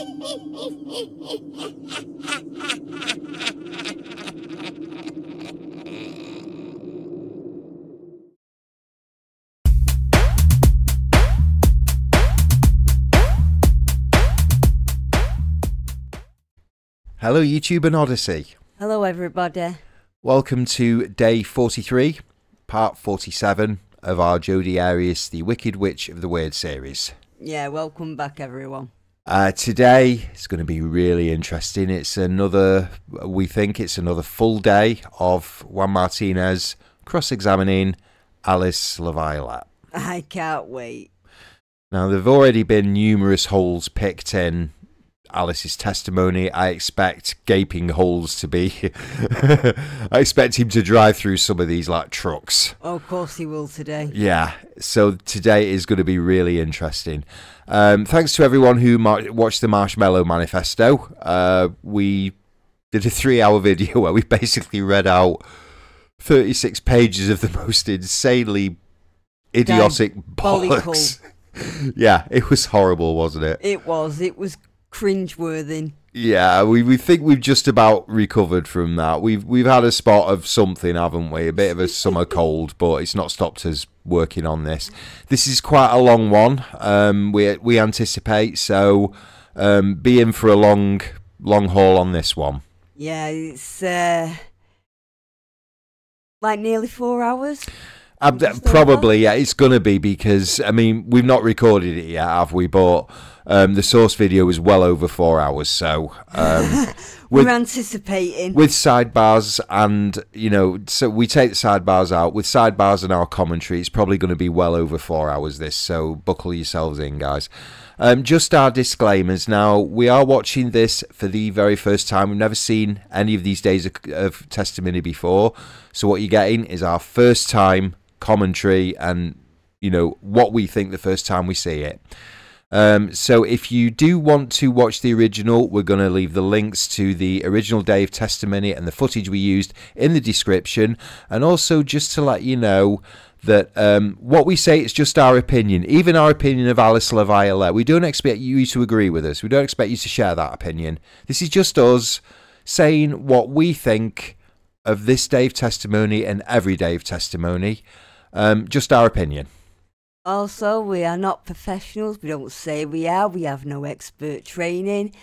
Hello, YouTube and Odysee. Hello, everybody. Welcome to day 43, part 47 of our Jodi Arias, The Wicked Witch of the Weird series. Yeah, welcome back, everyone. Uh, today is going to be really interesting. It's another, we think it's another full day of Juan Martinez cross examining Alyce LaViolette. I can't wait. Now, there have already been numerous holes picked in Alyce's testimony. I expect gaping holes to be. I expect him to drive through some of these like trucks. Oh, of course he will today. Yeah, so today is going to be really interesting. Um, thanks to everyone who mar- watched the Marshmallow Manifesto. Uh, we did a three hour video where we basically read out 36 pages of the most insanely idiotic Diabolical. bollocks. yeah, it was horrible, wasn't it? It was. It was cringeworthy. Yeah, we, we think we've just about recovered from that. We've we've had a spot of something, haven't we? A bit of a summer cold, but it's not stopped us working on this. This is quite a long one. Um, we we anticipate so um, be in for a long long haul on this one. Yeah, it's uh, like nearly four hours. Uh, probably, yeah, it's gonna be because I mean we've not recorded it yet, have we? But um, the source video is well over four hours, so um, with- We're anticipating. with sidebars and you know so we take the sidebars out. With sidebars and our commentary it's probably going to be well over four hours this so buckle yourselves in guys. Um, just our disclaimers. Now we are watching this for the very first time. We've never seen any of these days of, of testimony before. So what you're getting is our first time commentary and you know what we think the first time we see it um, so if you do want to watch the original, we're going to leave the links to the original day of testimony and the footage we used in the description. And also just to let you know that um, what we say is just our opinion, even our opinion of Alyce LaViolette. We don't expect you to agree with us. We don't expect you to share that opinion. This is just us saying what we think of this day of testimony and every day of testimony. Um, just our opinion. Also, we are not professionals. We don't say we are. We have no expert training.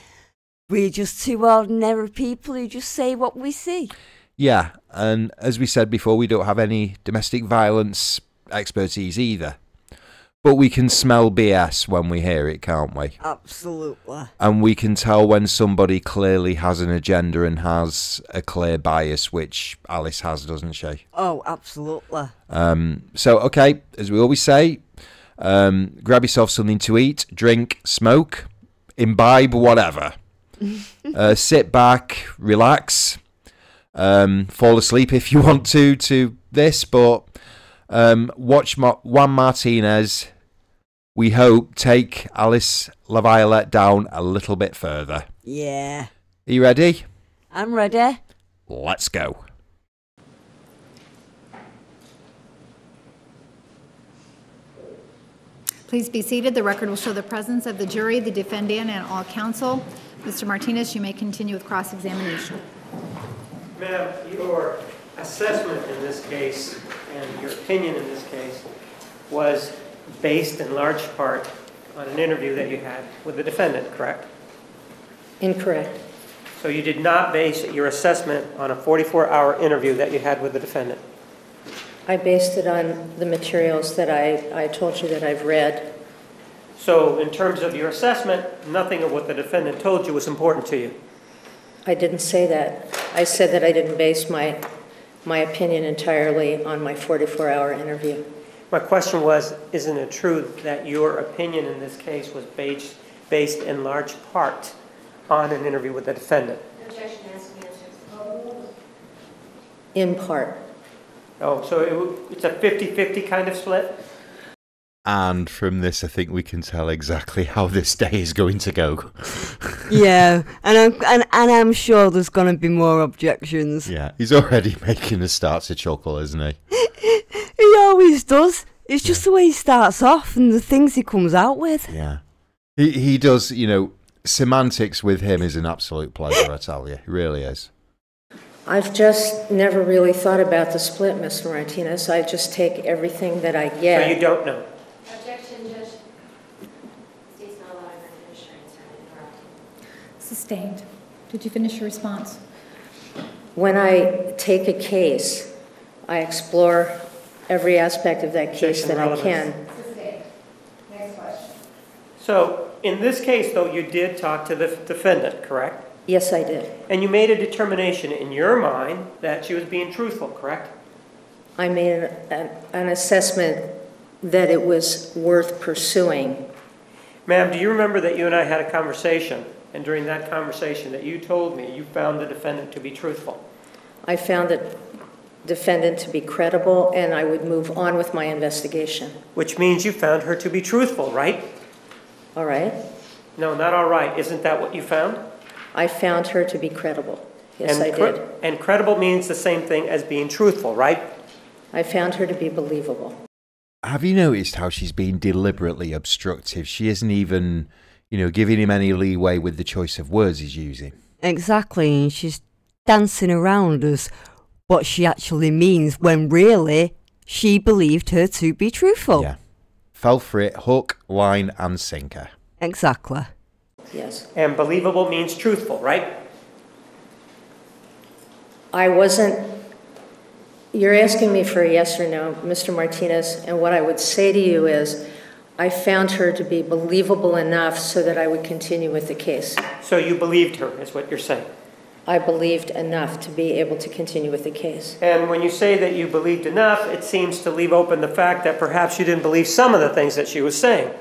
We're just two ordinary people who just say what we see. Yeah, and as we said before, we don't have any domestic violence expertise either. But we can smell BS when we hear it, can't we? Absolutely. And we can tell when somebody clearly has an agenda and has a clear bias, which Alyce has, doesn't she? Oh, absolutely. Um, so, okay, as we always say, um, grab yourself something to eat, drink, smoke, imbibe, whatever. uh, sit back, relax, um, fall asleep if you want to to this, but um, watch Ma- Juan Martinez. We hope take Alyce LaViolette down a little bit further. Yeah. Are you ready? I'm ready. Let's go. Please be seated. The record will show the presence of the jury, the defendant, and all counsel. Mr. Martinez, you may continue with cross-examination. Ma'am, your assessment in this case and your opinion in this case was based in large part on an interview that you had with the defendant, correct? Incorrect. So you did not base your assessment on a 44-hour interview that you had with the defendant? I based it on the materials that I, I told you that I've read. So in terms of your assessment, nothing of what the defendant told you was important to you? I didn't say that. I said that I didn't base my, my opinion entirely on my 44-hour interview. My question was, isn't it true that your opinion in this case was based, based in large part on an interview with the defendant? In part. Oh, so it, it's a 50-50 kind of split? And from this, I think we can tell exactly how this day is going to go. Yeah, and I'm and, and I'm sure there's gonna be more objections. yeah, he's already making a start to chuckle, isn't he? He always does. It's just the way he starts off and the things he comes out with. Yeah. He he does, you know, semantics with him is an absolute pleasure, I tell you. It really is. I've just never really thought about the split, Mr. Martinez. I just take everything that I So you don't know? Objection, Judge. State's not allowing her to finish her answer. Sustained. Did you finish your response? When I take a case, I explore every aspect of that case Objection, that I relevance. can. Sustained. Next question. So in this case, though, you did talk to the defendant, correct? Yes, I did. And you made a determination in your mind that she was being truthful, correct? I made an, an- an assessment that it was worth pursuing. Ma'am, do you remember that you and I had a conversation? And during that conversation that you told me, you found the defendant to be truthful? I found the defendant to be credible, and I would move on with my investigation. Which means you found her to be truthful, right? All right? No, not all right. Isn't that what you found? I found her to be credible. Yes, And I cre- did. And credible means the same thing as being truthful, right? I found her to be believable. Have you noticed how she's been deliberately obstructive? She isn't even, you know, giving him any leeway with the choice of words he's using. Exactly, and she's dancing around us what she actually means when really she believed her to be truthful. Yeah. Fell for it, hook, line, and sinker. Exactly. Yes. And believable means truthful, right? I wasn't, you're asking me for a yes or no, Mr. Martinez, and what I would say to you is, I found her to be believable enough so that I would continue with the case. So you believed her, is what you're saying. I believed enough to be able to continue with the case. And when you say that you believed enough, it seems to leave open the fact that perhaps you didn't believe some of the things that she was saying.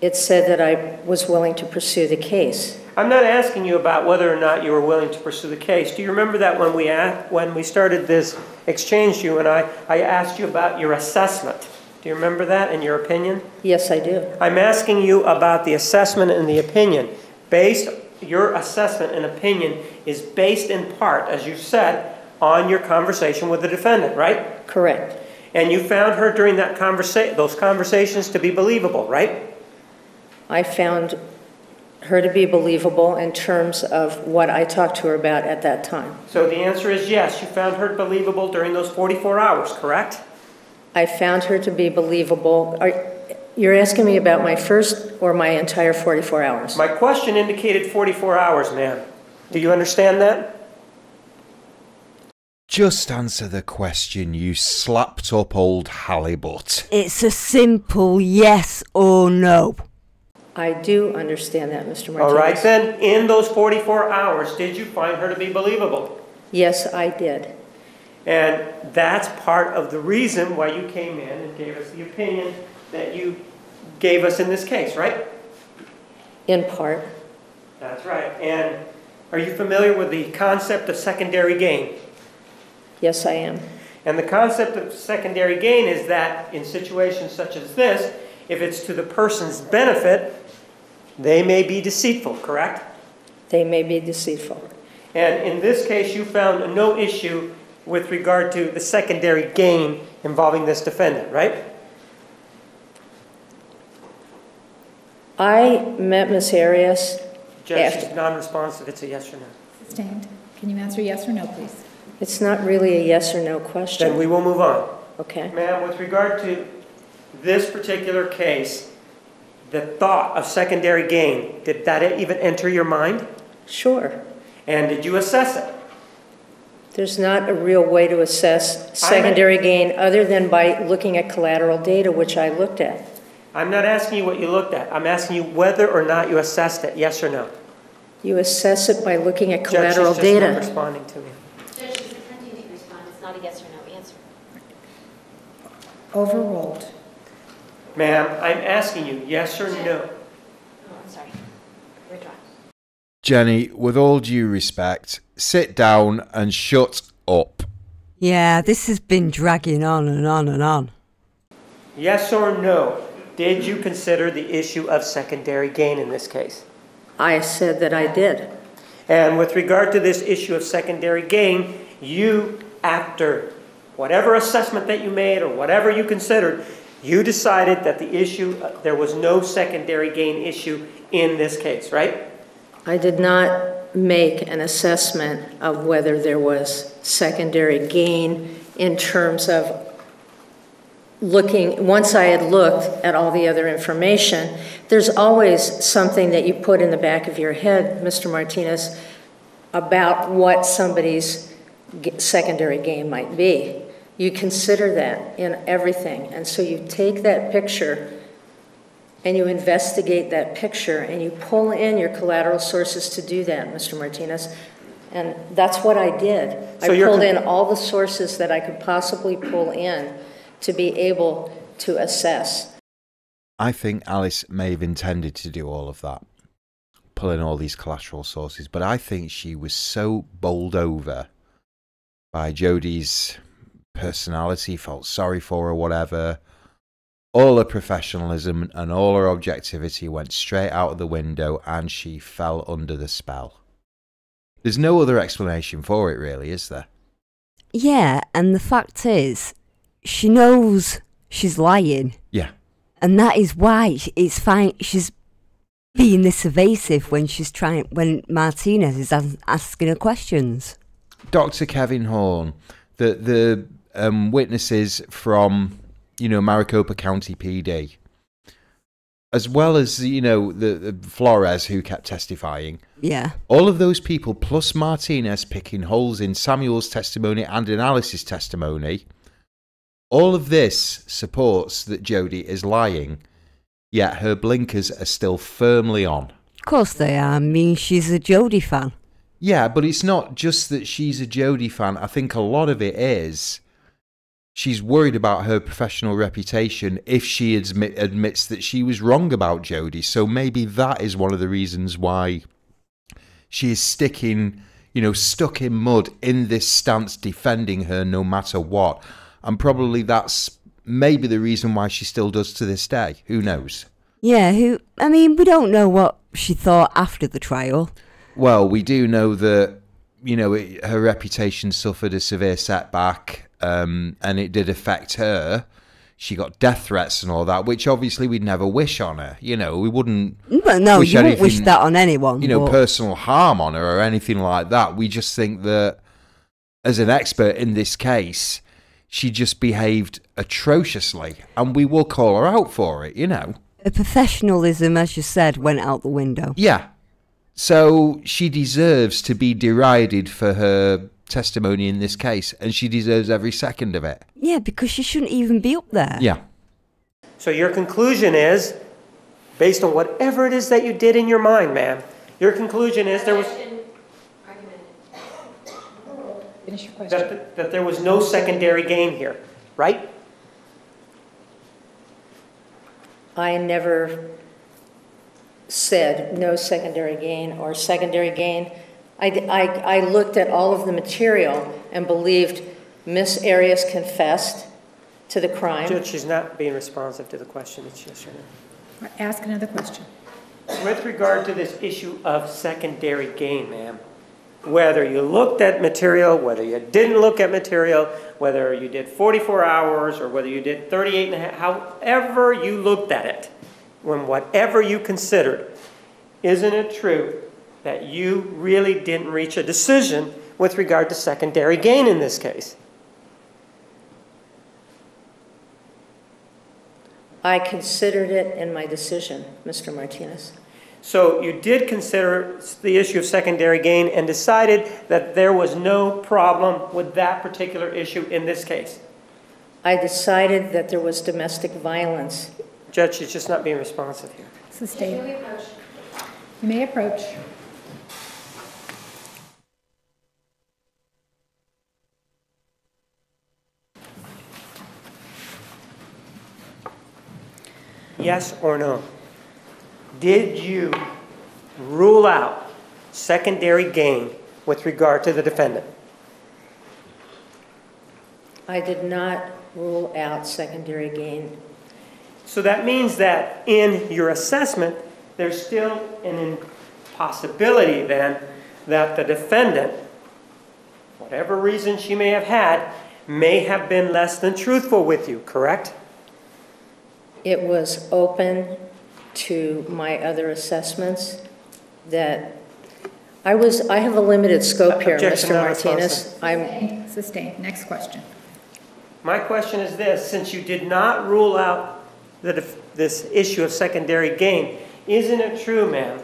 It said that I was willing to pursue the case. I'm not asking you about whether or not you were willing to pursue the case. Do you remember that when we a when we started this exchange, you and I, I asked you about your assessment. Do you remember that and your opinion? Yes, I do. I'm asking you about the assessment and the opinion. Based, your assessment and opinion is based in part, as you said, on your conversation with the defendant, right? Correct. And you found her during that conversa- those conversations to be believable, right? I found her to be believable in terms of what I talked to her about at that time. So the answer is yes, you found her believable during those 44 hours, correct? I found her to be believable. Are, you're asking me about my first or my entire 44 hours? My question indicated 44 hours, ma'am. Do you understand that? Just answer the question, you slapped up old halibut. It's a simple yes or no. I do understand that, Mr. Martinez. All right, then, in those 44 hours, did you find her to be believable? Yes, I did. And that's part of the reason why you came in and gave us the opinion that you gave us in this case, right? In part. That's right. And are you familiar with the concept of secondary gain? Yes, I am. And the concept of secondary gain is that in situations such as this, if it's to the person's benefit, they may be deceitful, correct? They may be deceitful. And in this case, you found no issue with regard to the secondary gain involving this defendant, right? I met Ms. Arias Judge, After. she's non-responsive. It's a yes or no. Sustained. Can you answer yes or no, please? It's not really a yes or no question. Then question. we will move on. Okay. Ma'am, with regard to this particular case, the thought of secondary gain, did that even enter your mind? Sure. And did you assess it? There's not a real way to assess secondary gain other than by looking at collateral data, which I looked at. I'm not asking you what you looked at. I'm asking you whether or not you assessed it, yes or no. You assess it by looking at Judge, collateral she's just not data. responding to me. Judge, she's attempting to respond. It's not a yes or no answer. Overruled. Ma'am, I'm asking you, yes or no. Oh, I'm sorry. Withdraw. Jenny, with all due respect, sit down and shut up. Yeah, this has been dragging on and on and on. Yes or no, did you consider the issue of secondary gain in this case? I said that I did. And with regard to this issue of secondary gain, you, after whatever assessment that you made or whatever you considered, You decided that the issue, uh, there was no secondary gain issue in this case, right? I did not make an assessment of whether there was secondary gain in terms of looking, once I had looked at all the other information, there's always something that you put in the back of your head, Mr. Martinez, about what somebody's secondary gain might be. You consider that in everything. And so you take that picture and you investigate that picture and you pull in your collateral sources to do that, Mr. Martinez. And that's what I did. I So you're pulled in all the sources that I could possibly pull in to be able to assess. I think Alyce may have intended to do all of that, pulling all these collateral sources, but I think she was so bowled over by Jodi's personality, felt sorry for her, whatever. All her professionalism and all her objectivity went straight out of the window and she fell under the spell. There's no other explanation for it, really, is there? Yeah, and the fact is, she knows she's lying, Yeah. and that is why it's fine. She's being this evasive when she's trying when Martinez is as- asking her questions. Dr. Kevin Horn, the the um, witnesses from you know Maricopa County PD, as well as you know the, the Flores who kept testifying. Yeah, All of those people, plus Martinez picking holes in Samuel's testimony and in Alyce's testimony, all of this supports that Jodi is lying, yet her blinkers are still firmly on. of course they are. I mean, she's a Jodi fan. Yeah, but it's not just that she's a Jodi fan. I think a lot of it is she's worried about her professional reputation if she admit, admits that she was wrong about Jodi. So maybe that is one of the reasons why she is sticking, you know, stuck in mud in this stance, defending her no matter what. And probably that's maybe the reason why she still does to this day. Who knows? Yeah, who? I mean, we don't know what she thought after the trial. Well, we do know that you know it, her reputation suffered a severe setback, um, and it did affect her. She got death threats and all that, which obviously we'd never wish on her. You know, we wouldn't, But no, Wish you wouldn't wish that on anyone. you know, but- personal harm on her or anything like that. We just think that, as an expert in this case, she just behaved atrociously, and we will call her out for it. You know. her professionalism, as you said, went out the window. Yeah. So she deserves to be derided for her testimony in this case, and she deserves every second of it. Yeah, because she shouldn't even be up there. Yeah. So your conclusion is, based on whatever it is that you did in your mind, ma'am, your conclusion is there was, Objection. Argument. Finish your question. that, that there was no secondary gain here, right? I never said no secondary gain or secondary gain. I, I, I looked at all of the material and believed Miss Arias confessed to the crime. Judge, she's not being responsive to the question. It's yes or no. Ask another question. With regard to this issue of secondary gain, ma'am, whether you looked at material, whether you didn't look at material, whether you did 44 hours or whether you did 38 and a half, however you looked at it, when whatever you considered, isn't it true that you really didn't reach a decision with regard to secondary gain in this case? I considered it in my decision, Mr. Martinez. So you did consider the issue of secondary gain and decided that there was no problem with that particular issue in this case. I decided that there was domestic violence. Judge, she's just not being responsive here. So May approach? you may approach. Yes or no? Did you rule out secondary gain with regard to the defendant? I did not rule out secondary gain. So that means that in your assessment, there's still an impossibility then that the defendant, whatever reason she may have had, may have been less than truthful with you, correct? it was open to my other assessments that, I was, I have a limited scope here, Objection, Mr. not Martinez. I'm, Sustained. Sustained. Next question. My question is this, since you did not rule out the, def- this issue of secondary gain, isn't it true, ma'am,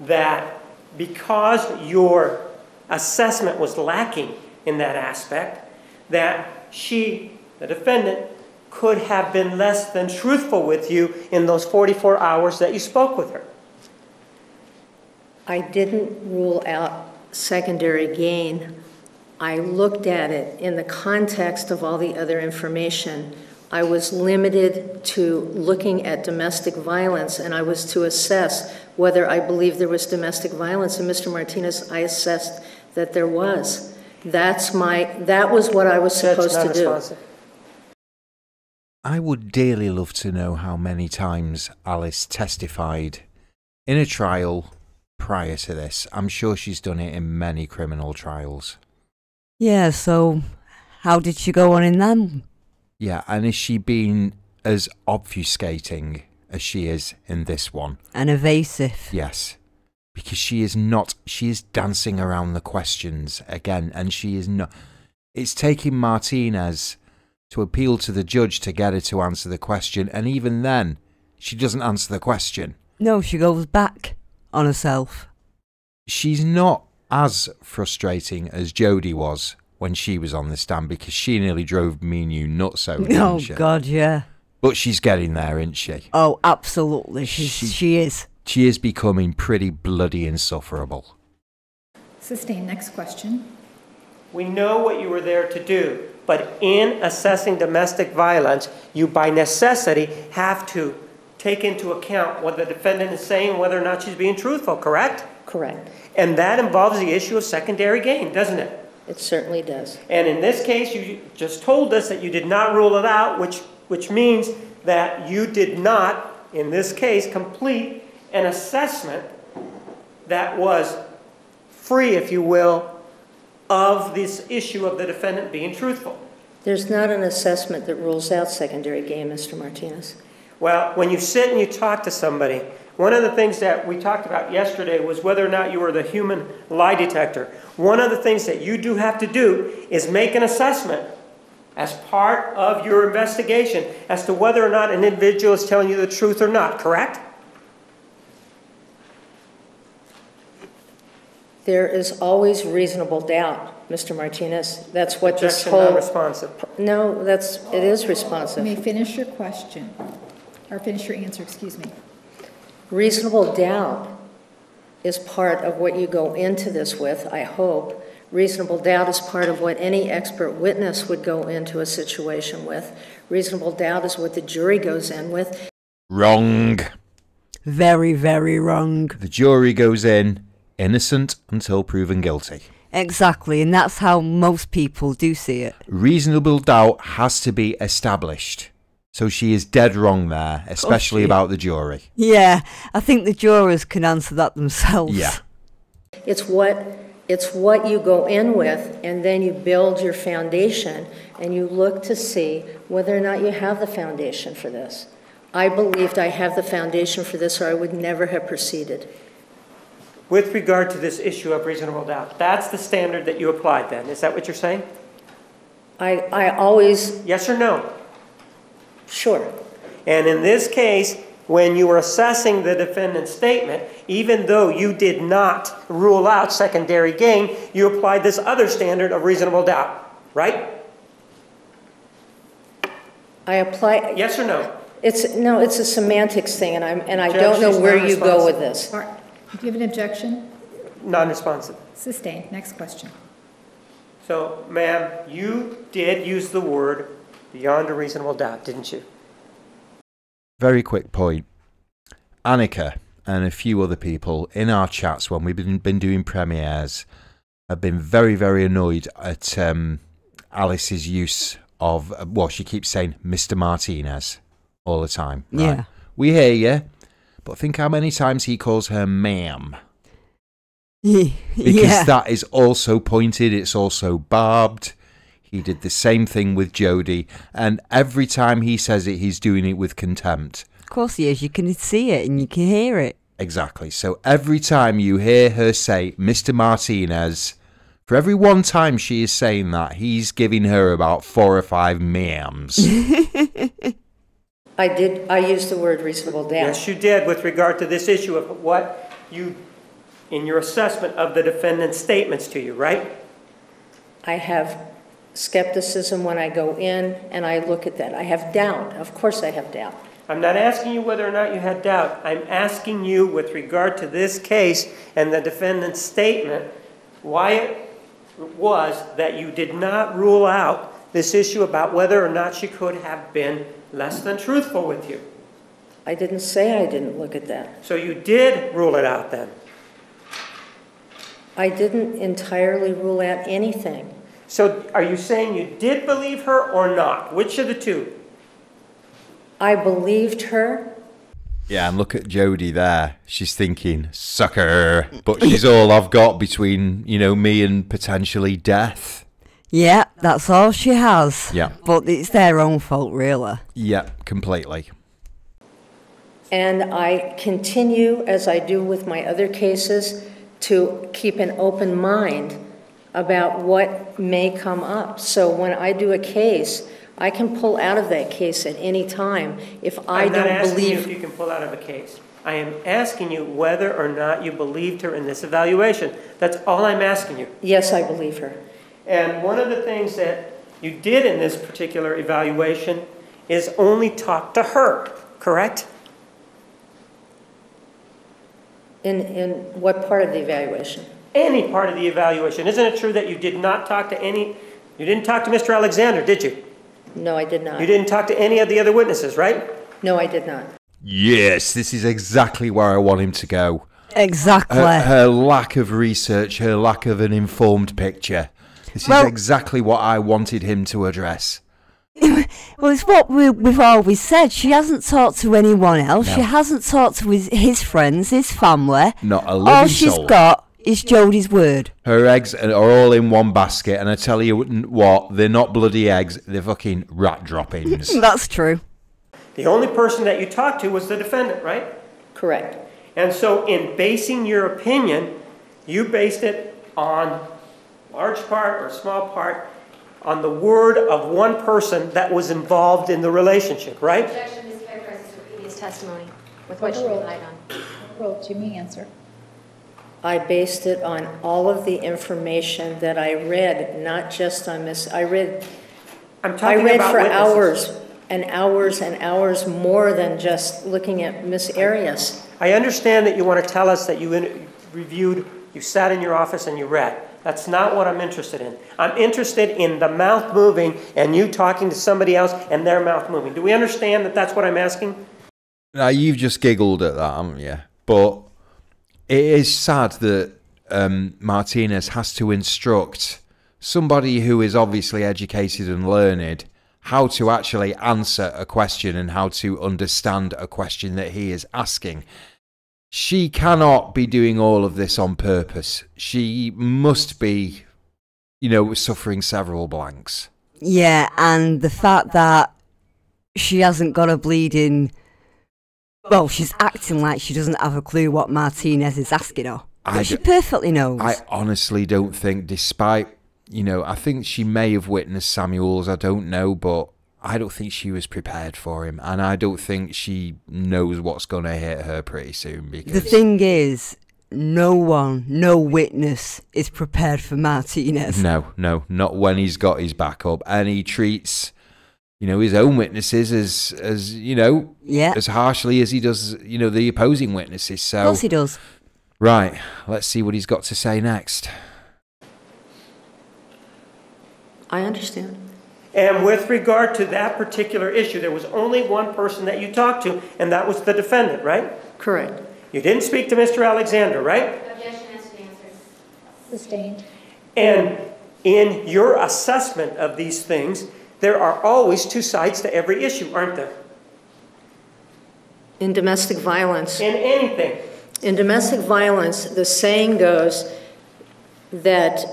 that because your assessment was lacking in that aspect, that she, the defendant, could have been less than truthful with you in those 44 hours that you spoke with her? I didn't rule out secondary gain. I looked at it in the context of all the other information. I was limited to looking at domestic violence, and I was to assess whether I believed there was domestic violence. And Mr. Martinez, I assessed that there was. That's my, that was what I was supposed to do. I would dearly love to know how many times Alyce testified in a trial prior to this. I'm sure she's done it in many criminal trials. Yeah, so how did she go on in them? Yeah, and is she being as obfuscating as she is in this one? And evasive. Yes. Because she is not, she is dancing around the questions again, and she is not. It's taking Martinez to appeal to the judge to get her to answer the question, and even then, she doesn't answer the question. No, she goes back on herself. She's not as frustrating as Jodi was when she was on the stand because she nearly drove me and you nuts over didn't Oh, she? God, yeah. But she's getting there, isn't she? Oh, absolutely. She's, She- she is. She is becoming pretty bloody insufferable. Sustain. Next question. We know what you were there to do, but in assessing domestic violence, you by necessity have to take into account what the defendant is saying, whether or not she's being truthful, correct? Correct. And that involves the issue of secondary gain, doesn't it? It certainly does. And in this case, you just told us that you did not rule it out, which, which means that you did not, in this case, complete an assessment that was free, if you will, of this issue of the defendant being truthful. There's not an assessment that rules out secondary gain, Mr. Martinez. Well, when you sit and you talk to somebody, one of the things that we talked about yesterday was whether or not you were the human lie detector. One of the things that you do have to do is make an assessment as part of your investigation as to whether or not an individual is telling you the truth or not, correct? There is always reasonable doubt, Mr. Martinez. That's what this Objection whole... non-responsive. No, that's, it is You may responsive. finish your question, or finish your answer, excuse me. Reasonable doubt is part of what you go into this with, I hope. Reasonable doubt is part of what any expert witness would go into a situation with. Reasonable doubt is what the jury goes in with. Wrong. Very, very wrong. The jury goes in innocent until proven guilty. Exactly, and that's how most people do see it. Reasonable doubt has to be established. So she is dead wrong there, especially she- about the jury. Yeah, I think the jurors can answer that themselves. Yeah. It's what, it's what you go in with, and then you build your foundation, and you look to see whether or not you have the foundation for this. I believed I have the foundation for this, or I would never have proceeded. With regard to this issue of reasonable doubt, that's the standard that you applied then. Is that what you're saying? I, I always, Yes or no? sure, And in this case, when you were assessing the defendant's statement, even though you did not rule out secondary gain, you applied this other standard of reasonable doubt, right? I apply, Yes or no? it's, no, it's a semantics thing, and I'm, and I Judge, don't know she's where you go non-responsive. with this. All right. Do you have an objection? Non-responsive. Sustained. Next question. So, ma'am, you did use the word beyond a reasonable doubt, didn't you? Very quick point. Annika and a few other people in our chats when we've been, been doing premieres have been very, very annoyed at um, Alyce's use of, uh, well, she keeps saying Mr. Martinez all the time. right? Yeah. We hear you, but think how many times he calls her ma'am. Because yeah. that is also pointed, it's also barbed. He did the same thing with Jodi, and every time he says it, he's doing it with contempt. Of course he is. You can see it and you can hear it. Exactly. So every time you hear her say Mr. Martinez, for every one time she is saying that, he's giving her about four or five ma'ams. I did, I used the word reasonable doubt. Yes, you did with regard to this issue of what you, in your assessment of the defendant's statements to you, right? I have skepticism when I go in and I look at that. I have doubt. Of course I have doubt. I'm not asking you whether or not you had doubt. I'm asking you with regard to this case and the defendant's statement, why it was that you did not rule out this issue about whether or not she could have been less than truthful with you. I didn't say I didn't look at that. So you did rule it out then. I didn't entirely rule out anything. So are you saying you did believe her or not? Which of the two? I believed her. yeah, and look at Jodi there. She's thinking, sucker. But she's all I've got between, you know, me and potentially death. Yeah, that's all she has. Yeah. But it's their own fault, really. Yeah, completely. And I continue, as I do with my other cases, to keep an open mind about what may come up. So when I do a case, I can pull out of that case at any time if I I'm not don't asking you if you can pull out of a case. I am asking you whether or not you believed her in this evaluation. That's all I'm asking you. Yes, I believe her. And one of the things that you did in this particular evaluation is only talk to her, correct? In, in what part of the evaluation? Any part of the evaluation. Isn't it true that you did not talk to any, you didn't talk to Mr. Alexander, did you? No, I did not. You didn't talk to any of the other witnesses, right? No, I did not. Yes, this is exactly where I want him to go. Exactly. Her, her lack of research, her lack of an informed picture. This Well- is exactly what I wanted him to address. Well, it's what we, we've always said. She hasn't talked to anyone else. No. She hasn't talked to his, his friends, his family. Not a living All she's soul. got is Jodi's word. Her eggs are all in one basket, and I tell you what, they're not bloody eggs, they're fucking rat droppings. That's true. The only person that you talked to was the defendant, right? Correct. And so in basing your opinion, you based it on large part or small part on the word of one person that was involved in the relationship, right? Objection, Ms. characterizes her previous testimony with what she relied on. Roll, Jimmy, answer. I based it on all of the information that I read, not just on Miss, I read, I'm talking I read about for witnesses. hours and hours and hours more than just looking at Miss Arias. I understand that you want to tell us that you in- reviewed, you sat in your office and you read. That's not what I'm interested in. I'm interested in the mouth moving and you talking to somebody else and their mouth moving. Do we understand that that's what I'm asking? Now you've just giggled at that, haven't you? But it is sad that um, Martinez has to instruct somebody who is obviously educated and learned how to actually answer a question and how to understand a question that he is asking. She cannot be doing all of this on purpose. She must be, you know, suffering several blanks. Yeah, and the fact that she hasn't got a bleeding. Well, she's acting like she doesn't have a clue what Martinez is asking her. But she perfectly knows. I honestly don't think, despite, you know, I think she may have witnessed Samuels, I don't know, but I don't think she was prepared for him. And I don't think she knows what's going to hit her pretty soon because. the thing is, no one, no witness is prepared for Martinez. No, no, not when he's got his back up. And he treats, you know, his own witnesses as, as you know, Yeah, as harshly as he does, you know, the opposing witnesses. of So, course he does. right, let's see what he's got to say next. I understand. And with regard to that particular issue, there was only one person that you talked to, and that was the defendant, right? Correct. You didn't speak to Mr. Alexander, right? Objection as to the answers. Sustained. And in your assessment of these things, there are always two sides to every issue, aren't there? In domestic violence, In anything. in domestic violence, the saying goes that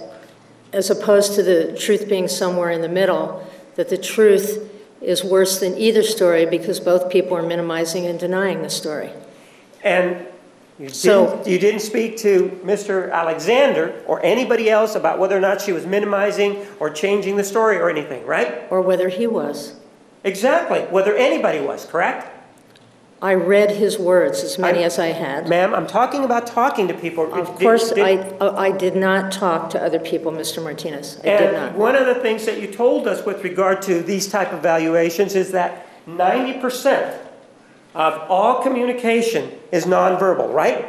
as opposed to the truth being somewhere in the middle, that the truth is worse than either story because both people are minimizing and denying the story. And you So- didn't, you didn't speak to Mr. Alexander or anybody else about whether or not she was minimizing or changing the story or anything, right? Or whether he was. Exactly, whether anybody was, correct? I read his words, as many I- as I had. Ma'am, I'm talking about talking to people. Of Did- course, did- I, I did not talk to other people, Mr. Martinez. I did And not. one of the things that you told us with regard to these type of valuations is that 90% of all communication is nonverbal, right?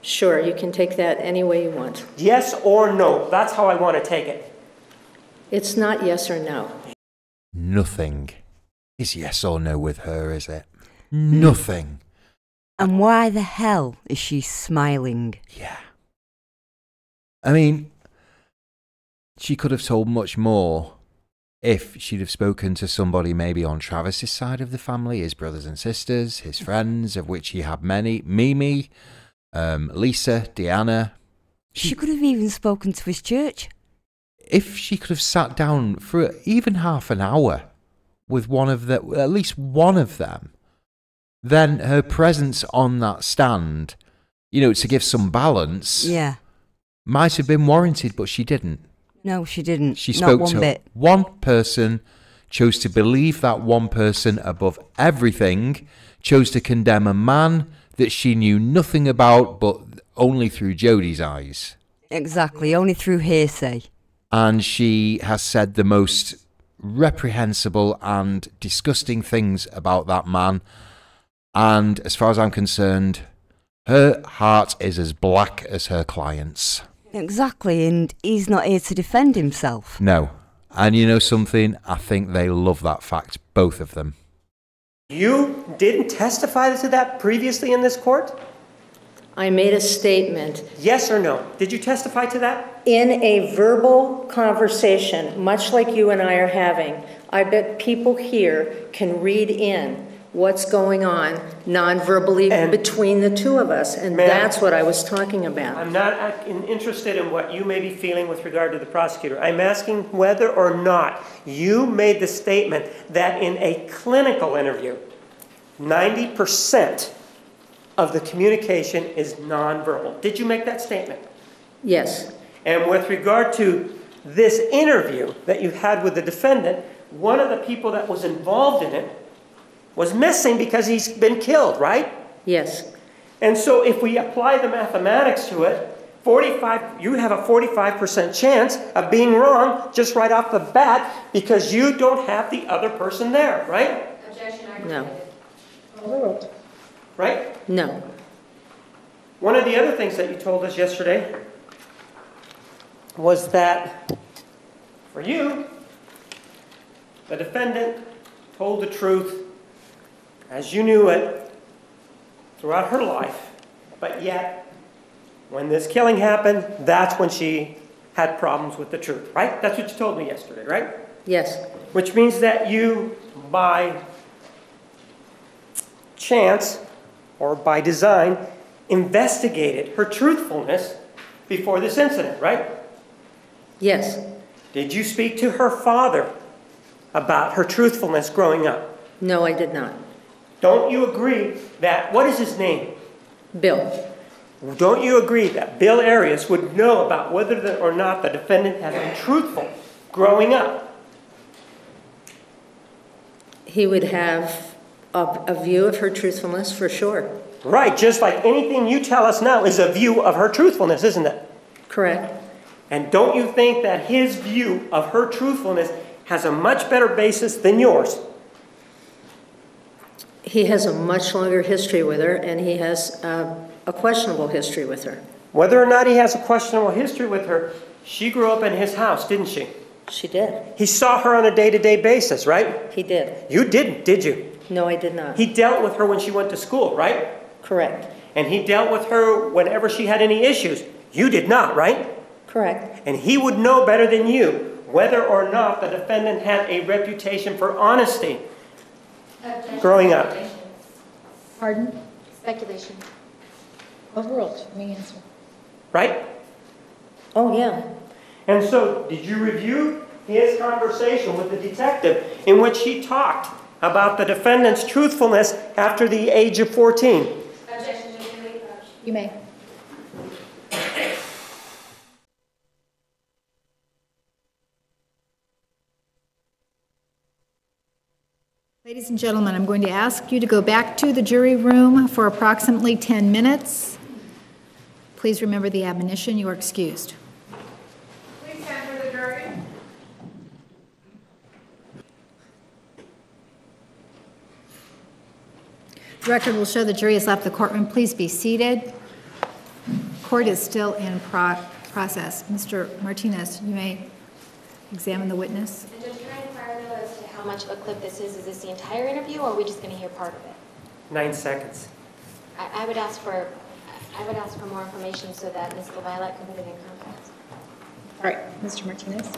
Sure, you can take that any way you want. Yes or no? That's how I want to take it. It's not yes or no. Nothing is yes or no with her, is it? Nothing. And why the hell is she smiling? Yeah. I mean, she could have told much more if she'd have spoken to somebody maybe on Travis's side of the family, his brothers and sisters, his friends, of which he had many, Mimi, um, Lisa, Deanna. She could have even spoken to his church. If she could have sat down for even half an hour with one of the, at least one of them, then her presence on that stand, you know, to give some balance, Yeah. might have been warranted, but she didn't. No, she didn't. She Not spoke one to bit. one person, chose to believe that one person above everything, chose to condemn a man that she knew nothing about but only through Jodi's eyes. Exactly. Only through hearsay. And she has said the most reprehensible and disgusting things about that man. And as far as I'm concerned, her heart is as black as her client's. Exactly. And he's not here to defend himself. No. And you know something? I think they love that fact, both of them. You didn't testify to that previously in this court? I made a statement Yes or no? Did you testify to that? in a verbal conversation, much like you and I are having. I bet people here can read in what's going on non-verbally And- between the two of us, and that's what I was talking about. I'm not interested in what you may be feeling with regard to the prosecutor. I'm asking whether or not you made the statement that in a clinical interview, 90% of the communication is nonverbal. Did you make that statement? Yes, And with regard to this interview that you had with the defendant, one of the people that was involved in it was missing because he's been killed, right? yes, And so if we apply the mathematics to it, 45, you have a 45% chance of being wrong just right off the bat because you don't have the other person there, right? Objection No. Right? no. One of the other things that you told us yesterday was that for you, the defendant told the truth as you knew it throughout her life, but yet when this killing happened, that's when she had problems with the truth, right? That's what you told me yesterday, right? Yes, Which means that you, by chance or by design, investigated her truthfulness before this incident, right? yes, Did you speak to her father about her truthfulness growing up? no, I did not. Don't you agree that, what is his name? Bill, Don't you agree that Bill Arias would know about whether the- or not the defendant had been truthful growing up? he would have a, a view of her truthfulness for sure. Right, just like anything you tell us now is a view of her truthfulness, isn't it? Correct? And don't you think that his view of her truthfulness has a much better basis than yours? He has a much longer history with her, and he has uh, a questionable history with her. Whether or not he has a questionable history with her, she grew up in his house, didn't she? She did. He saw her on a day to day basis, right? He did. You didn't, did you? No, I did not. He dealt with her when she went to school, right? Correct. And he dealt with her whenever she had any issues. You did not, right? Correct. And he would know better than you whether or not the defendant had a reputation for honesty. Objection. Growing up. Pardon? Speculation. Overruled, me answer. right? Oh, yeah. And so, did you review his conversation with the detective in which he talked about the defendant's truthfulness after the age of 14? Objection, Judge, you. You may. Ladies and gentlemen, I'm going to ask you to go back to the jury room for approximately 10 minutes. Please remember the admonition, you are excused. Please enter the jury. The record will show the jury has left the courtroom. Please be seated. Court is still in pro- process. Mr. Martinez, you may examine the witness. And Judge, can I inquire though as to how much of a clip this is? Is this the entire interview or are we just going to hear part of it? Nine seconds. I, I would ask for, I would ask for more information so that Ms. LaViolette can put it in context. All right, Mr. Martinez.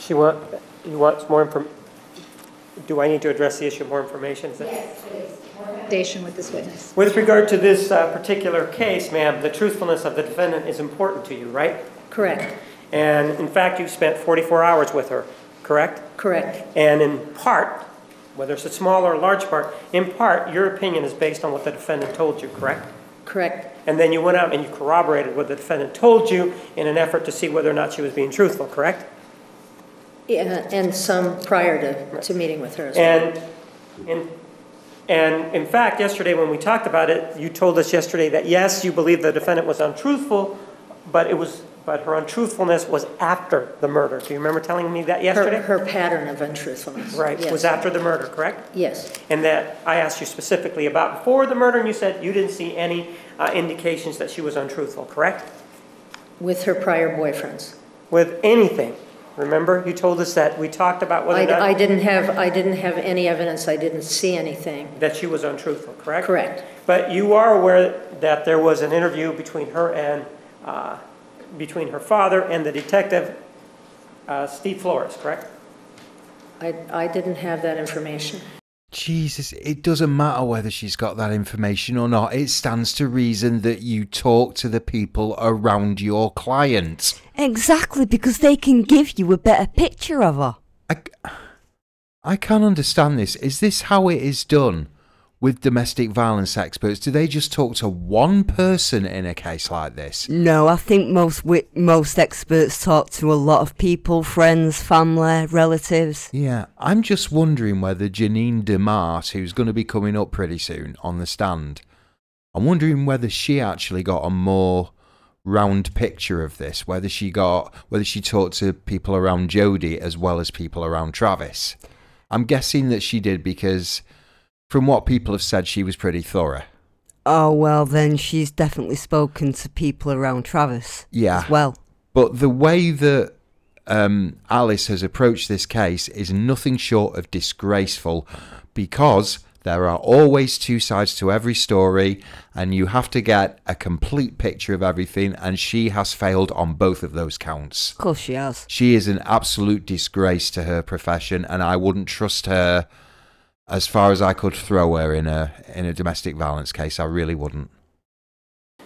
She want, he wants more inform, do I need to address the issue of more information? Is that- Yes, please. With this witness. With regard to this uh, particular case, ma'am, the truthfulness of the defendant is important to you, right? Correct, And in fact, you spent 44 hours with her, correct? correct. And in part, whether it's a small or a large part, in part, your opinion is based on what the defendant told you, correct? Correct, And then you went out and you corroborated what the defendant told you in an effort to see whether or not she was being truthful, correct? Yeah, and some prior to, to meeting with her as well. And in, and in fact, yesterday when we talked about it, you told us yesterday that yes, you believe the defendant was untruthful, but it was, but her untruthfulness was after the murder. Do you remember telling me that Her, yesterday? her pattern of untruthfulness. Right, Yes. was after the murder, correct? Yes, And that I asked you specifically about before the murder, and you said you didn't see any uh, indications that she was untruthful, correct? with her prior boyfriends. With anything. Remember, you told us that we talked about whether or I, I not didn't have, I didn't have any evidence, I didn't see anything. that she was untruthful, correct? Correct, But you are aware that there was an interview between her and, uh, between her father and the detective, uh, Steve Flores, correct? I, I didn't have that information. Jesus, it doesn't matter whether she's got that information or not. It stands to reason that you talk to the people around your client. Exactly, because they can give you a better picture of her. I, I can't understand this. Is this how it is done with domestic violence experts? Do they just talk to one person in a case like this? No, I think most most experts talk to a lot of people, friends, family, relatives. Yeah, I'm just wondering whether Janeen DeMarte, who's going to be coming up pretty soon on the stand, I'm wondering whether she actually got a more round picture of this, whether she got, whether she talked to people around Jodi as well as people around Travis. I'm guessing that she did because, from what people have said, she was pretty thorough. Oh well, then she's definitely spoken to people around Travis Yeah. as well. But the way that um, Alyce has approached this case is nothing short of disgraceful because there are always two sides to every story and you have to get a complete picture of everything, and she has failed on both of those counts. Of course she has. She is an absolute disgrace to her profession, and I wouldn't trust her as far as I could throw her in a in a domestic violence case. I really wouldn't.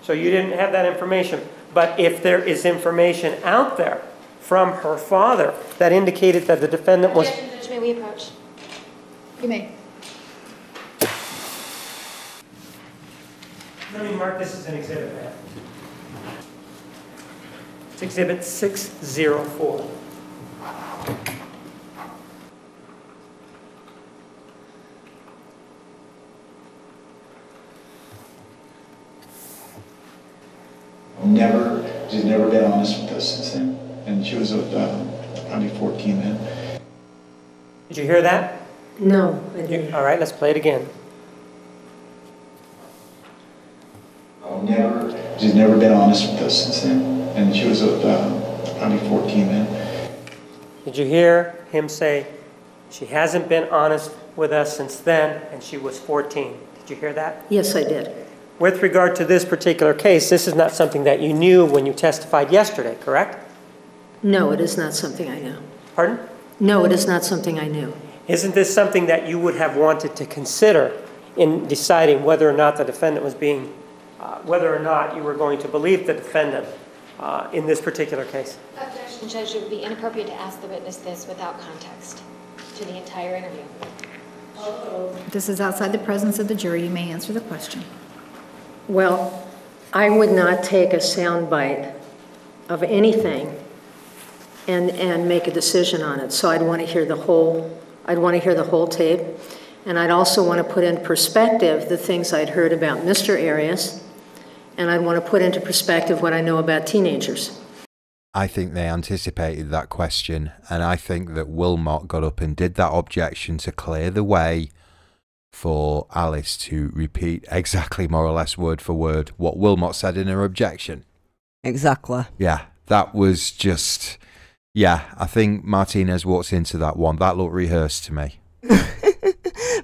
So you didn't have that information. But if there is information out there from her father that indicated that the defendant was Judge, may we approach? You may. Let me mark this as an exhibit, ma'am. It's exhibit 604. Never, she's never been honest with us since then. And she was uh, probably 14 then. Did you hear that? No, I didn't. All right, let's play it again. Never, she's never been honest with us since then. And she was uh, probably 14 then. Did you hear him say, she hasn't been honest with us since then, and she was 14? Did you hear that? Yes, I did. With regard to this particular case, this is not something that you knew when you testified yesterday, correct? No, it is not something I know. Pardon? No, it is not something I knew. Isn't this something that you would have wanted to consider in deciding whether or not the defendant was being uh, whether or not you were going to believe the defendant uh, in this particular case. Objection, Judge, it would be inappropriate to ask the witness this without context to the entire interview. This is outside the presence of the jury. You may answer the question. Well, I would not take a sound bite of anything and, and make a decision on it. So I'd want to hear the whole, I'd want to hear the whole tape. And I'd also want to put in perspective the things I'd heard about Mr. Arias. And I'd want to put into perspective what I know about teenagers. I think they anticipated that question, and I think that Willmott got up and did that objection to clear the way for Alyce to repeat exactly, more or less, word for word, what Willmott said in her objection. Exactly. Yeah, that was just. Yeah, I think Martinez walked into that one. That looked rehearsed to me.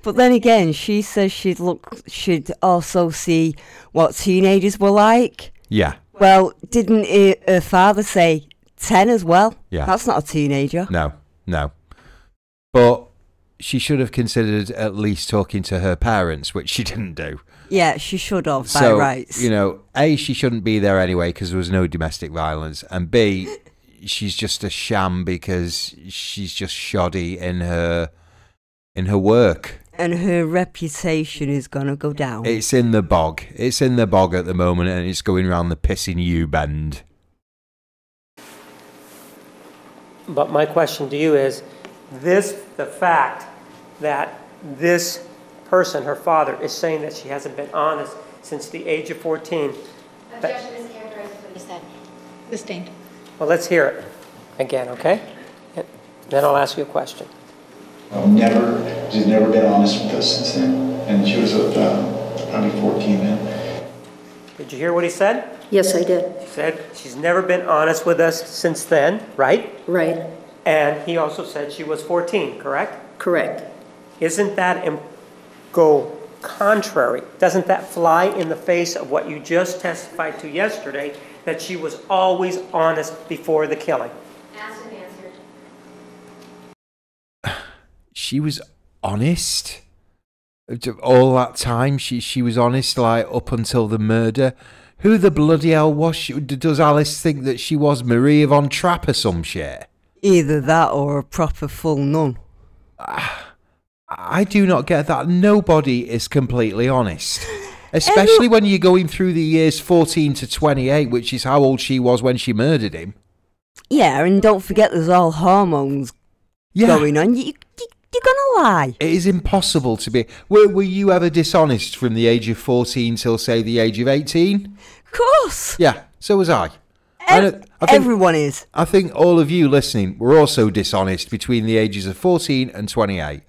But then again, she says she'd look, she'd also see what teenagers were like. Yeah, Well, didn't her, her father say ten as well? Yeah. That's not a teenager. no, no. But she should have considered at least talking to her parents, which she didn't do. Yeah, she should have by so, rights. you know, A, she shouldn't be there anyway because there was no domestic violence. And B, she's just a sham because she's just shoddy in her in her work. and her reputation is gonna go down. It's in the bog. It's in the bog at the moment and it's going round the pissing U bend. But my question to you is, this, the fact that this person, her father, is saying that she hasn't been honest since the age of 14. Objection mischaracterizes what he said. Sustained. Well, let's hear it again, okay? And Then I'll ask you a question. Well, Never, she's never been honest with us since then. And she was uh, probably 14 then. Did you hear what he said? Yes, I did. He said she's never been honest with us since then, right? Right. And he also said she was 14, correct? Correct. Isn't that im- go contrary? Doesn't that fly in the face of what you just testified to yesterday, that she was always honest before the killing? Asked and answered. She was honest. All that time, she she was honest, like up until the murder. Who the bloody hell was she? Does Alyce think that she was Maria von Trapp or some shit? Either that or a proper full nun. Ah. I do not get that. Nobody is completely honest. Especially when you're going through the years 14 to 28, which is how old she was when she murdered him. Yeah, and don't forget there's all hormones Yeah. going on. You, you, you're gonna lie. It is impossible to be. Were, were you ever dishonest from the age of 14 till, say, the age of 18? Of course. Yeah, so was I. Ev- I think, everyone is. I think all of you listening were also dishonest between the ages of 14 and 28.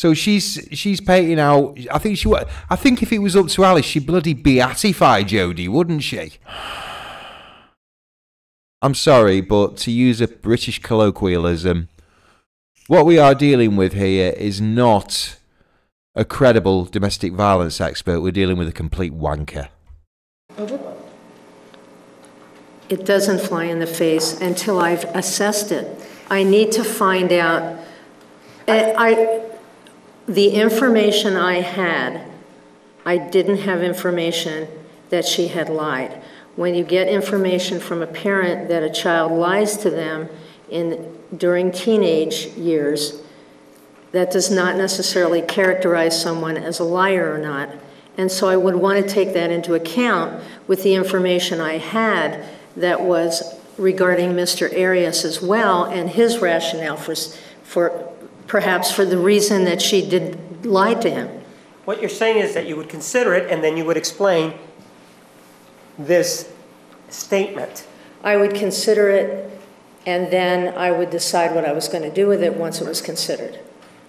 So she's she's painting out. I think she. I think if it was up to Alyce, she'd bloody beatify Jodi, wouldn't she? I'm sorry, but to use a British colloquialism, what we are dealing with here is not a credible domestic violence expert. We're dealing with a complete wanker. It doesn't fly in the face until I've assessed it. I need to find out, I, I- the information I had, I didn't have information that she had lied. When you get information from a parent that a child lies to them in, during teenage years, that does not necessarily characterize someone as a liar or not. And so I would want to take that into account with the information I had that was regarding Mr. Arias as well and his rationale for, for, perhaps for the reason that she did lie to him. What you're saying is that you would consider it and then you would explain this statement. I would consider it, and then I would decide what I was going to do with it once it was considered.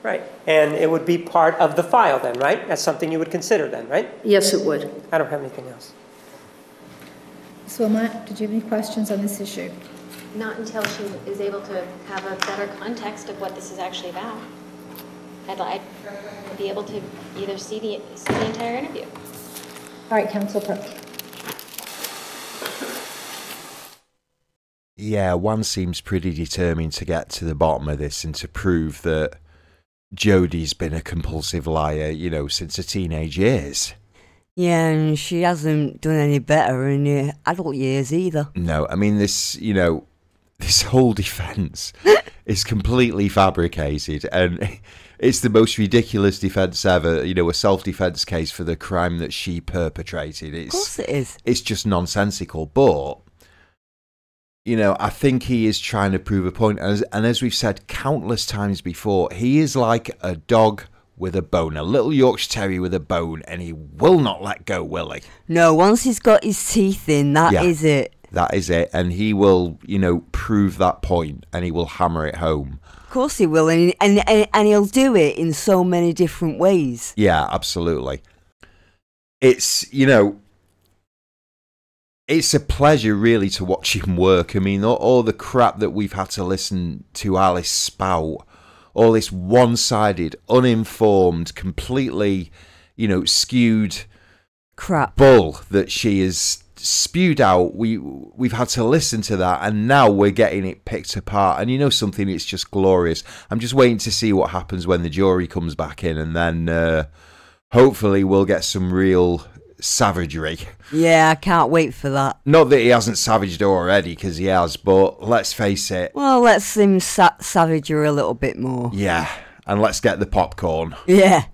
Right. And it would be part of the file then, right? That's something you would consider then, right? Yes, it would. I don't have anything else. Ms. Willmott, did you have any questions on this issue? Not until she is able to have a better context of what this is actually about. I'd like to be able to either see the, see the entire interview. All right, Council Pro. Yeah, Juan seems pretty determined to get to the bottom of this and to prove that Jodi's been a compulsive liar, you know, since her teenage years. Yeah, and she hasn't done any better in her adult years either. No, I mean this. You know, this whole defence is completely fabricated, and it's the most ridiculous defence ever. You know, a self-defence case for the crime that she perpetrated. Of course It's it is. just nonsensical, but. You know, I think he is trying to prove a point, and as, and as we've said countless times before, he is like a dog with a bone, a little Yorkshire Terrier with a bone, and he will not let go, will he? No, once he's got his teeth in, that is Yeah. it. That is it. And he will, you know, prove that point and he will hammer it home. Of course he will, and, and, and, he'll do it in so many different ways. Yeah, absolutely. It's, you know, it's a pleasure really to watch him work. I mean, all, all the crap that we've had to listen to Alyce spout, all this one sided, uninformed, completely, you know, skewed Crap. bull that she has spewed out we we've had to listen to that and now we're getting it picked apart and you know something it's just glorious i'm just waiting to see what happens when the jury comes back in and then uh, hopefully we'll get some real savagery Yeah, I can't wait for that. not that he hasn't savaged already because he has but let's face it Well, let's him sa- savage her a little bit more. yeah and let's get the popcorn Yeah.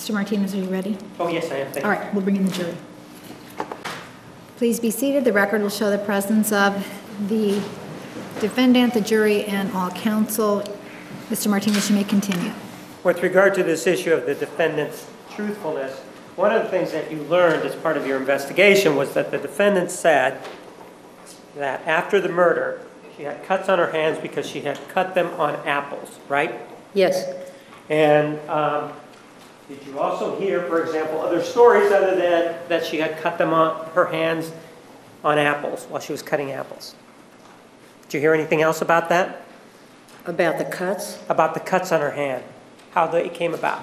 Mr. Martinez, are you ready? Oh, yes, I am. Thank All you. right, we'll bring in the jury. Please be seated. The record will show the presence of the defendant, the jury, and all counsel. Mr. Martinez, you may continue. With regard to this issue of the defendant's truthfulness, one of the things that you learned as part of your investigation was that the defendant said that after the murder, she had cuts on her hands because she had cut them on apples, right? Yes, And um, did you also hear, for example, other stories other than that she had cut them on her hands on apples while she was cutting apples? Did you hear anything else about that? about the cuts? About the cuts on her hand? How they came about?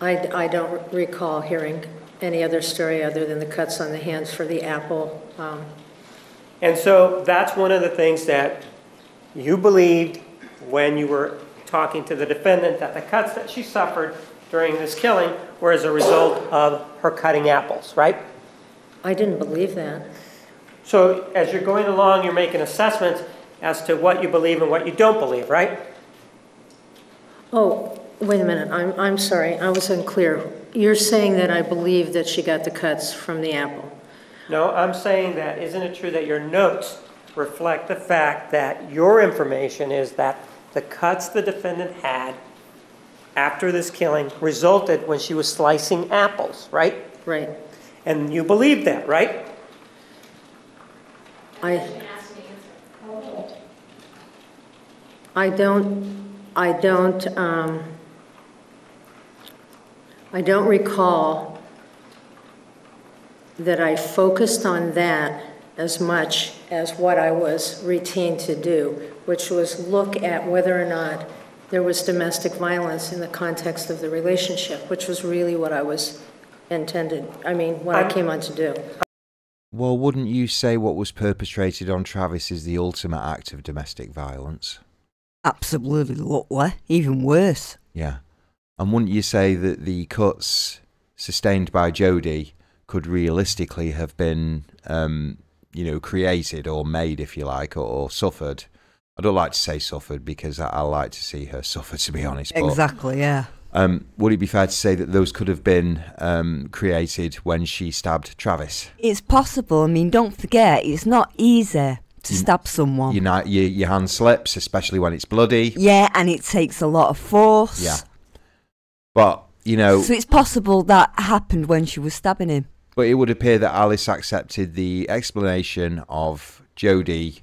I, I don't recall hearing any other story other than the cuts on the hands for the apple. Um, And so that's one of the things that you believed when you were talking to the defendant that the cuts that she suffered during this killing were as a result of her cutting apples, right? I didn't believe that. So as you're going along, you're making assessments as to what you believe and what you don't believe, right? Oh, wait a minute, I'm, I'm sorry, I was unclear. You're saying that I believe that she got the cuts from the apple? No, I'm saying that, isn't it true that your notes reflect the fact that your information is that the cuts the defendant had after this killing resulted when she was slicing apples, right? Right. And you believe that, right? I, I don't, I don't, um, I don't recall that I focused on that as much as what I was routine to do, which was look at whether or not there was domestic violence in the context of the relationship, which was really what I was intended, I mean, what I came on to do. well wouldn't you say what was perpetrated on travis is the ultimate act of domestic violence Absolutely. What? were Even worse. Yeah. And wouldn't you say that the cuts sustained by Jodi could realistically have been, um, you know, created or made, if you like, or, or suffered? I don't like to say suffered because I, I like to see her suffer, to be honest. But, Exactly, yeah. Um, would it be fair to say that those could have been um, created when she stabbed Travis? It's possible. I mean, don't forget, it's not easy to stab someone. Your, your, your hand slips, especially when it's bloody. yeah, and it takes a lot of force. Yeah. But, you know. So it's possible that happened when she was stabbing him. But it would appear that Alyce accepted the explanation of Jodi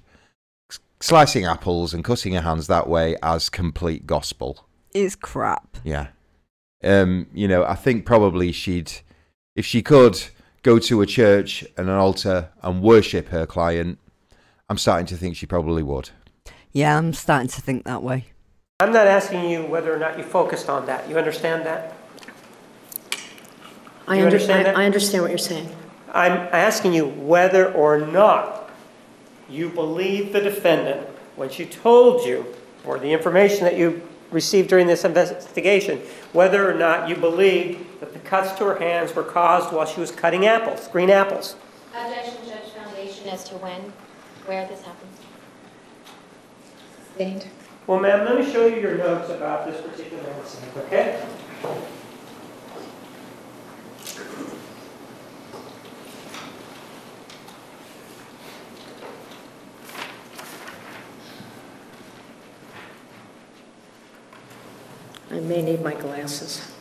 slicing apples and cutting her hands that way as complete gospel. It's crap. Yeah. Um, you know, I think probably she'd, if she could go to a church and an altar and worship her client, I'm starting to think she probably would. Yeah, I'm starting to think that way. I'm not asking you whether or not you focused on that. You understand that? I You under- understand I- that? I understand what you're saying. I'm asking you whether or not you believe the defendant when she told you, or the information that you received during this investigation, whether or not you believe that the cuts to her hands were caused while she was cutting apples, green apples. Objection, Judge Foundation, as to when, where this happened. Sustained. Well, ma'am, let me show you your notes about this particular incident, okay? I may need my glasses.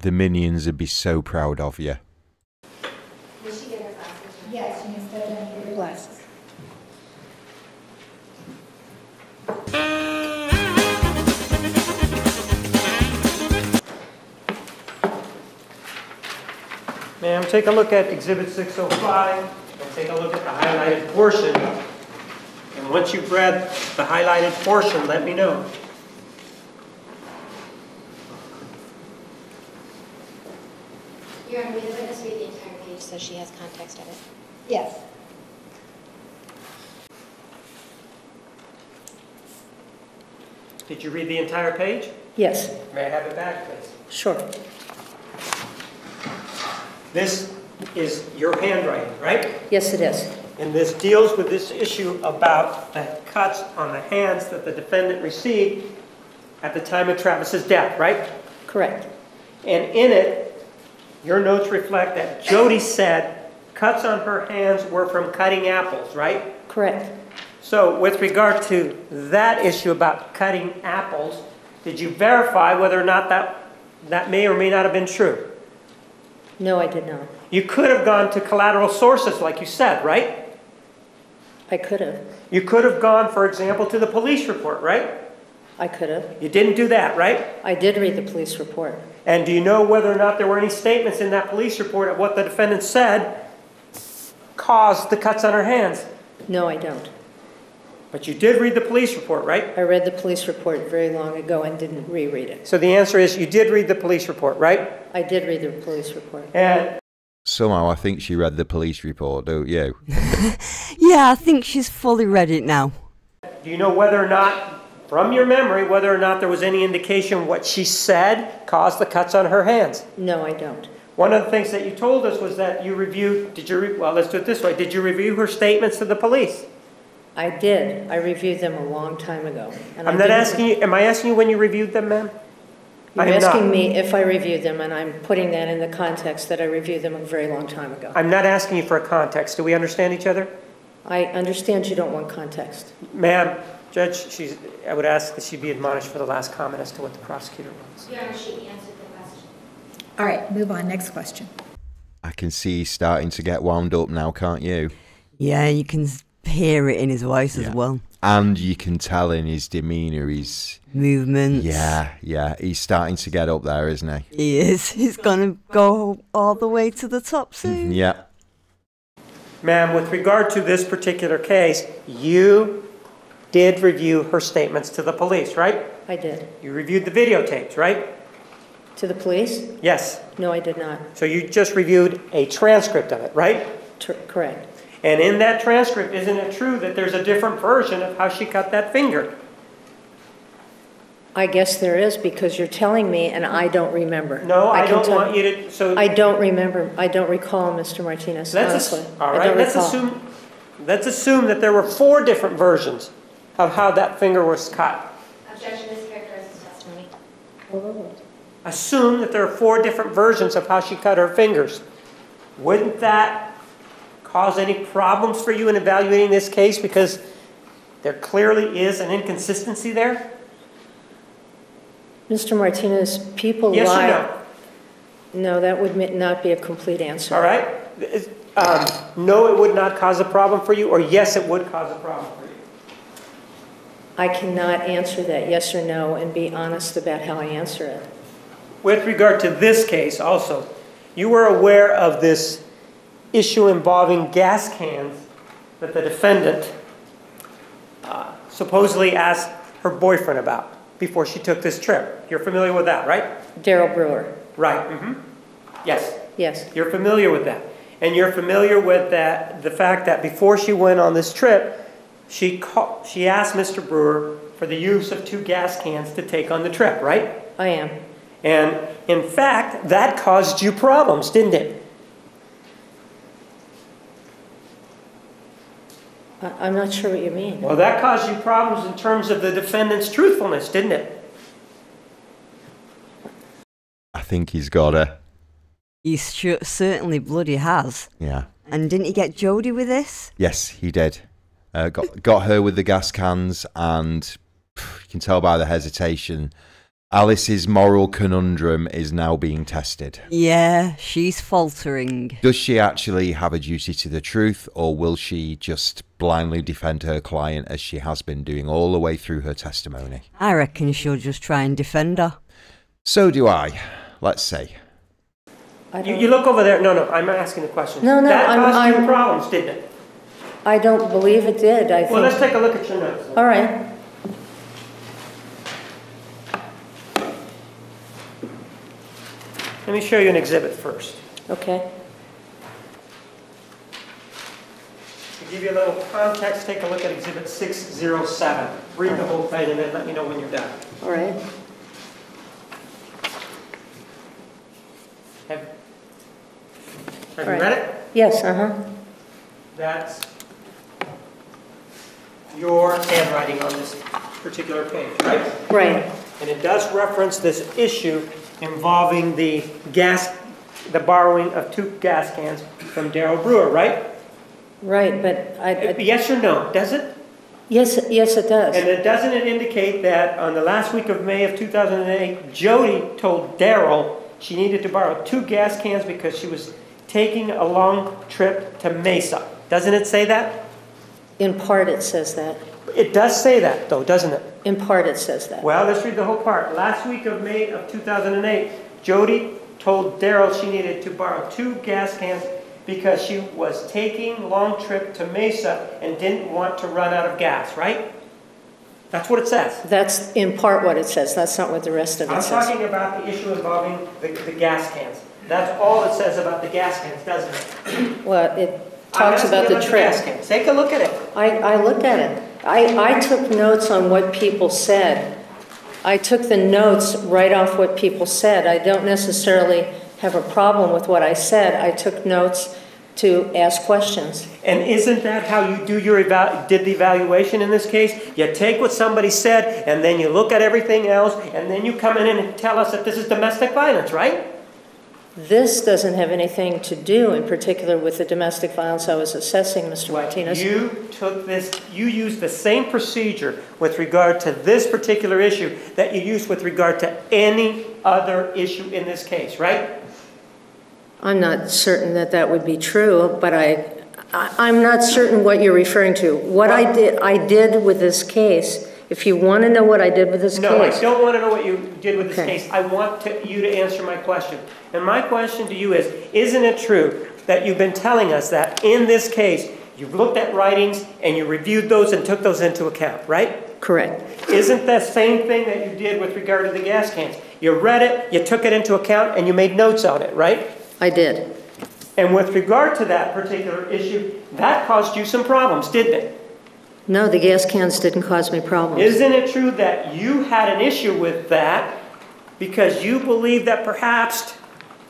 The minions would be so proud of you. Did she get her glasses? Yes, you can set it on glasses. Ma'am, take a look at Exhibit 605, and take a look at the highlighted portion. And once you've read the highlighted portion, let me know. Your Honor, will the witness read the entire page so she has context of it? Yes. Did you read the entire page? Yes, May I have it back, please? sure. This is your handwriting, right? Yes, it is. And this deals with this issue about the cuts on the hands that the defendant received at the time of Travis's death, right? Correct. And in it, your notes reflect that Jodi said cuts on her hands were from cutting apples, right? Correct. So with regard to that issue about cutting apples, did you verify whether or not that, that may or may not have been true? No, I did not. You could have gone to collateral sources, like you said, right? I could have. You could have gone, for example, to the police report, right? I could have. You didn't do that, right? I did read the police report. And do you know whether or not there were any statements in that police report of what the defendant said caused the cuts on her hands? No, I don't. But you did read the police report, right? I read the police report very long ago and didn't reread it. So the answer is you did read the police report, right? I did read the police report. And Somehow I think she read the police report, don't you? Yeah, I think she's fully read it now. do you know whether or not, from your memory, whether or not there was any indication what she said caused the cuts on her hands? No, I don't. One of the things that you told us was that you reviewed, did you, re- well, let's do it this way. Did you review her statements to the police? I did. I reviewed them a long time ago. and I I'm not didn't- asking you, am I asking you when you reviewed them, ma'am? You're am not. asking me if I reviewed them, and I'm putting that in the context that I reviewed them a very long time ago. I'm not asking you for a context. Do we understand each other? I understand you don't want context. Ma'am, Judge, she's, I would ask that she be admonished for the last comment as to what the prosecutor wants. Your Honor, she answered the question. All right, move on, next question. I can see he's starting to get wound up now, can't you? Yeah, you can hear it in his voice Yeah. as well. And you can tell in his demeanour, his Movements. yeah, yeah, he's starting to get up there, isn't he? He is. He's gonna go all the way to the top soon. Yeah. Ma'am, with regard to this particular case, you did review her statements to the police, right? I did. You reviewed the videotapes, right? To the police? Yes. No, I did not. So you just reviewed a transcript of it, right? Tr- Correct. And in that transcript, isn't it true that there's a different version of how she cut that finger? I guess there is, because you're telling me, and I don't remember. No, I can don't tell- want you to, so. I don't remember, I don't recall, Mr. Martinez, Let's, honestly. ass- all I don't let's recall. assume, let's assume that there were four different versions of how that finger was cut. Objection, mischaracterizes testimony. Assume that there are four different versions of how she cut her fingers. Wouldn't that cause any problems for you in evaluating this case because there clearly is an inconsistency there? Mr. Martinez, people lie. Yes or no? No, that would not be a complete answer. All right? Um, No, it would not cause a problem for you, or yes, it would cause a problem for you? I cannot answer that yes or no and be honest about how I answer it. With regard to this case also, you were aware of this issue involving gas cans that the defendant uh, supposedly asked her boyfriend about before she took this trip. You're familiar with that, right? Daryl Brewer, Right. hmm Yes, yes, you're familiar with that. And you're familiar with that, the fact that before she went on this trip, she call, she asked Mr. Brewer for the use of two gas cans to take on the trip, right? I am. And in fact, that caused you problems, didn't it? I- I'm not sure what you mean. Well, that caused you problems in terms of the defendant's truthfulness, didn't it? I think he's got her. He sh- certainly bloody has. Yeah. And didn't he get Jodi with this? Yes, he did. Uh, got got her with the gas cans, and pff, you can tell by the hesitation. Alyce's moral conundrum is now being tested. Yeah, she's faltering. Does she actually have a duty to the truth, or will she just blindly defend her client as she has been doing all the way through her testimony? I reckon she'll just try and defend her. So do I. Let's see. I You, you look over there. No, no, I'm asking the question. No, no, That I'm- caused you I'm- problems, didn't it? I don't believe it did. I Well, let's think, take a look at your notes. all right. Let me show you an exhibit first. Okay. To give you a little context, take a look at exhibit 607. Read the whole thing and then let me know when you're done. All right. Have have you Right. read it? Yes, uh-huh. That's your handwriting on this particular page, right? Right. And it does reference this issue involving the gas, the borrowing of two gas cans from Daryl Brewer, right? Right, but I, I- uh, Yes or no, does it? yes, yes, it does. And it, doesn't it indicate that on the last week of May of 2008, Jodi told Daryl she needed to borrow two gas cans because she was taking a long trip to Mesa? Doesn't it say that? In part, it says that. It does say that, though, doesn't it? In part, it says that. Well, let's read the whole part. Last week of May of 2008, Jodi told Daryl she needed to borrow two gas cans because she was taking a long trip to Mesa and didn't want to run out of gas, right? That's what it says. That's in part what it says. That's not what the rest of it I'm says. talking about the issue involving the, the gas cans. That's all it says about the gas cans, doesn't it? Well, it I'm talks about the trip. Take a look at it. I, I looked at it. I, I took notes on what people said. I took the notes right off what people said. I don't necessarily have a problem with what I said. I took notes to ask questions. And isn't that how you do your eval- did the evaluation in this case? You take what somebody said, and then you look at everything else, and then you come in and tell us that this is domestic violence, right? This doesn't have anything to do in particular with the domestic violence I was assessing, Mr. Martinez. You took this, you used the same procedure with regard to this particular issue that you used with regard to any other issue in this case, right? I'm not certain that that would be true, but I, I- I'm not certain what you're referring to. What I did, I did with this case, if you want to know what I did with this case. No, I case. don't want to know what you did with this Okay. case. I want to- you to answer my question. And my question to you is, isn't it true that you've been telling us that in this case, you've looked at writings and you reviewed those and took those into account, right? Correct. Isn't the same thing that you did with regard to the gas cans? You read it, you took it into account, and you made notes on it, right? I did. And with regard to that particular issue, that caused you some problems, didn't it? No, the gas cans didn't cause me problems. Isn't it true that you had an issue with that because you believe that perhaps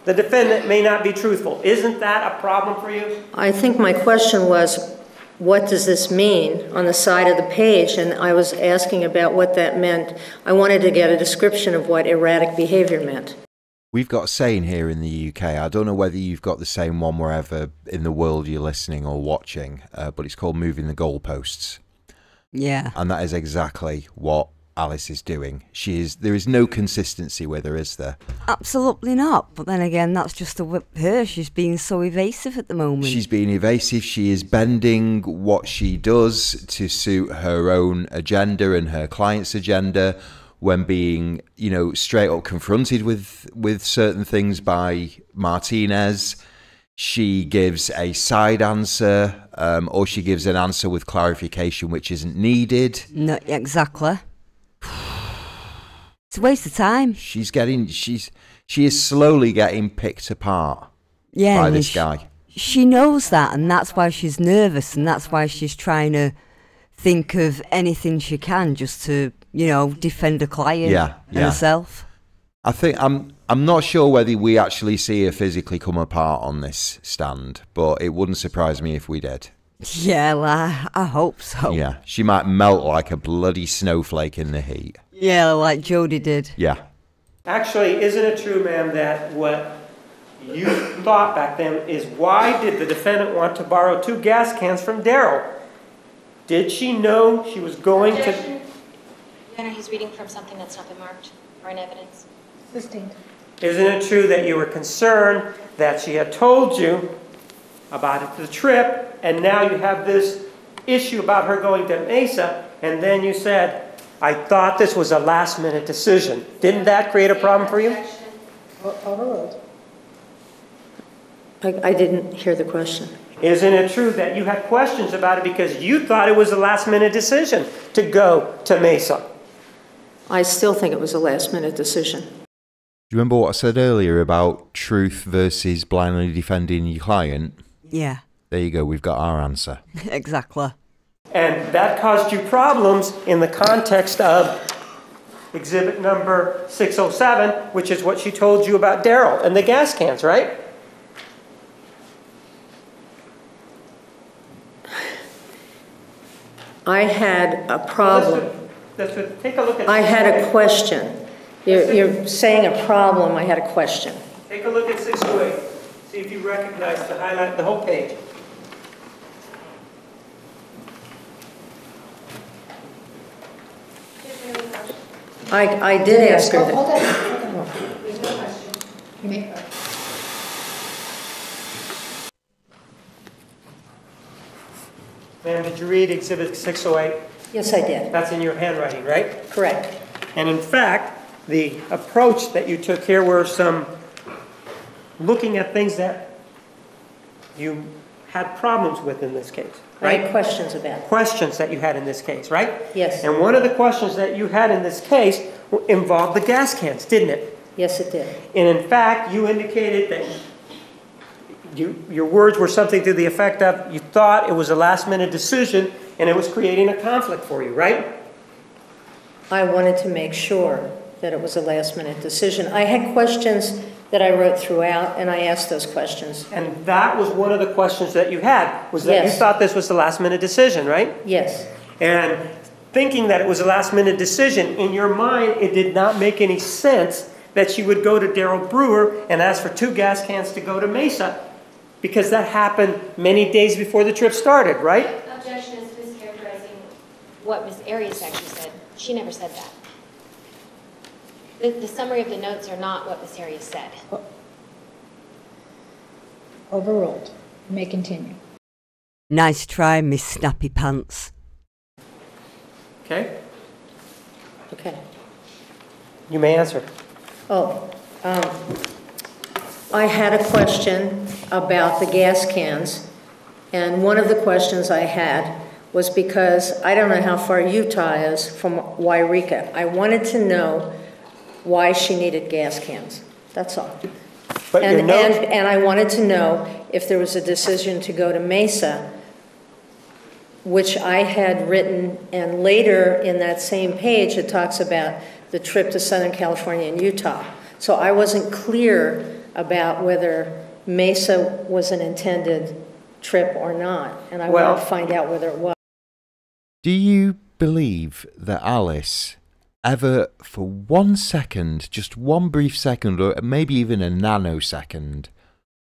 the defendant may not be truthful? Isn't that a problem for you? I think my question was, what does this mean on the side of the page? And I was asking about what that meant. I wanted to get a description of what erratic behavior meant. We've got a saying here in the UK. I don't know whether you've got the same one wherever in the world you're listening or watching, uh, but it's called moving the goalposts. Yeah. And that is exactly what Alyce is doing. She is there is no consistency with her, is there? Absolutely not. But then again, that's just the whip her. She's being so evasive at the moment. She's being evasive. She is bending what she does to suit her own agenda and her client's agenda when being, you know, straight up confronted with with certain things by Martinez. She gives a side answer, um, or she gives an answer with clarification which isn't needed. No, exactly. It's a waste of time. She's getting she's she is slowly getting picked apart Yeah. by this sh- guy. She knows that, and that's why she's nervous, and that's why she's trying to think of anything she can just to, you know, defend a client Yeah, and yeah. herself. I think I'm I'm not sure whether we actually see her physically come apart on this stand, but it wouldn't surprise me if we did. Yeah, well, I, I hope so. Yeah, she might melt like a bloody snowflake in the heat. Yeah, like Jodi did. Yeah. Actually, isn't it true, ma'am, that what you thought back then is why did the defendant want to borrow two gas cans from Daryl? Did she know she was going to? Your Honor, he's reading from something that's not been marked or in evidence. Sustained. Isn't it true that you were concerned that she had told you about the trip, and now you have this issue about her going to Mesa, and then you said, I thought this was a last minute decision. Didn't that create a problem for you? Overruled. I, I didn't hear the question. Isn't it true that you had questions about it because you thought it was a last minute decision to go to Mesa? I still think it was a last-minute decision. Do you remember what I said earlier about truth versus blindly defending your client? Yeah, There you go, we've got our answer. exactly. And that caused you problems in the context of exhibit number 607, which is what she told you about Daryl and the gas cans, right? I had a problem. That's what, that's what- take a look at. I had a question. You're, you're saying a problem, I had a question. Take a look at 608. See if you recognize the highlight, the whole page. I, I did ask her Oh, that. Hold on, hold on. There's no question. You Ma'am, did you read exhibit 608? Yes, I did. That's in your handwriting, right? Correct. And in fact, the approach that you took here were some, looking at things that you had problems with in this case, I had right? questions about. Questions that you had in this case, right? Yes. And one of the questions that you had in this case involved the gas cans, didn't it? Yes, it did. And in fact, you indicated that you, your words were something to the effect of, you thought it was a last minute decision and it was creating a conflict for you, right? I wanted to make sure that it was a last-minute decision. I had questions that I wrote throughout, and I asked those questions. And that was one of the questions that you had, was that you thought this was the last minute decision, right? Yes, And thinking that it was a last minute decision, in your mind, it did not make any sense that she would go to Daryl Brewer and ask for two gas cans to go to Mesa, because that happened many days before the trip started, right? Objection is mischaracterizing what Ms. Arias actually said. She never said that. The, the summary of the notes are not what Ms. Arias said. overruled. You may continue. Nice try, Miss Snappy Pants. Okay, okay. you may answer. Oh, um, I had a question about the gas cans, and one of the questions I had was because I don't know how far Utah is from Yreka. I wanted to know why she needed gas cans. That's all. But your And, and, note, and I wanted to know if there was a decision to go to Mesa, which I had written, and later in that same page, it talks about the trip to Southern California and Utah. So I wasn't clear about whether Mesa was an intended trip or not, and I Well- wanted to find out whether it was. Do you believe that Alyce ever, for one second, just one brief second, or maybe even a nanosecond,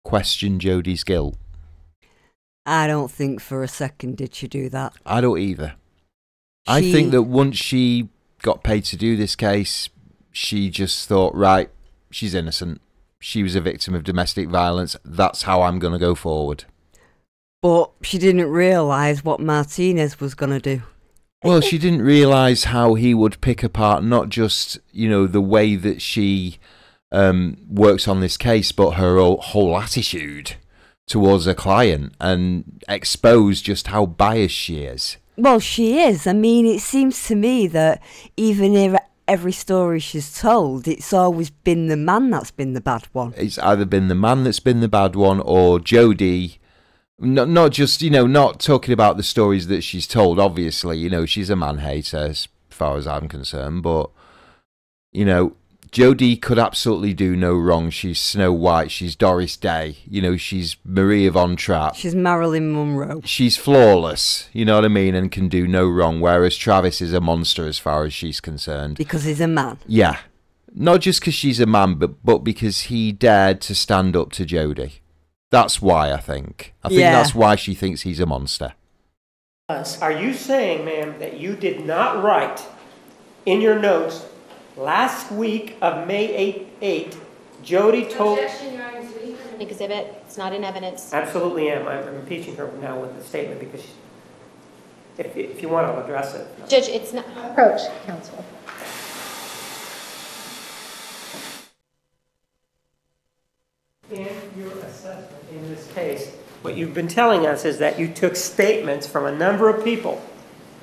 questioned Jodi's guilt? I don't think for a second did she do that. I don't either. I think that once she got paid to do this case, she just thought, right, she's innocent. She was a victim of domestic violence. That's how I'm going to go forward. But she didn't realise what Martinez was going to do. Well, she didn't realise how he would pick apart not just, you know, the way that she um, works on this case, but her whole, attitude towards her client and expose just how biased she is. Well, she is. I mean, it seems to me that even if every story she's told, it's always been the man that's been the bad one. It's either been the man that's been the bad one or Jodi Not, not just, you know, not talking about the stories that she's told. Obviously, you know, she's a man hater as far as I'm concerned. But, you know, Jodi could absolutely do no wrong. She's Snow White. She's Doris Day. You know, she's Maria von Trapp. She's Marilyn Monroe. She's flawless. You know what I mean? And can do no wrong. Whereas Travis is a monster as far as she's concerned. Because he's a man. Yeah. Not just because she's a man, but, but because he dared to stand up to Jodi. That's why I think. I think Yeah. that's why she thinks he's a monster. Us. Are you saying, ma'am, that you did not write in your notes last week of May 8, 8 Jodi told... Exhibit, it's not in evidence. Absolutely am. I'm impeaching her now with the statement because she- if, if you want, I'll address it. Judge, it's not, Approach, counsel. In your assessment in this case, what you've been telling us is that you took statements from a number of people,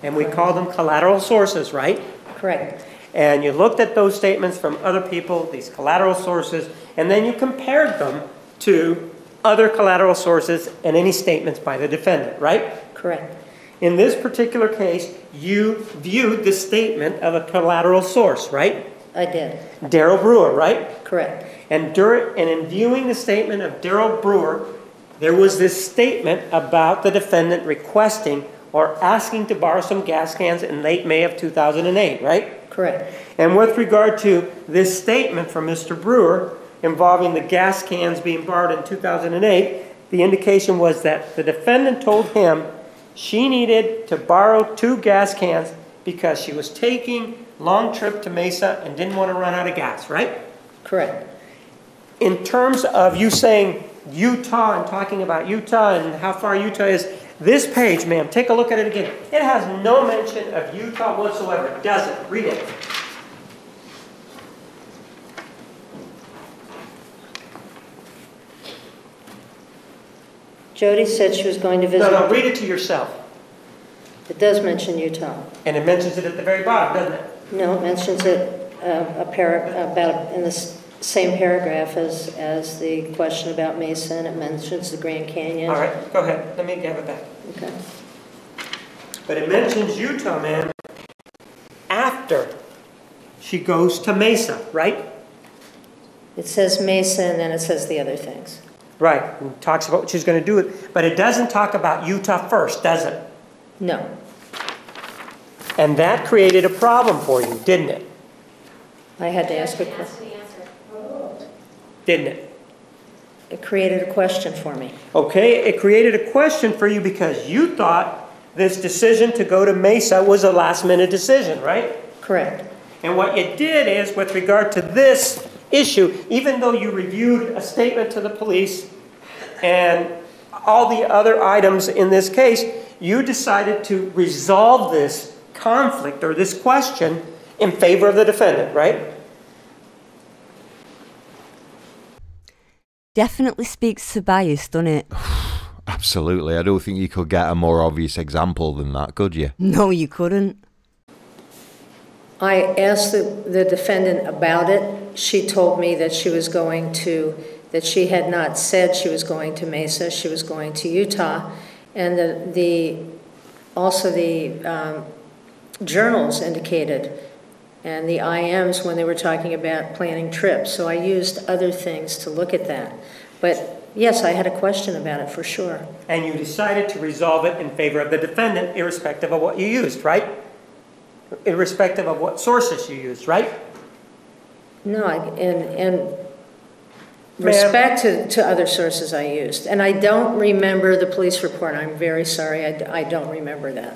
and we call them collateral sources, right? Correct. And you looked at those statements from other people, these collateral sources, and then you compared them to other collateral sources and any statements by the defendant, right? Correct. In this particular case, you viewed the statement of a collateral source, right? I did. Daryl Brewer, right? Correct. And during, and in viewing the statement of Daryl Brewer, there was this statement about the defendant requesting or asking to borrow some gas cans in late May of 2008, right? Correct. And with regard to this statement from Mr. Brewer involving the gas cans being borrowed in 2008, the indication was that the defendant told him she needed to borrow two gas cans because she was taking a long trip to Mesa and didn't want to run out of gas, right? Correct. In terms of you saying Utah and talking about Utah and how far Utah is, this page, ma'am, take a look at it again. It has no mention of Utah whatsoever, does it? Read it. Jodi said she was going to visit. no, no, read it to yourself. It does mention Utah. And it mentions it at the very bottom, doesn't it? No, it mentions it uh, a par, about, in the s- same paragraph as, as the question about Mesa, and it mentions the Grand Canyon. All right, go ahead, let me have it back. Okay. But it mentions Utah, man, after she goes to Mesa, right? It says Mesa, and then it says the other things. Right, and talks about what she's gonna do, it, but it doesn't talk about Utah first, does it? No, And that created a problem for you, didn't it? I had to ask a question. Didn't it? It created a question for me. Okay, it created a question for you because you thought this decision to go to Mesa was a last minute decision, right? Correct. And what you did is, with regard to this issue, even though you reviewed a statement to the police and all the other items in this case, you decided to resolve this conflict or this question in favor of the defendant, right? Definitely speaks to bias, doesn't it? Absolutely. I don't think you could get a more obvious example than that, could you? No, you couldn't. I asked the, the defendant about it. She told me that she was going to, that she had not said she was going to Mesa, she was going to Utah. And the, the, also the um, journals indicated, and the IMs when they were talking about planning trips. So I used other things to look at that. But yes, I had a question about it for sure. And you decided to resolve it in favor of the defendant irrespective of what you used, right? Irrespective of what sources you used, right? No, I- and, and respect to, to other sources I used. And I don't remember the police report. I'm very sorry, I don't remember that.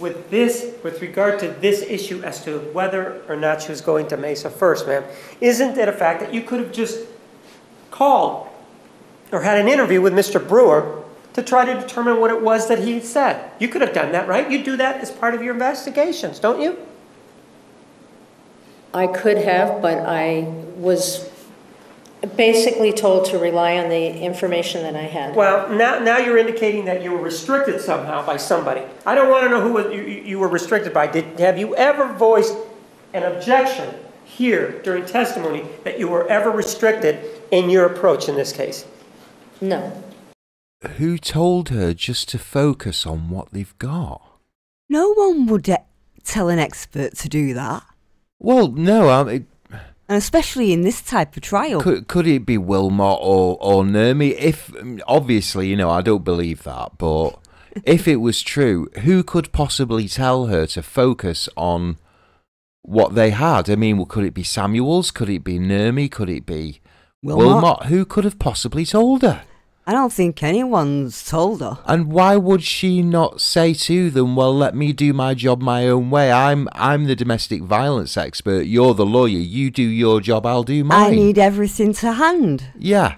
With this, with regard to this issue as to whether or not she was going to Mesa first, ma'am, isn't it a fact that you could have just called or had an interview with Mr. Brewer to try to determine what it was that he said? You could have done that, right? You do that as part of your investigations, don't you? I could have, but I was basically told to rely on the information that I had. Well, now, now you're indicating that you were restricted somehow by somebody. I don't want to know who was- you, you you were restricted by. Did, have you ever voiced an objection here during testimony that you were ever restricted in your approach in this case? No, who told her just to focus on what they've got? No one would tell an expert to do that. Well, no, I mean, And especially in this type of trial. could could it be Willmott or or Nurmi? If mm, obviously, you know, I don't believe that, but if it was true, who could possibly tell her to focus on what they had? I mean, well, could it be Samuels? Could it be Nurmi? Could it be Willmott? Willmott? Who could have possibly told her? I don't think anyone's told her. And why would she not say to them, "Well, let me do my job my own way. I'm I'm the domestic violence expert. You're the lawyer. You do your job. I'll do mine." I need everything to hand. Yeah.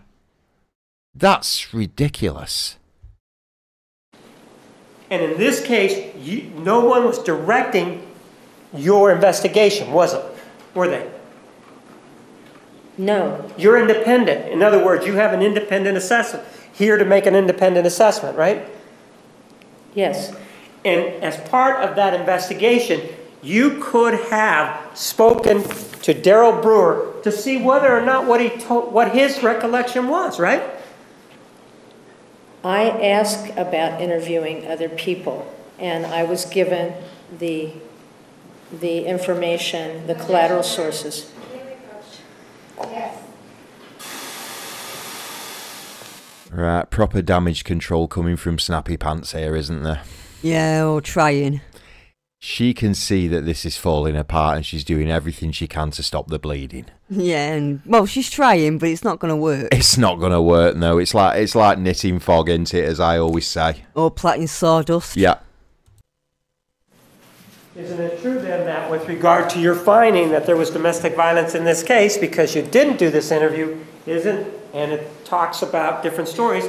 That's ridiculous. And in this case, you, no one was directing your investigation, was it? Were they? No, You're independent. In other words, you have an independent assessment, here to make an independent assessment, right? yes, And as part of that investigation, you could have spoken to Daryl Brewer to see whether or not what he told, what his recollection was, right? I asked about interviewing other people, and I was given the, the information, the collateral sources. Yes. Right, proper damage control coming from Snappy Pants here, isn't there? Yeah, or trying. She can see that this is falling apart and she's doing everything she can to stop the bleeding. Yeah, and well, she's trying, but it's not going to work. It's not gonna work, no. It's like it's like knitting fog, isn't it, as I always say. Or plaiting sawdust. Yeah. Isn't it true then that with regard to your finding that there was domestic violence in this case, because you didn't do this interview, isn't, and it talks about different stories,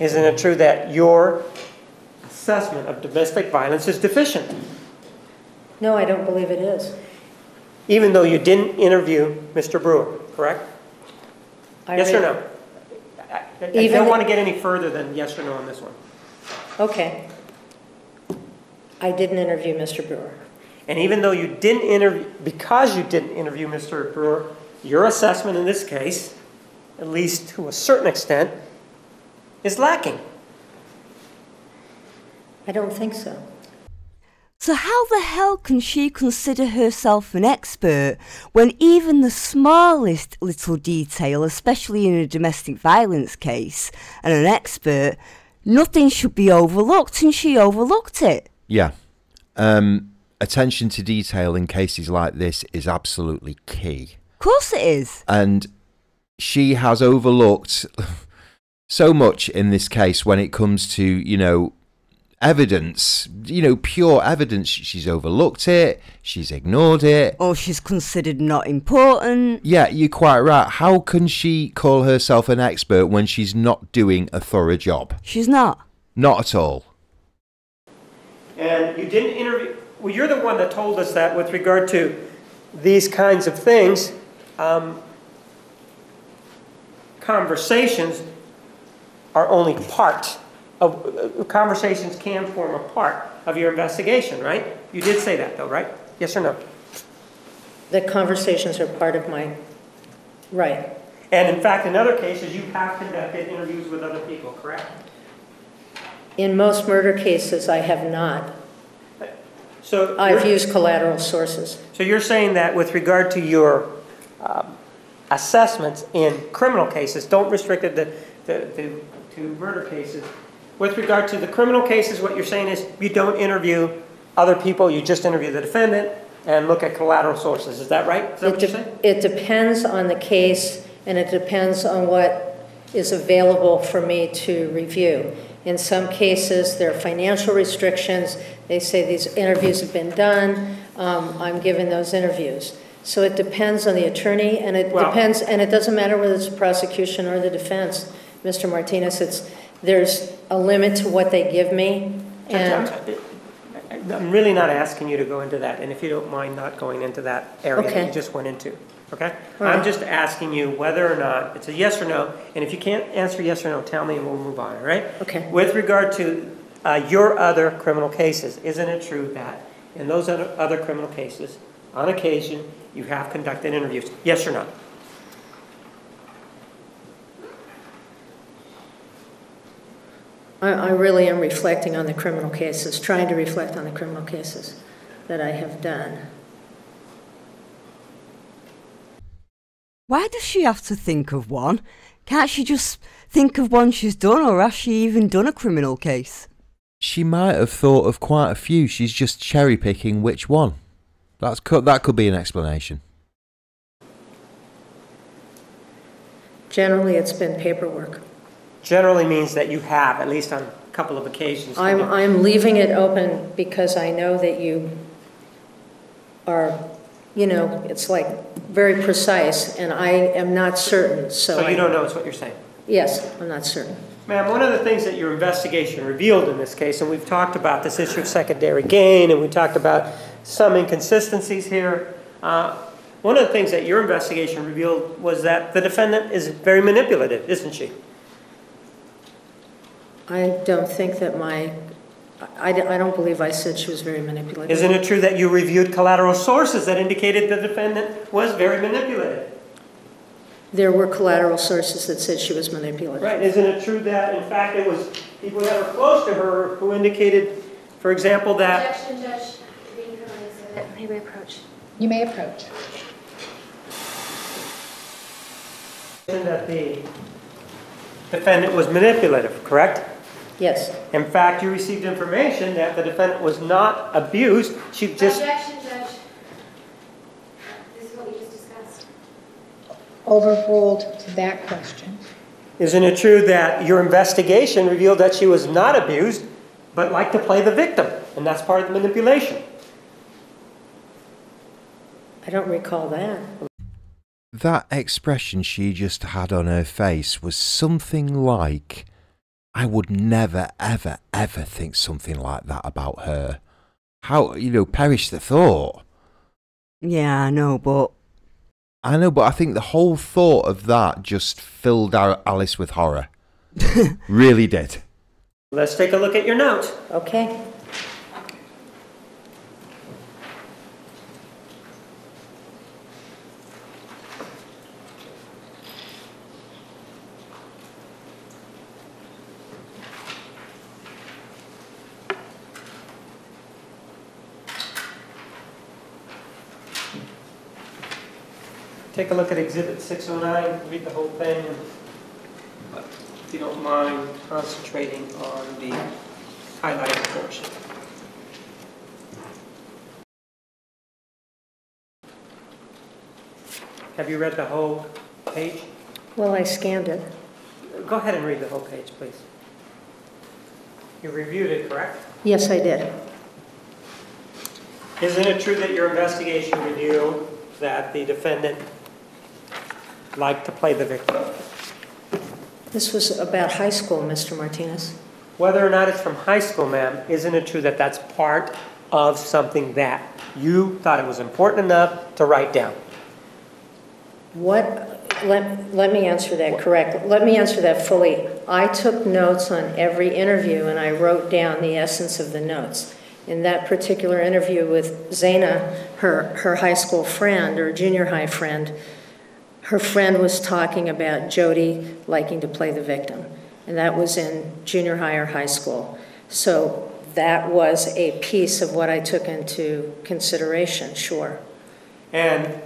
isn't it true that your assessment of domestic violence is deficient? No, I don't believe it is. Even though you didn't interview Mr. Brewer, correct? I Yes or no? I- I I don't want to get any further than yes or no on this one. Okay. I didn't interview Mr. Brewer. And even though you didn't interview, because you didn't interview Mr. Brewer, your assessment in this case, at least to a certain extent, is lacking. I don't think so. So how the hell can she consider herself an expert when even the smallest little detail, especially in a domestic violence case, and an expert, nothing should be overlooked, and she overlooked it. Yeah. Um attention to detail in cases like this is absolutely key. Of course it is. and she has overlooked so much in this case when it comes to you know evidence you know pure evidence. She's overlooked it. She's ignored it. Or she's considered not important. yeah you're quite right. How can she call herself an expert when she's not doing a thorough job? She's not. not at all. And you didn't interview, well, you're the one that told us that with regard to these kinds of things, um, conversations are only part of, uh, conversations can form a part of your investigation, right? You did say that though, right? Yes or no? The conversations are part of my, right. And in fact, in other cases, you have conducted interviews with other people, correct? In most murder cases, I have not. So I've used collateral sources. So you're saying that with regard to your um, assessments in criminal cases, don't restrict it to, to, to- to murder cases. With regard to the criminal cases, what you're saying is you don't interview other people, you just interview the defendant and look at collateral sources. Is that right? Is that It what you're saying? It depends on the case, and it depends on what is available for me to review. In some cases, there are financial restrictions. They say these interviews have been done. Um, I'm given those interviews. So it depends on the attorney, and it Well- depends, and it doesn't matter whether it's the prosecution or the defense, Mr. Martinez. It's, there's a limit to what they give me, and I'm really not asking you to go into that, and if you don't mind not going into that area that you just went into, okay? All I'm just asking you whether or not, it's a yes or no, and if you can't answer yes or no, tell me and we'll move on, all right? Okay. With regard to uh, your other criminal cases, isn't it true that in those other other criminal cases, on occasion, you have conducted interviews? Yes or no? I, I really am reflecting on the criminal cases, trying to reflect on the criminal cases that I have done. Why does she have to think of one? Can't she just think of one she's done, or has she even done a criminal case? She might have thought of quite a few. She's just cherry picking which one. That's co- that could be an explanation. Generally, it's been paperwork. Generally means that you have, at least on a couple of occasions. I'm, I'm leaving it open because I know that you are, you know, it's like very precise, and I am not certain, so. So you I- don't know is what you're saying? Yes, I'm not certain. Ma'am, one of the things that your investigation revealed in this case, and we've talked about this issue of secondary gain, and we talked about some inconsistencies here. uh, One of the things that your investigation revealed was that the defendant is very manipulative, isn't she? I don't think that my, I, I don't believe I said she was very manipulative. Isn't it true that you reviewed collateral sources that indicated the defendant was very manipulative? There were collateral sources that said she was manipulative. Right, isn't it true that, in fact, it was people that were close to her who indicated, for example, that Objection, Judge. Reading from the exhibit. May we approach? You may approach. that the defendant was manipulative, correct? Yes. In fact, you received information that the defendant was not abused, she just, Objection, Judge. This is what we just discussed. Overruled to that question. isn't it true that your investigation revealed that she was not abused, but liked to play the victim? And that's part of the manipulation. I don't recall that. That expression she just had on her face was something like, I would never, ever, ever think something like that about her. How, you know, perish the thought. Yeah, I know, but I know, but I think the whole thought of that just filled our Alyce with horror. really did. Let's take a look at your note. Okay. Take a look at Exhibit 609, read the whole thing, and if you don't mind concentrating on the highlighted portion. Have you read the whole page? Well, I scanned it. Go ahead and read the whole page, please. You reviewed it, correct? Yes, I did. Isn't it true that your investigation revealed that the defendant liked to play the victim? This was about high school, Mr. Martinez. Whether or not it's from high school, ma'am, isn't it true that that's part of something that you thought it was important enough to write down? What, let, let me answer that correctly. Let me answer that fully. I took notes on every interview and I wrote down the essence of the notes. In that particular interview with Zaina, her, her high school friend or junior high friend, her friend was talking about Jodi liking to play the victim. And that was in junior high or high school. So that was a piece of what I took into consideration, sure. And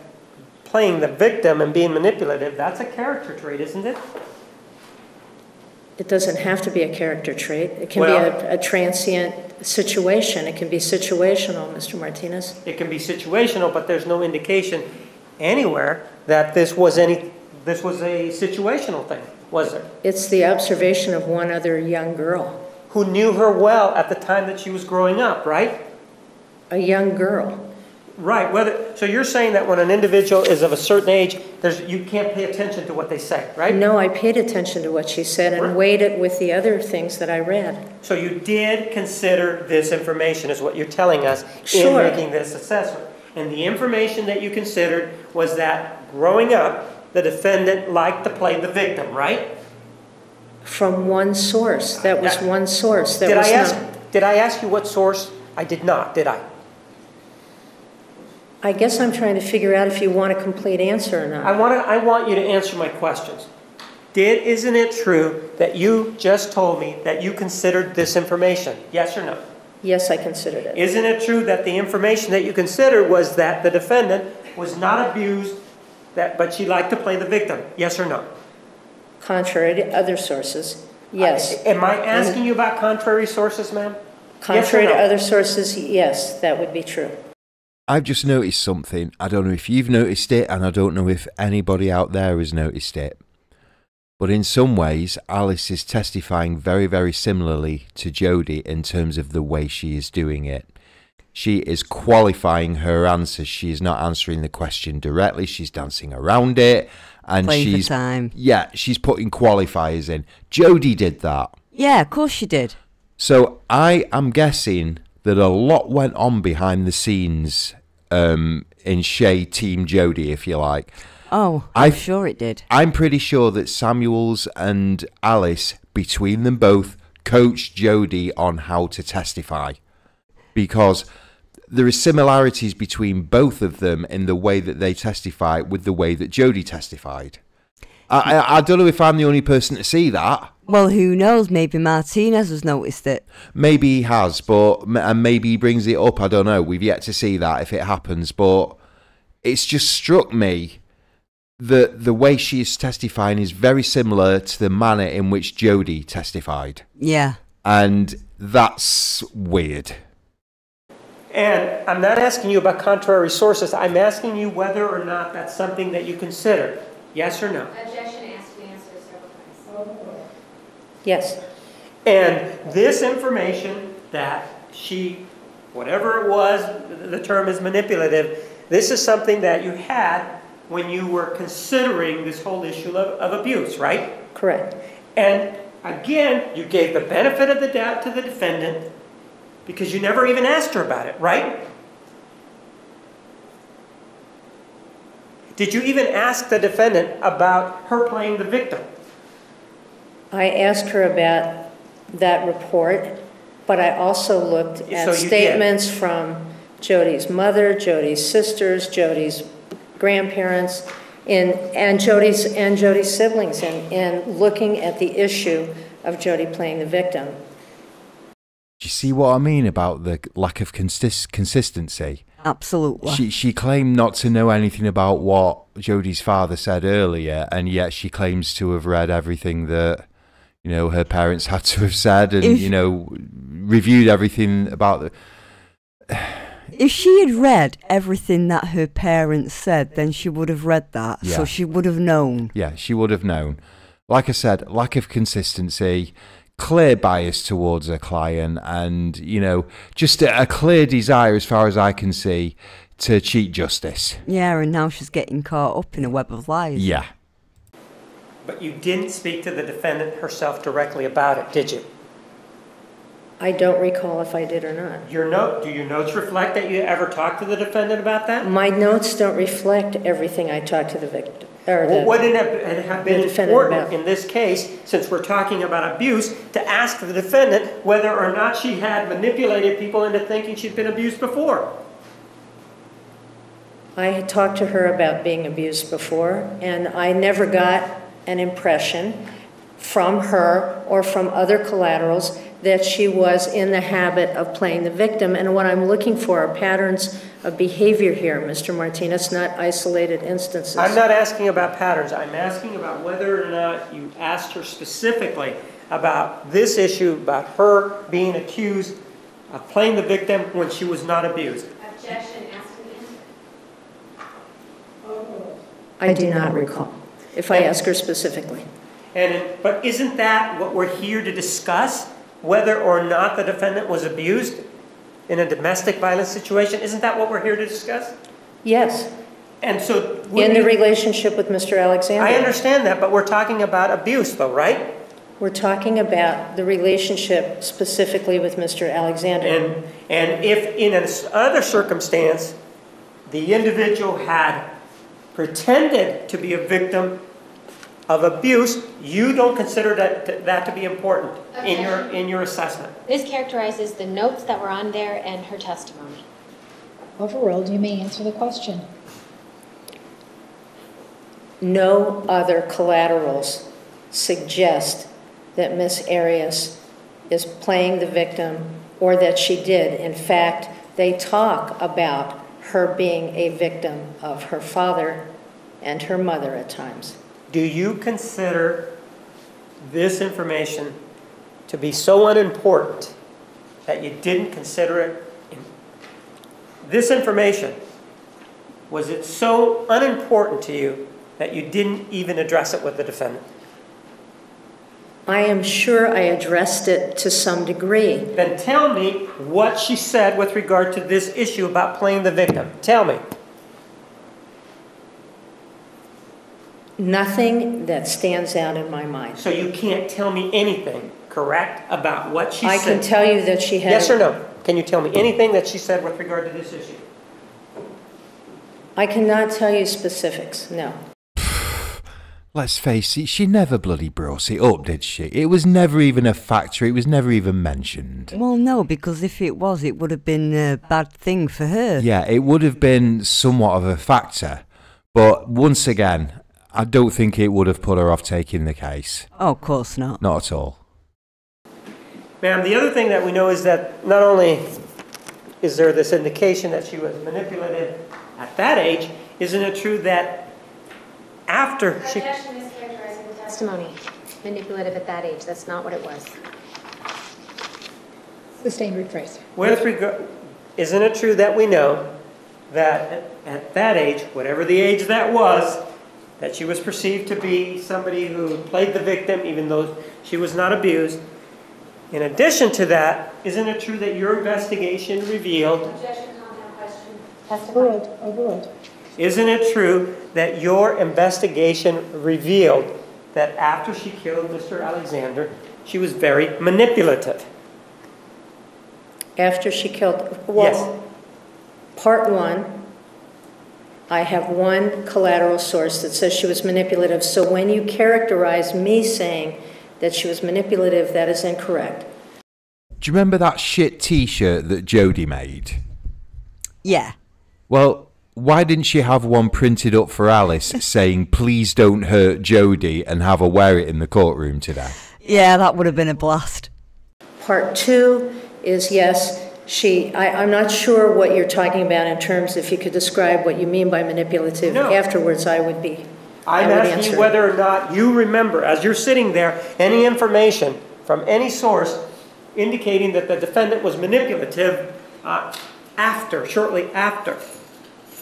playing the victim and being manipulative, that's a character trait, isn't it? It doesn't have to be a character trait. It can be a, a transient situation. It can be situational, Mr. Martinez. It can be situational, but there's no indication anywhere that this was any, this was a situational thing, was there? It's the observation of one other young girl, Who knew her well at the time that she was growing up, right? a young girl. Right, whether, so you're saying that when an individual is of a certain age, there's, you can't pay attention to what they say, right? No, I paid attention to what she said Right. and weighed it with the other things that I read. So you did consider this information, is what you're telling us, in making this assessment. And the information that you considered was that growing up, the defendant liked to play the victim, right? From one source. That was one source. That Did was I ask, not. did I ask you what source? I did not, did I? I guess I'm trying to figure out if you want a complete answer or not. I want to, I want you to answer my questions. Did, isn't it true that you just told me that you considered this information? Yes or no? Yes, I considered it. Isn't it true that the information that you considered was that the defendant was not abused, that, but she liked to play the victim? Yes or no? Contrary to other sources, yes. Am I asking you about contrary sources, ma'am? Contrary to no? other sources, yes, that would be true. I've just noticed something. I don't know if you've noticed it, and I don't know if anybody out there has noticed it. But in some ways, Alyce is testifying very, very similarly to Jodi in terms of the way she is doing it. She is qualifying her answers. She is not answering the question directly. She's dancing around it, and Playing she's time. yeah, she's putting qualifiers in. Jodi did that. Yeah, of course she did. So I am guessing that a lot went on behind the scenes um, in Shay Team Jodi, if you like. Oh, I'm I- sure it did. I'm pretty sure that Samuels and Alyce, between them both, coached Jodi on how to testify. Because there are similarities between both of them in the way that they testify with the way that Jodi testified. I, I, I don't know if I'm the only person to see that. Well, who knows? Maybe Martinez has noticed it. Maybe he has, but and maybe he brings it up. I don't know. We've yet to see that if it happens, but it's just struck me that the way she is testifying is very similar to the manner in which Jodi testified, Yeah. and that's weird. And I'm not asking you about contrary sources. I'm asking you whether or not that's something that you consider. Yes or no? Objection asked to answer several times. Yes, And this information that she, whatever it was, the term is manipulative, this is something that you had when you were considering this whole issue of, of abuse, right? correct. And again, you gave the benefit of the doubt to the defendant because you never even asked her about it, right? Did you even ask the defendant about her playing the victim? I asked her about that report, but I also looked So at did. statements from Jodi's mother, Jodi's sisters, Jodi's grandparents, in, and Jodi's, and Jodi's siblings, and, and looking at the issue of Jodi playing the victim. Do you see what I mean about the lack of consist- consistency? Absolutely. She she claimed not to know anything about what Jodi's father said earlier, and yet she claims to have read everything that you know her parents had to have said, and If- you know reviewed everything about the. if she had read everything that her parents said, then she would have read that. Yeah. So she would have known. Yeah, she would have known. Like I said, lack of consistency, clear bias towards a client, and you know just a, a clear desire, as far as I can see, to cheat justice. Yeah, and now she's getting caught up in a web of lies. Yeah. But you didn't speak to the defendant herself directly about it, did you? I don't recall if I did or not. Your note, do your notes reflect that you ever talked to the defendant about that? My notes don't reflect everything I talked to the victim, or Well, the, Wouldn't it have- have been The defendant important about- in this case, since we're talking about abuse, to ask the defendant whether or not she had manipulated people into thinking she'd been abused before? I had talked to her about being abused before, and I never got an impression from her or from other collaterals that she was in the habit of playing the victim. And what I'm looking for are patterns of behavior here, Mr. Martinez, not isolated instances. I'm not asking about patterns, I'm asking about whether or not you asked her specifically about this issue, about her being accused of playing the victim when she was not abused. Objection asked to. I do not recall, if I ask her specifically. And, but isn't that what we're here to discuss? Whether or not the defendant was abused in a domestic violence situation? Isn't that what we're here to discuss? Yes, And so. in the relationship with Mr. Alexander. I understand that, but we're talking about abuse though, right? We're talking about the relationship specifically with Mr. Alexander. And, and if in another circumstance, the individual had pretended to be a victim of abuse, you don't consider that, that to be important in your, in your assessment? This characterizes the notes that were on there and her testimony. Overruled, you may answer the question. no other collaterals suggest that Miss Arias is playing the victim or that she did. In fact, they talk about her being a victim of her father and her mother at times. Do you consider this information to be so unimportant that you didn't consider it? in- This information, was it so unimportant to you that you didn't even address it with the defendant? I am sure I addressed it to some degree. Then tell me what she said with regard to this issue about playing the victim. Tell me. Nothing that stands out in my mind. So you can't tell me anything, correct, about what she I said? I can tell you that she had. Yes or no? Can you tell me anything that she said with regard to this issue? I cannot tell you specifics, no. Let's face it, she never bloody brought it up, did she? It was never even a factor, it was never even mentioned. Well, no, because if it was, it would have been a bad thing for her. Yeah, it would have been somewhat of a factor, but once again, I don't think it would have put her off taking the case. Oh, of course not. Not at all. Ma'am, the other thing that we know is that not only is there this indication that she was manipulative at that age, isn't it true that after she... That's actually mischaracterizing the testimony. Manipulative at that age, that's not what it was. Sustained rephrase. With regard, isn't it true that we know that at- at that age, whatever the age that was, that she was perceived to be somebody who played the victim even though she was not abused? In addition to that, isn't it true that your investigation revealed, Objection, compound question. Overruled, overruled. isn't it true that your investigation revealed that after she killed Mr. Alexander, she was very manipulative? After she killed, Yes. part one, I have one collateral source that says she was manipulative. So when you characterize me saying that she was manipulative, that is incorrect. Do you remember that shit t shirt that Jodi made? Yeah. Well, why didn't she have one printed up for Alyce saying, please don't hurt Jodi and have her wear it in the courtroom today? Yeah, that would have been a blast. Part two is yes, she, I, I'm not sure what you're talking about in terms, if you could describe what you mean by manipulative. No. Afterwards, I would be, I I'm would asking you whether or not you remember, as you're sitting there, any information from any source indicating that the defendant was manipulative uh, after, shortly after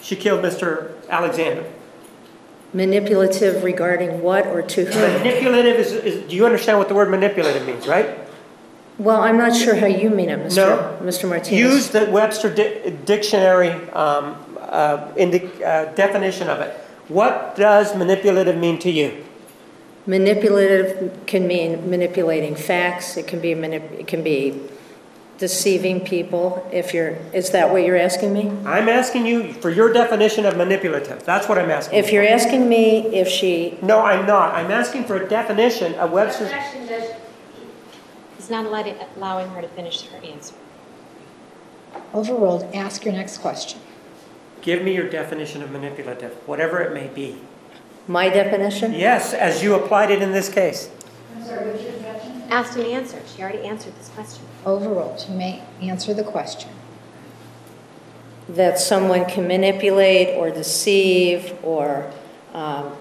she killed Mr. Alexander. Manipulative regarding what or to whom? Manipulative is, is, do you understand what the word manipulative means, right? Well, I'm not sure how you mean it, Mr. No. Mr. Martinez. Use the Webster di- Dictionary um, uh, indi- uh, definition of it. What does manipulative mean to you? Manipulative can mean manipulating facts, it can be manip, it can be deceiving people, if you're, is that what you're asking me? I'm asking you for your definition of manipulative. That's what I'm asking. If you you're for. asking me if she, No, I'm not. I'm asking for a definition of Webster's. Objection, Judge. He's not allowed- allowing her to finish her answer. Overruled. Ask your next question. Give me your definition of manipulative, whatever it may be. my definition? Yes, as you applied it in this case. Asked and answered. She already answered this question. Overruled. You may answer the question. That someone can manipulate or deceive or, um,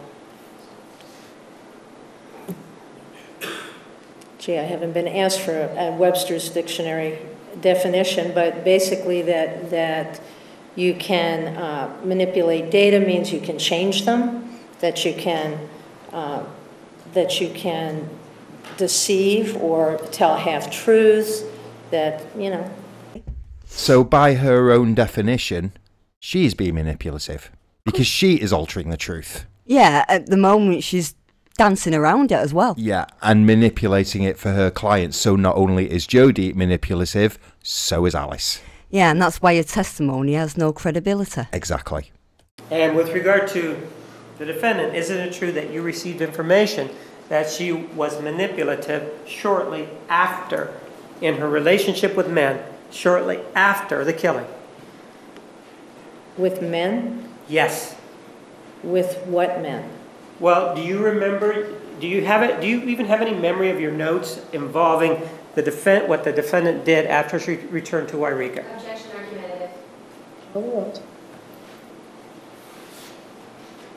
gee, I haven't been asked for a Webster's dictionary definition, but basically that, that you can uh, manipulate data means you can change them, that you can, uh, that you can deceive or tell half-truths, that, you know, So, by her own definition, she is being manipulative because she is altering the truth. Yeah, at the moment she's dancing around it as well. Yeah, and manipulating it for her clients. So, not only is Jodi manipulative, so is Alyce. Yeah, and that's why her testimony has no credibility. Exactly. And with regard to the defendant, isn't it true that you received information that she was manipulative shortly after, in her relationship with men, shortly after the killing? with men, Yes. with what men? Well, do you remember, do do you have it, do you even have any memory of your notes involving the defend, what the defendant did after she returned to Yreka? Objection argumentative. Overruled.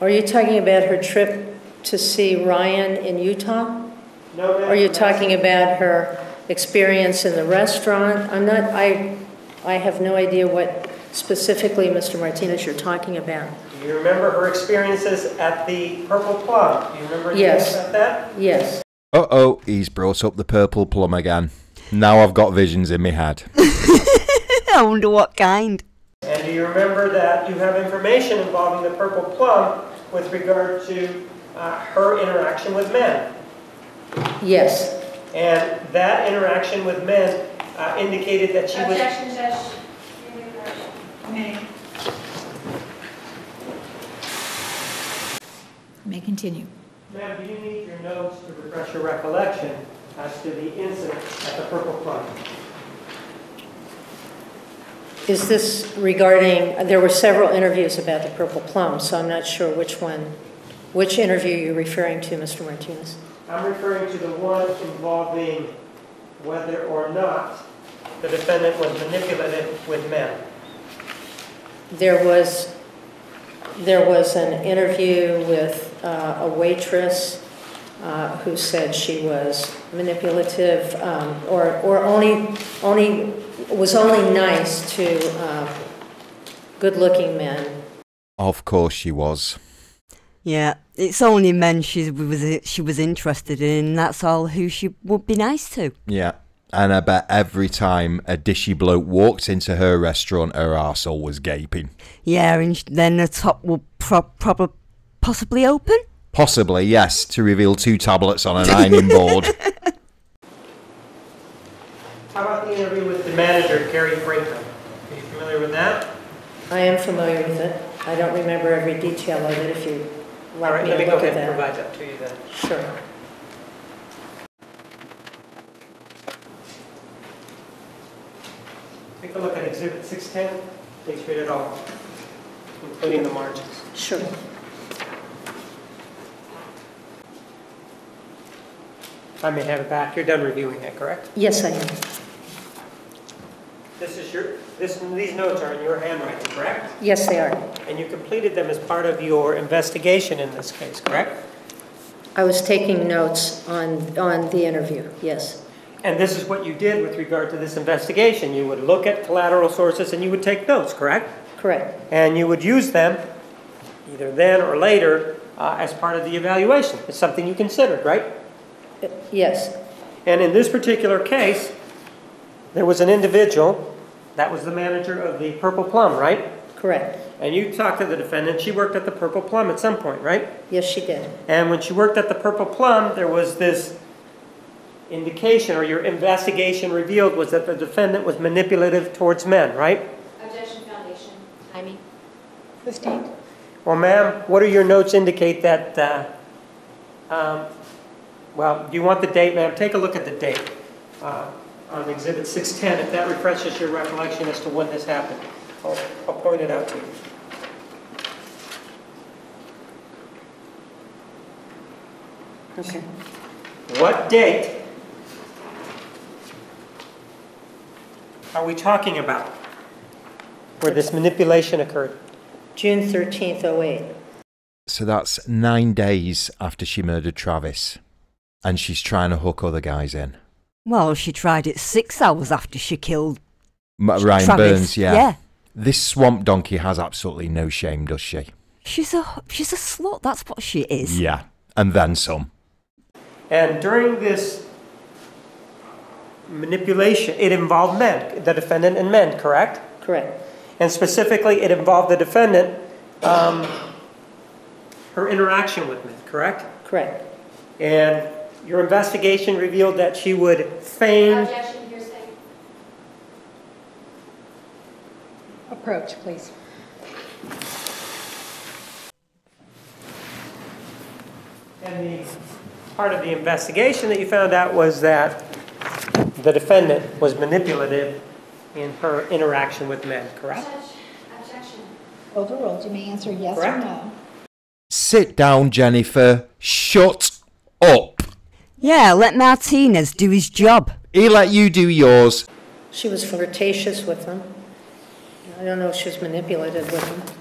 Are you talking about her trip to see Ryan in Utah? No, ma'am. Are you talking about her experience in the restaurant? I'm not, I, I have no idea what specifically, Mr. Martinez, you're talking about. Do you remember her experiences at the Purple Plum? Do you remember anything Yes. about that? Yes. Uh oh, he's brought up the purple plum again. Now I've got visions in my head. I wonder what kind. And do you remember that you have information involving the Purple Plum with regard to uh, her interaction with men? Yes. And that interaction with men uh, indicated that she was... Objection, Judge. May. You May continue. Ma'am, do you need your notes to refresh your recollection as to the incident at the Purple Plum? Is this regarding, there were several interviews about the Purple Plum, so I'm not sure which one, which interview you're referring to, Mr. Martinez. I'm referring to the one involving whether or not the defendant was manipulative with men. There was, there was an interview with uh, a waitress uh, who said she was manipulative, um, or, or only, only, was only nice to uh, good-looking men. Of course she was. Yeah, it's only men she was she was interested in. That's all who she would be nice to. Yeah. And I bet every time a dishy bloke walked into her restaurant, her arsehole was gaping. Yeah, and then the top will pro- prob- possibly open. Possibly, yes, to reveal two tablets on an ironing board. How about the interview with the manager, Gary Franklin? Are you familiar with that? I am familiar with it. I don't remember every detail of it, if you All like right, me let to me go look at ahead and that. provide that to you then. Sure. Take a look at Exhibit 610. Please read it all, including the margins. Sure. I may have it back. You're done reviewing it, correct? Yes, I am. This is your, this, these notes are in your handwriting, correct? Yes, they are. And you completed them as part of your investigation in this case, correct? I was taking notes on, on the interview, yes. And this is what you did with regard to this investigation. You would look at collateral sources and you would take notes, correct? Correct. And you would use them either then or later uh, as part of the evaluation. It's something you considered, right? Yes, And in this particular case, there was an individual, that was the manager of the Purple Plum, right? correct. And you talked to the defendant, she worked at the Purple Plum at some point, right? Yes, she did. And when she worked at the Purple Plum, there was this indication, or your investigation revealed, was that the defendant was manipulative towards men, right? Objection foundation. Timing. Sustained. Well, ma'am, what do your notes indicate that, uh, um, well, do you want the date, ma'am? Take a look at the date uh, on Exhibit 610, if that refreshes your recollection as to when this happened. I'll I'll point it out to you. Okay. What date are we talking about where this manipulation occurred? June 13th, 08. so that's nine days after she murdered Travis. And she's trying to hook other guys in. Well, she tried it six hours after she killed M- Ryan Travis. Burns, yeah. Yeah. This swamp donkey has absolutely no shame, does she? She's a she's a slut. That's what she is. Yeah. And then some. And during this manipulation, it involved men, the defendant and men, correct? Correct. And specifically, it involved the defendant, um, her interaction with men, correct? Correct. And your investigation revealed that she would feign, Objection hearsay. Approach, please. and the part of the investigation that you found out was that the defendant was manipulative in her interaction with men, correct? Objection. Overruled. You may answer yes or no. Sit down, Jennifer. Shut up. Yeah, let Martinez do his job. He let you do yours. She was flirtatious with them. I don't know if she was manipulative with them.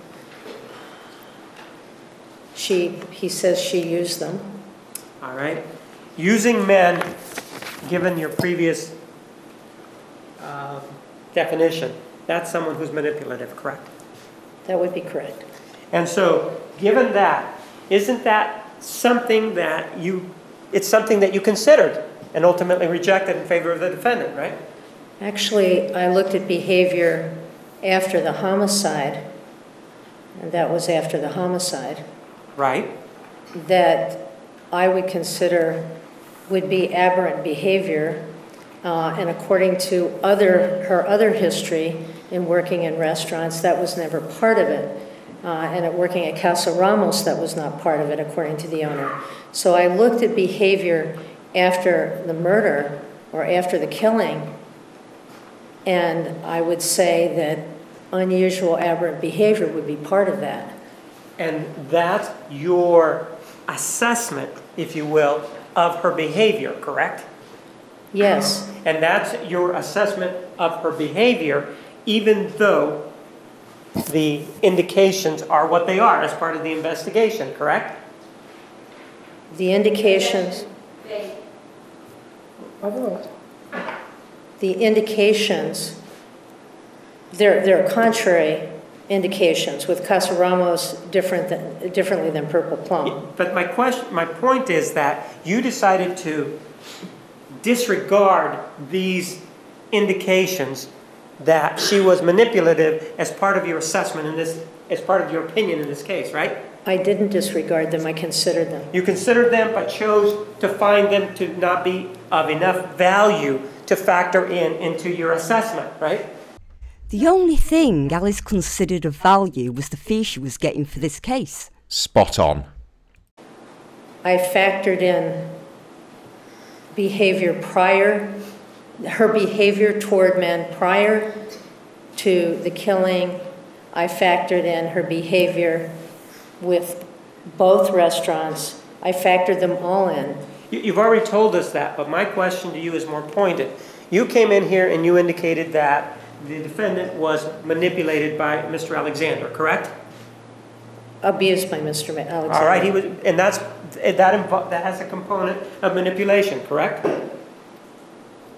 She, he says she used them. All right? Using men, given your previous um, definition, that's someone who's manipulative, correct? That would be correct. And so, given that, isn't that something that you, it's something that you considered and ultimately rejected in favor of the defendant, right? Actually, I looked at behavior after the homicide, and that was after the homicide, Right? that I would consider would be aberrant behavior. Uh, and according to other, her other history in working in restaurants, that was never part of it. Uh, and at working at Casa Ramos, that was not part of it, according to the owner. So I looked at behavior after the murder or after the killing, and I would say that unusual aberrant behavior would be part of that. And that's your assessment, if you will, of her behavior, correct? Yes, And that's your assessment of her behavior, even though the indications are what they are as part of the investigation, correct? the indications. The indications, they're, they're contrary indications, with Casa Ramos different than, differently than Purple Plum. But my question, my point is that you decided to disregard these indications that she was manipulative as part of your assessment in this, as part of your opinion in this case, right? I didn't disregard them, I considered them. You considered them but chose to find them to not be of enough value to factor in into your assessment, right? The only thing Alyce considered of value was the fee she was getting for this case. Spot on. I factored in behavior prior, her behavior toward men prior to the killing. I factored in her behavior with both restaurants. I factored them all in. You- You've already told us that, but my question to you is more pointed. You came in here and you indicated that the defendant was manipulated by Mr. Alexander, correct? Abused by Mr. Alexander. All right, he was, and that's, that that has a component of manipulation, correct?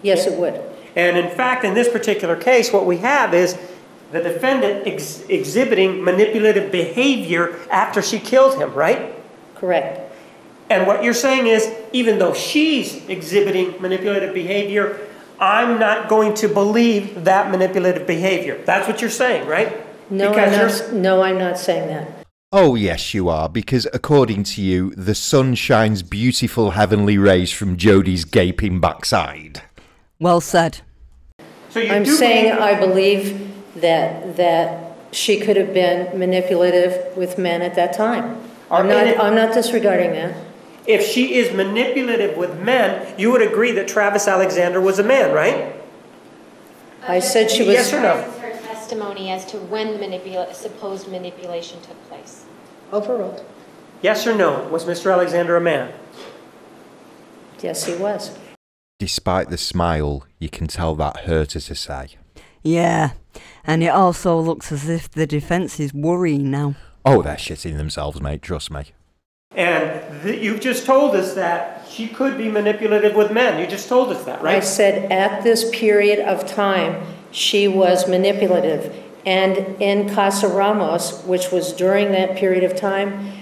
Yes, it would. And in fact, in this particular case, what we have is the defendant ex- exhibiting manipulative behavior after she killed him, right? Correct. And what you're saying is, even though she's exhibiting manipulative behavior, I'm not going to believe that manipulative behavior. That's what you're saying, right? No, I'm not, no, I'm not saying that. Oh, yes, you are, because according to you, the sun shines beautiful heavenly rays from Jodi's gaping backside. Well said. So you I'm saying believe- I believe that, that she could have been manipulative with men at that time. I'm not, any- I'm not disregarding that. if she is manipulative with men, you would agree that Travis Alexander was a man, right? I said she was. Yes or no? Her testimony as to when the manipula, supposed manipulation took place. Overruled. Yes or no? Was Mr. Alexander a man? Yes, he was. Despite the smile, you can tell that hurt her to say. Yeah, and it also looks as if the defence is worrying now. Oh, they're shitting themselves, mate, trust me. And th- you've just told us that she could be manipulative with men. You just told us that, right? I said at this period of time, she was manipulative. And in Casa Ramos, which was during that period of time,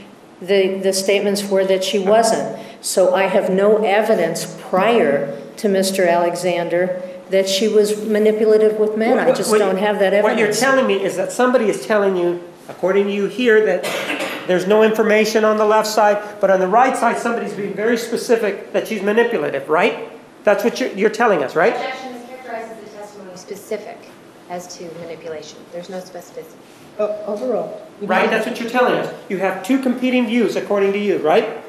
the, the statements were that she wasn't. So I have no evidence prior to Mr. Alexander that she was manipulative with men. I just what- don't have that evidence. What you're telling me is that somebody is telling you, according to you here, that there's no information on the left side, but on the right side, somebody's being very specific that she's manipulative, right? That's what you're, you're telling us, right? Objection mischaracterizes the testimony specific as to manipulation. There's no specificity. Overall. Right? That's what you're telling us. You have two competing views, according to you, right?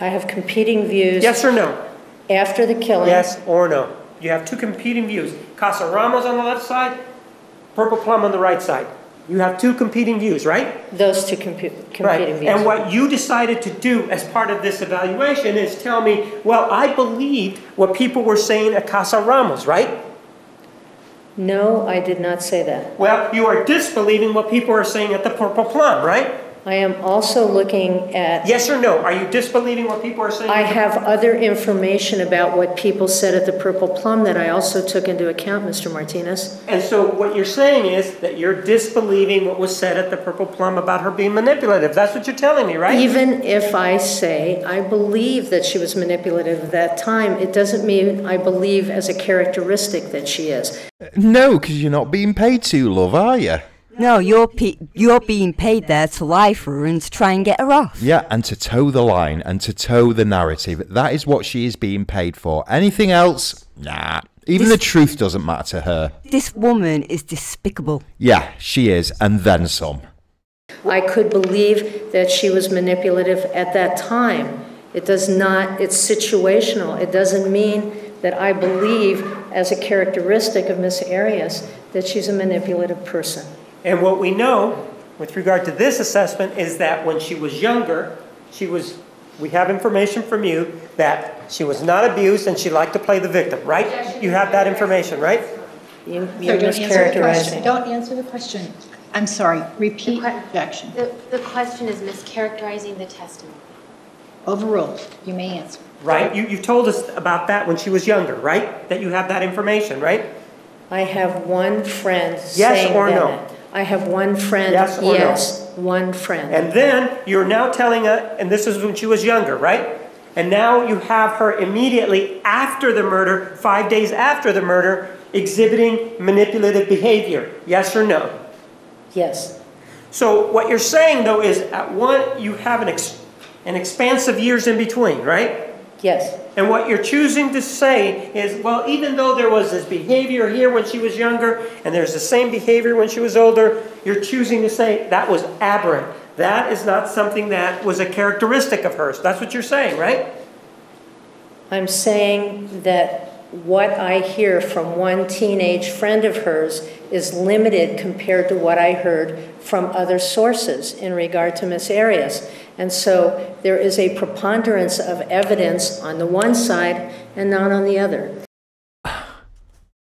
I have competing views Yes or no? After the killing. Yes or no? You have two competing views. Casa Ramos on the left side, Purple Plum on the right side. You have two competing views, right? Those two compu- Right. competing views. And what you decided to do as part of this evaluation is tell me, well, I believed what people were saying at Casa Ramos, right? No, I did not say that. Well, you are disbelieving what people are saying at the Purple Plum, right? I am also looking at, Yes or no? Are you disbelieving what people are saying? I have other information about what people said at the Purple Plum that I also took into account, Mr. Martinez. And so what you're saying is that you're disbelieving what was said at the Purple Plum about her being manipulative. That's what you're telling me, right? Even if I say I believe that she was manipulative at that time, it doesn't mean I believe as a characteristic that she is. No, because you're not being paid to, love, are you? No, you're pe- you're being paid there to lie for her and to try and get her off. Yeah, and to toe the line and to toe the narrative. That is what she is being paid for. Anything else? Nah. Even This- the truth doesn't matter to her. This woman is despicable. Yeah, she is, and then some. I could believe that she was manipulative at that time. It does not, it's situational. It doesn't mean that I believe, as a characteristic of Miss Arias, that she's a manipulative person. And what we know with regard to this assessment is that when she was younger, she was, we have information from you that she was not abused and she liked to play the victim, right? You have that information, right? You- You're don't answer the question. mischaracterizing. Don't answer the question. I'm sorry, repeat The que- objection. The, the question is mischaracterizing the testimony. Overruled. You may answer. Right? You, you told us about that when she was younger, right? That you have that information, right? I have one friend Yes saying or no? that. I have one friend, Yes or no? one friend. And then you're now telling her, and this is when she was younger, right? And now you have her immediately after the murder, five days after the murder, exhibiting manipulative behavior. Yes or no? Yes, So what you're saying though is at one, you have an, ex- an expanse of years in between, right? Yes, And what you're choosing to say is, well, even though there was this behavior here when she was younger, and there's the same behavior when she was older, you're choosing to say that was aberrant. That is not something that was a characteristic of hers. That's what you're saying, right? I'm saying that what I hear from one teenage friend of hers is limited compared to what I heard from other sources in regard to Miss Arias. And so there is a preponderance of evidence on the one side and not on the other.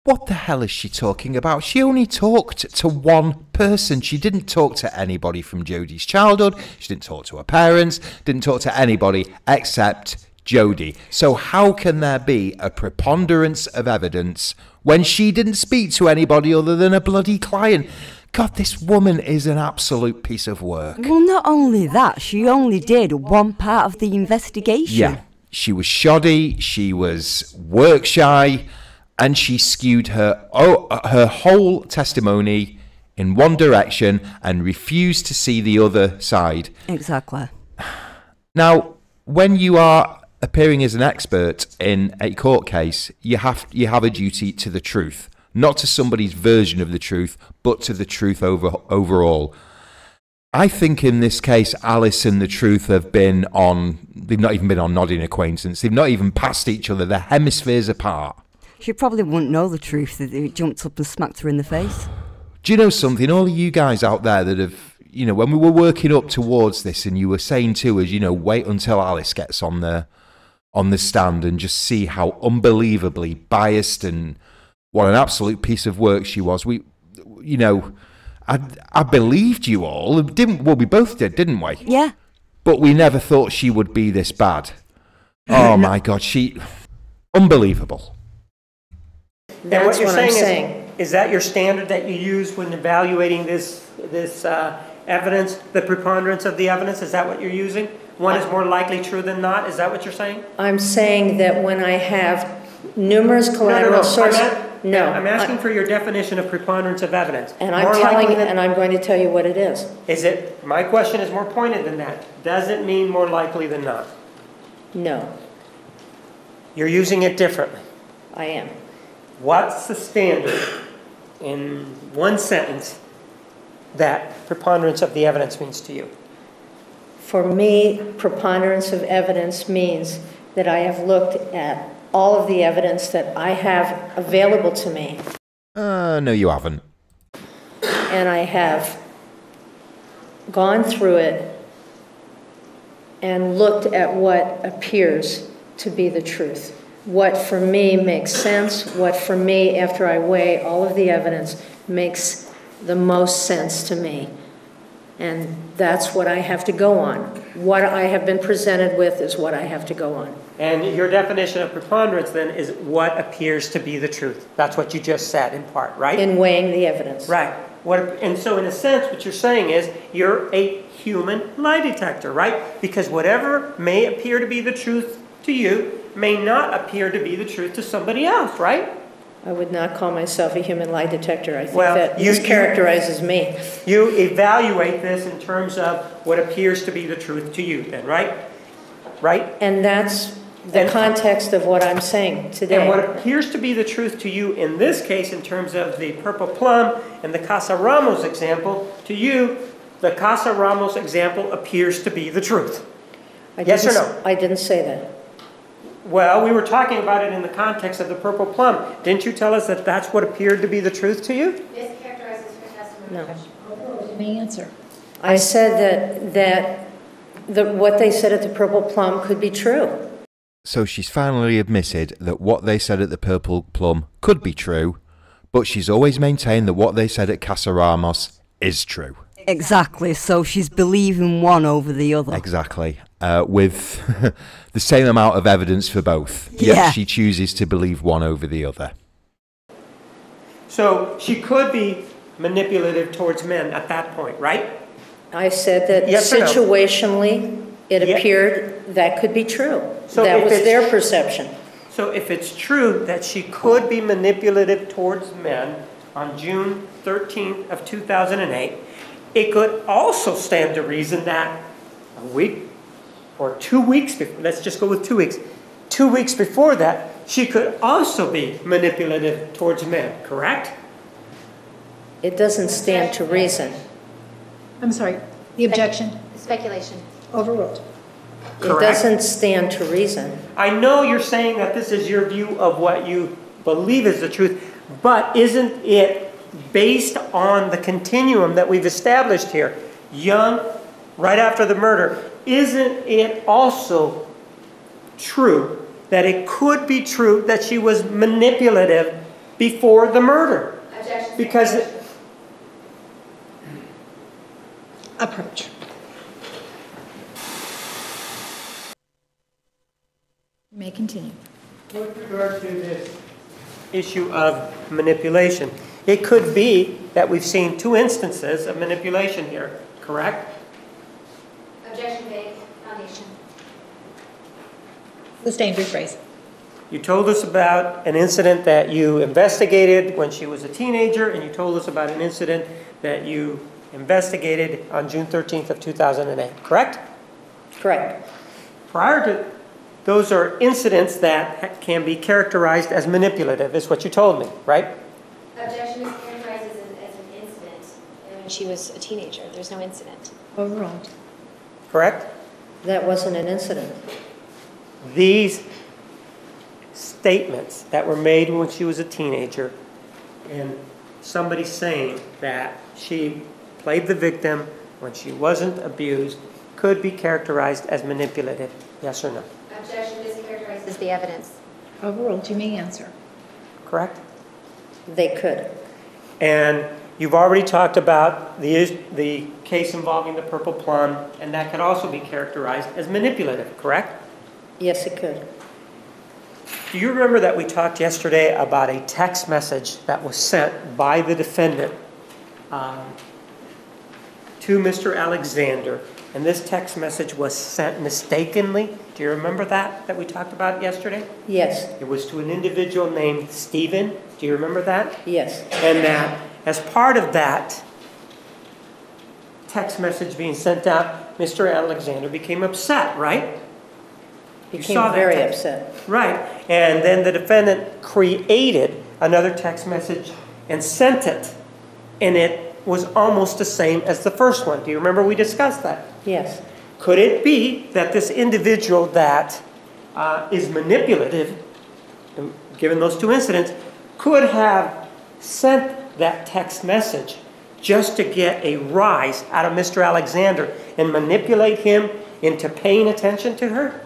What the hell is she talking about? She only talked to one person. She didn't talk to anybody from Jodi's childhood. She didn't talk to her parents, didn't talk to anybody except Jodi. So, how can there be a preponderance of evidence when she didn't speak to anybody other than a bloody client? God, this woman is an absolute piece of work. Well, not only that, she only did one part of the investigation. Yeah. She was shoddy, she was work shy, and she skewed her oh, uh, her whole testimony in one direction and refused to see the other side. Exactly. Now, when you are appearing as an expert in a court case, you have you have a duty to the truth, not to somebody's version of the truth, but to the truth over overall. I think in this case, Alyce and the truth have been on. They've not even been on nodding acquaintance. They've not even passed each other. They're hemispheres apart. She probably wouldn't know the truth that it jumped up and smacked her in the face. Do you know something? All of you guys out there that have, you know, when we were working up towards this, and you were saying to us, you know, wait until Alyce gets on the on the stand and just see how unbelievably biased and what an absolute piece of work she was. We, you know, I I believed you all, didn't? Well, we both did, didn't we? Yeah. But we never thought she would be this bad. Oh my God, she, unbelievable. And That's you're what I'm is- saying. Is that your standard that you use when evaluating this, this uh, evidence, the preponderance of the evidence? Is that what you're using? One is more likely true than not? Is that what you're saying? I'm saying that when I have numerous No, no, no. collateral I'm sources. No. I'm asking for your definition of preponderance of evidence. And I'm telling, than- and I'm going to tell you what it is. Is it, my question is more pointed than that. Does it mean more likely than not? No, You're using it differently. I am. What's the standard in one sentence that preponderance of the evidence means to you? For me, preponderance of evidence means that I have looked at all of the evidence that I have available to me. Uh, no, you haven't. and I have gone through it and looked at what appears to be the truth. What for me makes sense, what for me, after I weigh all of the evidence, makes the most sense to me. And that's what I have to go on. What I have been presented with is what I have to go on. And your definition of preponderance then is what appears to be the truth. That's what you just said in part, right? In weighing the evidence. Right. What, and so, in a sense, what you're saying is you're a human lie detector, right? Because whatever may appear to be the truth to you may not appear to be the truth to somebody else, right? I would not call myself a human lie detector. I think Well, that you- mischaracterizes me. You evaluate this in terms of what appears to be the truth to you, then, right? Right? And that's the And- context of what I'm saying today. And what appears to be the truth to you in this case, in terms of the purple plum and the Casa Ramos example, to you, the Casa Ramos example appears to be the truth. I yes or no? I didn't say that. Well, we were talking about it in the context of the purple plum. Didn't you tell us that that's what appeared to be the truth to you? This characterizes her testimony. No. You may answer. I said that, that the, what they said at the Purple Plum could be true. So she's finally admitted that what they said at the Purple Plum could be true, but she's always maintained that what they said at Casa Ramos is true. Exactly, so she's believing one over the other. Exactly. Uh, with the same amount of evidence for both. Yet Yeah. she chooses to believe one over the other. So she could be manipulative towards men at that point, right? I said that Yes or no? situationally, it Yeah. appeared that could be true. So That if was it's- their perception. So if it's true that she could be manipulative towards men on June 13th of 2008, it could also stand to reason that a week or two weeks, before, let's just go with two weeks, two weeks before that, she could also be manipulative towards men, correct? It doesn't stand to reason. I'm sorry, the objection Speculation. overruled. Correct. It doesn't stand to reason. I know you're saying that this is your view of what you believe is the truth, but isn't it based on the continuum that we've established here? Young, right after the murder, isn't it also true that it could be true that she was manipulative before the murder? Objection. Because it, Approach. You may continue. With regard to this issue of manipulation, it could be that we've seen two instances of manipulation here, correct? Objection made. Foundation. Sustained, rephrase. You told us about an incident that you investigated when she was a teenager, and you told us about an incident that you investigated on June 13th of 2008, correct? Correct. Prior to, those are incidents that can be characterized as manipulative, is what you told me, right? Objection is characterized as an, as an incident when she was a teenager. There's no incident. Oh, Overruled. Correct? That wasn't an incident. these statements that were made when she was a teenager and somebody saying that she played the victim when she wasn't abused could be characterized as manipulative. Yes or no? Objection is characterized as the evidence. Oh, Overruled. You may answer. Correct? They could. And you've already talked about the, the case involving the purple plum, and that could also be characterized as manipulative, correct? Yes, it could. Do you remember that we talked yesterday about a text message that was sent by the defendant um, to Mr. Alexander? And this text message was sent mistakenly. Do you remember that, that we talked about yesterday? Yes, It was to an individual named Stephen. Do you remember that? yes. And that as part of that text message being sent out, Mr. Alexander became upset, right? Became very upset. Right, and then the defendant created another text message and sent it, and it was almost the same as the first one. Do you remember we discussed that? Yes. Could it be that this individual that uh, is manipulative, um, given those two incidents, could have sent that text message just to get a rise out of Mr. Alexander and manipulate him into paying attention to her?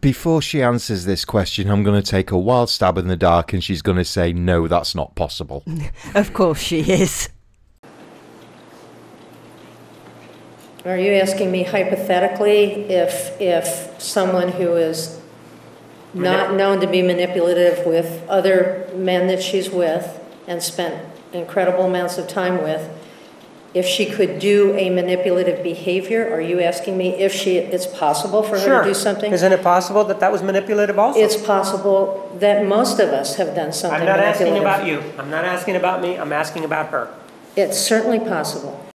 Before she answers this question, I'm going to take a wild stab in the dark and she's going to say, no, that's not possible. Of course she is. Are you asking me hypothetically if, if someone who is not known to be manipulative with other men that she's with and spent incredible amounts of time with, if she could do a manipulative behavior? Are you asking me if she, it's possible for her Sure. to do something? Isn't it possible that that was manipulative also? It's possible that most of us have done something I'm not asking about you. I'm not asking about me. I'm asking about her. It's certainly possible.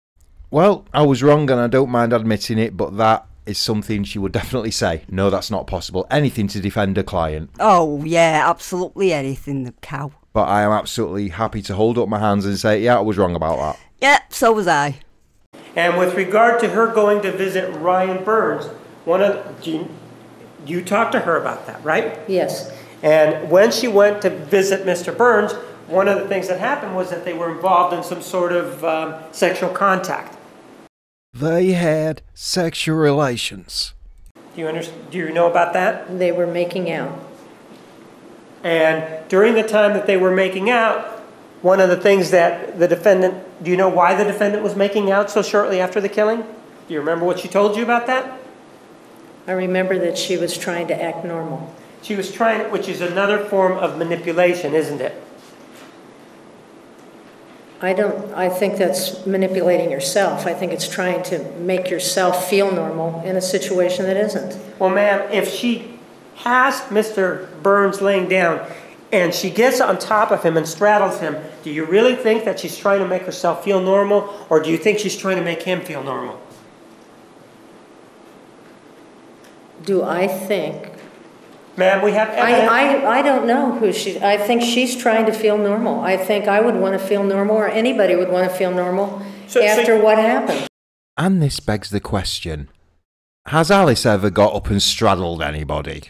Well, I was wrong and I don't mind admitting it, but that is something she would definitely say. No, that's not possible. Anything to defend a client. Oh, yeah, absolutely anything, the cow. But I am absolutely happy to hold up my hands and say, yeah, I was wrong about that. Yep, so was I. And with regard to her going to visit Ryan Burns, one of, you, you talked to her about that, right? Yes. And when she went to visit Mr. Burns, one of the things that happened was that they were involved in some sort of um, sexual contact. They had sexual relations. Do you under, do you know about that? They were making out. And during the time that they were making out, one of the things that the defendant, do you know why the defendant was making out so shortly after the killing? Do you remember what she told you about that? I remember that she was trying to act normal. She was trying, which is another form of manipulation, isn't it? I don't, I think that's manipulating yourself. I think it's trying to make yourself feel normal in a situation that isn't. Well, ma'am, if she has Mr. Burns laying down and she gets on top of him and straddles him, do you really think that she's trying to make herself feel normal or do you think she's trying to make him feel normal? Do I think? Ma'am, we have I. I, I don't know who she, I think she's trying to feel normal. I think I would want to feel normal, or anybody would want to feel normal So- so- after what happened. And this begs the question Has Alyce ever got up and straddled anybody?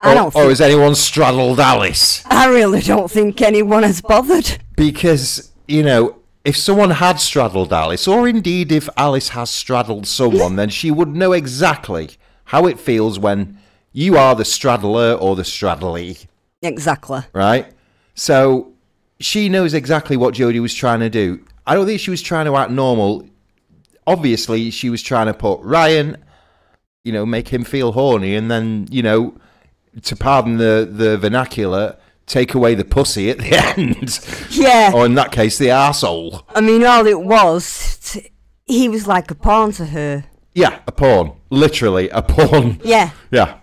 I or, don't or think- has anyone straddled Alyce? I really don't think anyone has bothered. Because, you know, if someone had straddled Alyce, or indeed if Alyce has straddled someone, then she would know exactly how it feels when you are the straddler or the straddlee, Exactly. right? So she knows exactly what Jodi was trying to do. I don't think she was trying to act normal. Obviously, she was trying to put Ryan, you know, make him feel horny, and then, you know, to pardon the, the vernacular, take away the pussy at the end. Yeah. or in that case, the arsehole. I mean, all it was, t- he was like a pawn to her. Yeah, a pawn. Literally, a pawn. Yeah. Yeah.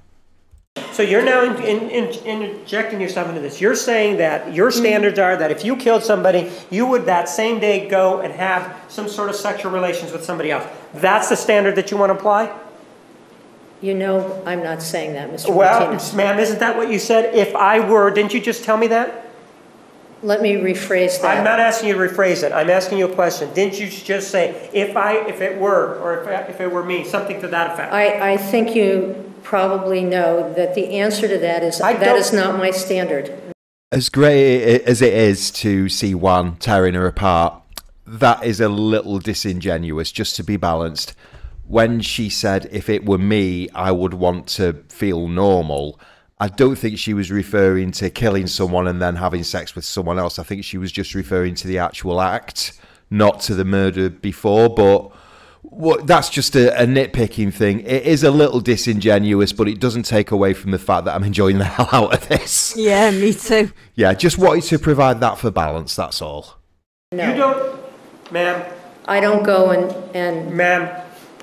So you're now in, in, in, injecting yourself into this. You're saying that your mm. standards are that if you killed somebody, you would that same day go and have some sort of sexual relations with somebody else. That's the standard that you want to apply? You know, I'm not saying that, Mr. Well, Martinez. ma'am, isn't that what you said? If I were, didn't you just tell me that? Let me rephrase that. I'm not asking you to rephrase it. I'm asking you a question. Didn't you just say, if I, if it were, or if, if it were me, something to that effect? I, I think you probably know that the answer to that is, I that don't- my standard. As great as it is to see Juan tearing her apart, that is a little disingenuous, just to be balanced. When she said, if it were me, I would want to feel normal, I don't think she was referring to killing someone and then having sex with someone else. I think she was just referring to the actual act, not to the murder before. But what, that's just a, a nitpicking thing. It is a little disingenuous, but it doesn't take away from the fact that I'm enjoying the hell out of this. Yeah, me too. Yeah, just wanted to provide that for balance, that's all. You No, don't, ma'am, I don't go and, and ma'am,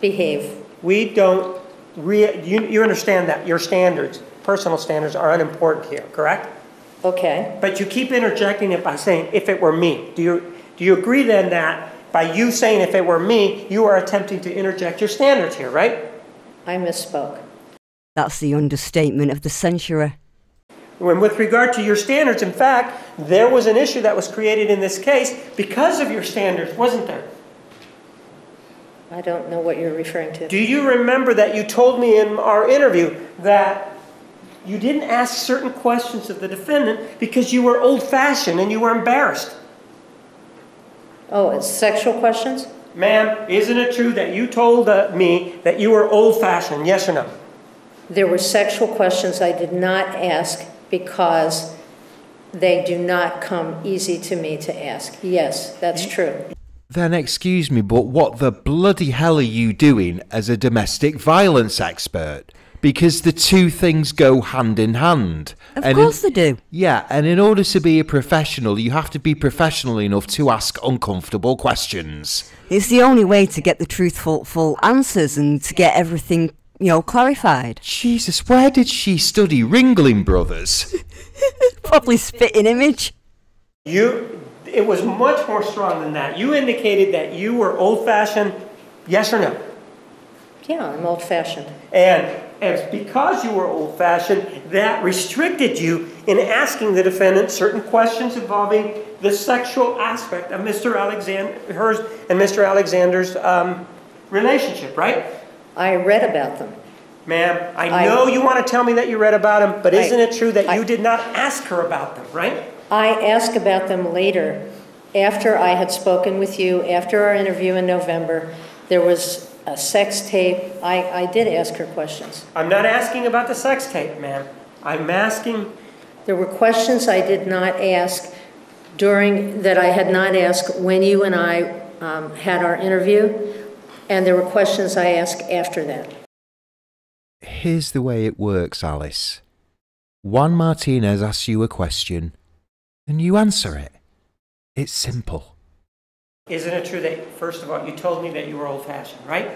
behave. we don't, rea- you, you understand that your standards, personal standards are unimportant here, correct? Okay, But you keep interjecting it by saying, if it were me. Do you, do you agree then that by you saying if it were me, you are attempting to interject your standards here, right? I misspoke. That's the understatement of the century. When with regard to your standards, in fact, there was an issue that was created in this case because of your standards, wasn't there? I don't know what you're referring to. Do you remember that you told me in our interview that you didn't ask certain questions of the defendant because you were old fashioned and you were embarrassed? Oh, it's sexual questions? Ma'am, isn't it true that you told uh, me that you were old-fashioned, yes or no? There were sexual questions I did not ask because they do not come easy to me to ask. Yes, that's true. Then excuse me, but what the bloody hell are you doing as a domestic violence expert? Because the two things go hand in hand. Of And course in- they do. Yeah, and in order to be a professional, you have to be professional enough to ask uncomfortable questions. It's the only way to get the truthful full answers and to get everything, you know, clarified. Jesus, where did she study Ringling Brothers? Probably spit spitting image. You, it was much more strong than that. You indicated that you were old-fashioned, yes or no? Yeah, I'm old-fashioned. And as because you were old-fashioned, that restricted you in asking the defendant certain questions involving the sexual aspect of Mr. Alexander, hers and Mr. Alexander's um, relationship, right? I read about them. Ma'am, I I- know you want to tell me that you read about them, but I- isn't it true that I- you did not ask her about them, right? I asked about them later, after I had spoken with you, after our interview in November. There was a sex tape. I, I did ask her questions. I'm not asking about the sex tape, ma'am. I'm asking, There were questions I did not ask during, that I had not asked when you and I um, had our interview, and there were questions I asked after that. Here's the way it works, Alyce. Juan Martinez asks you a question, and you answer it. It's simple. Isn't it true that, first of all, you told me that you were old-fashioned, right?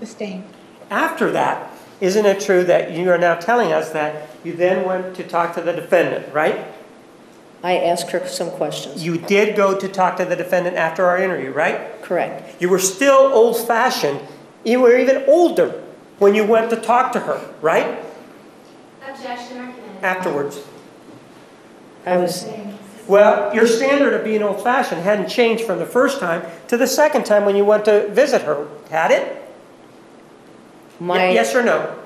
Sustained. After that, isn't it true that you are now telling us that you then went to talk to the defendant, right? I asked her some questions. You did go to talk to the defendant after our interview, right? Correct. You were still old-fashioned. You were even older when you went to talk to her, right? Objection. Afterwards. I was, Well, your standard of being old-fashioned hadn't changed from the first time to the second time when you went to visit her, had it? My, Yes or no?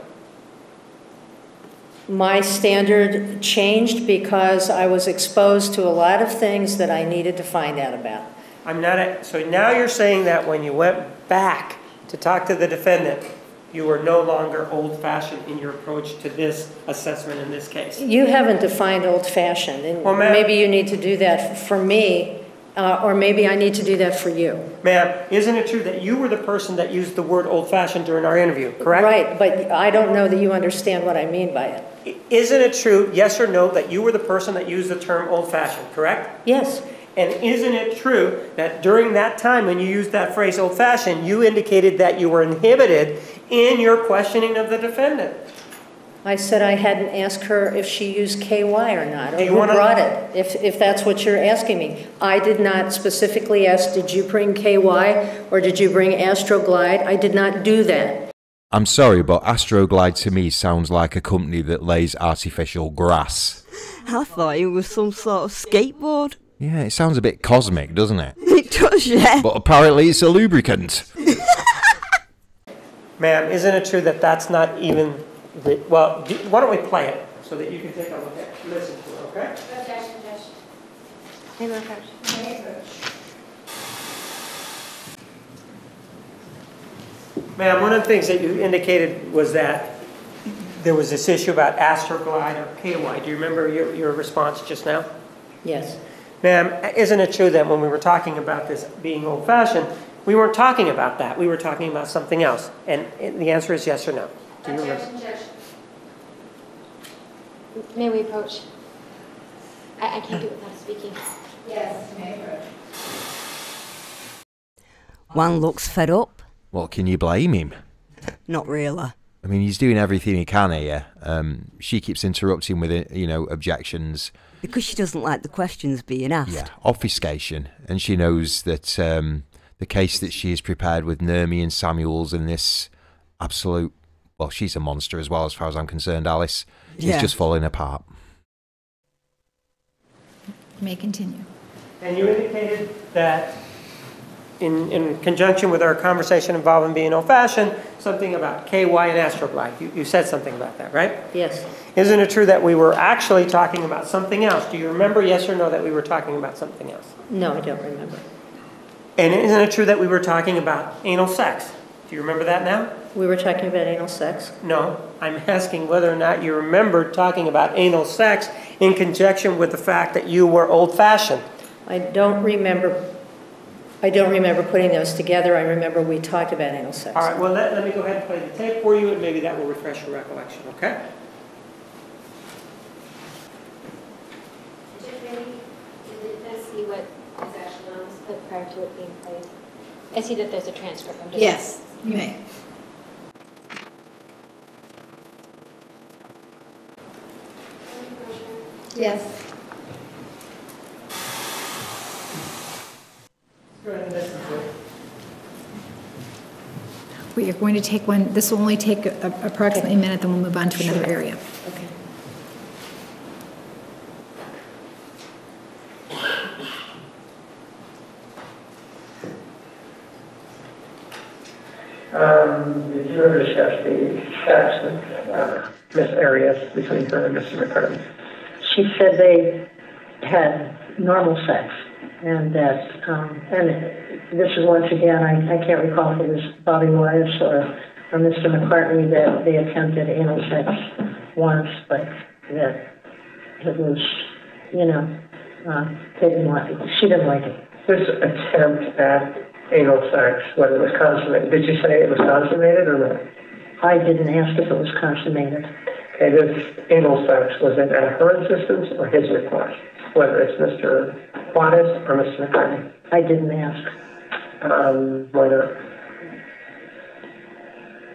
my standard changed because I was exposed to a lot of things that I needed to find out about. I'm not, a- so now you're saying that when you went back to talk to the defendant, you are no longer old-fashioned in your approach to this assessment in this case? You haven't defined old-fashioned, and Well, ma'am- maybe you need to do that for me, uh, or maybe I need to do that for you. Ma'am, isn't it true that you were the person that used the word old-fashioned during our interview, correct? Right, but I don't know that you understand what I mean by it. Isn't it true, yes or no, that you were the person that used the term old-fashioned, correct? Yes, And isn't it true that during that time when you used that phrase old-fashioned, you indicated that you were inhibited in your questioning of the defendant? I said I hadn't asked her if she used KY or not, or Do who brought it, if, if that's what you're asking me. I did not specifically ask, did you bring KY, or did you bring Astroglide? I did not do that. I'm sorry, but Astroglide to me sounds like a company that lays artificial grass. I thought it was some sort of skateboard. Yeah, it sounds a bit cosmic, doesn't it? It does, yeah. But apparently it's a lubricant. Ma'am, isn't it true that that's not even, the- well, do- why don't we play it so that you can take a look at, it, listen to it, okay? Objection, objection. Name of approach. Ma'am, one of the things that you indicated was that there was this issue about Astroglide or KY. Do you remember your, your response just now? Yes. Ma'am, isn't it true that when we were talking about this being old-fashioned, we weren't talking about that, we were talking about something else? And and the answer is yes or no? Do you remember? Objection, objection. May we approach? I, I can't do it without speaking. Yes ma'am Juan looks fed up. Well, can you blame him? Not really. I mean, he's doing everything he can here. Um, she keeps interrupting with, uh, you know, objections. Because she doesn't like the questions being asked. Yeah, obfuscation, and she knows that um, the case that she has prepared with Nurmi and Samuels and this absolute, well, she's a monster as well, as far as I'm concerned. Alyce Yeah. is just falling apart. You may continue. And you indicated that in, in conjunction with our conversation involving being old-fashioned, something about KY and Astroglide. You, you said something about that, right? Yes, Isn't it true that we were actually talking about something else? Do you remember, yes or no, that we were talking about something else? no, I don't remember. And isn't it true that we were talking about anal sex? Do you remember that now? We were talking about anal sex. No, I'm asking whether or not you remember talking about anal sex in conjunction with the fact that you were old-fashioned. I don't remember, I don't remember putting those together. I remember we talked about anal sex. All right, well, let, let me go ahead and play the tape for you, and maybe that will refresh your recollection, okay? Did you really, did the see what is actually on this clip prior to it being played? I see that there's a transcript. I'm just- Yes, you may. Yes. Go ahead and listen to it. We are going to take one, this will only take a- approximately a minute, then we'll move on to another area. Okay. Um, did you ever discuss the sex with, uh, Miss Arias between her and Mr. McCartney? she said they had normal sex and that, um, and this is once again, I, I can't recall if it was Bobby Wise or, or Mr. McCartney that they attempted anal sex once, but that it was, you know, uh, they didn't like it. She didn't like it. This attempt at anal sex, whether it was consummated, did you say it was consummated or not? I didn't ask if it was consummated. Okay, this anal sex, was it at her insistence or his request? Whether it's Mr. Juarez or Mr. McCartney? I didn't ask. Um, why not?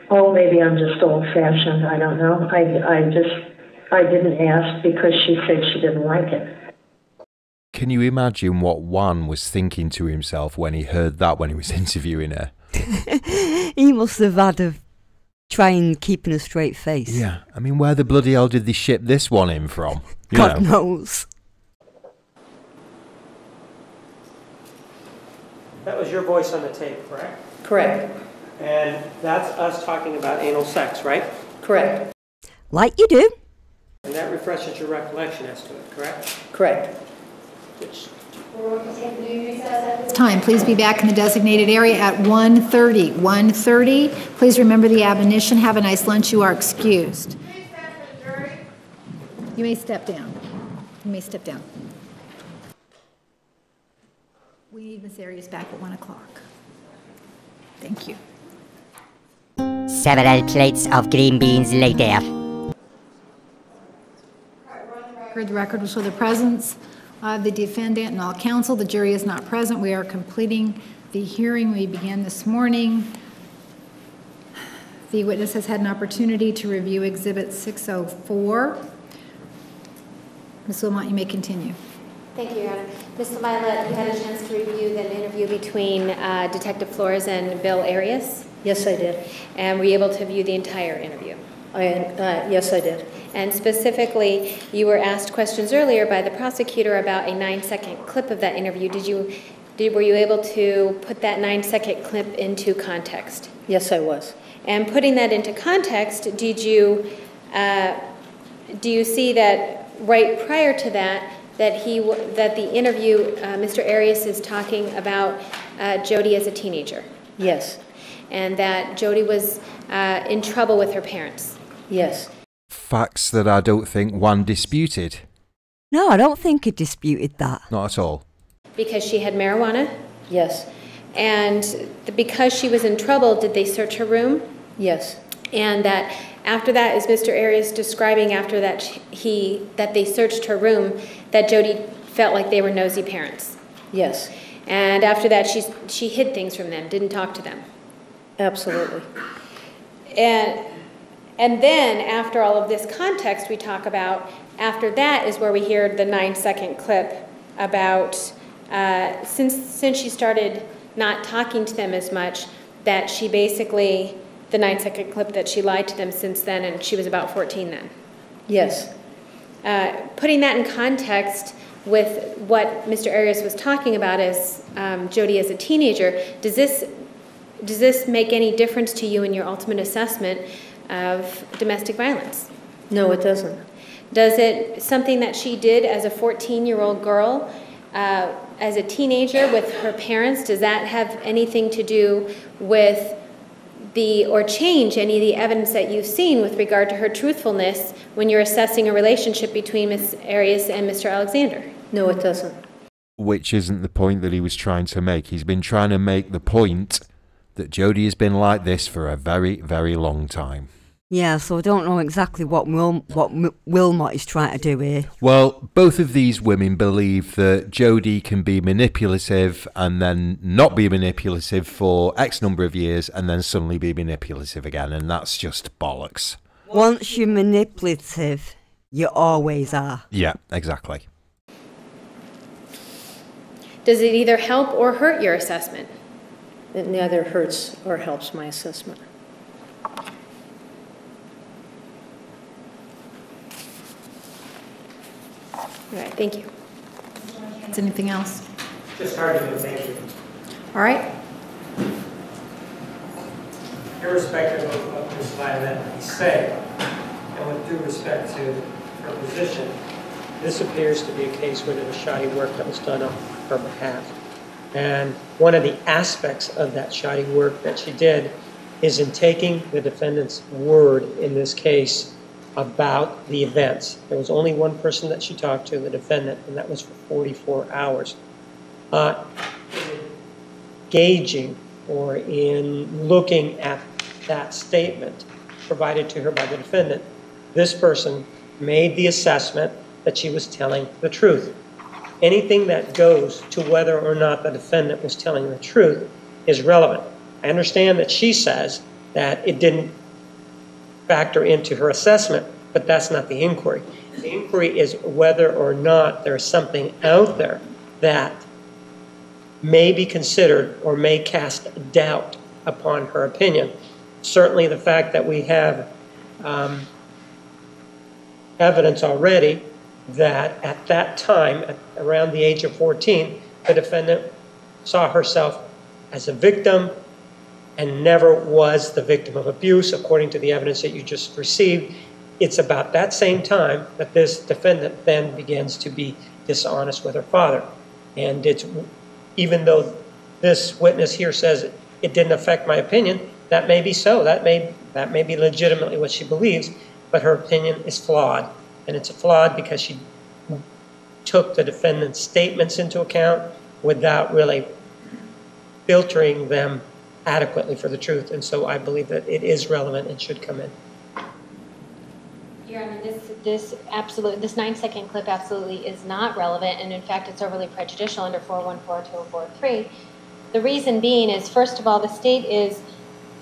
Oh, maybe I'm just old fashioned. I don't know. I, I just, I didn't ask because she said she didn't like it. Can you imagine what Juan was thinking to himself when he heard that when he was interviewing her? he must have had a trying keeping a straight face. Yeah, I mean, where the bloody hell did they ship this one in from? You God know. knows. That was your voice on the tape, correct? Correct, And that's us talking about anal sex, right? correct, Like you do. And that refreshes your recollection as to it, correct? correct. Which Time, please be back in the designated area at 1:30. 1:30, please remember the admonition, have a nice lunch, you are excused. You may step down. You may step down. We need Miss Arias back at 1 o'clock. Thank you. Several plates of green beans later. Heard the record will show the presence of the defendant and all counsel. The jury is not present. We are completing the hearing we began this morning. The witness has had an opportunity to review Exhibit 604. Ms. Willmott, you may continue. Thank you, Your Honor. Ms. Violet, you had a chance to review the interview between uh, Detective Flores and Bill Arias, Yes, I did. and were you able to view the entire interview? I, uh, yes, I did. And specifically, you were asked questions earlier by the prosecutor about a nine-second clip of that interview. Did you, did, were you able to put that nine-second clip into context? Yes, I was. And putting that into context, did you, uh, do you see that right prior to that, that he, w- that the interview, uh, Mr. Arias is talking about uh, Jodi as a teenager? Yes, And that Jodi was uh, in trouble with her parents? yes, Facts that I don't think Juan disputed. No, I don't think he disputed that. Not at all. Because she had marijuana? yes, And because she was in trouble, did they search her room? yes, And that after that, is Mr. Arias describing after that he, that they searched her room, that Jodi felt like they were nosy parents? yes, And after that, she, she hid things from them, didn't talk to them. absolutely. And, and then, after all of this context we talk about, after that is where we hear the nine-second clip about, uh, since, since she started not talking to them as much, that she basically, the nine-second clip that she lied to them since then, and she was about 14 then. Yes, Uh, Putting that in context, with what Mr. Arias was talking about as um, Jodi as a teenager, does this does this make any difference to you in your ultimate assessment of domestic violence? No, it doesn't. Does it something that she did as a 14-year-old girl, uh, as a teenager with her parents? Does that have anything to do with the or change any of the evidence that you've seen with regard to her truthfulness when you're assessing a relationship between Ms. Arias and Mr. Alexander? No, it doesn't. Which isn't the point that he was trying to make. He's been trying to make the point that Jodi has been like this for a very, very long time. Yeah, so I don't know exactly what Wil- what M- Willmott is trying to do here. Well, both of these women believe that Jodi can be manipulative and then not be manipulative for X number of years and then suddenly be manipulative again, and that's just bollocks. Once you're manipulative, you always are. Yeah, exactly. Does it either help or hurt your assessment? It neither hurts or helps my assessment. All right, thank you. Is anything else? Just hard to do, thank you. All right, Irrespective of what Ms. Violet may say, and with due respect to her position, this appears to be a case where there was shoddy work that was done on her behalf. And one of the aspects of that shoddy work that she did is in taking the defendant's word in this case about the events. There was only one person that she talked to, the defendant, and that was for 44 hours. Uh, gauging or in looking at that statement provided to her by the defendant, this person made the assessment that she was telling the truth. Anything that goes to whether or not the defendant was telling the truth is relevant. I understand that she says that it didn't factor into her assessment, but that's not the inquiry. The inquiry is whether or not there's something out there that may be considered or may cast doubt upon her opinion. Certainly, the fact that we have um, evidence already that at that time, at around the age of 14, the defendant saw herself as a victim and never was the victim of abuse, according to the evidence that you just received. It's about that same time that this defendant then begins to be dishonest with her father. And it's even though this witness here says it didn't affect my opinion, that may be so. That may that may be legitimately what she believes, but her opinion is flawed, and it's flawed because she took the defendant's statements into account without really filtering them adequately for the truth. And so I believe that it is relevant and should come in. Your Honor, this, this absolute, this nine-second clip absolutely is not relevant, and in fact, it's overly prejudicial under 414-2043. The reason being is, first of all, the state is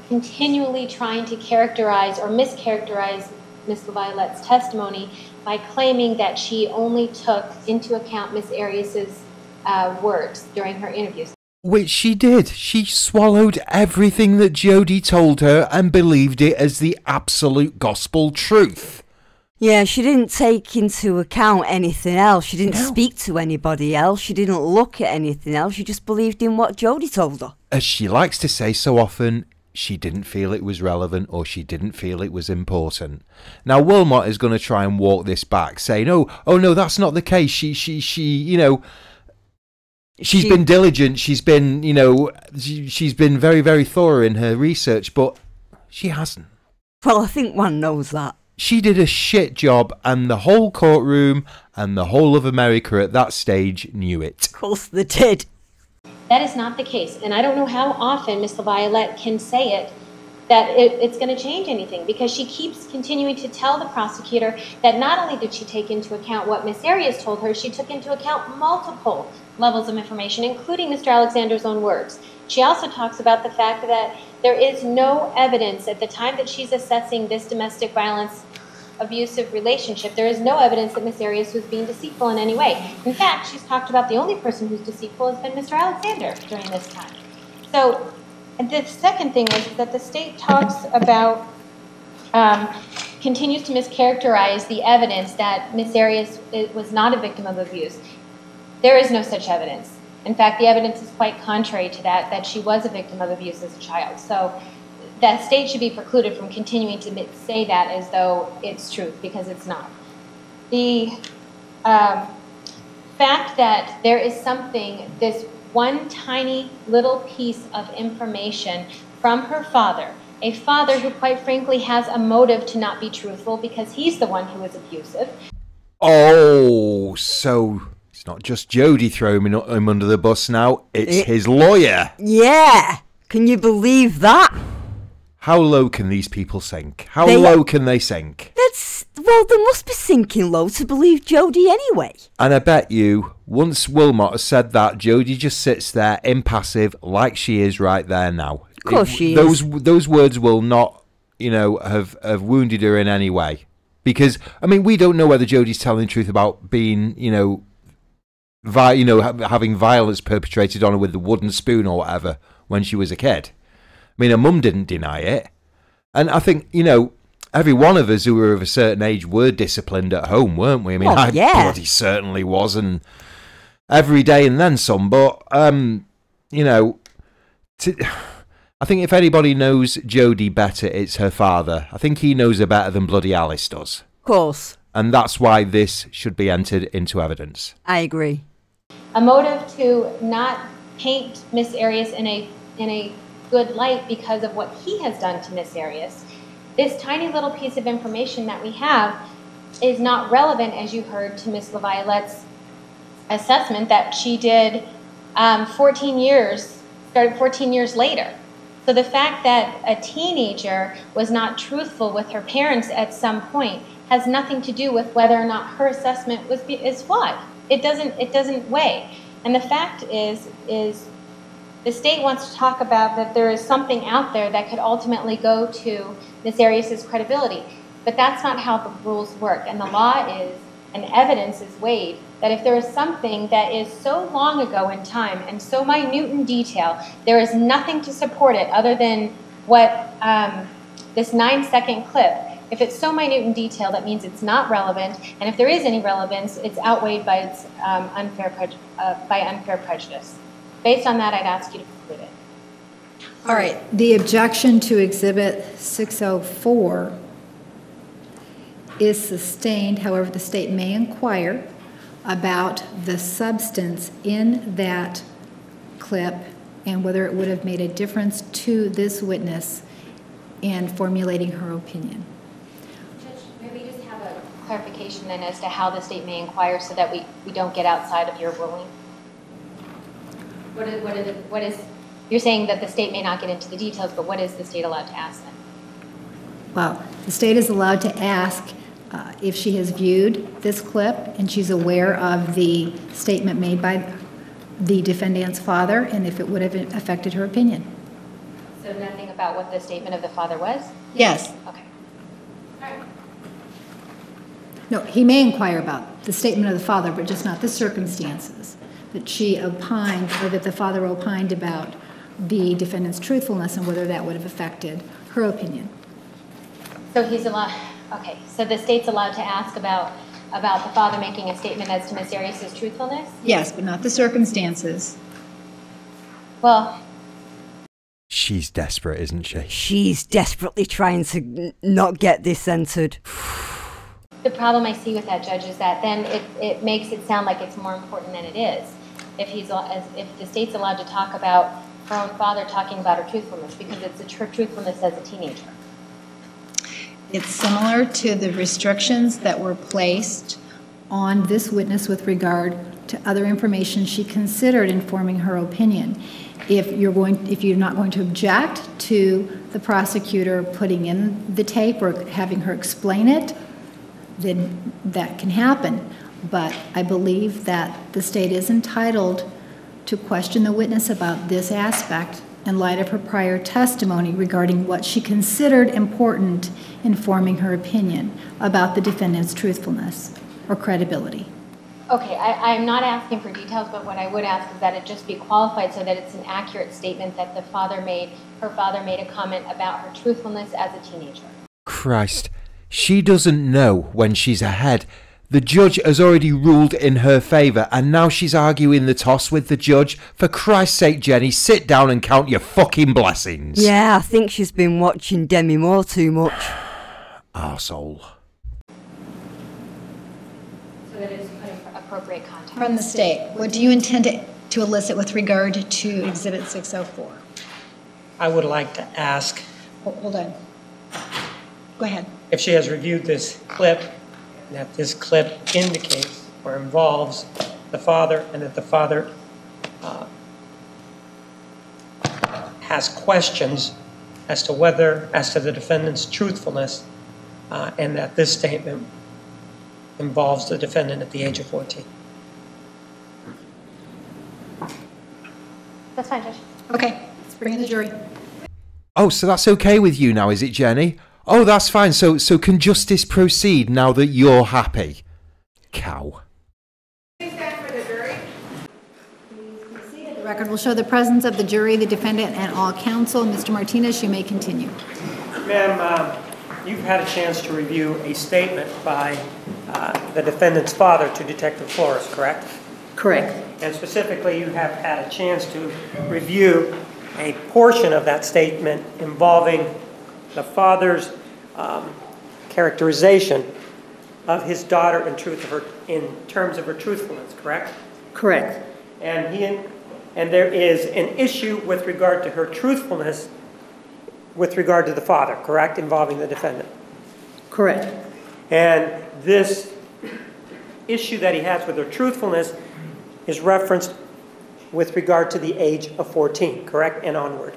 continually trying to characterize or mischaracterize Ms. LaViolette's testimony by claiming that she only took into account Ms. Arias's uh, words during her interviews. Which she did. She swallowed everything that Jodi told her and believed it as the absolute gospel truth. Yeah, she didn't take into account anything else. She didn't No. speak to anybody else. She didn't look at anything else. She just believed in what Jodi told her. As she likes to say so often, she didn't feel it was relevant or she didn't feel it was important. Now Willmott is going to try and walk this back, saying, "Oh, oh no, that's not the case. She, she, she, you know." She's She- been diligent. She's been, you know, she, she's been very, very thorough in her research, but she hasn't. Well, I think one knows that. She did a shit job, and the whole courtroom and the whole of America at that stage knew it. Of course they did. That is not the case, and I don't know how often Miss LaViolette can say it, that it, it's going to change anything, because she keeps continuing to tell the prosecutor that not only did she take into account what Miss Arias told her, she took into account multiple levels of information, including Mr. Alexander's own words. She also talks about the fact that there is no evidence at the time that she's assessing this domestic violence abusive relationship, there is no evidence that Miss Arias was being deceitful in any way. In fact, she's talked about the only person who's deceitful has been Mr. Alexander during this time. So, and the second thing is that the state talks about, um, continues to mischaracterize the evidence that Miss Arias was not a victim of abuse. There is no such evidence. In fact, the evidence is quite contrary to that, that she was a victim of abuse as a child. So that state should be precluded from continuing to say that as though it's truth, because it's not. The um, fact that there is something, this one tiny little piece of information from her father, a father who, quite frankly, has a motive to not be truthful because he's the one who is abusive. Oh, so it's not just Jodi throwing him under the bus now, it's It- his lawyer. Yeah. Can you believe that? How low can these people sink? How They- low can they sink? That's well, they must be sinking low to believe Jodi anyway. And I bet you, once Willmott has said that, Jodi just sits there impassive, like she is right there now. Of course she is. those, Those words will not, you know, have, have wounded her in any way. Because, I mean, we don't know whether Jodi's telling the truth about being, you know, vi- you know, ha- having violence perpetrated on her with the wooden spoon or whatever when she was a kid. I mean, her mum didn't deny it. And I think, you know, every one of us who were of a certain age were disciplined at home, weren't we? I mean, Oh, I yeah. bloody certainly was, and every day and then some. But, um, you know, to, I think if anybody knows Jodi better, it's her father. I think he knows her better than bloody Alyce does. Of course, And that's why this should be entered into evidence. I agree. A motive to not paint Miss Arias in a in a good light because of what he has done to Miss Arias. This tiny little piece of information that we have is not relevant, as you heard, to Miss LaViolette's assessment that she did um, 14 years, started 14 years later. So the fact that a teenager was not truthful with her parents at some point has nothing to do with whether or not her assessment was is flawed. It doesn't it doesn't weigh. And the fact is is the state wants to talk about that there is something out there that could ultimately go to Ms. Arias' credibility. But that's not how the rules work. And the law is, and evidence is weighed, that if there is something that is so long ago in time and so minute in detail, there is nothing to support it other than what um, this nine second clip. If it's so minute in detail, that means it's not relevant. And if there is any relevance, it's outweighed by, its, um, unfair, uh, by unfair prejudice. Based on that, I'd ask you to conclude it. All right, the objection to Exhibit 604 is sustained, however, the state may inquire about the substance in that clip and whether it would have made a difference to this witness in formulating her opinion. Judge, maybe just have a clarification then as to how the state may inquire so that we, we don't get outside of your ruling. What is, what, is, what is, you're saying that the state may not get into the details, but what is the state allowed to ask then? Well, the state is allowed to ask uh, if she has viewed this clip and she's aware of the statement made by the defendant's father and if it would have affected her opinion. So nothing about what the statement of the father was? Yes. Okay. No, he may inquire about the statement of the father, but just not the circumstances that she opined, or that the father opined about the defendant's truthfulness and whether that would have affected her opinion. So he's allowed, okay, so the state's allowed to ask about, about the father making a statement as to Ms. Arias' truthfulness? Yes, but not the circumstances. Well, She's desperate, isn't she? She's desperately trying to not get this entered. The problem I see with that, Judge, is that then it, it makes it sound like it's more important than it is. If he's, if the state's allowed to talk about her own father talking about her truthfulness, because it's her truthfulness as a teenager. It's similar to the restrictions that were placed on this witness with regard to other information she considered in forming her opinion. If you're going, if you're not going to object to the prosecutor putting in the tape or having her explain it, then that can happen. But I believe that the state is entitled to question the witness about this aspect in light of her prior testimony regarding what she considered important in forming her opinion about the defendant's truthfulness or credibility. Okay, I, I'm not asking for details, but what I would ask is that it just be qualified so that it's an accurate statement that the father made, her father made a comment about her truthfulness as a teenager. Christ. She doesn't know when she's ahead The judge has already ruled in her favour, and now she's arguing the toss with the judge. For Christ's sake, Jenny, sit down and count your fucking blessings. Yeah, I think she's been watching Demi Moore too much. Arsehole. So that it's put appropriate context. From the state, what do you intend to to elicit with regard to Exhibit 604? I would like to ask Hold on. Go ahead. If she has reviewed this clip, that this clip indicates or involves the father, and that the father uh, has questions as to whether, as to the defendant's truthfulness, uh, and that this statement involves the defendant at the age of 14. That's fine, Judge. Okay, let's bring in the jury. Oh, so that's okay with you now, is it, Jenny? Oh, that's fine. So, so can justice proceed now that you're happy? Cow. The record will show the presence of the jury, the defendant, and all counsel. Mr. Martinez, you may continue. Ma'am, um, you've had a chance to review a statement by uh, the defendant's father to Detective Flores, correct? Correct. And specifically, you have had a chance to review a portion of that statement involving the father's um, characterization of his daughter in truth of her, in terms of her truthfulness, correct? Correct. And he, and there is an issue with regard to her truthfulness with regard to the father, correct, involving the defendant? Correct. And this issue that he has with her truthfulness is referenced with regard to the age of 14, correct, and onward.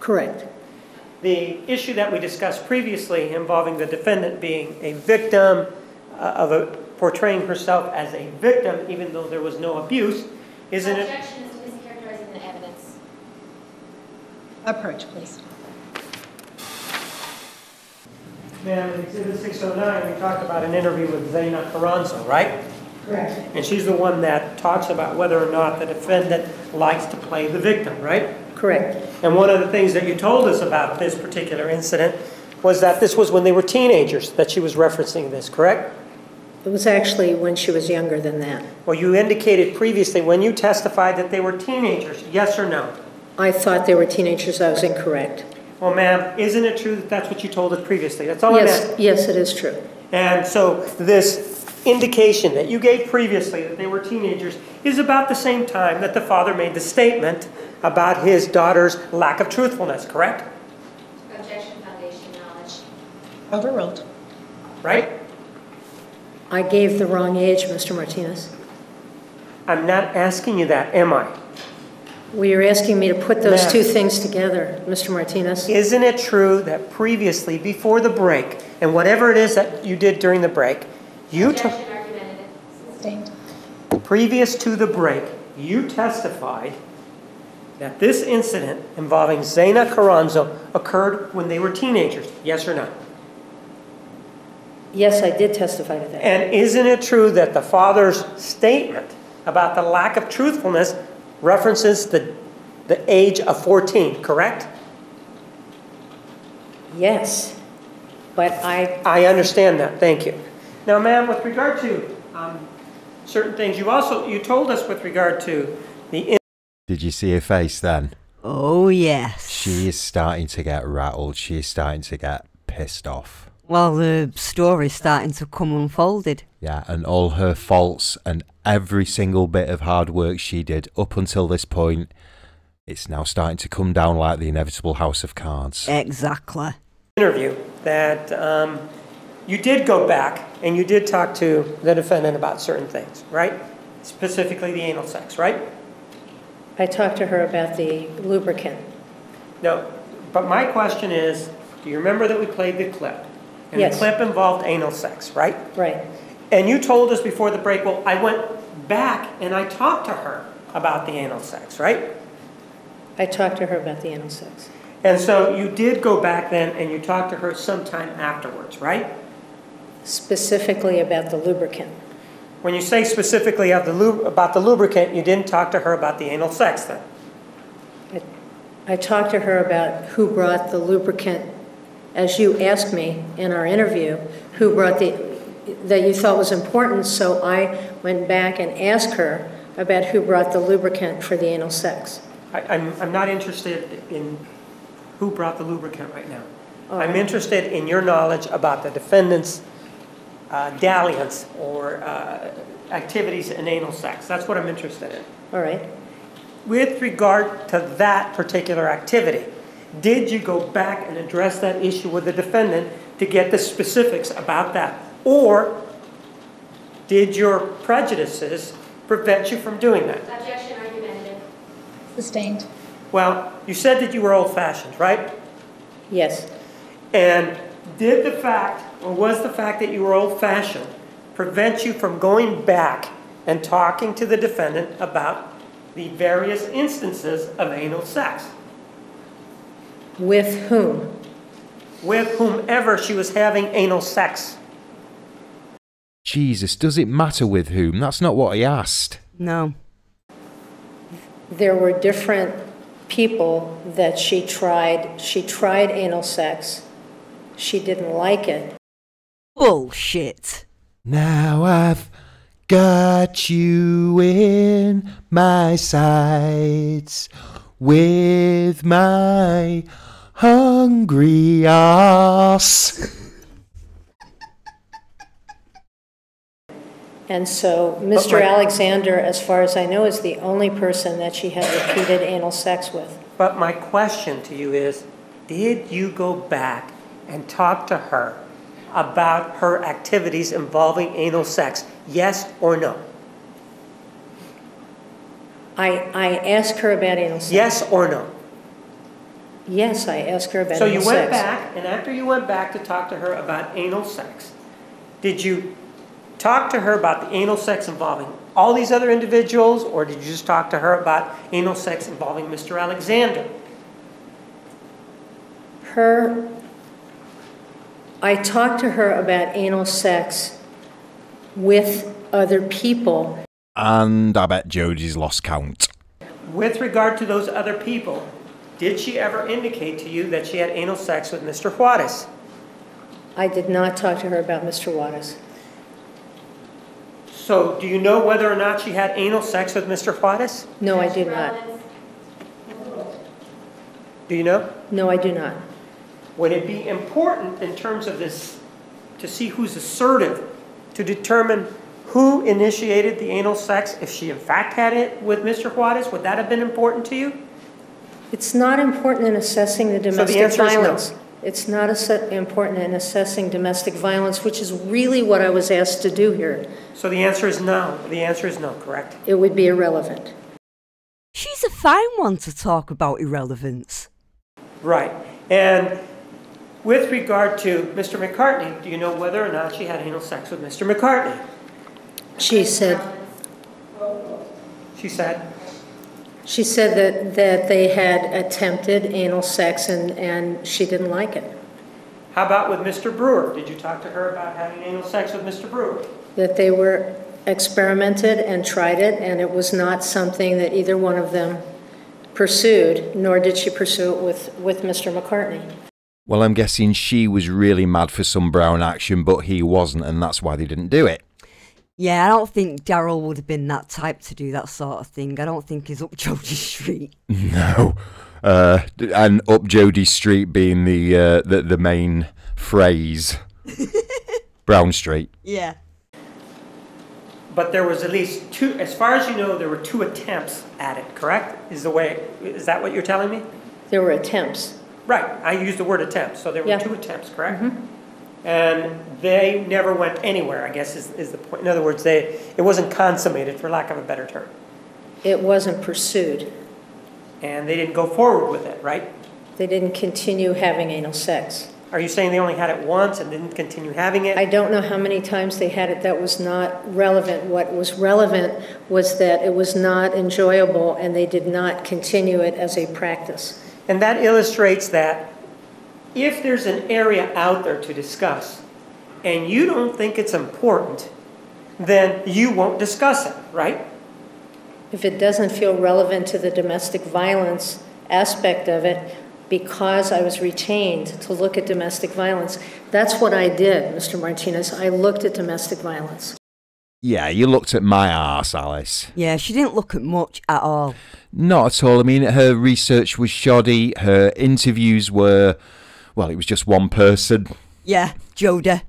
Correct. The issue that we discussed previously involving the defendant being a victim uh, of a, portraying herself as a victim, even though there was no abuse, isn't it? Objection is to mischaracterizing the evidence. Approach, please. Ma'am, in Exhibit 609, we talked about an interview with Zaina Carranzo, right? Correct. And she's the one that talks about whether or not the defendant likes to play the victim, right? Correct. And one of the things that you told us about this particular incident was that this was when they were teenagers that she was referencing this, correct? It was actually when she was younger than that. Well, you indicated previously when you testified that they were teenagers, yes or no? I thought they were teenagers. I was incorrect. Well, ma'am, isn't it true that that's what you told us previously? That's all Yes, yes, it is true. And so this indication that you gave previously that they were teenagers is about the same time that the father made the statement about his daughter's lack of truthfulness, correct? Objection, foundation knowledge. Overruled. Right? I gave the wrong age, Mr. Martinez. I'm not asking you that, am I? Well, you're asking me to put those Ma'am. two things together, Mr. Martinez. Isn't it true that previously, before the break, and whatever it is that you did during the break, you took, Objection, argumentative. Sustained. previous to the break, you testified that this incident involving Zaina Carranzo occurred when they were teenagers, yes or no? Yes, I did testify to that. And isn't it true that the father's statement about the lack of truthfulness references the, the age of 14, correct? Yes. But I, I understand that, thank you. Now, ma'am, with regard to um, certain things, you also, you told us with regard to the Did you see her face then? Oh, yes. She is starting to get rattled. She is starting to get pissed off. Well, the story's starting to come unfolded. Yeah, and all her faults and every single bit of hard work she did up until this point, it's now starting to come down like the inevitable house of cards. Exactly. interview that um, you did go back and you did talk to the defendant about certain things, right? Specifically the anal sex, right? I talked to her about the lubricant. No, but my question is, do you remember that we played the clip? And Yes. the clip involved anal sex, right? Right. And you told us before the break, well, I went back and I talked to her about the anal sex, right? I talked to her about the anal sex. And so you did go back then and you talked to her sometime afterwards, right? Specifically about the lubricant. When you say specifically of the lub- about the lubricant, you didn't talk to her about the anal sex then? I talked to her about who brought the lubricant, as you asked me in our interview, who brought the, that you thought was important, so I went back and asked her about who brought the lubricant for the anal sex. I, I'm, I'm not interested in who brought the lubricant right now. Oh. I'm interested in your knowledge about the defendant's uh, dalliance or uh, activities in anal sex. That's what I'm interested in. All right? With regard to that particular activity, did you go back and address that issue with the defendant to get the specifics about that? Or did your prejudices prevent you from doing that? Objection argumentative. Sustained. Well, you said that you were old-fashioned, right? Yes. And did the fact, or was the fact that you were old-fashioned prevent you from going back and talking to the defendant about the various instances of anal sex With whom? with whomever she was having anal sex? Jesus, does it matter with whom? That's not what he asked. No. There were different people that she tried. She tried anal sex. She didn't like it. Bullshit. Now I've got you in my sights with my hungry ass. And so Mr. my- Alexander, as far as I know, is the only person that she had repeated anal sex with. But my question to you is, did you go back and talk to her about her activities involving anal sex? Yes or no? I, I asked her about anal sex. Yes or no? Yes, I asked her about So anal you went sex. back, and after you went back to talk to her about anal sex, did you talk to her about the anal sex involving all these other individuals, or did you just talk to her about anal sex involving Mr. Alexander? Her, I talked to her about anal sex with other people. And I bet Jodi's lost count. With regard to those other people, did she ever indicate to you that she had anal sex with Mr. Juarez? I did not talk to her about Mr. Juarez. So do you know whether or not she had anal sex with Mr. Juarez? No, I do not. Do you know? No, I do not. Would it be important in terms of this to see who's assertive to determine who initiated the anal sex if she in fact had it with Mr. Juarez? Would that have been important to you? It's not important in assessing the domestic so answer is no. violence. It's not asse- important in assessing domestic violence, which is really what I was asked to do here. So the answer is no. The answer is no, correct? It would be irrelevant. She's a fine one to talk about irrelevance. Right. And with regard to Mr. McCartney, do you know whether or not she had anal sex with Mr. McCartney? She said, She said, she said that, that they had attempted anal sex and, and she didn't like it. how about with Mr. Brewer? Did you talk to her about having anal sex with Mr. Brewer? That they were experimented and tried it, and it was not something that either one of them pursued, nor did she pursue it with, with Mr. McCartney. Well, I'm guessing she was really mad for some brown action, but he wasn't, and that's why they didn't do it. Yeah, I don't think Darryl would have been that type to do that sort of thing. I don't think he's up Jodi Street. No. Uh, and up Jodi Street being the, uh, the the main phrase. Brown Street. Yeah. But there was at least two, as far as you know, there were two attempts at it, correct? Is the way, is that what you're telling me? There were attempts. Right, I used the word attempt, so there were Yeah. two attempts, correct? Mm-hmm. And they never went anywhere, I guess is, is the point. In other words, they, it wasn't consummated, for lack of a better term. It wasn't pursued. And they didn't go forward with it, right? They didn't continue having anal sex. Are you saying they only had it once and didn't continue having it? I don't know how many times they had it. That was not relevant. What was relevant was that it was not enjoyable and they did not continue it as a practice. And that illustrates that if there's an area out there to discuss and you don't think it's important, then you won't discuss it, right? If it doesn't feel relevant to the domestic violence aspect of it, because I was retained to look at domestic violence. That's what I did, Mr. Martinez. I looked at domestic violence. Yeah, you looked at my arse, Alyce. Yeah, she didn't look at much at all. Not at all. I mean, her research was shoddy. Her interviews were, well, it was just one person. Yeah, Joda.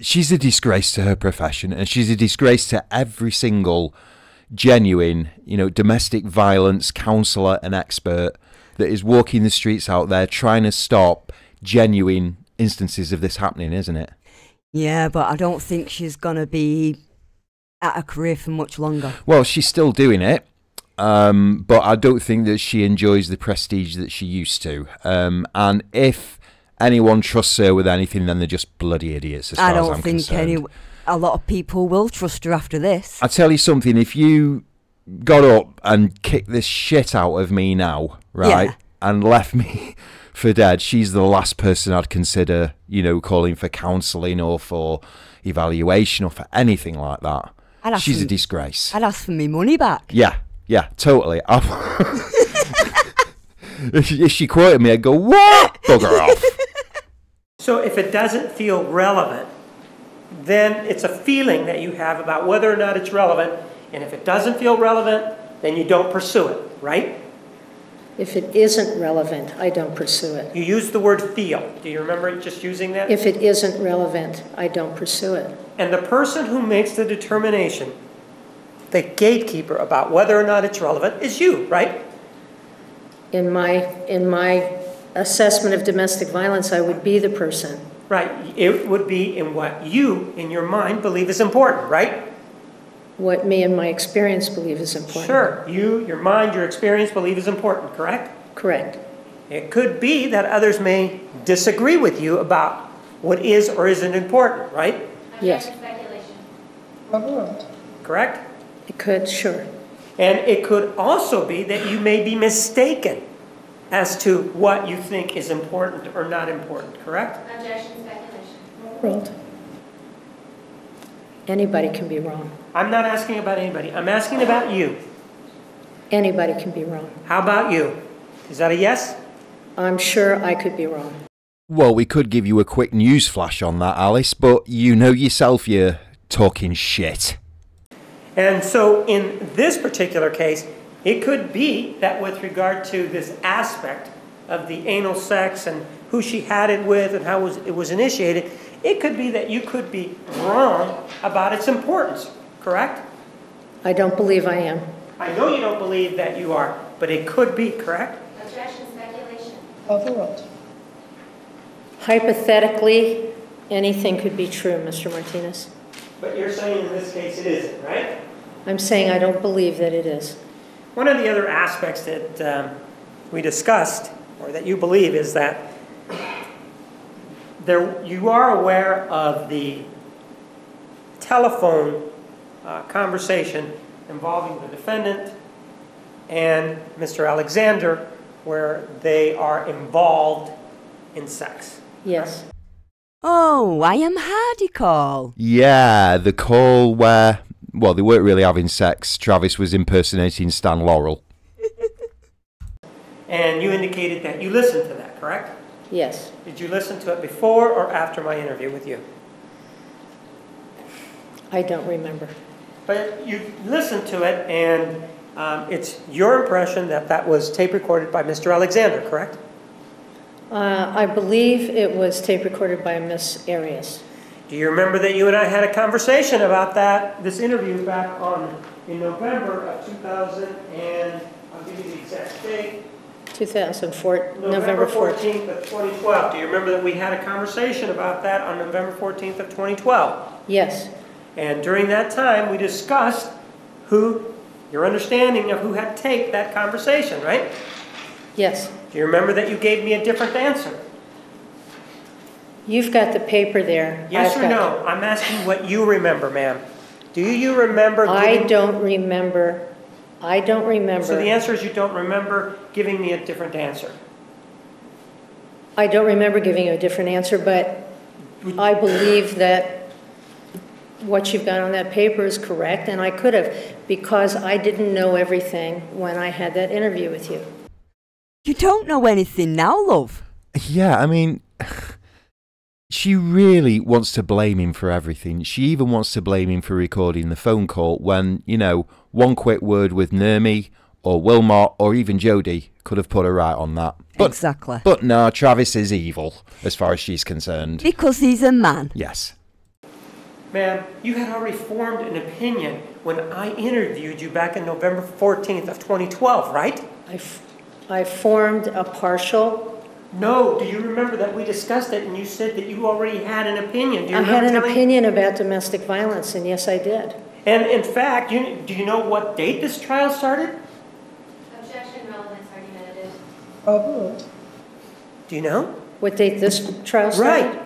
She's a disgrace to her profession, and she's a disgrace to every single genuine, you know, domestic violence counselor and expert that is walking the streets out there trying to stop genuine instances of this happening, isn't it? Yeah, but I don't think she's gonna be at a career for much longer. Well, she's still doing it, um, but I don't think that she enjoys the prestige that she used to. Um, and if anyone trusts her with anything, then they're just bloody idiots. As I don't think concerned. any a lot of people will trust her after this. I tell you something, if you got up and kicked this shit out of me now, right, Yeah. and left me for dead, she's the last person I'd consider, you know, calling for counselling or for evaluation or for anything like that. I'd ask She's a disgrace. I'd ask for me money back. Yeah, yeah, totally. If, she, if she quoted me, I'd go, what? Bugger off. So if it doesn't feel relevant, then it's a feeling that you have about whether or not it's relevant. And if it doesn't feel relevant, then you don't pursue it, right? If it isn't relevant, I don't pursue it. You use the word feel. Do you remember just using that? If it isn't relevant, I don't pursue it. And the person who makes the determination, the gatekeeper about whether or not it's relevant, is you, right? In my, in my assessment of domestic violence, I would be the person. Right. It would be in what you, in your mind, believe is important, right? What me and my experience believe is important. Sure. You, your mind, your experience believe is important, correct? Correct. It could be that others may disagree with you about what is or isn't important, right? Yes, Overruled. Correct? it could, sure. And it could also be that you may be mistaken as to what you think is important or not important, correct? Overruled. Anybody can be wrong. I'm not asking about anybody. I'm asking about you. Anybody can be wrong. How about you? Is that a yes? I'm sure I could be wrong. Well, we could give you a quick news flash on that, Alyce, but you know yourself you're talking shit. And so in this particular case, it could be that with regard to this aspect of the anal sex and who she had it with and how was, it was initiated, it could be that you could be wrong about its importance, correct? I don't believe I am. I know you don't believe that you are, but it could be, correct? Overruled. Hypothetically, anything could be true, Mr. Martinez. But you're saying in this case it isn't, right? I'm saying I don't believe that it is. One of the other aspects that um, we discussed, or that you believe, is that there, you are aware of the telephone uh, conversation involving the defendant and Mr. Alexander, where they are involved in sex. Yes. Oh, I am Hardy call. Yeah, the call where, well, they weren't really having sex. Travis was impersonating Stan Laurel. And you indicated that you listened to that, correct? Yes. Did you listen to it before or after my interview with you? I don't remember. But you listened to it, and um, it's your impression that that was tape recorded by Mr. Alexander, correct? Uh, I believe it was tape recorded by Miss Arias. Do you remember that you and I had a conversation about that, this interview back on, in November of 2000, and I'll give you the exact date, 2004, November November 14th. 14th of 2012. Do you remember that we had a conversation about that on November 14th of 2012? Yes, And during that time, we discussed who, your understanding of who had taped that conversation, right? yes. Do you remember that you gave me a different answer? You've got the paper there. Yes I've or no? I'm asking what you remember, ma'am. Do you remember I don't remember, I don't remember. So the answer is you don't remember giving me a different answer. I don't remember giving you a different answer, but I believe that what you've got on that paper is correct, and I could have, because I didn't know everything when I had that interview with you. You don't know anything now, love. Yeah, I mean, she really wants to blame him for everything. She even wants to blame him for recording the phone call when, you know, one quick word with Nurmi or Willmott or even Jodi could have put her right on that. But, exactly. But no, Travis is evil as far as she's concerned. Because he's a man. Yes. Ma'am, you had already formed an opinion when I interviewed you back in November 14th of 2012, right? I, f- I formed a partial, No, do you remember that we discussed it and you said that you already had an opinion? Do you I had an telling- opinion about domestic violence, and yes, I did. And in fact, you, do you know what date this trial started? Objection, relevance, argumentative. Overruled. Oh. Do you know? What date this trial started? Right.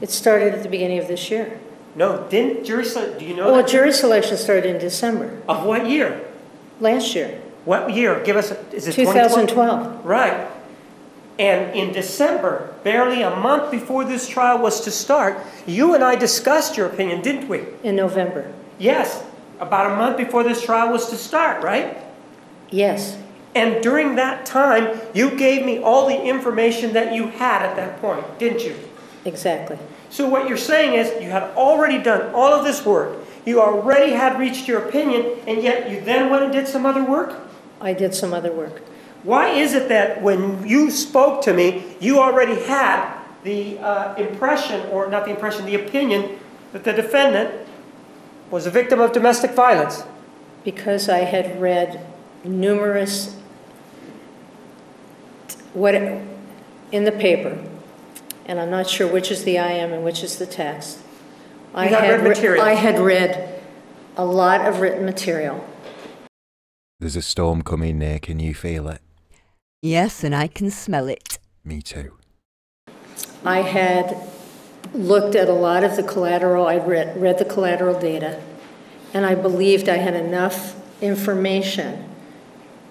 It started at the beginning of this year. No, didn't jury, selection, do you know Well, that? jury selection started in December, Of what year? last year, What year? Give us, is it 2012? 2012. Right. And in December, barely a month before this trial was to start, you and I discussed your opinion, didn't we? In November. Yes, about a month before this trial was to start, right? Yes, And during that time, you gave me all the information that you had at that point, didn't you? exactly. So what you're saying is you had already done all of this work. You already had reached your opinion, and yet you then went and did some other work? I did some other work. Why is it that when you spoke to me, you already had the uh, impression, or not the impression, the opinion, that the defendant was a victim of domestic violence? Because I had read numerous, what, in the paper, and I'm not sure which is the IM and which is the text. I You had read re- materials. I had read a lot of written material. There's a storm coming near. Can you feel it? Yes, and I can smell it. Me too. I had looked at a lot of the collateral, I'd read, read the collateral data, and I believed I had enough information,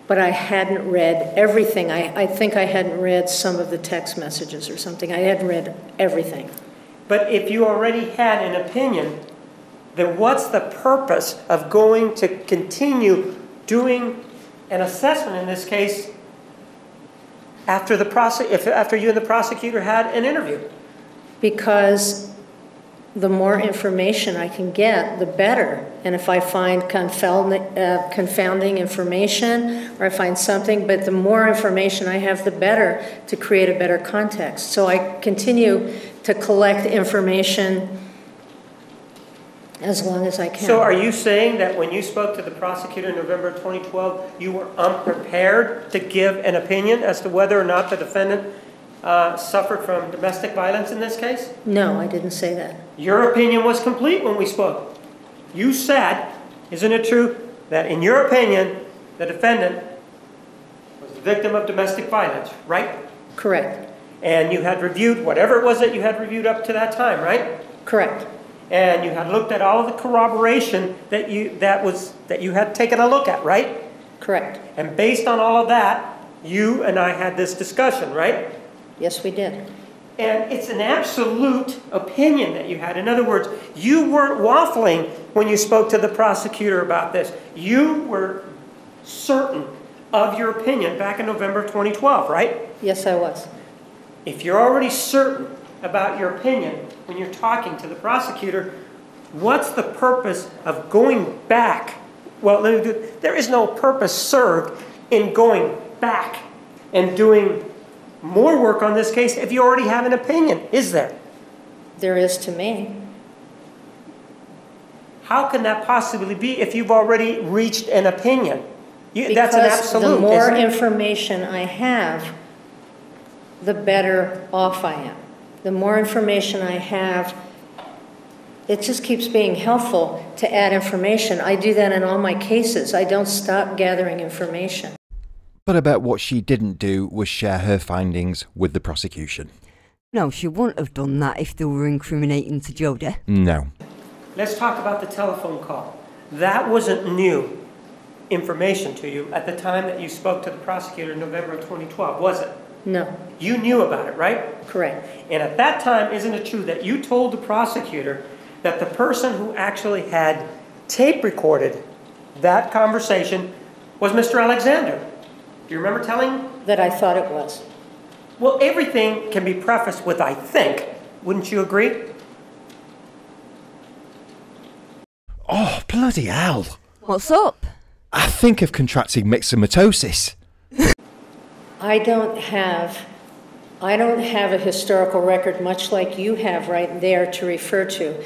but I hadn't read everything. I, I think I hadn't read some of the text messages or something. I hadn't read everything. But if you already had an opinion, then what's the purpose of going to continue doing an assessment in this case after the prosec, if, after you and the prosecutor had an interview? Because the more information I can get, the better. And if I find uh, confounding information or I find something, but the more information I have, the better to create a better context. So I continue to collect information as long as I can. So are you saying that when you spoke to the prosecutor in November 2012, you were unprepared to give an opinion as to whether or not the defendant uh, suffered from domestic violence in this case? No, I didn't say that. Your opinion was complete when we spoke. You said, isn't it true, that in your opinion, the defendant was the victim of domestic violence, right? Correct. And you had reviewed whatever it was that you had reviewed up to that time, right? Correct. And you had looked at all of the corroboration that you, that was, that you had taken a look at, right? Correct. And based on all of that, you and I had this discussion, right? Yes, we did. And it's an absolute opinion that you had. In other words, you weren't waffling when you spoke to the prosecutor about this. You were certain of your opinion back in November of 2012, right? Yes, I was. If you're already certain about your opinion when you're talking to the prosecutor, what's the purpose of going back? Well, let me do, there is no purpose served in going back and doing more work on this case if you already have an opinion, is there? There is to me. How can that possibly be if you've already reached an opinion? You, that's an Because absolute. the more information I have, the better off I am. The more information I have, it just keeps being helpful to add information. I do that in all my cases. I don't stop gathering information. But I bet what she didn't do was share her findings with the prosecution. No, she wouldn't have done that if they were incriminating to Jodi. No. Let's talk about the telephone call. That wasn't new information to you at the time that you spoke to the prosecutor in November of 2012, was it? No, You knew about it, right? correct. And at that time, isn't it true that you told the prosecutor that the person who actually had tape recorded that conversation was Mr. Alexander? Do you remember telling that I thought it was. Well, everything can be prefaced with I think. Wouldn't you agree? Oh, bloody hell. What's up? I think of contracting myxomatosis. I don't have, I don't have a historical record, much like you have right there to refer to.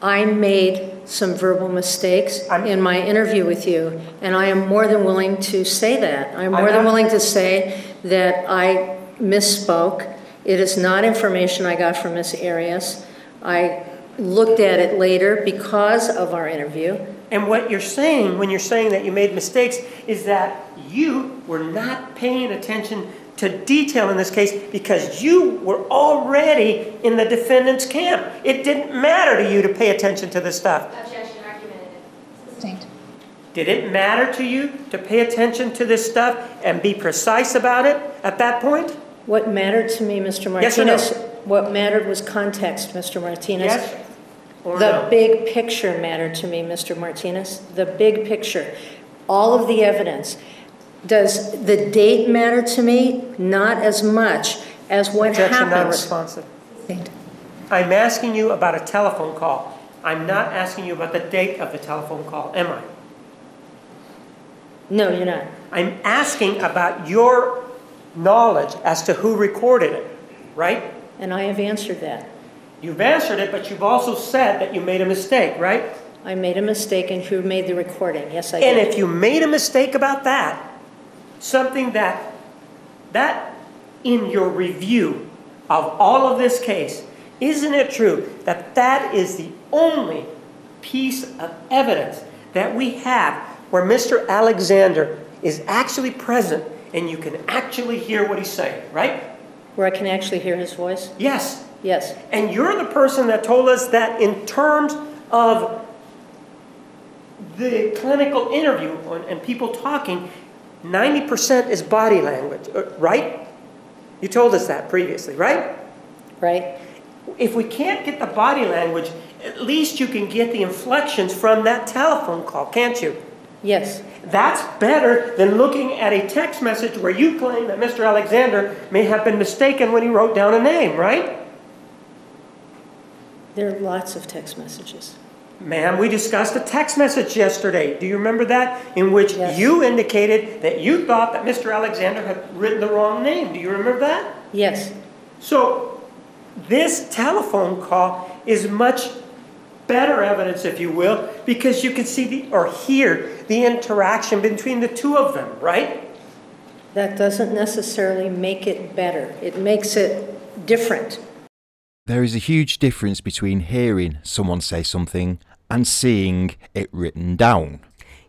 I made some verbal mistakes I'm- in my interview with you, and I am more than willing to say that. I'm more I'm than willing to say that I misspoke. It is not information I got from Ms. Arias. I looked at it later because of our interview. And what you're saying when you're saying that you made mistakes is that you were not paying attention to detail in this case because you were already in the defendant's camp. It didn't matter to you to pay attention to this stuff. Objection, argumentative. Sustained. Did it matter to you to pay attention to this stuff and be precise about it at that point? What mattered to me, Mr. Martinez, Yes or no? Martinez, what mattered was context, Mr. Martinez. Yes or The no? big picture mattered to me, Mr. Martinez, the big picture. All of the evidence. Does the date matter to me? Not as much as what Objection not happened. responsive. I'm asking you about a telephone call. I'm not asking you about the date of the telephone call, am I? No, you're not. I'm asking about your knowledge as to who recorded it, right? And I have answered that. You've answered it, but you've also said that you made a mistake, right? I made a mistake and who made the recording? Yes, I And did. And if you made a mistake about that, something that, that in your review of all of this case, isn't it true that that is the only piece of evidence that we have where Mr. Alexander is actually present and you can actually hear what he's saying, right? Where I can actually hear his voice? Yes. Yes. And you're the person that told us that in terms of the clinical interview and people talking, 90% is body language, uh, right? You told us that previously, right? Right? If we can't get the body language, at least you can get the inflections from that telephone call, can't you? Yes. That's better than looking at a text message where you claim that Mr. Alexander may have been mistaken when he wrote down a name, right? There are lots of text messages. Ma'am, we discussed a text message yesterday. Do you remember that? In which Yes. you indicated that you thought that Mr. Alexander had written the wrong name. Do you remember that? Yes. So, this telephone call is much better evidence, if you will, because you can see the, or hear the interaction between the two of them, right? That doesn't necessarily make it better. It makes it different. There is a huge difference between hearing someone say something and seeing it written down.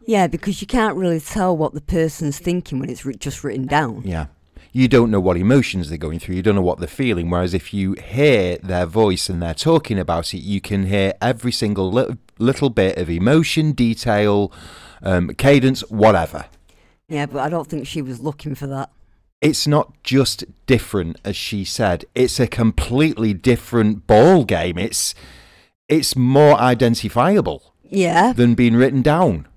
Yeah, because you can't really tell what the person's thinking when it's just written down. Yeah. You don't know what emotions they're going through, you don't know what they're feeling. Whereas if you hear their voice and they're talking about it, you can hear every single li- little bit of emotion, detail, um, cadence, whatever. Yeah, but I don't think she was looking for that. It's not just different, as she said. It's a completely different ball game. It's it's more identifiable Yeah. than being written down.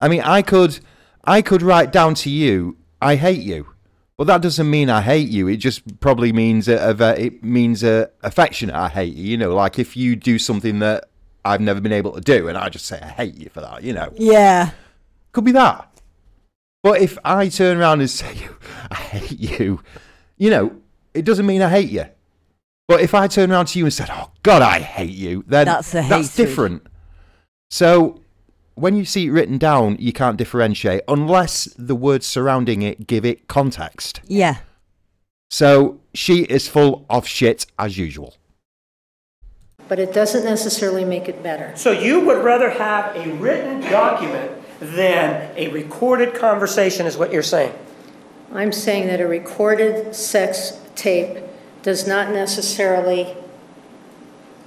I mean, I could I could write down to you, "I hate you," but that doesn't mean I hate you. It just probably means a, a it means a affectionate "I hate you." You know, like if you do something that I've never been able to do, and I just say "I hate you" for that. You know, Yeah. could be that. But if I turn around and say, I hate you, you know, it doesn't mean I hate you. But if I turn around to you and said, Oh God, I hate you, then That's a that's different. So when you see it written down, you can't differentiate unless the words surrounding it give it context. Yeah. So she is full of shit as usual. But it doesn't necessarily make it better. So you would rather have a written document than a recorded conversation, is what you're saying? I'm saying that a recorded sex tape does not necessarily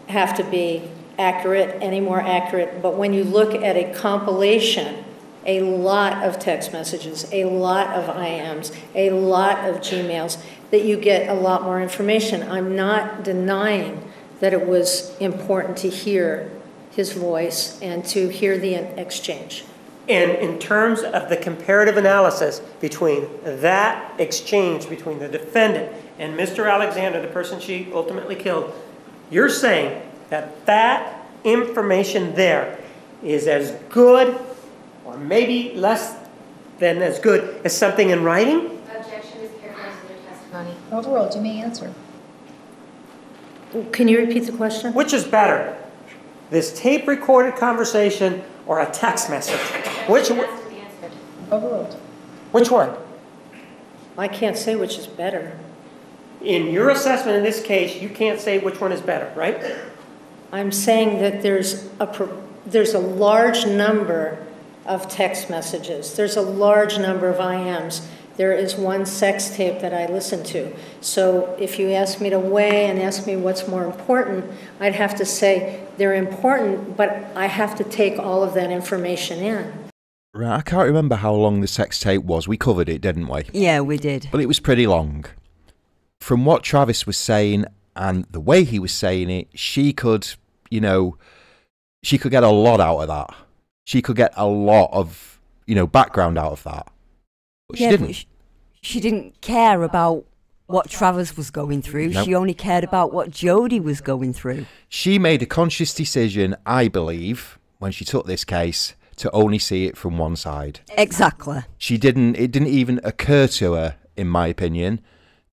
have to be accurate, any more accurate, but when you look at a compilation, a lot of text messages, a lot of IMs, a lot of Gmails, that you get a lot more information. I'm not denying that it was important to hear his voice and to hear the exchange. And in terms of the comparative analysis between that exchange between the defendant and Mr. Alexander, the person she ultimately killed, you're saying that that information there is as good or maybe less than as good as something in writing? Objection is characterized in their testimony. Overruled, you may answer. Can you repeat the question? Which is better, this tape recorded conversation or a text message? Which, one- Has to be answered. Overruled. which one? I can't say which is better. In your assessment in this case, you can't say which one is better, right? I'm saying that there's a, there's a large number of text messages. There's a large number of IMs. There is one sex tape that I listen to. So if you ask me to weigh and ask me what's more important, I'd have to say they're important, but I have to take all of that information in. Right, I can't remember how long the sex tape was. We covered it, didn't we? Yeah, we did. But it was pretty long. From what Travis was saying and the way he was saying it, she could, you know, she could get a lot out of that. She could get a lot of, you know, background out of that. But she yeah, didn't. But sh- she didn't care about what Travis was going through. Nope. She only cared about what Jodi was going through. She made a conscious decision, I believe, when she took this case, to only see it from one side. Exactly. She didn't. It didn't even occur to her, in my opinion,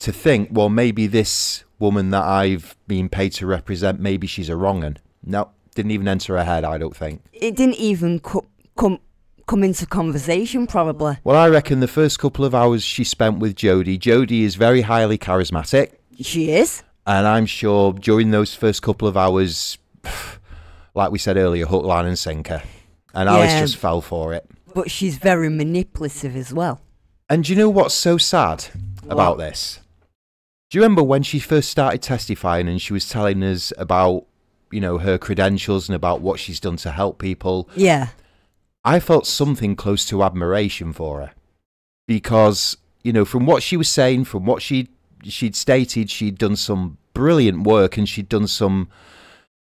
to think, well, maybe this woman that I've been paid to represent, maybe she's a wrong un. No, didn't even enter her head. I don't think. It didn't even co- come come into conversation, probably. Well, I reckon the first couple of hours she spent with Jodi, Jodi is very highly charismatic, She is. and I'm sure during those first couple of hours, like we said earlier, hook, line, and sinker, and Alyce just fell for it. But she's very manipulative as well. And do you know what's so sad about this? Do you remember when she first started testifying and she was telling us about, you know, her credentials and about what she's done to help people? Yeah. I felt something close to admiration for her because, you know, from what she was saying, from what she she'd stated, she'd done some brilliant work and she'd done some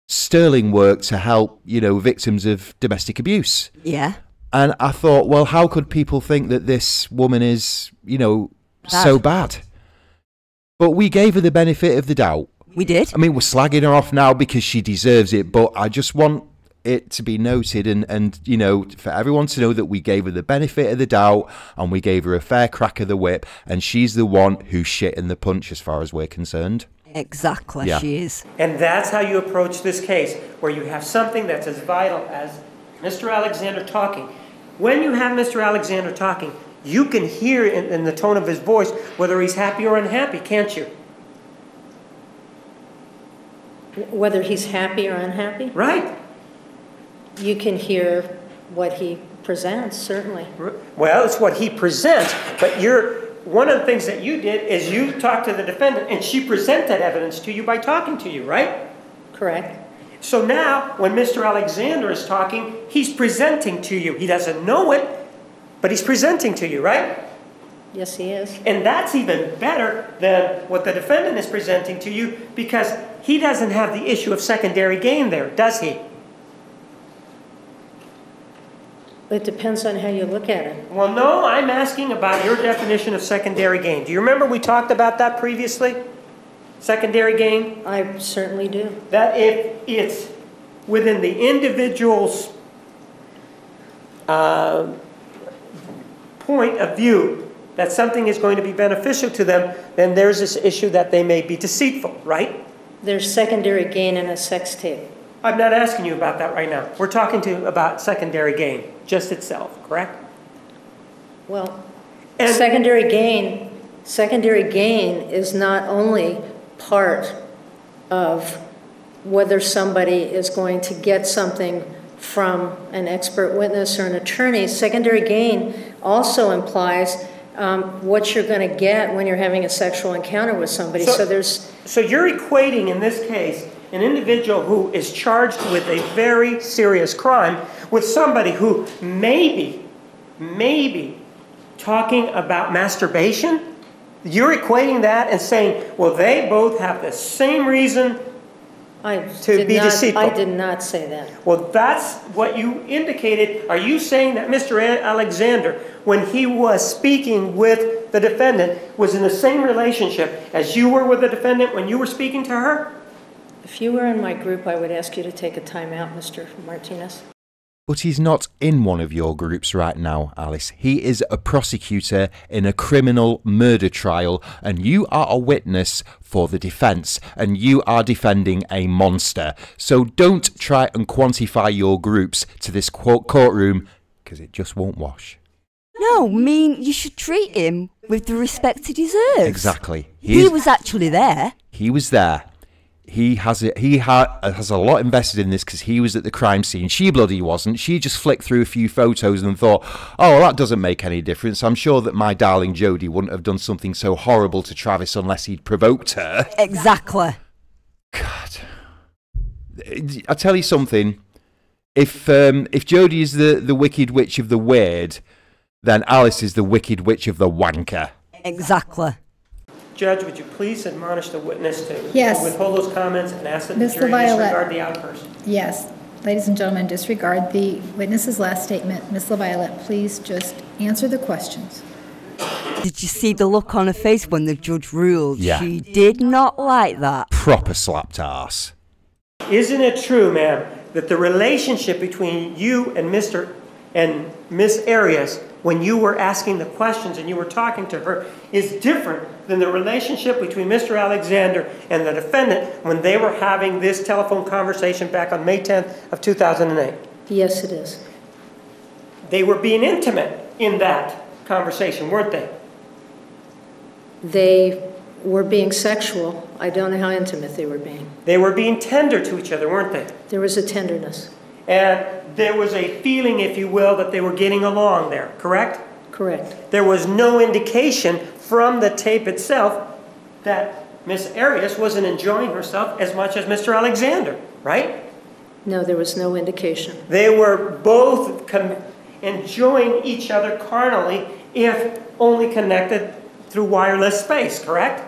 sterling work to help, you know, victims of domestic abuse. Yeah. And I thought, well, how could people think that this woman is, you know, so bad? But we gave her the benefit of the doubt. We did. I mean, we're slagging her off now because she deserves it, but I just want it to be noted and, and, you know, for everyone to know that we gave her the benefit of the doubt and we gave her a fair crack of the whip, and she's the one who's shit in the punch as far as we're concerned. Exactly. Yeah. She is. And that's how you approach this case, where you have something that's as vital as Mr. Alexander talking. When you have Mr. Alexander talking, you can hear in, in the tone of his voice whether he's happy or unhappy, can't you? Whether he's happy or unhappy, Right. You can hear what he presents, certainly. Well, it's what he presents, but you're, one of the things that you did is you talked to the defendant and she presented evidence to you by talking to you, right? Correct? So now, when Mr. Alexander is talking, he's presenting to you. He doesn't know it, but he's presenting to you, right? Yes, he is. And that's even better than what the defendant is presenting to you because he doesn't have the issue of secondary gain there, does he? It depends on how you look at it. Well, no, I'm asking about your definition of secondary gain. Do you remember we talked about that previously? Secondary gain? I certainly do. That if it's within the individual's uh, point of view that something is going to be beneficial to them, then there's this issue that they may be deceitful, right? There's secondary gain in a sex tape. I'm not asking you about that right now. We're talking to about secondary gain, just itself, correct? Well, And- secondary gain, secondary gain is not only part of whether somebody is going to get something from an expert witness or an attorney. Secondary gain also implies um, what you're going to get when you're having a sexual encounter with somebody. So- So there's, So you're equating, in this case, an individual who is charged with a very serious crime with somebody who maybe, maybe talking about masturbation? You're equating that and saying, well, they both have the same reason I to be not- deceitful. I did not say that. Well, that's what you indicated. Are you saying that Mr. Alexander, when he was speaking with the defendant, was in the same relationship as you were with the defendant when you were speaking to her? If you were in my group, I would ask you to take a time out, Mr. Martinez. But he's not in one of your groups right now, Alyce. He is a prosecutor in a criminal murder trial, and you are a witness for the defence, and you are defending a monster. So don't try and quantify your groups to this quote courtroom, because it just won't wash. No, I mean, you should treat him with the respect he deserves. Exactly. He, He is- was actually there. he was there. He has a, he ha, has a lot invested in this because he was at the crime scene. She bloody wasn't. She just flicked through a few photos and thought, "Oh, well, that doesn't make any difference." I'm sure that my darling Jodi wouldn't have done something so horrible to Travis unless he'd provoked her. Exactly. God, I tell you something. If um, if Jodi is the the wicked witch of the weird, then Alyce is the wicked witch of the wanker. Exactly. Judge, would you please admonish the witness to Yes. withhold those comments and ask that the Ms. jury LaViolette. disregard the outburst? Yes. Ladies and gentlemen, disregard the witness's last statement. Ms. LaViolette, please just answer the questions. Did you see the look on her face when the judge ruled? Yeah. She did not like that. Proper slapped ass. Isn't it true, ma'am, that the relationship between you and Mr. and Miss Arias, when you were asking the questions and you were talking to her, is different than the relationship between Mr. Alexander and the defendant when they were having this telephone conversation back on May 10th of 2008? Yes, it is. They were being intimate in that conversation, weren't they? They were being sexual. I don't know how intimate they were being. They were being tender to each other, weren't they? There was a tenderness. And there was a feeling, if you will, that they were getting along there, correct? Correct. There was no indication from the tape itself that Miss Arias wasn't enjoying herself as much as Mr. Alexander, right? No, there was no indication. They were both enjoying each other carnally, if only connected through wireless space, correct?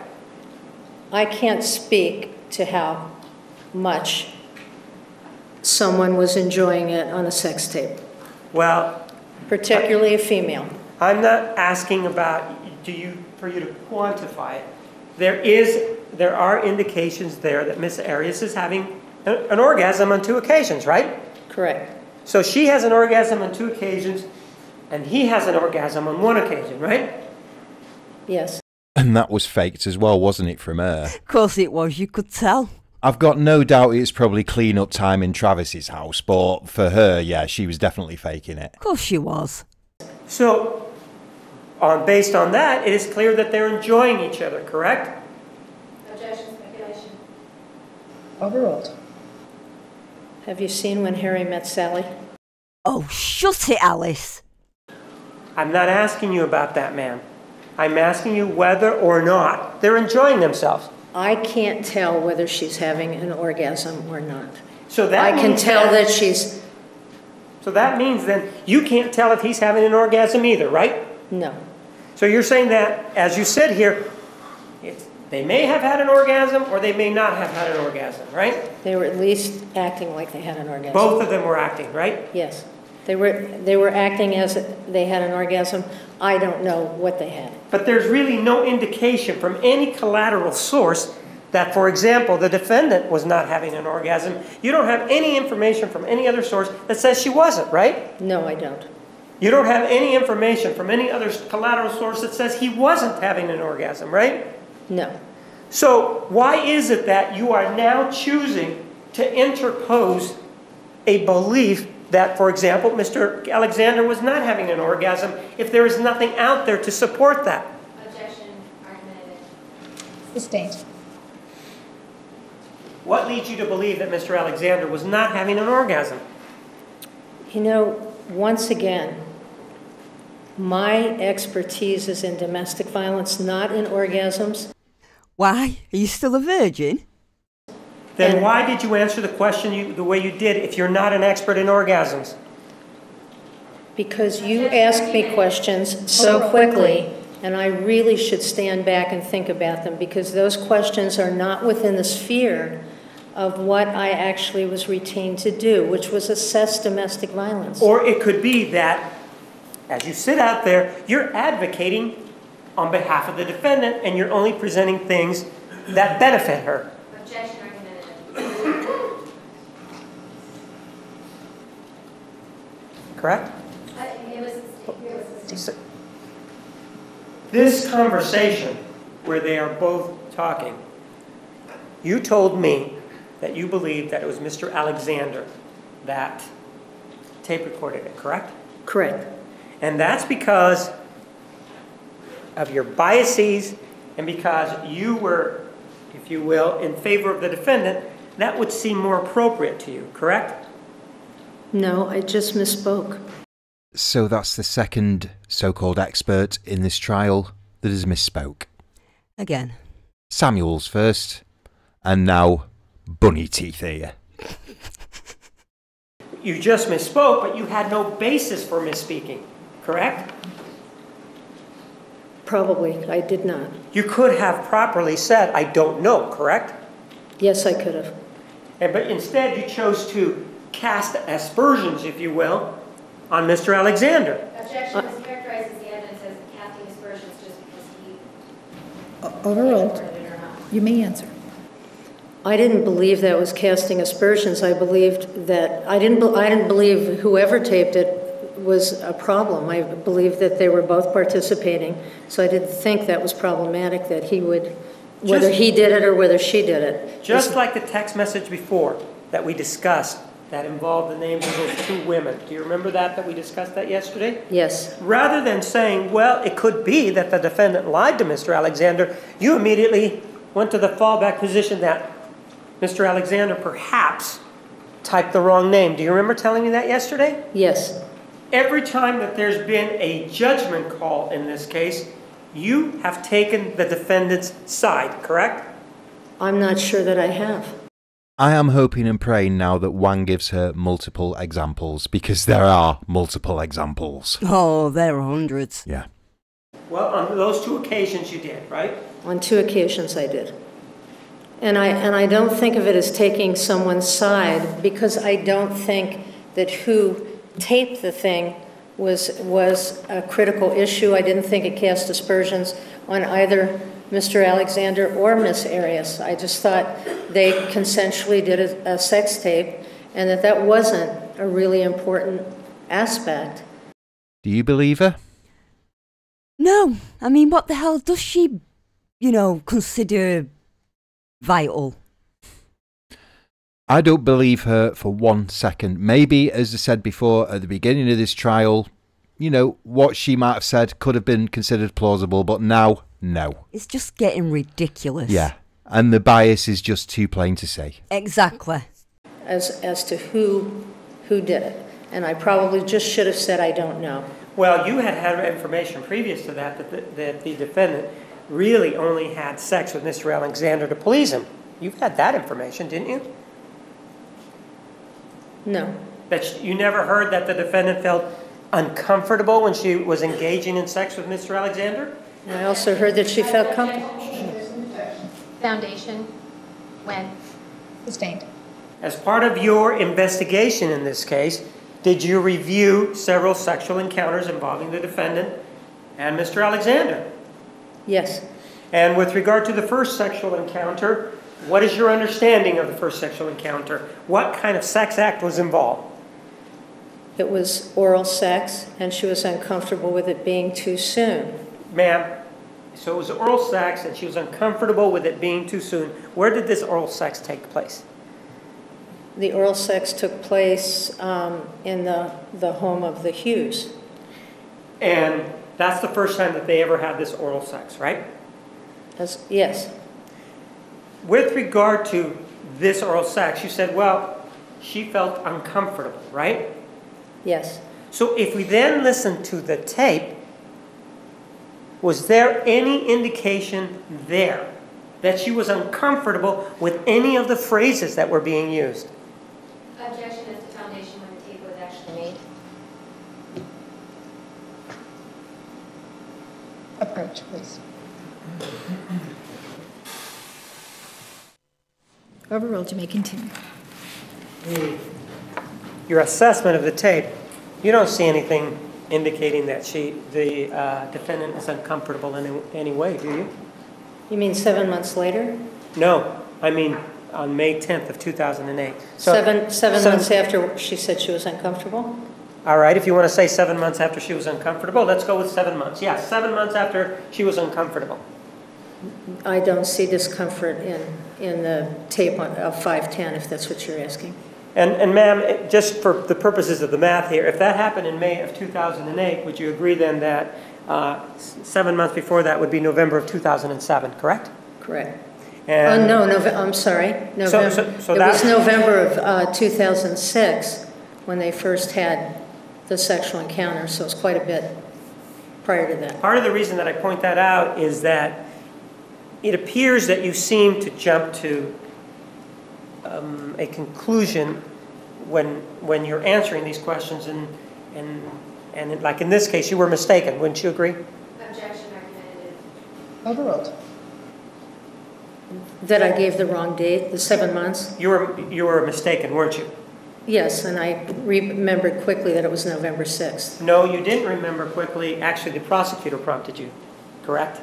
I can't speak to how much someone was enjoying it on a sex tape, Well, particularly a female. I'm not asking about do you for you to quantify it. There is there are indications there that Miss Arias is having a- an orgasm on two occasions, right? Correct. So she has an orgasm on two occasions, and he has an orgasm on one occasion, right? Yes. And that was faked as well, wasn't it, from her? Of course it was, you could tell. I've got no doubt it's probably clean up time in Travis's house, but for her, yeah, she was definitely faking it. Of course she was. So, on based on that, it is clear that they're enjoying each other, correct? Objection, speculation. Overruled. Have you seen when Harry met Sally? Oh, shut it, Alyce. I'm not asking you about that, ma'am. I'm asking you whether or not they're enjoying themselves. I can't tell whether she's having an orgasm or not. So that I can tell that she's, So that means then you can't tell if he's having an orgasm either, right? no. So you're saying that, as you said here, they may have had an orgasm or they may not have had an orgasm, right? They were at least acting like they had an orgasm. Both of them were acting, right? Yes. They were, they were acting as they had an orgasm. I don't know what they had. But there's really no indication from any collateral source that, for example, the defendant was not having an orgasm. You don't have any information from any other source that says she wasn't, right? No, I don't. You don't have any information from any other collateral source that says he wasn't having an orgasm, right? No. So why is it that you are now choosing to interpose a belief that, for example, Mr. Alexander was not having an orgasm if there is nothing out there to support that? Objection, argumentative. Sustained. What leads you to believe that Mr. Alexander was not having an orgasm? You know, once again, my expertise is in domestic violence, not in orgasms. Why? Are you still a virgin? Then And- why did you answer the question you, the way you did if you're not an expert in orgasms? Because you ask me questions so quickly, and I really should stand back and think about them, because those questions are not within the sphere of what I actually was retained to do, which was assess domestic violence. Or it could be that, as you sit out there, you're advocating on behalf of the defendant and you're only presenting things that benefit her. Objection argumentative. Correct? It was, it was So- This conversation, where they are both talking, you told me that you believed that it was Mr. Alexander that tape recorded it, correct? Correct. And that's because of your biases and because you were, if you will, in favor of the defendant, that would seem more appropriate to you, correct? No, I just misspoke. So that's the second so called expert in this trial that has misspoke. Again. Samuels first, and now Bunny Teeth here. You just misspoke, but you had no basis for misspeaking, correct? Probably, I did not. You could have properly said, I don't know, correct? Yes, I could have. And, but instead, you chose to cast aspersions, if you will, on Mr. Alexander. Objection mischaracterizes the evidence as casting aspersions just because he. Overruled. You may answer. I didn't believe that was casting aspersions. I believed that, I didn't, be- I didn't believe whoever taped it was a problem. I believed that they were both participating, so I didn't think that was problematic, that he would, whether Just- he did it or whether she did it. Just like the text message before that we discussed that involved the names of those two women. Do you remember that, that we discussed that yesterday? Yes, Rather than saying, well, it could be that the defendant lied to Mr. Alexander, you immediately went to the fallback position that Mr. Alexander perhaps typed the wrong name. Do you remember telling me that yesterday? yes, Every time that there's been a judgment call in this case, you have taken the defendant's side, correct? I'm not sure that I have. I am hoping and praying now that Juan gives her multiple examples because there are multiple examples. Oh, there are hundreds. Yeah. Well, on those two occasions you did, right? On two occasions I did. And I, and I don't think of it as taking someone's side because I don't think that who taped the thing was, was a critical issue. I didn't think it cast aspersions on either Mr. Alexander or Miss Arias. I just thought they consensually did a, a sex tape and that that wasn't a really important aspect. Do you believe her? No, I mean, what the hell does she, you know, consider vital? I don't believe her for one second. Maybe, as I said before at the beginning of this trial, you know, what she might have said could have been considered plausible, but now, no. It's just getting ridiculous. Yeah. And the bias is just too plain to say. Exactly. as, as to who, who did it. And I probably just should have said, I don't know. Well, you had had information previous to that that the, that the defendant really only had sex with Mr. Alexander to please him. You've had that information, didn't you? No. That you never heard that the defendant felt uncomfortable when she was engaging in sex with Mr. Alexander? I also heard that she felt comfortable. Foundation, when? Sustained. As part of your investigation in this case, did you review several sexual encounters involving the defendant and Mr. Alexander? Yes. And with regard to the first sexual encounter, what is your understanding of the first sexual encounter? What kind of sex act was involved? It was oral sex, and she was uncomfortable with it being too soon. Ma'am, so it was oral sex and she was uncomfortable with it being too soon. Where did this oral sex take place? The oral sex took place um, in the, the home of the Hughes. And that's the first time that they ever had this oral sex, right? As, yes, With regard to this oral sex, you said, well, she felt uncomfortable, right? Yes. So if we then listen to the tape, was there any indication there that she was uncomfortable with any of the phrases that were being used? Objection as the foundation when the tape was actually made. Approach, please. Overruled, you may continue. Your assessment of the tape, you don't see anything indicating that she, the uh, defendant is uncomfortable in any way, do you? You mean seven months later? No, I mean on May 10th of 2008. So- Seven, seven months after she said she was uncomfortable? All right, if you want to say seven months after she was uncomfortable, let's go with seven months. Yeah, seven months after she was uncomfortable. I don't see discomfort in, in the tape on- of 510, if that's what you're asking. And, and ma'am, just for the purposes of the math here, if that happened in May of 2008, would you agree then that uh, seven months before that would be November of 2007, correct? Correct. Oh, And- no, Nove, I'm sorry. November. so- so It was November of uh, 2006 when they first had the sexual encounter, so it's quite a bit prior to that. Part of the reason that I point that out is that it appears that you seem to jump to um, a conclusion when, when you're answering these questions and, and, and like in this case, you were mistaken, wouldn't you agree? Objection argumentative. Overruled. That I gave the wrong date, the seven months? You were, you were mistaken, weren't you? Yes, and I remembered quickly that it was November 6th. No, you didn't remember quickly. Actually, the prosecutor prompted you, correct?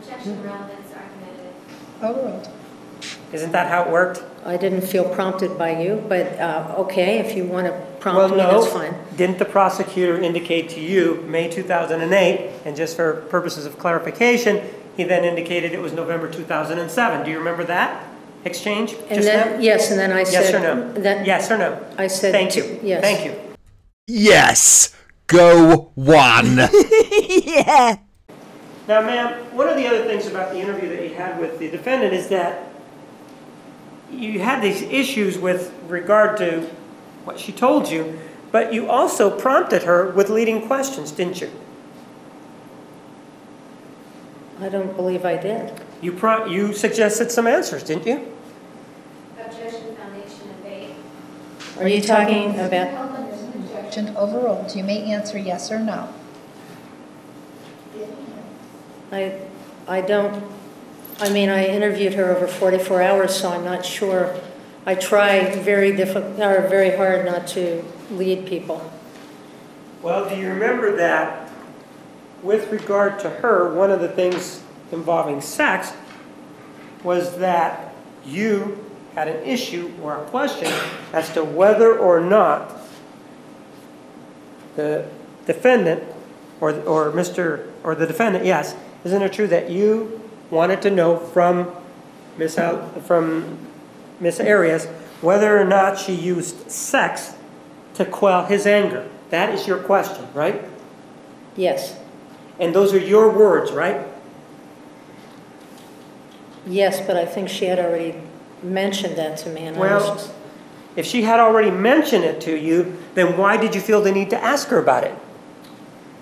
Objection relevance argumentative. Overruled. Isn't that how it worked? I didn't feel prompted by you, but uh, okay, if you want to Well, prompt me, no. that's fine. Didn't the prosecutor indicate to you May 2008? And just for purposes of clarification, he then indicated it was November 2007. Do you remember that exchange And just then, now? yes, and then I said. Yes or no? that- Yes or no? I said. Thank to- you. Yes. Thank you. Yes! Go Juan! yeah. Now, ma'am, one of the other things about the interview that you had with the defendant is that you had these issues with regard to what she told you, but you also prompted her with leading questions, didn't you? I don't believe I did. You pro- you suggested some answers, didn't you? Objection foundation and bait. Are you talking about, Objection overruled. You may answer yes or no. I, I don't, I mean, I interviewed her over 44 hours, so I'm not sure. I try very diffi, or very hard not to lead people. Well, do you remember that with regard to her, one of the things involving sex was that you had an issue or a question as to whether or not the defendant or, or Mr. or the defendant, yes, isn't it true that you wanted to know from Miss Al, from Miss Arias whether or not she used sex to quell his anger? That is your question, right? Yes, And those are your words, right? yes, but I think she had already mentioned that to me, and I Well- just, If she had already mentioned it to you, then why did you feel the need to ask her about it?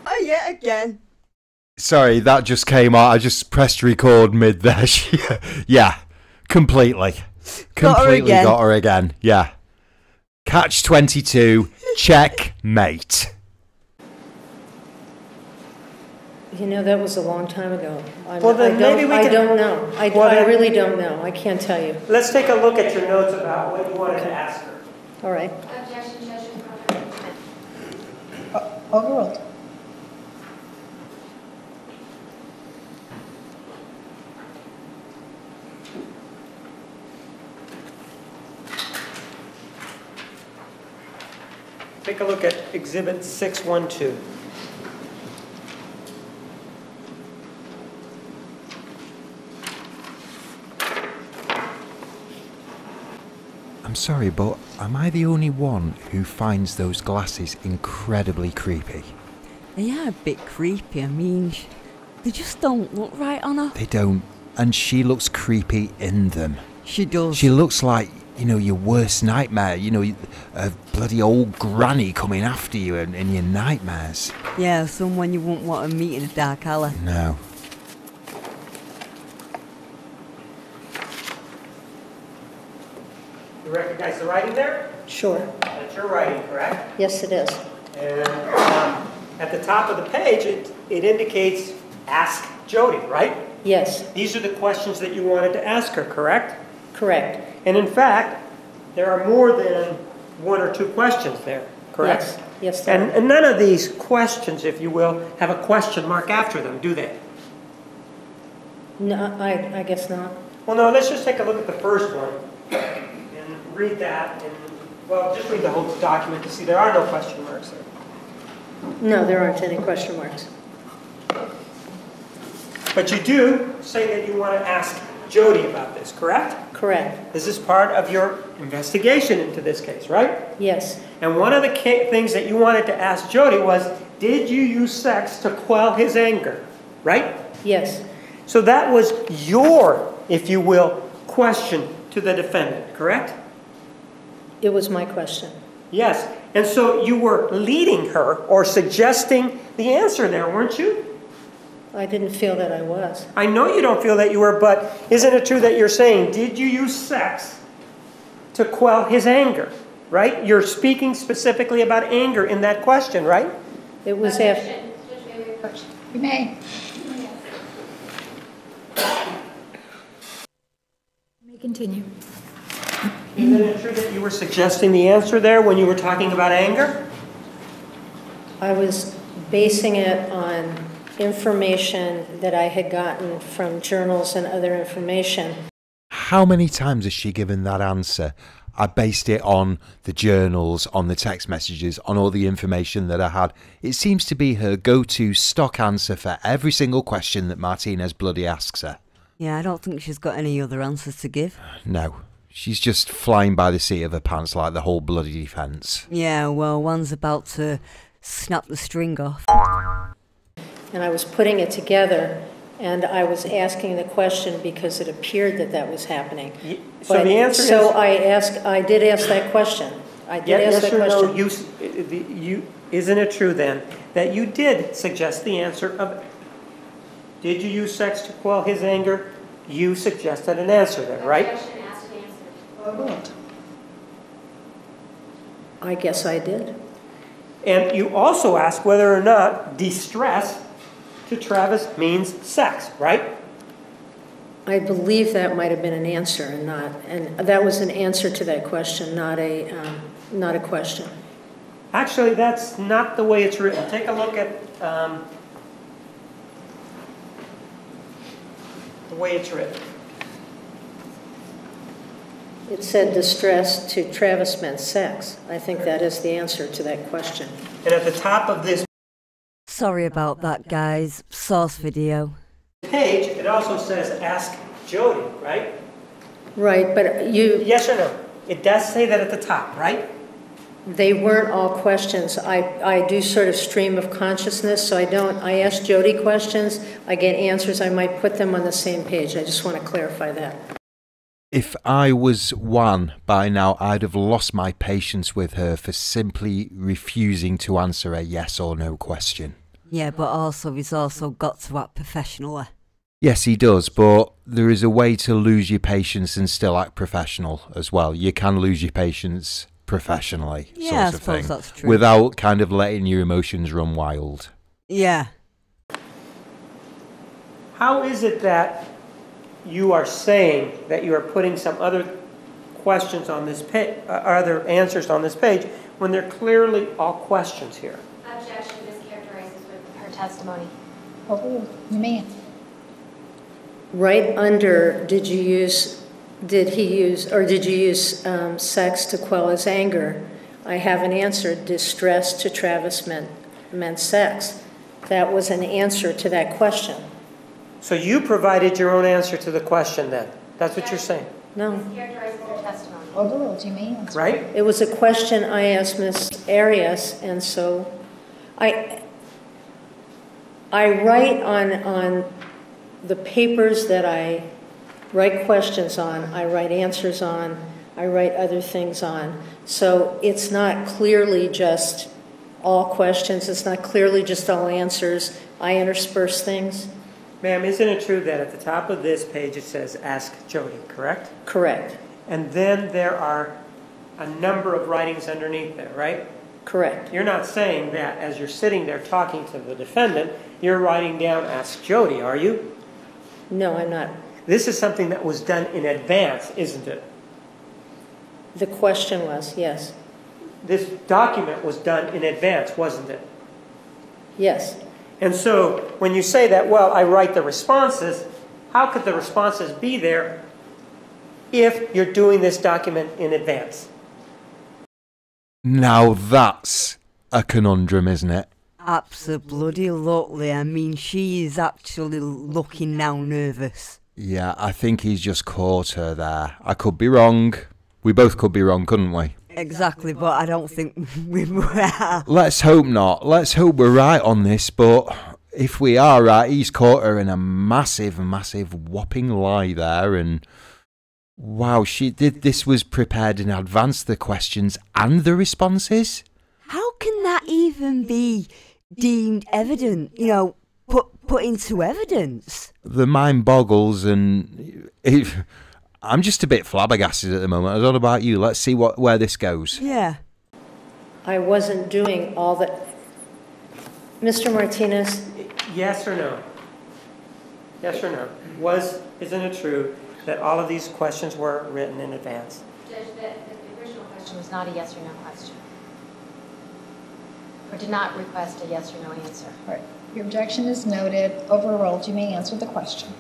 Oh, yeah, again. Sorry, that just came out. I just pressed record mid there. yeah, completely. Got her Completely again. got her again. Yeah. Catch 22, checkmate. you know, that was a long time ago. I'm- Well, then I don't- maybe we I could- don't know. I, Well, I really don't know. I can't tell you. Let's take a look at your notes about what you wanted to ask her. All right. Objection judgment proper. O- uh, Overruled. Take a look at Exhibit 612. I'm sorry, but am I the only one who finds those glasses incredibly creepy? They are a bit creepy. I mean, they just don't look right on her. They don't. And she looks creepy in them. She does. She looks like, you know, your worst nightmare. You know, a bloody old granny coming after you in, in your nightmares. yeah, someone you wouldn't want to meet in a dark alley. No. You recognize the writing there? Sure. That's your writing, correct? Yes, it is. And um, at the top of the page, it, it indicates ask Jodi, right? Yes, These are the questions that you wanted to ask her, correct? correct. And in fact, there are more than one or two questions there, correct? Yes, yes, there And, and none of these questions, if you will, have a question mark after them, do they? No, I, I guess not. Well, no, let's just take a look at the first one and read that. And, well, just read the whole document to see there are no question marks there. No, there aren't any question marks. But you do say that you want to ask Jodi about this, correct? Correct, This is part of your investigation into this case, right? yes, And one of the things that you wanted to ask Jodi was, did you use sex to quell his anger, right? yes, So that was your, if you will, question to the defendant, correct? it was my question. Yes. And so you were leading her or suggesting the answer there, weren't you? I didn't feel that I was. I know you don't feel that you were, but isn't it true that you're saying, did you use sex to quell his anger? Right? You're speaking specifically about anger in that question, right? It was after, You may. You may continue. Isn't it true that you were suggesting the answer there when you were talking about anger? I was basing it on information that I had gotten from journals and other information. How many times has she given that answer? I based it on the journals, on the text messages, on all the information that I had. It seems to be her go to stock answer for every single question that Martinez bloody asks her. Yeah, I don't think she's got any other answers to give. No, she's just flying by the seat of her pants like the whole bloody defence. Yeah, well, Juan's about to snap the string off. And I was putting it together, and I was asking the question because it appeared that that was happening. Y- So But- the answer is. So I asked, I did ask that question. I Yeah, did ask yes that or no, question. you, s- i- the- you, isn't it true then that you did suggest the answer of, did you use sex to quell his anger? You suggested an answer there, right? I guess I did. And you also asked whether or not distress to Travis means sex, right? I believe that might have been an answer and not, and that was an answer to that question, not a, um, not a question. Actually, that's not the way it's written. Take a look at um, the way it's written. It said distress to Travis meant sex. I think that is the answer to that question. And at the top of this Sorry about that, guys. Source video. page, it also says ask Jodi, right? Right, but you, Yes or no? It does say that at the top, right? they weren't all questions. I, I do sort of stream of consciousness, so I don't, I ask Jodi questions, I get answers, I might put them on the same page. I just want to clarify that. If I was Juan by now, I'd have lost my patience with her for simply refusing to answer a yes or no question. Yeah, but also he's also got to act professionally. Yes, he does, but there is a way to lose your patience and still act professional as well. You can lose your patience professionally, Yeah, sort I of suppose thing, that's true. without kind of letting your emotions run wild. Yeah. How is it that you are saying that you are putting some other questions on this page, uh, other answers on this page, when they're clearly all questions here? Objection, mischaracterizes with her testimony. Overruled. You may. Right under, did you use, did he use, or did you use um, sex to quell his anger? I have an answer, distress to Travis meant, meant sex. That was an answer to that question. So you provided your own answer to the question then? That's what you're saying, No, Mischaracterizes her testimony. You may answer. right? it was a question I asked Ms. Arias, and so I, I write on, on the papers that I write questions on, I write answers on, I write other things on. So it's not clearly just all questions, it's not clearly just all answers. I intersperse things. Ma'am, isn't it true that at the top of this page it says ask Jodi, correct? Correct, And then there are a number of writings underneath there, right? correct. You're not saying that as you're sitting there talking to the defendant, you're writing down ask Jodi, are you? No, I'm not. This is something that was done in advance, isn't it? The question was, yes, This document was done in advance, wasn't it? yes. And so when you say that, well, I write the responses, how could the responses be there if you're doing this document in advance? Now that's a conundrum, isn't it? Absolutely. I mean, she is actually looking now nervous. Yeah, I think he's just caught her there. I could be wrong. We both could be wrong, couldn't we? Exactly, but I don't think we were. Let's hope not. Let's hope we're right on this, but if we are right, he's caught her in a massive, massive whopping lie there and wow, she did this was prepared in advance, the questions and the responses? How can that even be deemed evident? You know, put put into evidence. The mind boggles and it, I'm just a bit flabbergasted at the moment. I don't know about you. Let's see what where this goes. Yeah. I wasn't doing all that, Mr. Martinez, Yes or no? Yes or no? Was, isn't it true that all of these questions were written in advance? Judge, the, the original question was not a yes or no question. Or did not request a yes or no answer. All right. Your objection is noted, overruled. You may answer the question.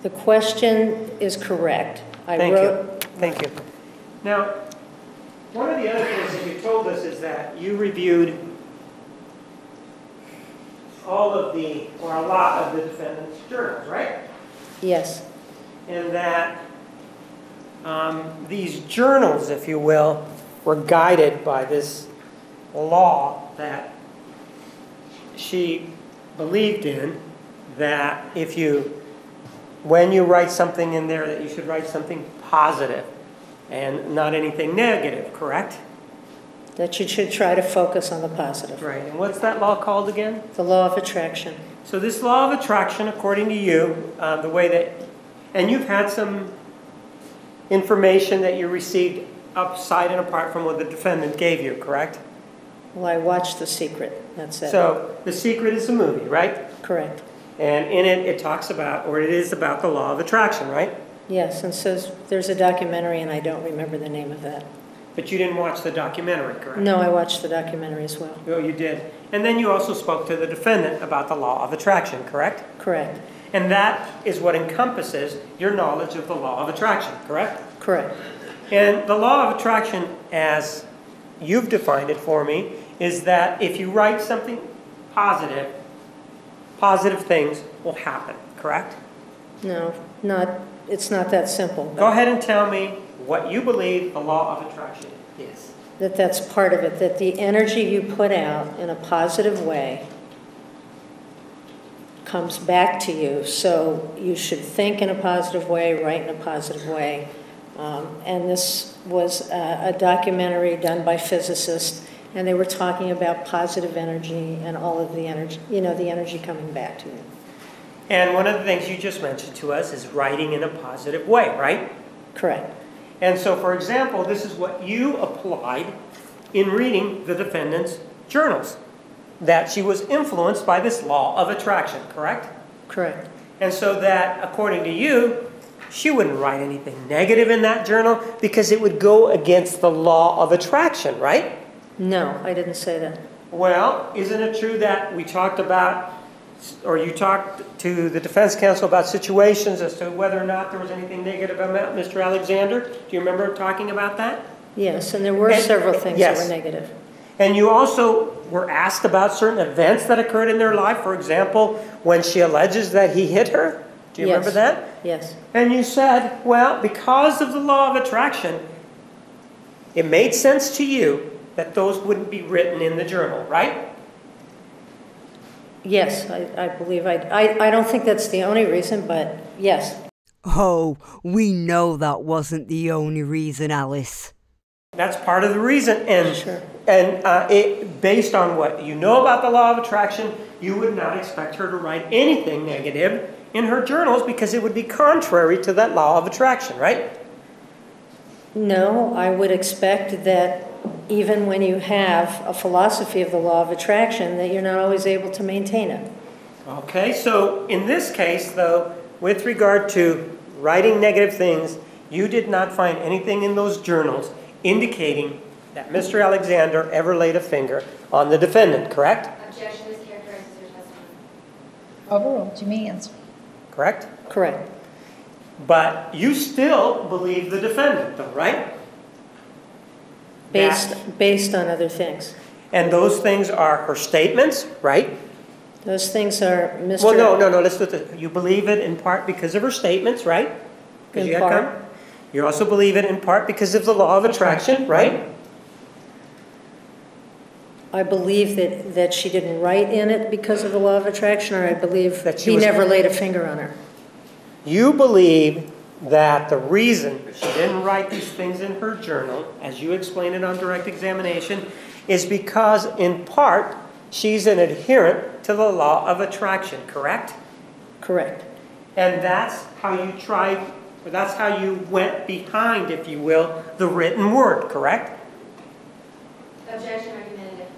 the question is correct. I Thank wrote, you. Thank you. Now, one of the other things that you told us is that you reviewed all of the, or a lot of the defendant's journals, right? Yes, And that um, these journals, if you will, were guided by this law that she believed in, that if you, when you write something in there, that you should write something positive and not anything negative, correct? that you should try to focus on the positive. Right. And what's that law called again? The law of attraction. So this law of attraction, according to you, uh, the way that, and you've had some information that you received upside and apart from what the defendant gave you, correct? Well, I watched The Secret, that's it. So The Secret is a movie, right? Correct. And in it, it talks about, or it is about the law of attraction, right? Yes, and says, there's a documentary, and I don't remember the name of that. But you didn't watch the documentary, correct? No, I watched the documentary as well. Oh, you did. And then you also spoke to the defendant about the law of attraction, correct? Correct, And that is what encompasses your knowledge of the law of attraction, correct? correct. And the law of attraction, as you've defined it for me, is that if you write something positive, positive things will happen, correct? No, not, it's not that simple. Go ahead and tell me what you believe the law of attraction is. That that's part of it, that the energy you put out in a positive way comes back to you. So you should think in a positive way, write in a positive way. Um, and this was a, a documentary done by physicists, and they were talking about positive energy and all of the energy, you know, the energy coming back to you. And one of the things you just mentioned to us is writing in a positive way, right? Correct. And so, for example, this is what you applied in reading the defendant's journals that she was influenced by this law of attraction, correct? Correct. And so, that according to you, she wouldn't write anything negative in that journal because it would go against the law of attraction, right? No, I didn't say that. Well, isn't it true that we talked about, or you talked to the defense counsel about situations as to whether or not there was anything negative about Mr. Alexander? Do you remember talking about that? Yes, and there were And- several things that yes. were negative. And you also were asked about certain events that occurred in their life. For example, when she alleges that he hit her. Do you remember Yes. that? Yes. And you said, well, because of the law of attraction, it made sense to you that those wouldn't be written in the journal, right? Yes, I, I believe I, I, I don't think that's the only reason, but yes. Oh, we know that wasn't the only reason, Alyce. That's part of the reason. And, Sure. and uh, it, based on what you know about the law of attraction, you would not expect her to write anything negative in her journals because it would be contrary to that law of attraction, right? No, I would expect that even when you have a philosophy of the law of attraction, that you're not always able to maintain it. Okay, so in this case, though, with regard to writing negative things, you did not find anything in those journals indicating that Mr. Alexander ever laid a finger on the defendant, correct? Objection is characterized as your testimony. Overruled. You may answer. Correct? Correct. But you still believe the defendant, though, right? Based, based on other things. And those things are her statements, right? Those things are Mr. Well, no, no, no, let's do. You believe it in part because of her statements, right? In you part. come- You also believe it in part because of the law of attraction, right? I believe that, that she didn't write in it because of the law of attraction, or I believe That she he was- never laid a finger on her. You believe that the reason she didn't write these things in her journal, as you explained it on direct examination, is because in part she's an adherent to the law of attraction, correct? Correct. And that's how you tried, or that's how you went behind, if you will, the written word, correct? Objection argumentative.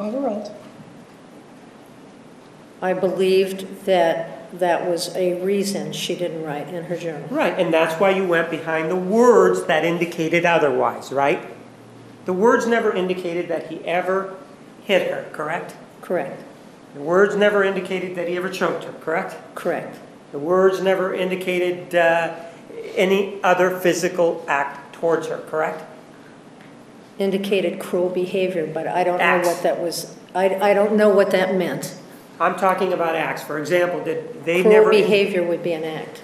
Overruled. I believed that that was a reason she didn't write in her journal. Right, and that's why you went behind the words that indicated otherwise, right? The words never indicated that he ever hit her, correct? Correct. The words never indicated that he ever choked her, correct? Correct. The words never indicated uh, any other physical act towards her, correct? Indicated cruel behavior, but I don't know what that was, I, I don't know what that meant. I'm talking about acts. For example, did they Cruel never... behavior would be an act.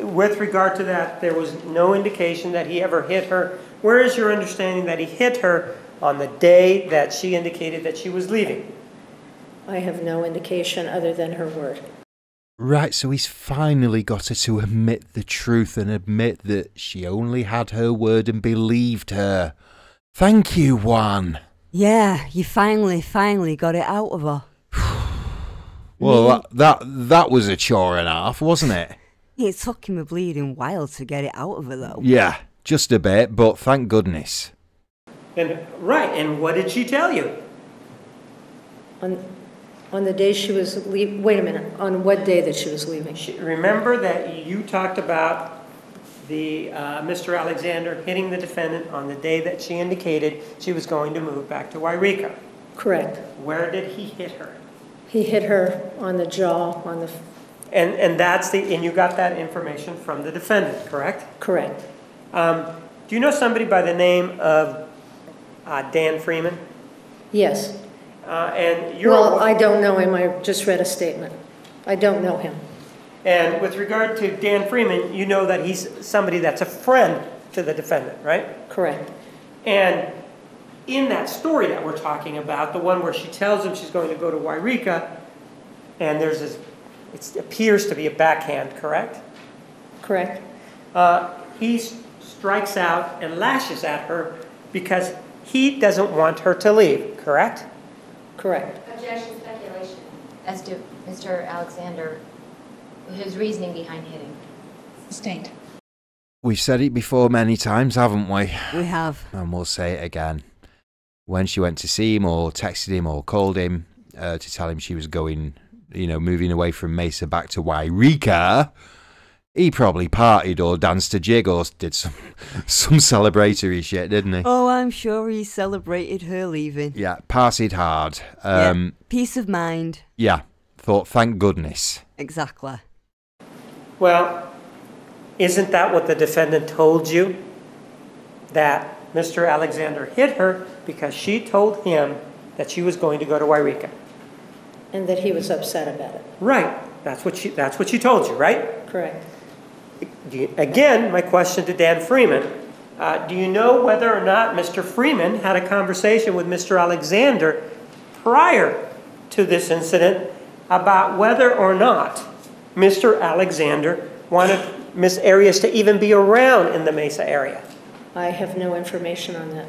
With regard to that, there was no indication that he ever hit her. Where is your understanding that he hit her on the day that she indicated that she was leaving? I have no indication other than her word. Right, so he's finally got her to admit the truth and admit that she only had her word and believed her. Thank you, Juan. Yeah, you finally, finally got it out of her. Well, that, that that was a chore and a half, wasn't it? It took him a bleeding while to get it out of her, though. Yeah, just a bit, but thank goodness. And right, and what did she tell you? On, on the day she was leave, wait a minute, on what day that she was leaving? She, remember that you talked about the uh, Mr. Alexander hitting the defendant on the day that she indicated she was going to move back to Yreka. Correct. Where did he hit her? He hit her on the jaw, on the, And and that's the and you got that information from the defendant, correct? correct. Um, do you know somebody by the name of uh, Dan Freeman? Yes. Uh, and you're Well, I don't know him, I just read a statement. I don't know him. and with regard to Dan Freeman, you know that he's somebody that's a friend to the defendant, right? Correct. And in that story that we're talking about, the one where she tells him she's going to go to Yreka, and there's this, it appears to be a backhand, correct? Correct. Uh, he strikes out and lashes at her because he doesn't want her to leave, correct? Correct. Objection speculation. As to Mr. Alexander, his reasoning behind hitting. Sustained. We've said it before many times, haven't we? We have. And we'll say it again. When she went to see him, or texted him, or called him uh, to tell him she was going, you know, moving away from Mesa back to Yreka, he probably partied or danced a jig or did some some celebratory shit, didn't he? Oh, I'm sure he celebrated her leaving. Yeah, partied hard. Um, yeah. Peace of mind. yeah, thought, thank goodness. Exactly. Well, isn't that what the defendant told you? That Mr. Alexander hit her because she told him that she was going to go to Yreka. And that he was upset about it. Right. That's what she, that's what she told you, right? Correct. Again, my question to Dan Freeman, uh, do you know whether or not Mr. Freeman had a conversation with Mr. Alexander prior to this incident about whether or not Mr. Alexander wanted Miss Arias to even be around in the Mesa area? I have no information on that.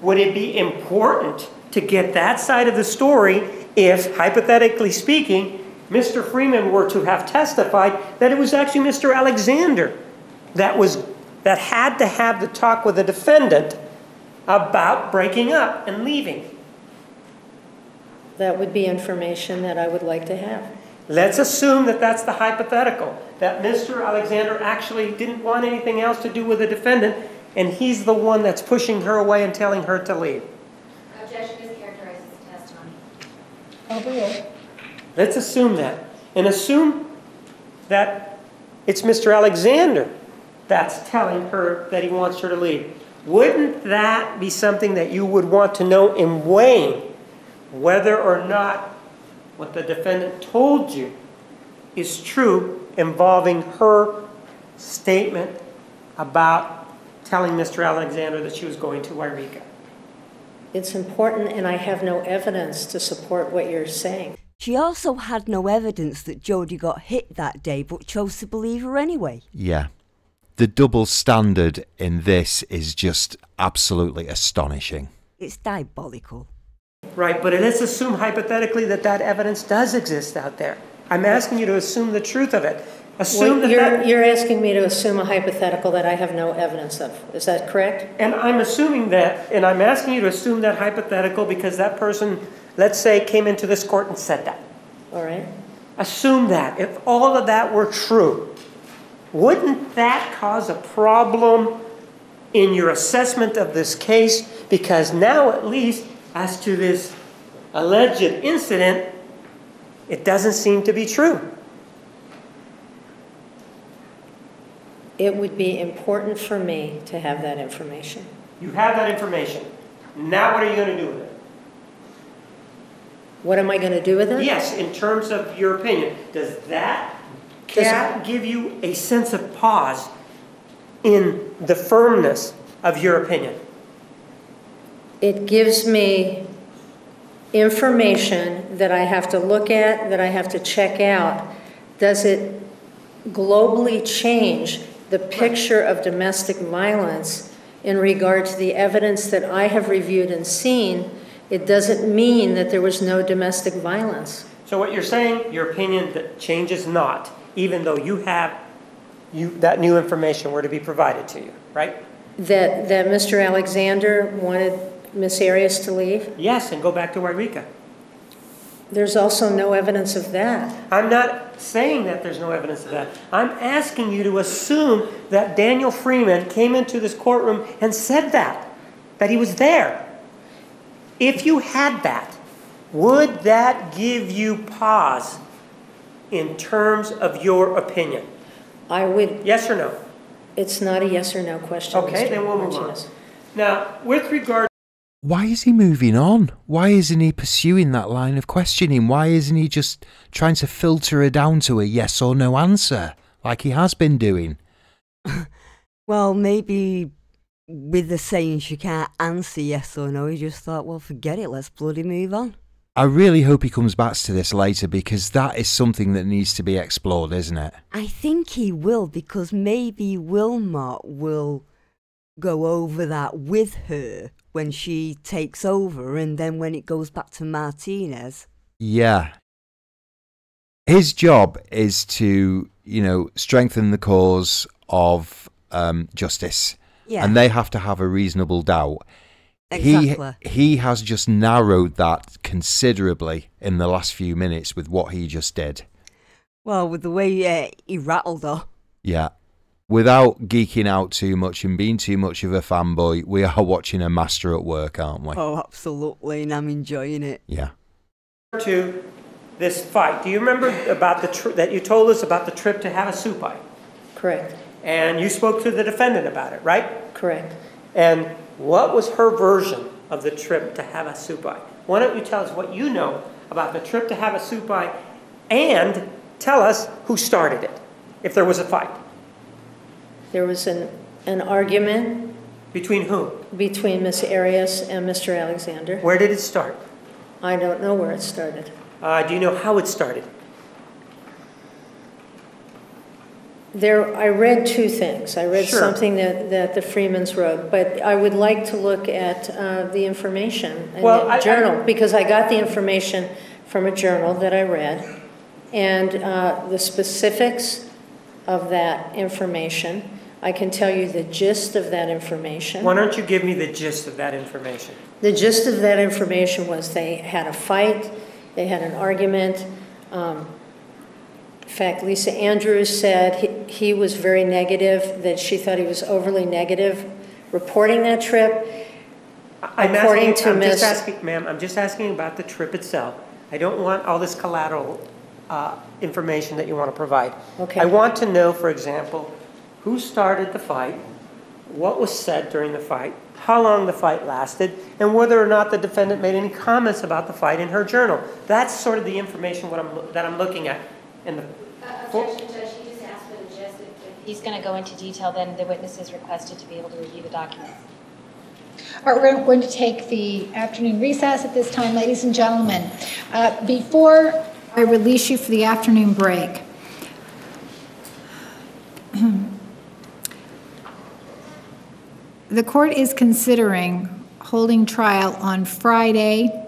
Would it be important to get that side of the story if, hypothetically speaking, Mr. Freeman were to have testified that it was actually Mr. Alexander that was that had to have the talk with the defendant about breaking up and leaving? That would be information that I would like to have. Let's assume that that's the hypothetical, that Mr. Alexander actually didn't want anything else to do with the defendant, and he's the one that's pushing her away and telling her to leave. Objection is characterized as testimony. Oh, Overruled. Let's assume that. And assume that it's Mr. Alexander that's telling her that he wants her to leave. Wouldn't that be something that you would want to know in weighing whether or not what the defendant told you is true involving her statement about telling Mr. Alexander that she was going to Yreka? It's important, and I have no evidence to support what you're saying. She also had no evidence that Jodi got hit that day, but chose to believe her anyway. Yeah. The double standard in this is just absolutely astonishing. It's diabolical. Right, but let's assume hypothetically that that evidence does exist out there. I'm asking you to assume the truth of it. Assume Well, that You're, that, you're asking me to assume a hypothetical that I have no evidence of. Is that correct? and I'm assuming that, and I'm asking you to assume that hypothetical because that person, let's say, came into this court and said that. All right? Assume that. If all of that were true, wouldn't that cause a problem in your assessment of this case? Because now, at least, as to this alleged incident, it doesn't seem to be true. It would be important for me to have that information. You have that information. Now, what are you going to do with it? What am I going to do with it? Yes, in terms of your opinion, does that Does- that give you a sense of pause in the firmness of your opinion? It gives me information that I have to look at, that I have to check out. Does it globally change the picture of domestic violence in regard to the evidence that I have reviewed and seen? It doesn't mean that there was no domestic violence. So what you're saying, your opinion that changes not, even though you have you that new information were to be provided to you, right? That, that Mr. Alexander wanted Miss Arias to leave? Yes, and go back to Yreka. There's also no evidence of that. I'm not saying that there's no evidence of that. I'm asking you to assume that Daniel Freeman came into this courtroom and said that, that he was there. If you had that, would that give you pause in terms of your opinion? I would, Yes or no? it's not a yes or no question. Okay, Mr. then we'll move on. Now, with regard Why is he moving on? Why isn't he pursuing that line of questioning? Why isn't he just trying to filter her down to a yes or no answer like he has been doing? Well, maybe with the saying she can't answer yes or no, he just thought, well, forget it, let's bloody move on. I really hope he comes back to this later because that is something that needs to be explored, isn't it? I think he will because maybe Willmott will go over that with her when she takes over and then when it goes back to Martinez. Yeah. His job is to, you know, strengthen the cause of um, justice. Yeah. And they have to have a reasonable doubt. Exactly. He, he has just narrowed that considerably in the last few minutes with what he just did. Well, with the way uh, he rattled her. Yeah. Without geeking out too much and being too much of a fanboy, we are watching a master at work, aren't we? Oh, absolutely, and I'm enjoying it. Yeah. to this fight, do you remember about the tri- that you told us about the trip to Havasupai? Correct, And you spoke to the defendant about it, right? correct. And what was her version of the trip to Havasupai? Why don't you tell us what you know about the trip to Havasupai and tell us who started it, if there was a fight? There was an, an argument Between whom? between Miss Arias and Mr. Alexander. Where did it start? I don't know where it started. Uh, do you know how it started? There, I read two things. I read Sure. something that, that the Freemans wrote, but I would like to look at uh, the information in Well, I- I- the journal, because I got the information from a journal that I read, and uh, the specifics of that information, I can tell you the gist of that information. Why don't you give me the gist of that information? The gist of that information was they had a fight, they had an argument. Um, In fact, Lisa Andrews said he, he was very negative, that she thought he was overly negative reporting that trip. I'm According asking, to I'm just asking, ma'am, I'm just asking about the trip itself. I don't want all this collateral uh, information that you want to provide. Okay. I want to know, for example, who started the fight, what was said during the fight, how long the fight lasted, and whether or not the defendant made any comments about the fight in her journal. That's sort of the information what I'm, that I'm looking at in the Objection, Judge, he just asked for the gist. If if he's going to go into detail, then the witness is requested to be able to review the documents. All right, we're going to take the afternoon recess at this time, ladies and gentlemen. Uh, Before I release you for the afternoon break, the court is considering holding trial on Friday,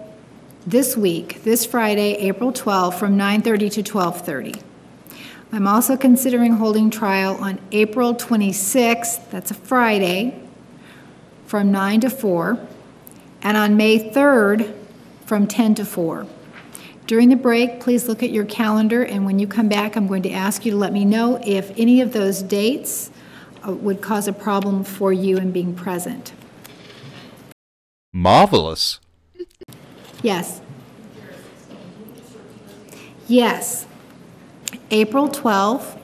this week, this Friday, April 12, from 9:30 to 12:30. I'm also considering holding trial on April 26th, that's a Friday, from 9 to 4, and on May 3rd, from 10 to 4. During the break, please look at your calendar, and when you come back, I'm going to ask you to let me know if any of those dates Uh, would cause a problem for you in being present. Marvelous. Yes. Yes. April 12,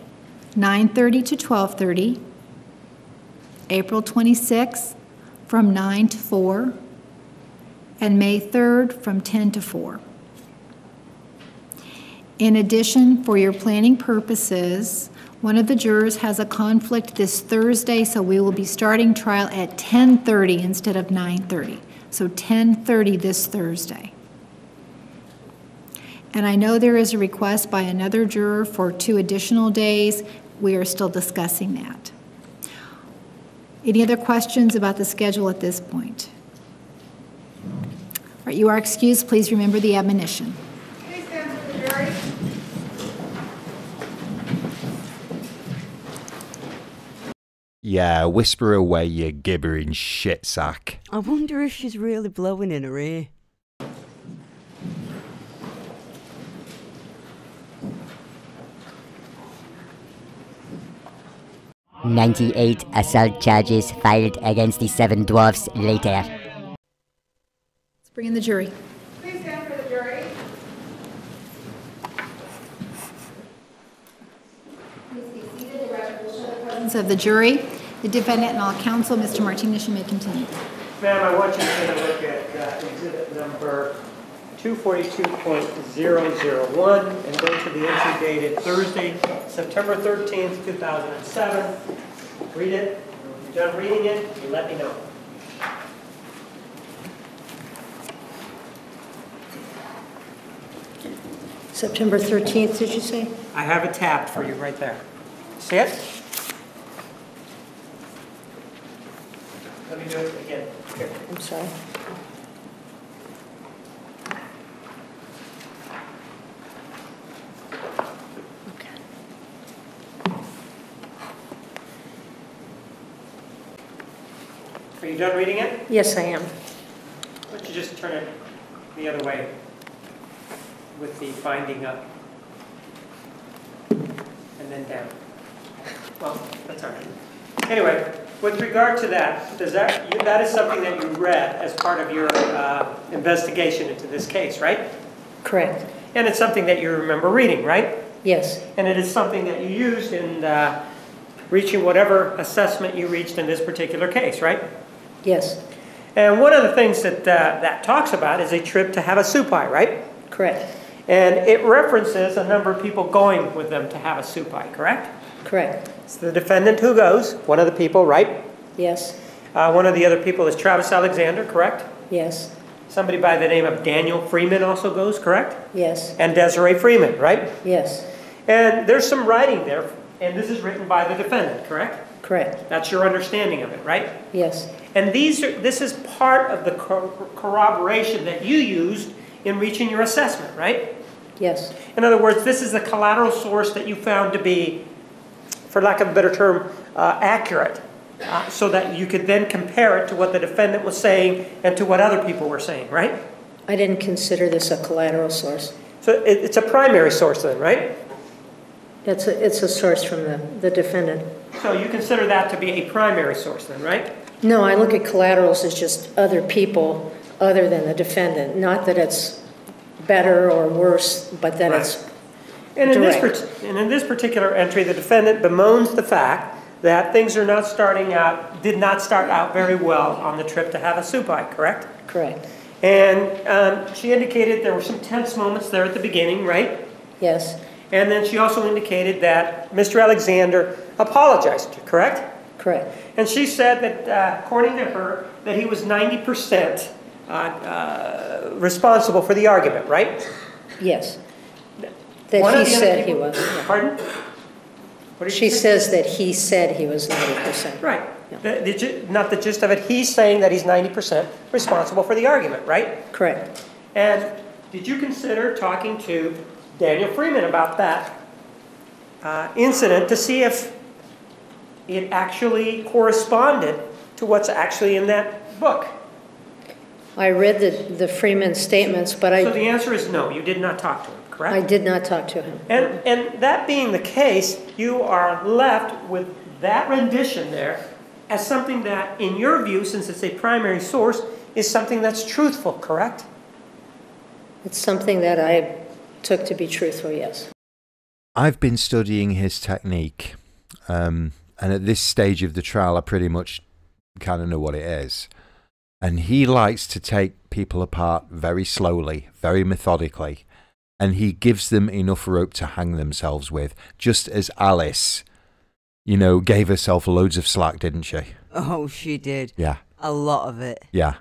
9:30 to 12:30. April 26, from 9 to 4. And May 3rd, from 10 to 4. In addition, for your planning purposes, one of the jurors has a conflict this Thursday, so we will be starting trial at 10:30 instead of 9:30. So 10:30 this Thursday. And I know there is a request by another juror for two additional days. We are still discussing that. Any other questions about the schedule at this point? All right, you are excused. Please remember the admonition. Yeah, whisper away, you gibbering shit sack. I wonder if she's really blowing in her ear. Ninety-eight assault charges filed against the seven dwarfs later. Let's bring in the jury. Please stand for the jury. Please be seated. The Presence of the jury, the defendant and all counsel, Mr. Martinez, you may continue. Ma'am, I want you to take a look at uh, exhibit number 242.001 and go to the entry dated Thursday, September 13th, 2007. Read it. When you're done reading it, you let me know. September 13th, did you say? I have it tabbed for you right there. See it? Let me do it again. Here. I'm sorry. Are you done reading it? Yes, I am. Why don't you just turn it the other way with the binding up and then down. Well, that's all right. Anyway, with regard to that, does that, that is something that you read as part of your uh, investigation into this case, right? Correct. And it's something that you remember reading, right? Yes, And it is something that you used in uh, reaching whatever assessment you reached in this particular case, right? yes, And one of the things that uh, that talks about is a trip to Havasupai, right? correct, And it references a number of people going with them to Havasupai, correct? correct, It's the defendant who goes, one of the people, right? yes, Uh, one of the other people is Travis Alexander, correct? yes, Somebody by the name of Daniel Freeman also goes, correct? yes, And Desiree Freeman, right? yes, And there's some writing there, and this is written by the defendant, correct? correct, That's your understanding of it, right? yes, And these are, this is part of the cor- corroboration that you used in reaching your assessment, right? yes, In other words, this is the collateral source that you found to be, for lack of a better term, uh, accurate, uh, so that you could then compare it to what the defendant was saying and to what other people were saying, right? I didn't consider this a collateral source. So it, it's a primary source then, right? It's a, it's a source from the, the defendant. So you consider that to be a primary source then, right? No, I look at collaterals as just other people other than the defendant, not that it's better or worse, but that it's And in this, direct. and in this particular entry, the defendant bemoans the fact that things are not starting out, did not start out very well on the trip to Havasupai, correct? Correct. And um, she indicated there were some tense moments there at the beginning, right? Yes, And then she also indicated that Mr. Alexander apologized correct? correct. And she said that, uh, according to her, that he was 90% uh, uh, responsible for the argument, right? Yes. One That of he said he was. yeah. Pardon? She says that he said he was 90%. Right. The- the Not the gist of it, he's saying that he's 90% responsible for the argument, right? Correct. And did you consider talking to Daniel Freeman about that uh, incident to see if it actually corresponded to what's actually in that book? I read the, the Freeman statements, but I. So the answer is no, you did not talk to him, correct? I did not talk to him. And, and that being the case, you are left with that rendition there as something that, in your view, since it's a primary source, is something that's truthful, correct? It's something that I took to be truthful, yes. I've been studying his technique, um, and at this stage of the trial, I pretty much kind of know what it is. And he likes to take people apart very slowly, very methodically, and he gives them enough rope to hang themselves with, just as Alyce, you know, gave herself loads of slack, didn't she? Oh, she did. Yeah. A lot of it. Yeah.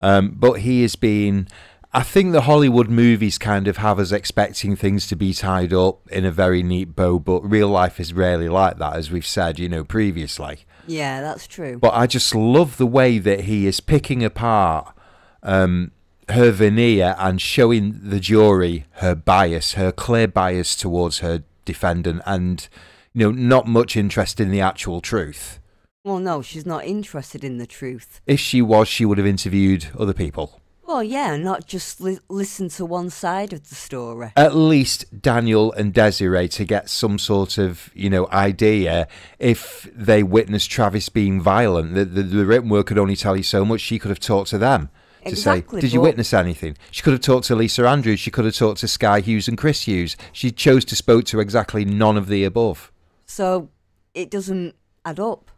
Um, but he has been. I think the Hollywood movies kind of have us expecting things to be tied up in a very neat bow, but real life is rarely like that, as we've said, you know, previously. Yeah, that's true. But I just love the way that he is picking apart um, her veneer and showing the jury her bias, her clear bias towards her defendant, and you know, not much interest in the actual truth. Well, no, she's not interested in the truth. If she was, she would have interviewed other people. Well, yeah, not just li- listen to one side of the story. at least Daniel and Desiree to get some sort of you know idea if they witnessed Travis being violent. The, the, the written word could only tell you so much. She could have talked to them to Exactly, say, "Did you witness anything?" She could have talked to Lisa Andrews. She could have talked to Sky Hughes and Chris Hughes. She chose to spoke to exactly none of the above. So it doesn't add up.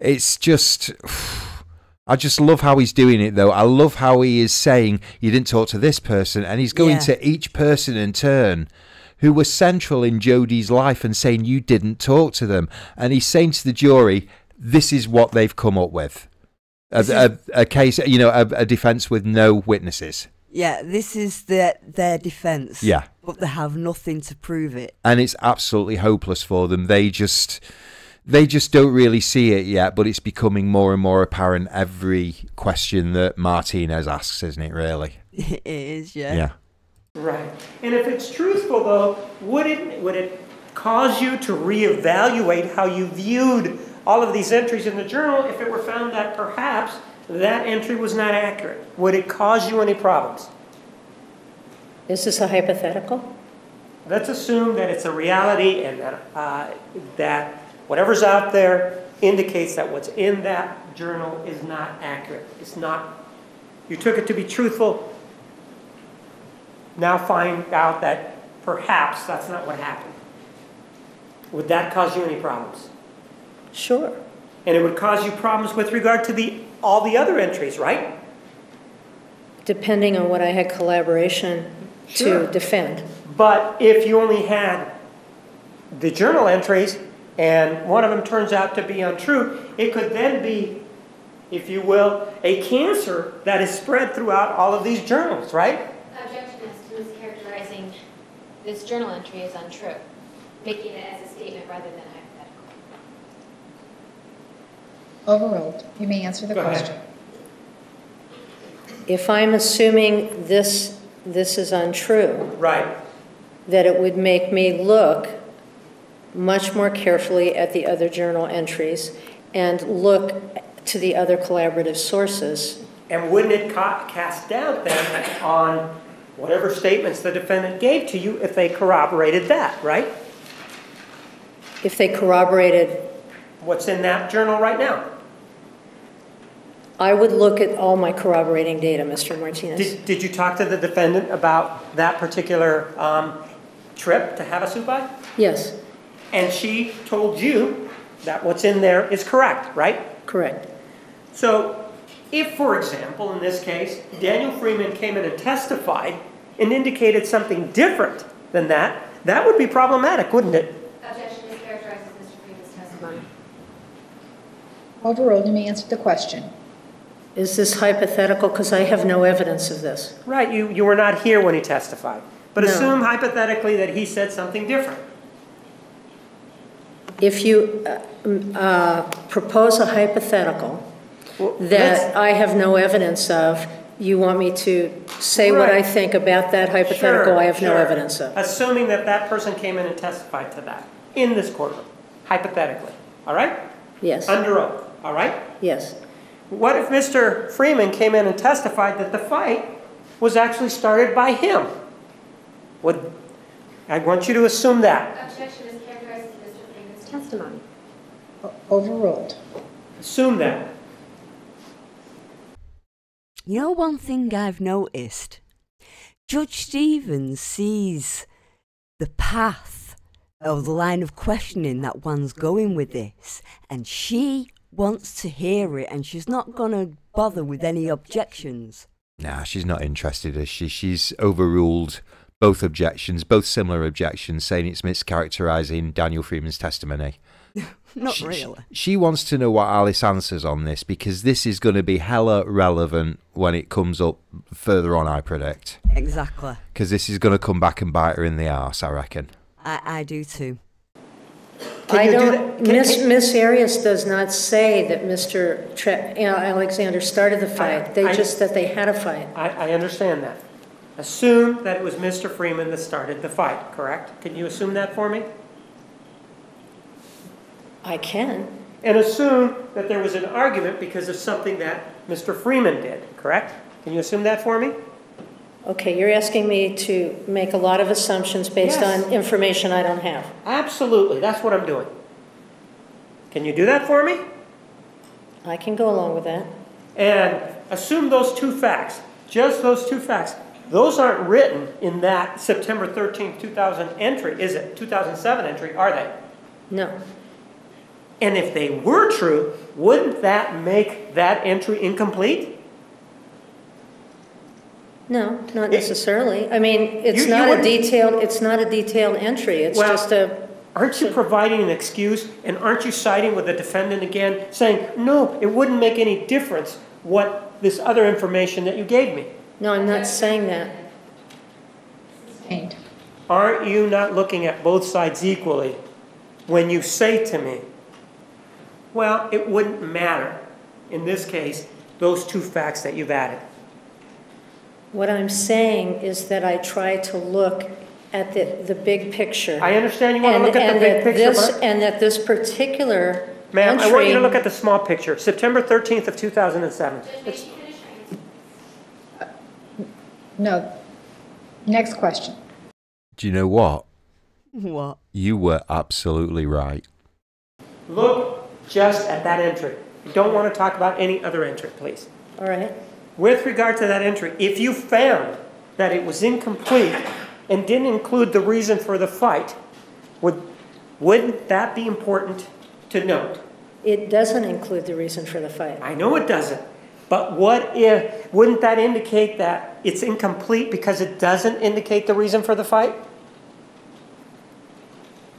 It's just. I just love how he's doing it, though. I love how he is saying you didn't talk to this person, and he's going Yeah. to each person in turn who was central in Jodi's life and saying you didn't talk to them, and he's saying to the jury, "This is what they've come up with." A, a, a case, you know, a, a defense with no witnesses, Yeah, this is their their defense. Yeah. But they have nothing to prove it. and it's absolutely hopeless for them. They just, they just don't really see it yet, but it's becoming more and more apparent every question that Martinez asks, isn't it? Really? it is, yeah. yeah. Right. And if it's truthful, though, would it, would it cause you to reevaluate how you viewed all of these entries in the journal if it were found that perhaps that entry was not accurate? Would it cause you any problems? Is this a hypothetical? Let's assume that it's a reality and that, uh, that whatever's out there indicates that what's in that journal is not accurate. It's not, you took it to be truthful. Now find out that perhaps that's not what happened. Would that cause you any problems? Sure. And it would cause you problems with regard to the, all the other entries, right? Depending on what I had collaboration Sure. to defend. But if you only had the journal entries and one of them turns out to be untrue, it could then be, if you will, a cancer that is spread throughout all of these journals, right? Objection is to mischaracterizing this journal entry as untrue, making it as a statement rather than a hypothetical. Overruled. You may answer the Go ahead. question. If I'm assuming this, this is untrue, Right. that it would make me look much more carefully at the other journal entries and look to the other collaborative sources. And wouldn't it ca- cast doubt then on whatever statements the defendant gave to you if they corroborated that, right? If they corroborated, What's in that journal right now? I would look at all my corroborating data, Mr. Martinez. Did, did you talk to the defendant about that particular um, trip to Havasupai? Yes, And she told you that what's in there is correct, right? correct. So if, for example, in this case, Daniel Freeman came in and testified and indicated something different than that, that would be problematic, wouldn't it? Objection mischaracterizes Mr. Freeman's testimony. Overruled, let me answer the question. Is this hypothetical? Because I have no evidence of this. Right, you, you were not here when he testified. But No. assume hypothetically that he said something different. If you uh, m- uh, propose a hypothetical Well, that let's- I have no evidence of, you want me to say what I Right. think about that hypothetical Sure, I have no sure. evidence of? Assuming that that person came in and testified to that in this courtroom, hypothetically, all right? Yes, Under oath, all right? yes. What if Mr. Freeman came in and testified that the fight was actually started by him? Would, I want you to assume that. Objection mischaracterizes Mr. Freeman's testimony. Overruled. Assume that. You know, one thing I've noticed? Judge Stephens sees the path or the line of questioning that Juan's going with this, and she wants to hear it, and she's not going to bother with any objections. Nah, she's not interested, is she? She's overruled both objections, both similar objections, saying it's mischaracterizing Daniel Freeman's testimony. Not She- really. She wants to know what Alyce answers on this because this is going to be hella relevant when it comes up further on, I predict. Exactly. Because this is going to come back and bite her in the arse, I reckon. I, I do too. Can I do don't? Can- Miss can- Miss Arias does not say that Mr. Tre- Alexander started the fight. They I- just, that they had a fight. I, I understand that. Assume that it was Mr. Freeman that started the fight, correct? Can you assume that for me? I can. And assume that there was an argument because of something that Mr. Freeman did, correct? Can you assume that for me? Okay, you're asking me to make a lot of assumptions based Yes. on information I don't have. Absolutely, that's what I'm doing. Can you do that for me? I can go along with that. And assume those two facts, just those two facts. Those aren't written in that September 13th, 2000 entry, is it? 2007 entry, are they? No. And if they were true, wouldn't that make that entry incomplete? No, not necessarily. I mean, it's You- you not a wouldn't- detailed, it's not a detailed entry. It's Well- just a, Aren't you providing an excuse and aren't you siding with the defendant again, saying, no, it wouldn't make any difference what this other information that you gave me? no, I'm not saying that. Sustained. Aren't you not looking at both sides equally when you say to me, well, it wouldn't matter, in this case, those two facts that you've added? What I'm saying is that I try to look at the, the big picture. I understand you want to look at the and big that picture, this- but, And that this particular ma'am, I want you to look at the small picture, September 13th of 2007. It's- she finish her answer? No. Next question. Do you know what? What? You were absolutely right. Look just at that entry. You don't want to talk about any other entry, please. All right. With regard to that entry, if you found that it was incomplete and didn't include the reason for the fight, would, wouldn't that be important to note? It doesn't include the reason for the fight. I know it doesn't, but what if, wouldn't that indicate that it's incomplete because it doesn't indicate the reason for the fight?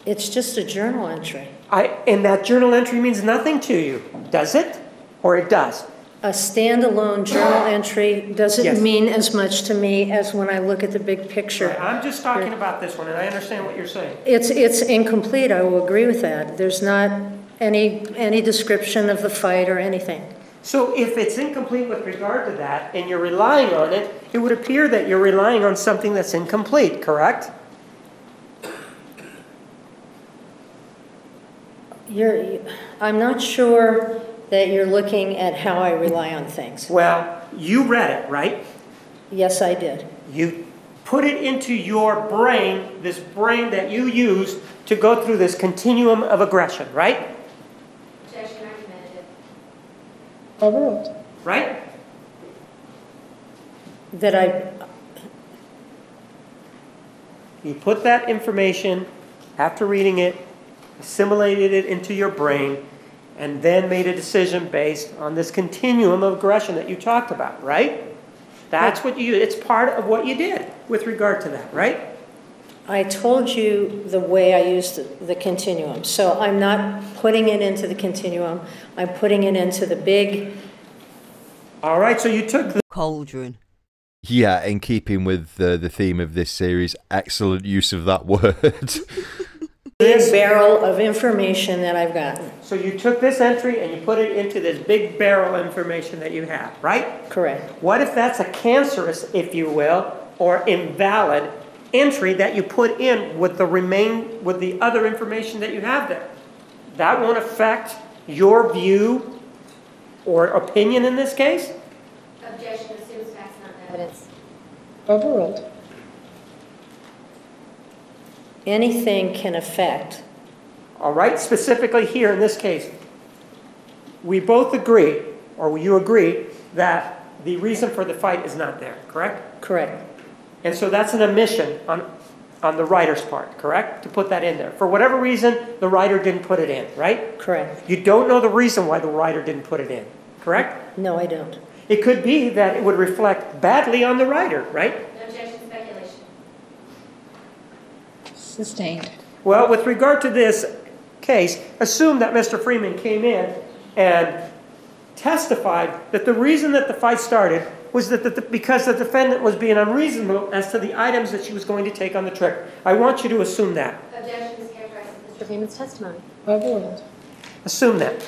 It's just a journal entry. I, and that journal entry means nothing to you, does it? Or it does? A standalone journal entry Yes. doesn't mean as much to me as when I look at the big picture. I'm just talking about this one, and I understand what you're saying. It's, it's incomplete, I will agree with that. There's not any, any description of the fight or anything. So if it's incomplete with regard to that, and you're relying on it, it would appear that you're relying on something that's incomplete, correct? You're, I'm not sure that you're looking at how I rely on things. Well, you read it, right? Yes, I did. You put it into your brain, this brain that you use to go through this continuum of aggression, right? Objection argumentative. Overruled. Right? That I, You put that information, after reading it, assimilated it into your brain, and then made a decision based on this continuum of aggression that you talked about, right? That's what you, it's part of what you did with regard to that, right? I told you the way I used the- the continuum. So I'm not putting it into the continuum, I'm putting it into the big, All right, so you took the Cauldron. Yeah, in keeping with the the theme of this series, excellent use of that word. Big barrel of information that I've gotten. So you took this entry and you put it into this big barrel of information that you have, right? Correct. What if that's a cancerous, if you will, or invalid entry that you put in with the remain, with the other information that you have there? That won't affect your view or opinion in this case? Objection assumes facts not evidence. Overruled. Anything can affect, All right, specifically here in this case, we both agree, or you agree, that the reason for the fight is not there, correct? correct. And so that's an omission on, on the writer's part, correct? To put that in there. For whatever reason, the writer didn't put it in, right? Correct. You don't know the reason why the writer didn't put it in, correct? No, I don't. It could be that it would reflect badly on the writer, right? Objection speculation. Sustained. Well, with regard to this case, assume that Mr. Freeman came in and testified that the reason that the fight started was that the, because the defendant was being unreasonable as to the items that she was going to take on the trip. I want you to assume that. Objection characterized Mr. Freeman's testimony. Overruled. Assume that.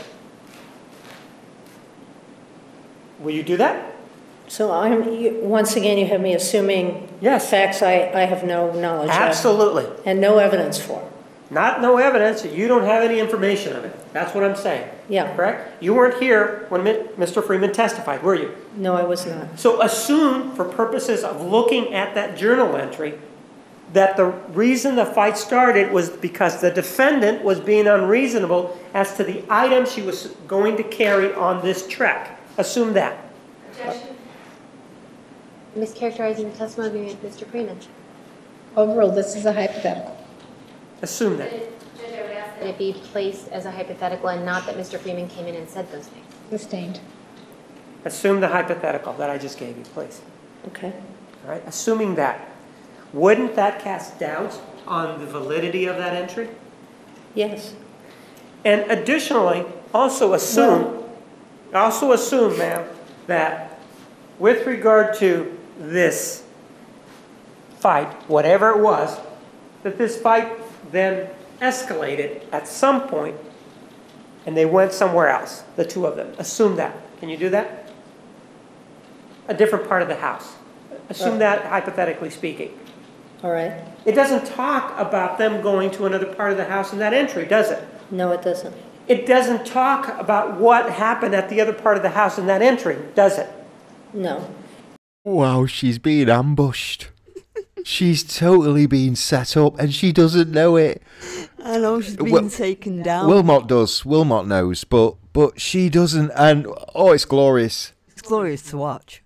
Will you do that? So I'm, you- once again, you have me assuming Yes. facts I, I have no knowledge of. Absolutely. And no evidence for. Not no evidence, you don't have any information of it. That's what I'm saying. Yeah. Correct? You weren't here when Mi- Mr. Freeman testified, were you? No, I was not. So assume, for purposes of looking at that journal entry, that the reason the fight started was because the defendant was being unreasonable as to the item she was going to carry on this trek. Assume that. Objection. Mischaracterizing the testimony of Mr. Freeman. Overruled. This is a hypothetical. Assume that. Judge, I would ask that it be placed as a hypothetical and not that Mr. Freeman came in and said those things. Sustained. Assume the hypothetical that I just gave you, please. Okay. All right? Assuming that. Wouldn't that cast doubt on the validity of that entry? Yes. And additionally, also assume, also assume, ma'am, that with regard to this fight, whatever it was, that this fight then escalated at some point and they went somewhere else, the two of them. Assume that. Can you do that? A different part of the house. Assume uh, that hypothetically speaking. All right. It doesn't talk about them going to another part of the house in that entry, does it? No, it doesn't. It doesn't talk about what happened at the other part of the house in that entry, does it? No. Wow, she's being ambushed. she's totally being set up and she doesn't know it. I know she's been Well, taken down. Willmott does. Willmott knows, but but she doesn't. And oh, it's glorious. it's glorious to watch.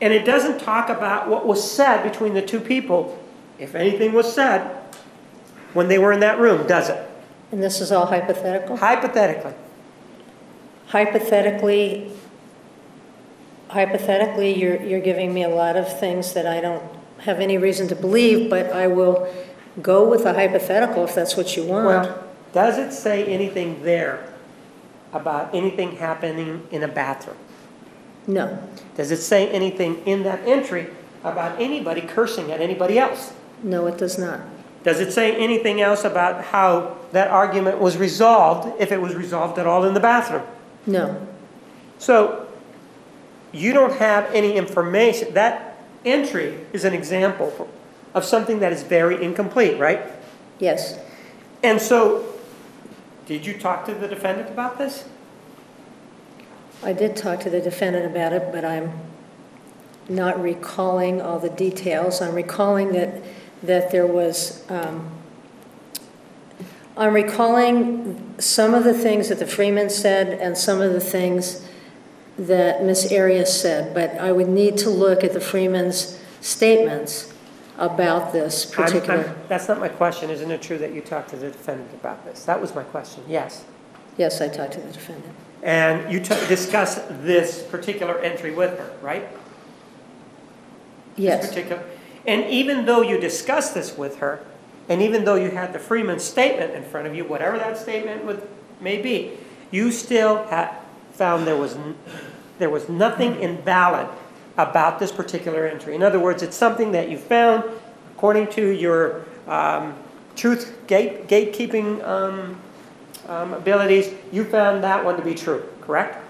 And it doesn't talk about what was said between the two people, if anything was said, when they were in that room, does it? And this is all hypothetical? Hypothetically. Hypothetically, hypothetically, you're, you're giving me a lot of things that I don't have any reason to believe, but I will go with a hypothetical if that's what you want. Well, does it say anything there about anything happening in a bathroom? No, Does it say anything in that entry about anybody cursing at anybody else? no, it does not. Does it say anything else about how that argument was resolved, if it was resolved at all in the bathroom? No, So you don't have any information. That entry is an example of something that is very incomplete, right? yes, And so, did you talk to the defendant about this? I did talk to the defendant about it, but I'm, not recalling all the details. I'm recalling that, that there was, um, I'm recalling some of the things that the Freeman said and some of the things that Ms. Arias said, but I would need to look at the Freeman's statements about this I'm- particular. I'm- That's not my question. Isn't it true that you talked to the defendant about this? That was my question, yes. Yes, I talked to the defendant. And you t- discussed this particular entry with her, right? This Yes, particular- And even though you discussed this with her, and even though you had the Freeman statement in front of you, whatever that statement would, may be, you still had, found there was, there was nothing invalid about this particular entry. In other words, it's something that you found according to your um, truth gate, gatekeeping um, um, abilities, you found that one to be true, correct?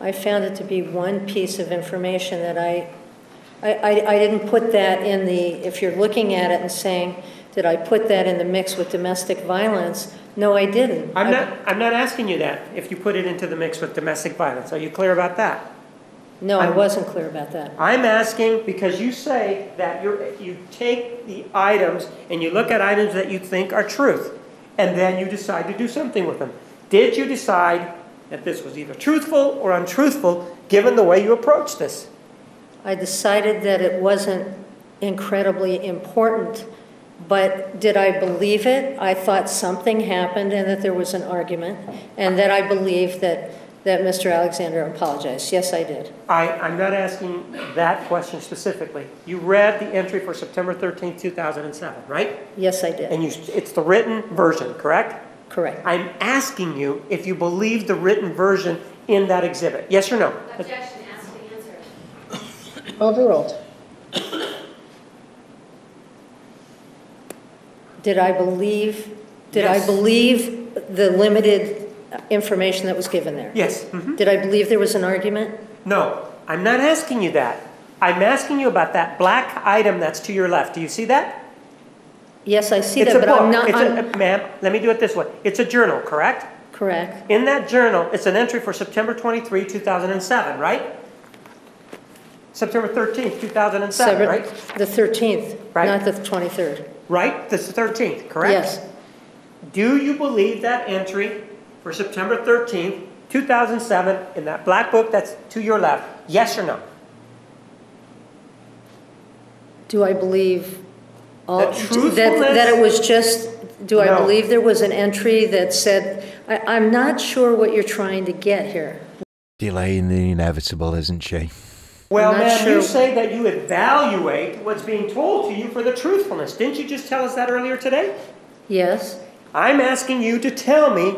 I found it to be one piece of information that I, I, I I didn't put that in the, if you're looking at it and saying, did I put that in the mix with domestic violence? No, I didn't. I'm I- not, I'm not asking you that, if you put it into the mix with domestic violence. Are you clear about that? No, I I'm- wasn't clear about that. I'm asking because you say that you're, you take the items and you look at items that you think are truth, and then you decide to do something with them. Did you decide that this was either truthful or untruthful, given the way you approached this? I decided that it wasn't incredibly important, but did I believe it? I thought something happened and that there was an argument, and that I believed that, that Mr. Alexander apologized. Yes, I did. I, I'm not asking that question specifically. You read the entry for September 13, 2007, right? Yes, I did. And you, it's the written version, correct? Correct. I'm asking you if you believe the written version in that exhibit. Yes or no? Objection, asked and answered. Overruled. Did I believe, did I Yes. believe the limited information that was given there? Yes. mhm. Did I believe there was an argument? No, I'm not asking you that. I'm asking you about that black item that's to your left. Do you see that? Yes, I see It's that, a but I'm not, It's a- I'm, Ma'am, let me do it this way. It's a journal, correct? correct. In that journal, it's an entry for September 23, 2007, right? September 13th, 2007, Seven- right? The 13th, Right. not the 23rd. Right? This is 13th, correct? Yes, Do you believe that entry for September 13th, 2007, in that black book that's to your left? Yes or no? do I believe all, The that, truthfulness- that it was just, do I No. believe there was an entry that said, I, I'm not sure what you're trying to get here. Delaying the inevitable, isn't she? Well, I'm not ma'am, you say that you evaluate what's being told to you for the truthfulness. Didn't you just tell us that earlier today? Yes, I'm asking you to tell me,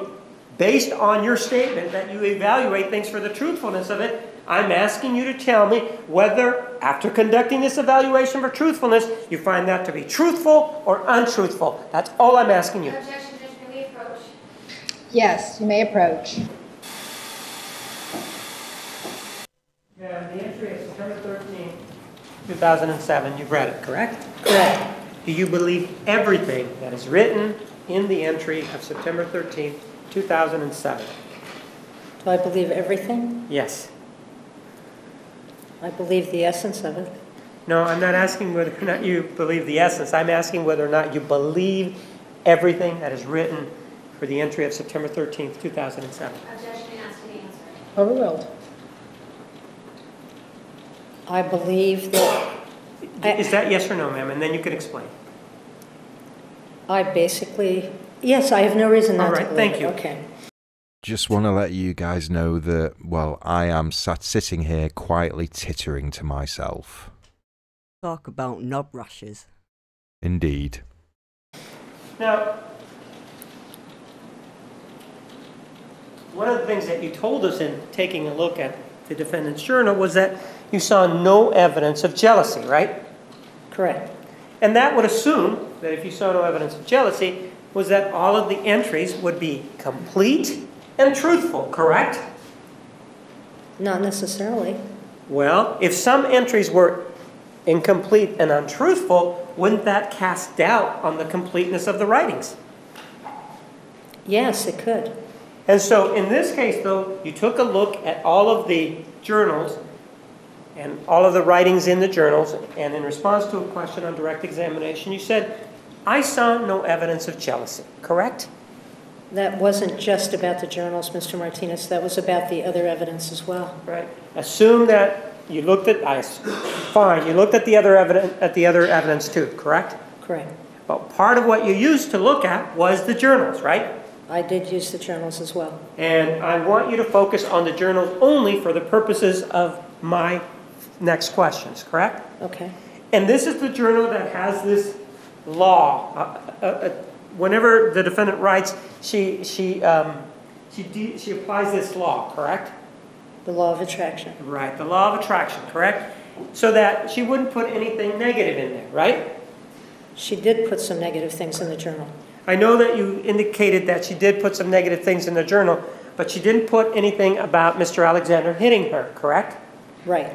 based on your statement that you evaluate things for the truthfulness of it, I'm asking you to tell me whether, after conducting this evaluation for truthfulness, you find that to be truthful or untruthful. That's all I'm asking you. Objection, Judge, may we approach? Yes, you may approach. Yeah, the entry is September 13, 2007. You've read it, correct? correct. Do you believe everything that is written in the entry of September 13, 2007? Do I believe everything? Yes. I believe the essence of it. No, I'm not asking whether or not you believe the essence. I'm asking whether or not you believe everything that is written for the entry of September 13th, 2007. Objection, asked and answered. Overruled. I believe that, I- Is that yes or no, ma'am? And then you can explain. I basically, yes, I have no reason All not to right, believe thank it. you. Okay. Just want to let you guys know that, well, I am sat sitting here quietly tittering to myself. Talk about knob rushes. Indeed. Now, one of the things that you told us in taking a look at the defendant's journal was that you saw no evidence of jealousy, right? Correct. And that would assume that if you saw no evidence of jealousy, was that all of the entries would be complete and truthful, correct? Not necessarily. Well, if some entries were incomplete and untruthful, wouldn't that cast doubt on the completeness of the writings? Yes, it could. And so in this case, though, you took a look at all of the journals and all of the writings in the journals, and in response to a question on direct examination, you said, I saw no evidence of jealousy, correct? That wasn't just about the journals, Mr. Martinez, that was about the other evidence as well. Right. Assume that you looked at, I, fine, you looked at the other evidence, at the other evidence too, correct? Correct. Well, part of what you used to look at was the journals, right? I did use the journals as well. And I want you to focus on the journals only for the purposes of my next questions, correct? Okay. And this is the journal that has this law. Uh, uh, uh, whenever the defendant writes, she, she, um, she, de- she applies this law, correct? The law of attraction. Right, the law of attraction, correct? So that she wouldn't put anything negative in there, right? She did put some negative things in the journal. I know that you indicated that she did put some negative things in the journal, but she didn't put anything about Mr. Alexander hitting her, correct? Right.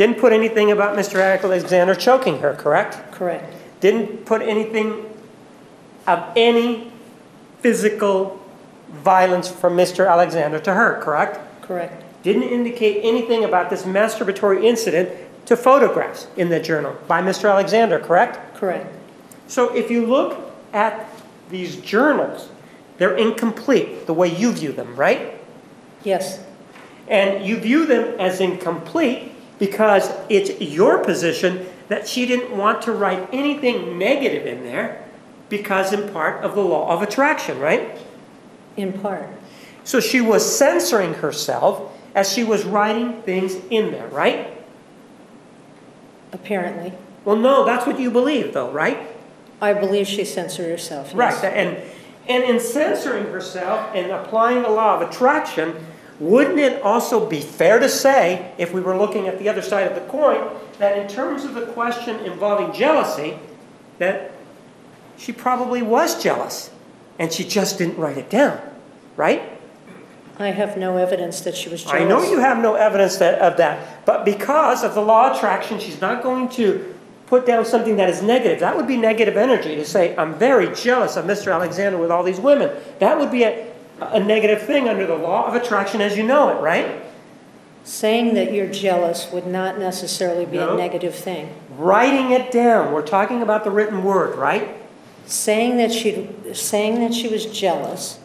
Didn't put anything about Mr. Alexander choking her, correct? Correct. Didn't put anything of any physical violence from Mr. Alexander to her, correct? Correct. Didn't indicate anything about this masturbatory incident to photographs in the journal by Mr. Alexander, correct? Correct. So if you look at these journals, they're incomplete the way you view them, right? Yes. And you view them as incomplete because it's your position that she didn't want to write anything negative in there because in part of the law of attraction, right? In part. So she was censoring herself as she was writing things in there, right? Apparently. Well, no, that's what you believe, though, right? I believe she censored herself. Yes. Right, and and in censoring herself and applying the law of attraction, wouldn't it also be fair to say, if we were looking at the other side of the coin, that in terms of the question involving jealousy, that she probably was jealous, and she just didn't write it down, right? I have no evidence that she was jealous. I know you have no evidence that, of that, but because of the law of attraction, she's not going to put down something that is negative. That would be negative energy to say, I'm very jealous of Mr. Alexander with all these women. That would be a, a negative thing under the law of attraction as you know it, right? Saying that you're jealous would not necessarily be No. a negative thing. Writing it down. We're talking about the written word, right? Saying that she saying that she was jealous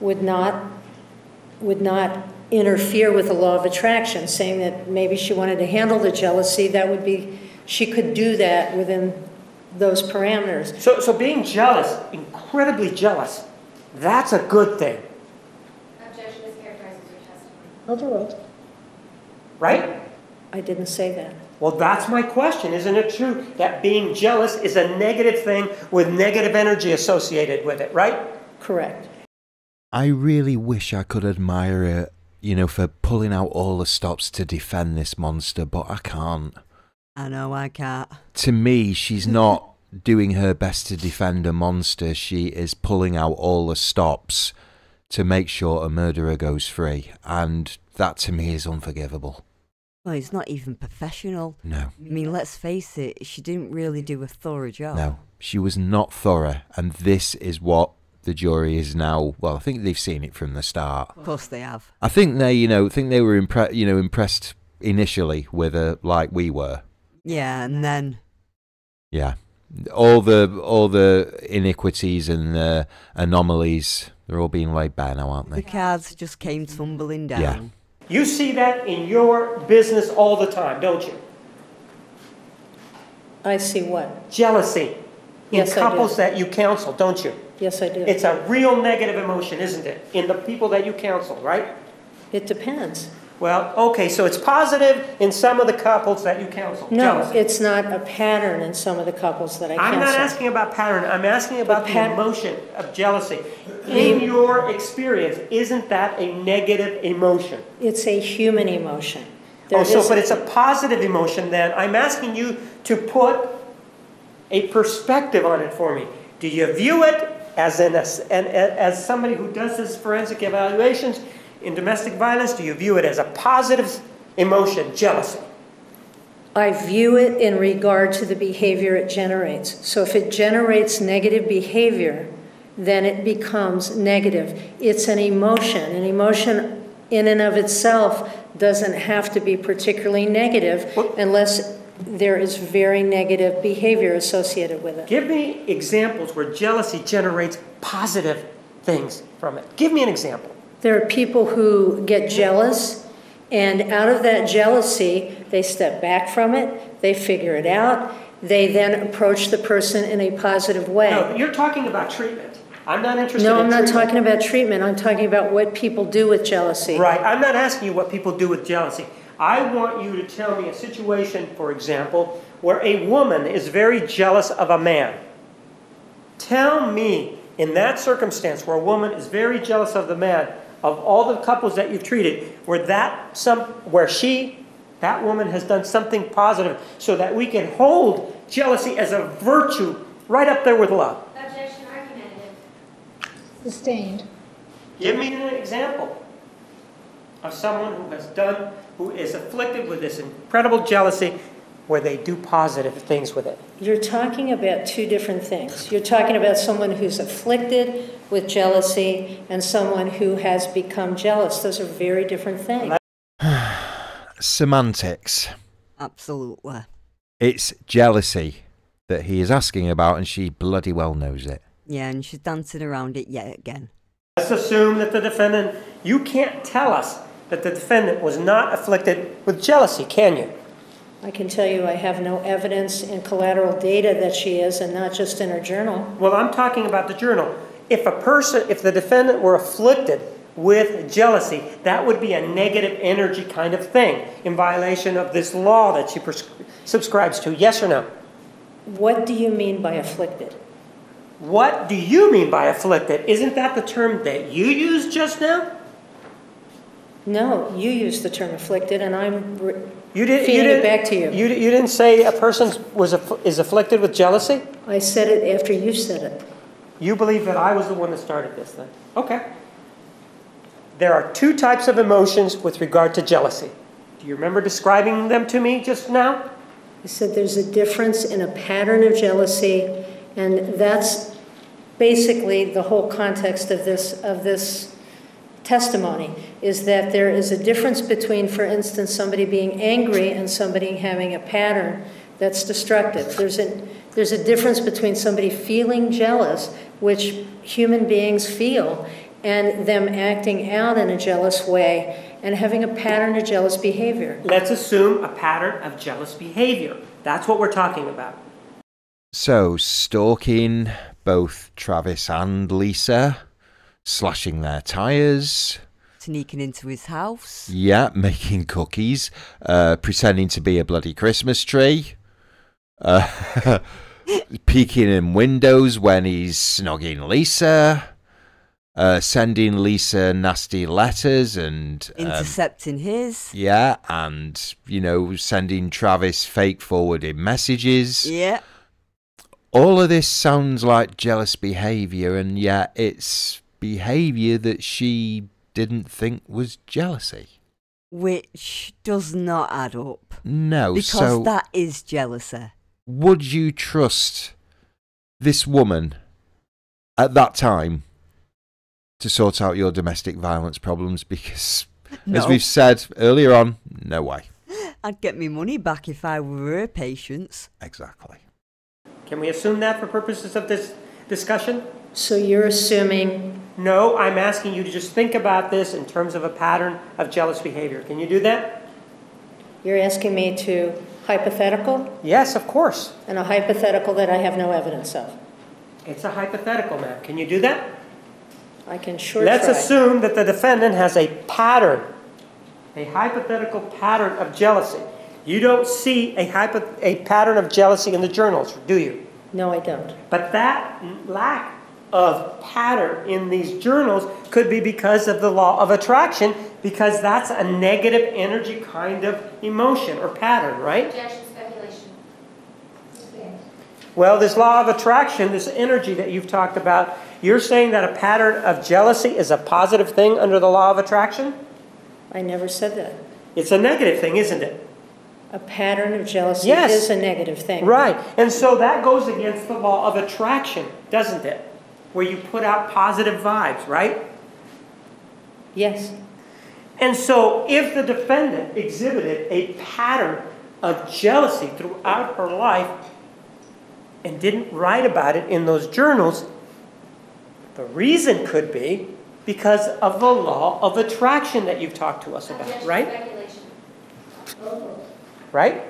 would not would not interfere with the law of attraction. Saying that maybe she wanted to handle the jealousy, that would be she could do that within those parameters. So, so being jealous, incredibly jealous, that's a good thing, Objection is characterized as your testimony. Overruled. right? I didn't say that. Well, that's my question. Isn't it true that being jealous is a negative thing with negative energy associated with it, right? Correct. I really wish I could admire her, you know, for pulling out all the stops to defend this monster, but I can't. I know I can't. To me, she's not doing her best to defend a monster. She is pulling out all the stops to make sure a murderer goes free. And that to me is unforgivable. Well, it's not even professional. No. I mean, let's face it, she didn't really do a thorough job. No, she was not thorough. And this is what the jury is now. Well, I think they've seen it from the start. Of course they have. I think they, you know, think they were impre- you know, impressed initially with her like we were. Yeah, and then Yeah, all the all the iniquities and the anomalies they're all being laid bare now, aren't they? the they? cards just came tumbling down. Yeah. You see that in your business all the time, don't you? I see what? Jealousy in Yes, I do. couples that you counsel, don't you? Yes, I do. It's a real negative emotion, isn't it? In the people that you counsel, right? It depends. Well, okay, so it's positive in some of the couples that you counsel. No, jealousy. it's not a pattern in some of the couples that I counsel. I'm not asking about pattern, I'm asking about the emotion of jealousy. In mm. your experience, isn't that a negative emotion? It's a human emotion. There Oh, so, but it's a positive emotion then. I'm asking you to put a perspective on it for me. Do you view it as an, as, an, as somebody who does this forensic evaluations in domestic violence? Do you view it as a positive emotion, jealousy? I view it in regard to the behavior it generates. So if it generates negative behavior, then it becomes negative. It's an emotion. An emotion in and of itself doesn't have to be particularly negative unless there is very negative behavior associated with it. Give me examples where jealousy generates positive things from it. Give me an example. There are people who get jealous, and out of that jealousy, they step back from it, they figure it out, they then approach the person in a positive way. No, you're talking about treatment. I'm not interested No, in I'm not treatment. talking about treatment, I'm talking about what people do with jealousy. Right, I'm not asking you what people do with jealousy. I want you to tell me a situation, for example, where a woman is very jealous of a man. Tell me, in that circumstance where a woman is very jealous of the man, of all the couples that you've treated, where that some where she, that woman has done something positive so that we can hold jealousy as a virtue right up there with love. Objection argumentative. Sustained. Give me an example of someone who has done, who is afflicted with this incredible jealousy where they do positive things with it. You're talking about two different things. You're talking about someone who's afflicted with jealousy and someone who has become jealous. Those are very different things. Semantics. Absolutely. It's jealousy that he is asking about, and she bloody well knows it. Yeah, and she's dancing around it yet again. Let's assume that the defendant, you can't tell us that the defendant was not afflicted with jealousy, can you? I can tell you I have no evidence and collateral data that she is, and not just in her journal. Well, I'm talking about the journal. If a person, if the defendant were afflicted with jealousy, that would be a negative energy kind of thing in violation of this law that she pres- subscribes to. Yes or no? What do you mean by afflicted? What do you mean by afflicted? Isn't that the term that you used just now? No, you used the term afflicted, and I'm re- You did, you feeding did, it back to you. You, you didn't say a person was is afflicted with jealousy? I said it after you said it. You believe that I was the one that started this then? Okay. There are two types of emotions with regard to jealousy. Do you remember describing them to me just now? I said there's a difference in a pattern of jealousy, and that's basically the whole context of this of this testimony is that there is a difference between, for instance, somebody being angry and somebody having a pattern that's destructive. There's a there's a difference between somebody feeling jealous, which human beings feel, and them acting out in a jealous way and having a pattern of jealous behavior. Let's assume a pattern of jealous behavior. That's what we're talking about. So, stalking both Travis and Lisa, slashing their tyres, Sneaking into his house. yeah, making cookies, uh, pretending to be a bloody Christmas tree, uh, peeking in windows when he's snogging Lisa, uh, sending Lisa nasty letters and. um, Intercepting his. yeah, and, you know, sending Travis fake forwarded messages. Yeah. All of this sounds like jealous behaviour, and yet it's behaviour that she didn't think was jealousy. Which does not add up. No, Because so that is jealousy. would you trust this woman at that time to sort out your domestic violence problems? Because, as we've said earlier on, no way. I'd get me money back if I were her patients. Exactly. Can we assume that for purposes of this discussion? So you're assuming No, I'm asking you to just think about this in terms of a pattern of jealous behavior. Can you do that? you're asking me to hypothetical Yes, of course. and a hypothetical that I have no evidence of. It's a hypothetical, ma'am. Can you do that? I can sure Let's try. assume that the defendant has a pattern, a hypothetical pattern of jealousy. You don't see a, hypo- a pattern of jealousy in the journals, do you? No, I don't. But that lack of pattern in these journals could be because of the law of attraction, because that's a negative energy kind of emotion or pattern, right? Objection, speculation. Well, this law of attraction, this energy that you've talked about, you're saying that a pattern of jealousy is a positive thing under the law of attraction? I never said that. It's a negative thing, isn't it? A pattern of jealousy Yes. is a negative thing. Right. And so that goes against the law of attraction, doesn't it? Where you put out positive vibes, right? Yes. And so if the defendant exhibited a pattern of jealousy throughout her life and didn't write about it in those journals, the reason could be because of the law of attraction that you've talked to us about, right? Right?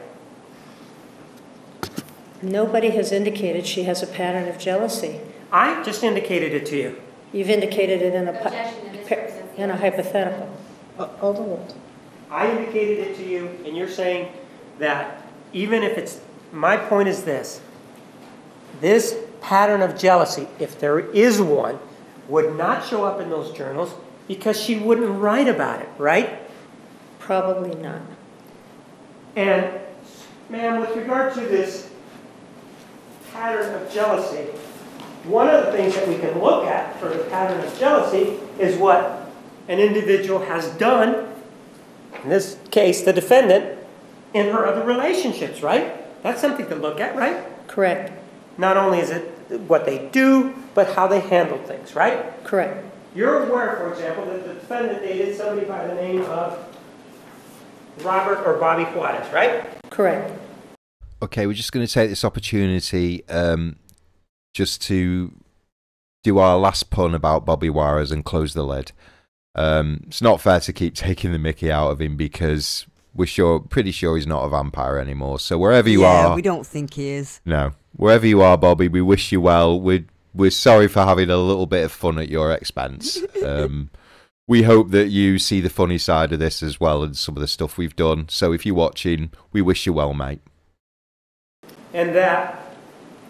Nobody has indicated she has a pattern of jealousy. I just indicated it to you. You've indicated it in a, pi- Objection, that pa- misrepresents the in a hypothetical. Uh, Hold on. I indicated it to you, and you're saying that even if it's, my point is this. This pattern of jealousy, if there is one, would not show up in those journals because she wouldn't write about it, right? Probably not. And, ma'am, with regard to this pattern of jealousy, one of the things that we can look at for the pattern of jealousy is what an individual has done, in this case, the defendant, in her other relationships, right? That's something to look at, right? Correct. Not only is it what they do, but how they handle things, right? Correct. You're aware, for example, that the defendant dated somebody by the name of Robert or Bobby Juarez, right? Correct. Okay, we're just going to take this opportunity um, just to do our last pun about Bobby Juarez and close the lid. Um, it's not fair to keep taking the mickey out of him because we're sure, pretty sure he's not a vampire anymore. So wherever you yeah, are, we don't think he is. no, wherever you are, Bobby, we wish you well. We're we're sorry for having a little bit of fun at your expense. Um, we hope that you see the funny side of this as well and some of the stuff we've done. So if you're watching, we wish you well, mate. And that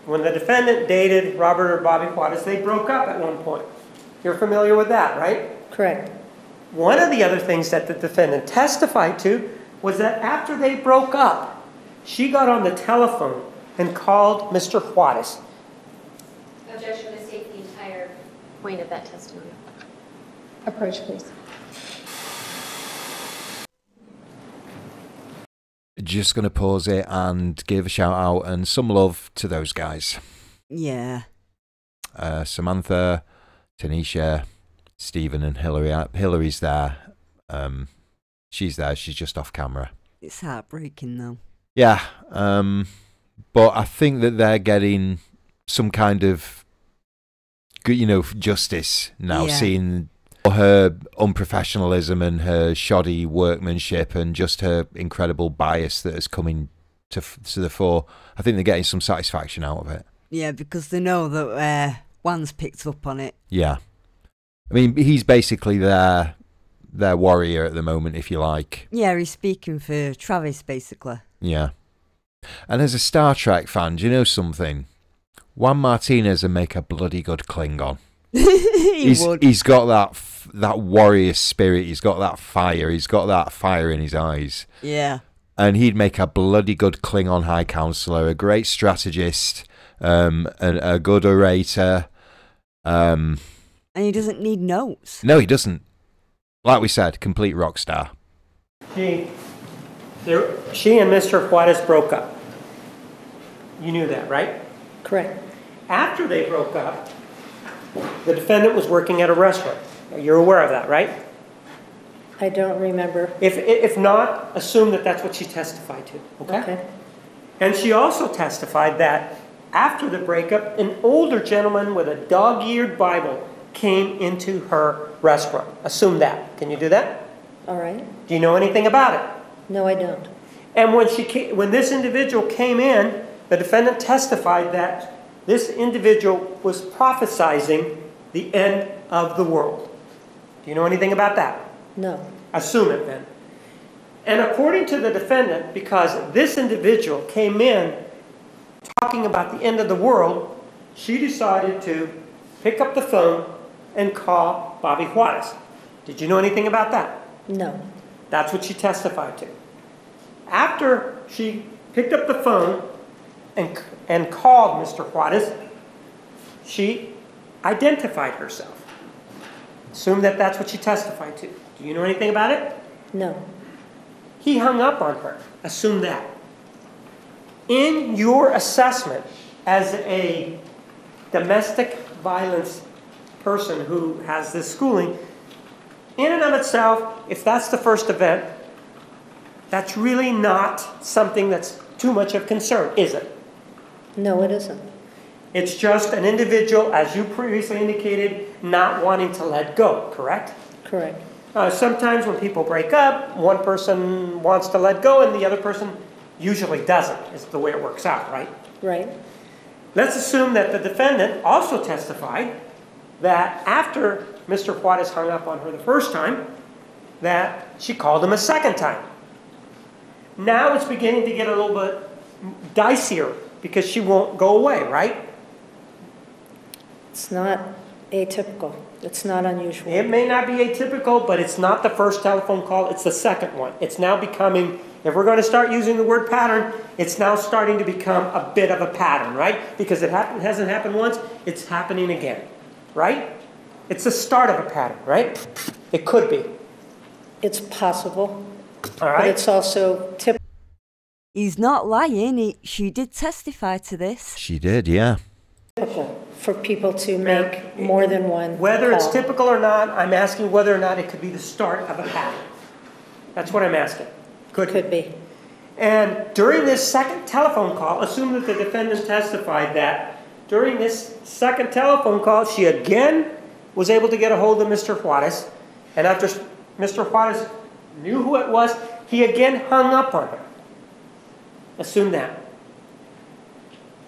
when the defendant dated Robert or Bobby Juarez, they broke up at one point. You're familiar with that, right? Correct. One of the other things that the defendant testified to was that after they broke up, she got on the telephone and called Mr. Juarez. Objection to state the entire point of that testimony. Approach, please. Just going to pause it and give a shout out and some love to those guys Yeah. uh, Samantha, Tanisha, Stephen, and Hillary. Uh, Hillary's there. Um, she's there. She's just off camera. It's heartbreaking though. Yeah. Um, but I think that they're getting some kind of, you know, justice now, Yeah. seeing her unprofessionalism and her shoddy workmanship and just her incredible bias that is coming to to the fore. I think they're getting some satisfaction out of it. Yeah, because they know that uh, Juan's picked up on it. Yeah. I mean, he's basically their their warrior at the moment, if you like. Yeah, he's speaking for Travis basically. Yeah. And as a Star Trek fan, do you know something? Juan Martinez would make a bloody good Klingon. he he's, would. he's got that f- that warrior spirit. He's got that fire. He's got that fire in his eyes. Yeah. And he'd make a bloody good Klingon High Counselor, a great strategist, um, and a good orator. Um, And he doesn't need notes. no, he doesn't. Like we said, complete rock star. She, there, she and Mr. Juarez broke up. You knew that, right? Correct. After they broke up, the defendant was working at a restaurant. You're aware of that, right? I don't remember. If, if not, assume that that's what she testified to, okay? Okay. And she also testified that after the breakup, an older gentleman with a dog-eared Bible came into her restaurant. Assume that. Can you do that? All right. Do you know anything about it? No, I don't. And when she came, when this individual came in, the defendant testified that this individual was prophesizing the end of the world. Do you know anything about that? No. Assume it then. And according to the defendant, because this individual came in talking about the end of the world, she decided to pick up the phone and call Bobby Juarez. Did you know anything about that? No. That's what she testified to. After she picked up the phone and, and called Mr. Juarez, she identified herself. Assume that that's what she testified to. Do you know anything about it? No. He hung up on her. Assume that. In your assessment as a domestic violence person who has this schooling, in and of itself, if that's the first event, that's really not something that's too much of concern, is it? No, it isn't. It's just an individual, as you previously indicated, not wanting to let go, correct? Correct. Uh, sometimes when people break up, one person wants to let go and the other person usually doesn't, is the way it works out, right? Right. Let's assume that the defendant also testified that after Mr. Juarez hung up on her the first time, that she called him a second time. Now it's beginning to get a little bit dicier because she won't go away, right? It's not atypical. It's not unusual. It may not be atypical, but it's not the first telephone call, it's the second one. It's now becoming, if we're going to start using the word pattern, it's now starting to become a bit of a pattern, right? Because it happen, hasn't happened once, it's happening again, right? It's the start of a pattern, right? It could be. It's possible. All right. But it's also typical. He's not lying. He, she did testify to this. She did, yeah. For people to make more than one. Whether call. it's typical or not, I'm asking whether or not it could be the start of a pattern. That's what I'm asking. Could, could be. And during this second telephone call, assume that the defendant testified that during this second telephone call, she again was able to get a hold of Mr. Juarez. And after Mr. Juarez knew who it was, he again hung up on her. Assume that.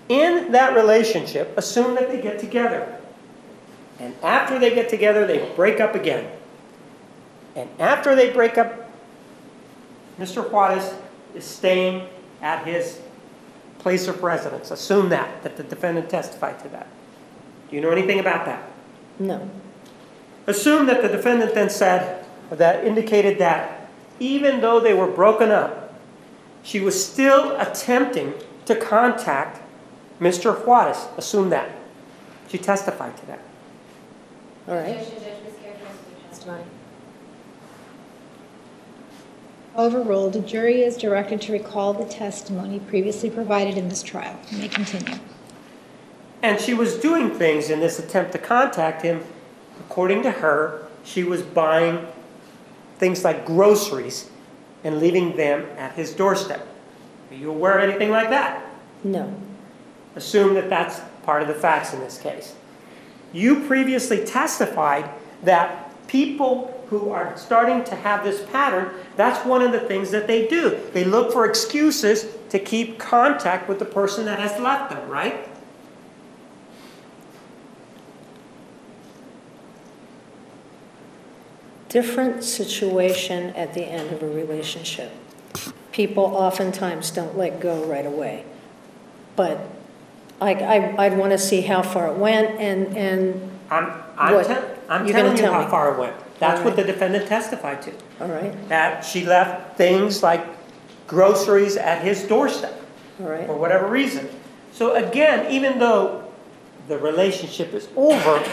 In that relationship, assume that they get together. And after they get together, they break up again. And after they break up, Mr. Juarez is staying at his place of residence. Assume that, that the defendant testified to that. Do you know anything about that? No. Assume that the defendant then said, that indicated that even though they were broken up, she was still attempting to contact Mr. Juarez. Assume that. She testified to that. All right. Overruled. The jury is directed to recall the testimony previously provided in this trial. You may continue. And she was doing things in this attempt to contact him. According to her, she was buying things like groceries and leaving them at his doorstep. Are you aware of anything like that? No. Assume that that's part of the facts in this case. You previously testified that people who are starting to have this pattern, that's one of the things that they do. They look for excuses to keep contact with the person that has left them, right? Different situation at the end of a relationship. People oftentimes don't let go right away. But I, I, would want to see how far it went and, and I'm, I'm, what? te I'm You're telling you tell how me. far it went. That's All what the defendant testified to. All right, That she left things like groceries at his doorstep all right. for whatever reason. So again, even though the relationship is over,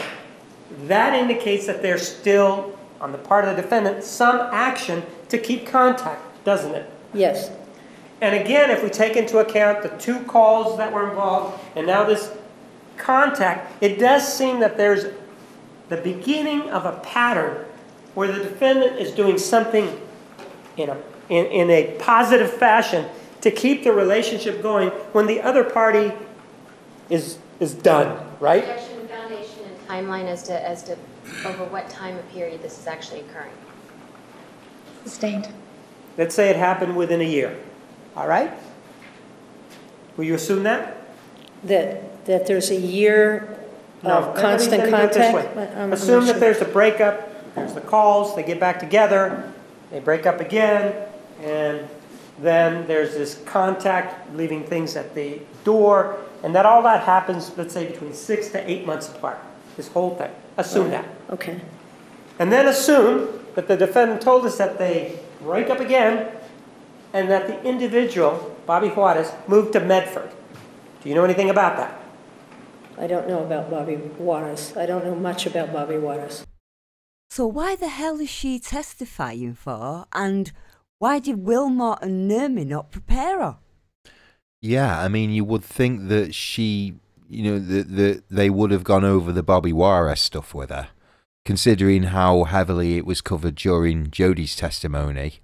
that indicates that there's still, on the part of the defendant, some action to keep contact, doesn't it? Yes, And again, if we take into account the two calls that were involved and now this contact, it does seem that there's the beginning of a pattern where the defendant is doing something in a, in, in a positive fashion to keep the relationship going when the other party is, is done, right? Objection, foundation, and timeline as to, as to over what time of period this is actually occurring. Sustained. Let's say it happened within a year, all right? Will you assume that? that, that there's a year No, of constant let me put it this contact? way. I'm- I'm Assume not that there's a breakup, there's the calls, they get back together, they break up again, and then there's this contact, leaving things at the door, and that all that happens, let's say, between six to eight months apart, this whole thing. Assume that. Okay, And then assume that the defendant told us that they break up again, and that the individual, Bobby Juarez, moved to Medford. Do you know anything about that? I don't know about Bobby Juarez. I don't know much about Bobby Juarez. So why the hell is she testifying for? And why did Willmott and Nurmi not prepare her? Yeah, I mean, you would think that she, you know, that the, they would have gone over the Bobby Juarez stuff with her. considering how heavily it was covered during Jodi's testimony.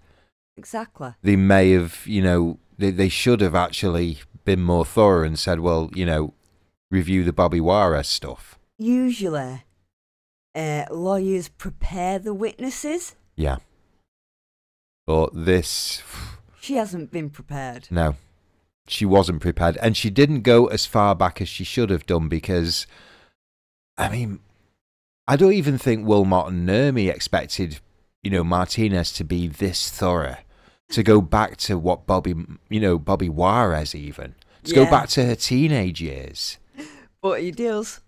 Exactly. They may have, you know, they, they should have actually been more thorough and said, well, you know, review the Bobby Juarez stuff. Usually, uh, lawyers prepare the witnesses. Yeah. But this, She hasn't been prepared. no, she wasn't prepared. And she didn't go as far back as she should have done because, I mean, I don't even think Willmott and Nurmi expected, you know, Martinez to be this thorough, to go back to what Bobby, you know, Bobby Juarez even, to go back to her teenage years. But he deals.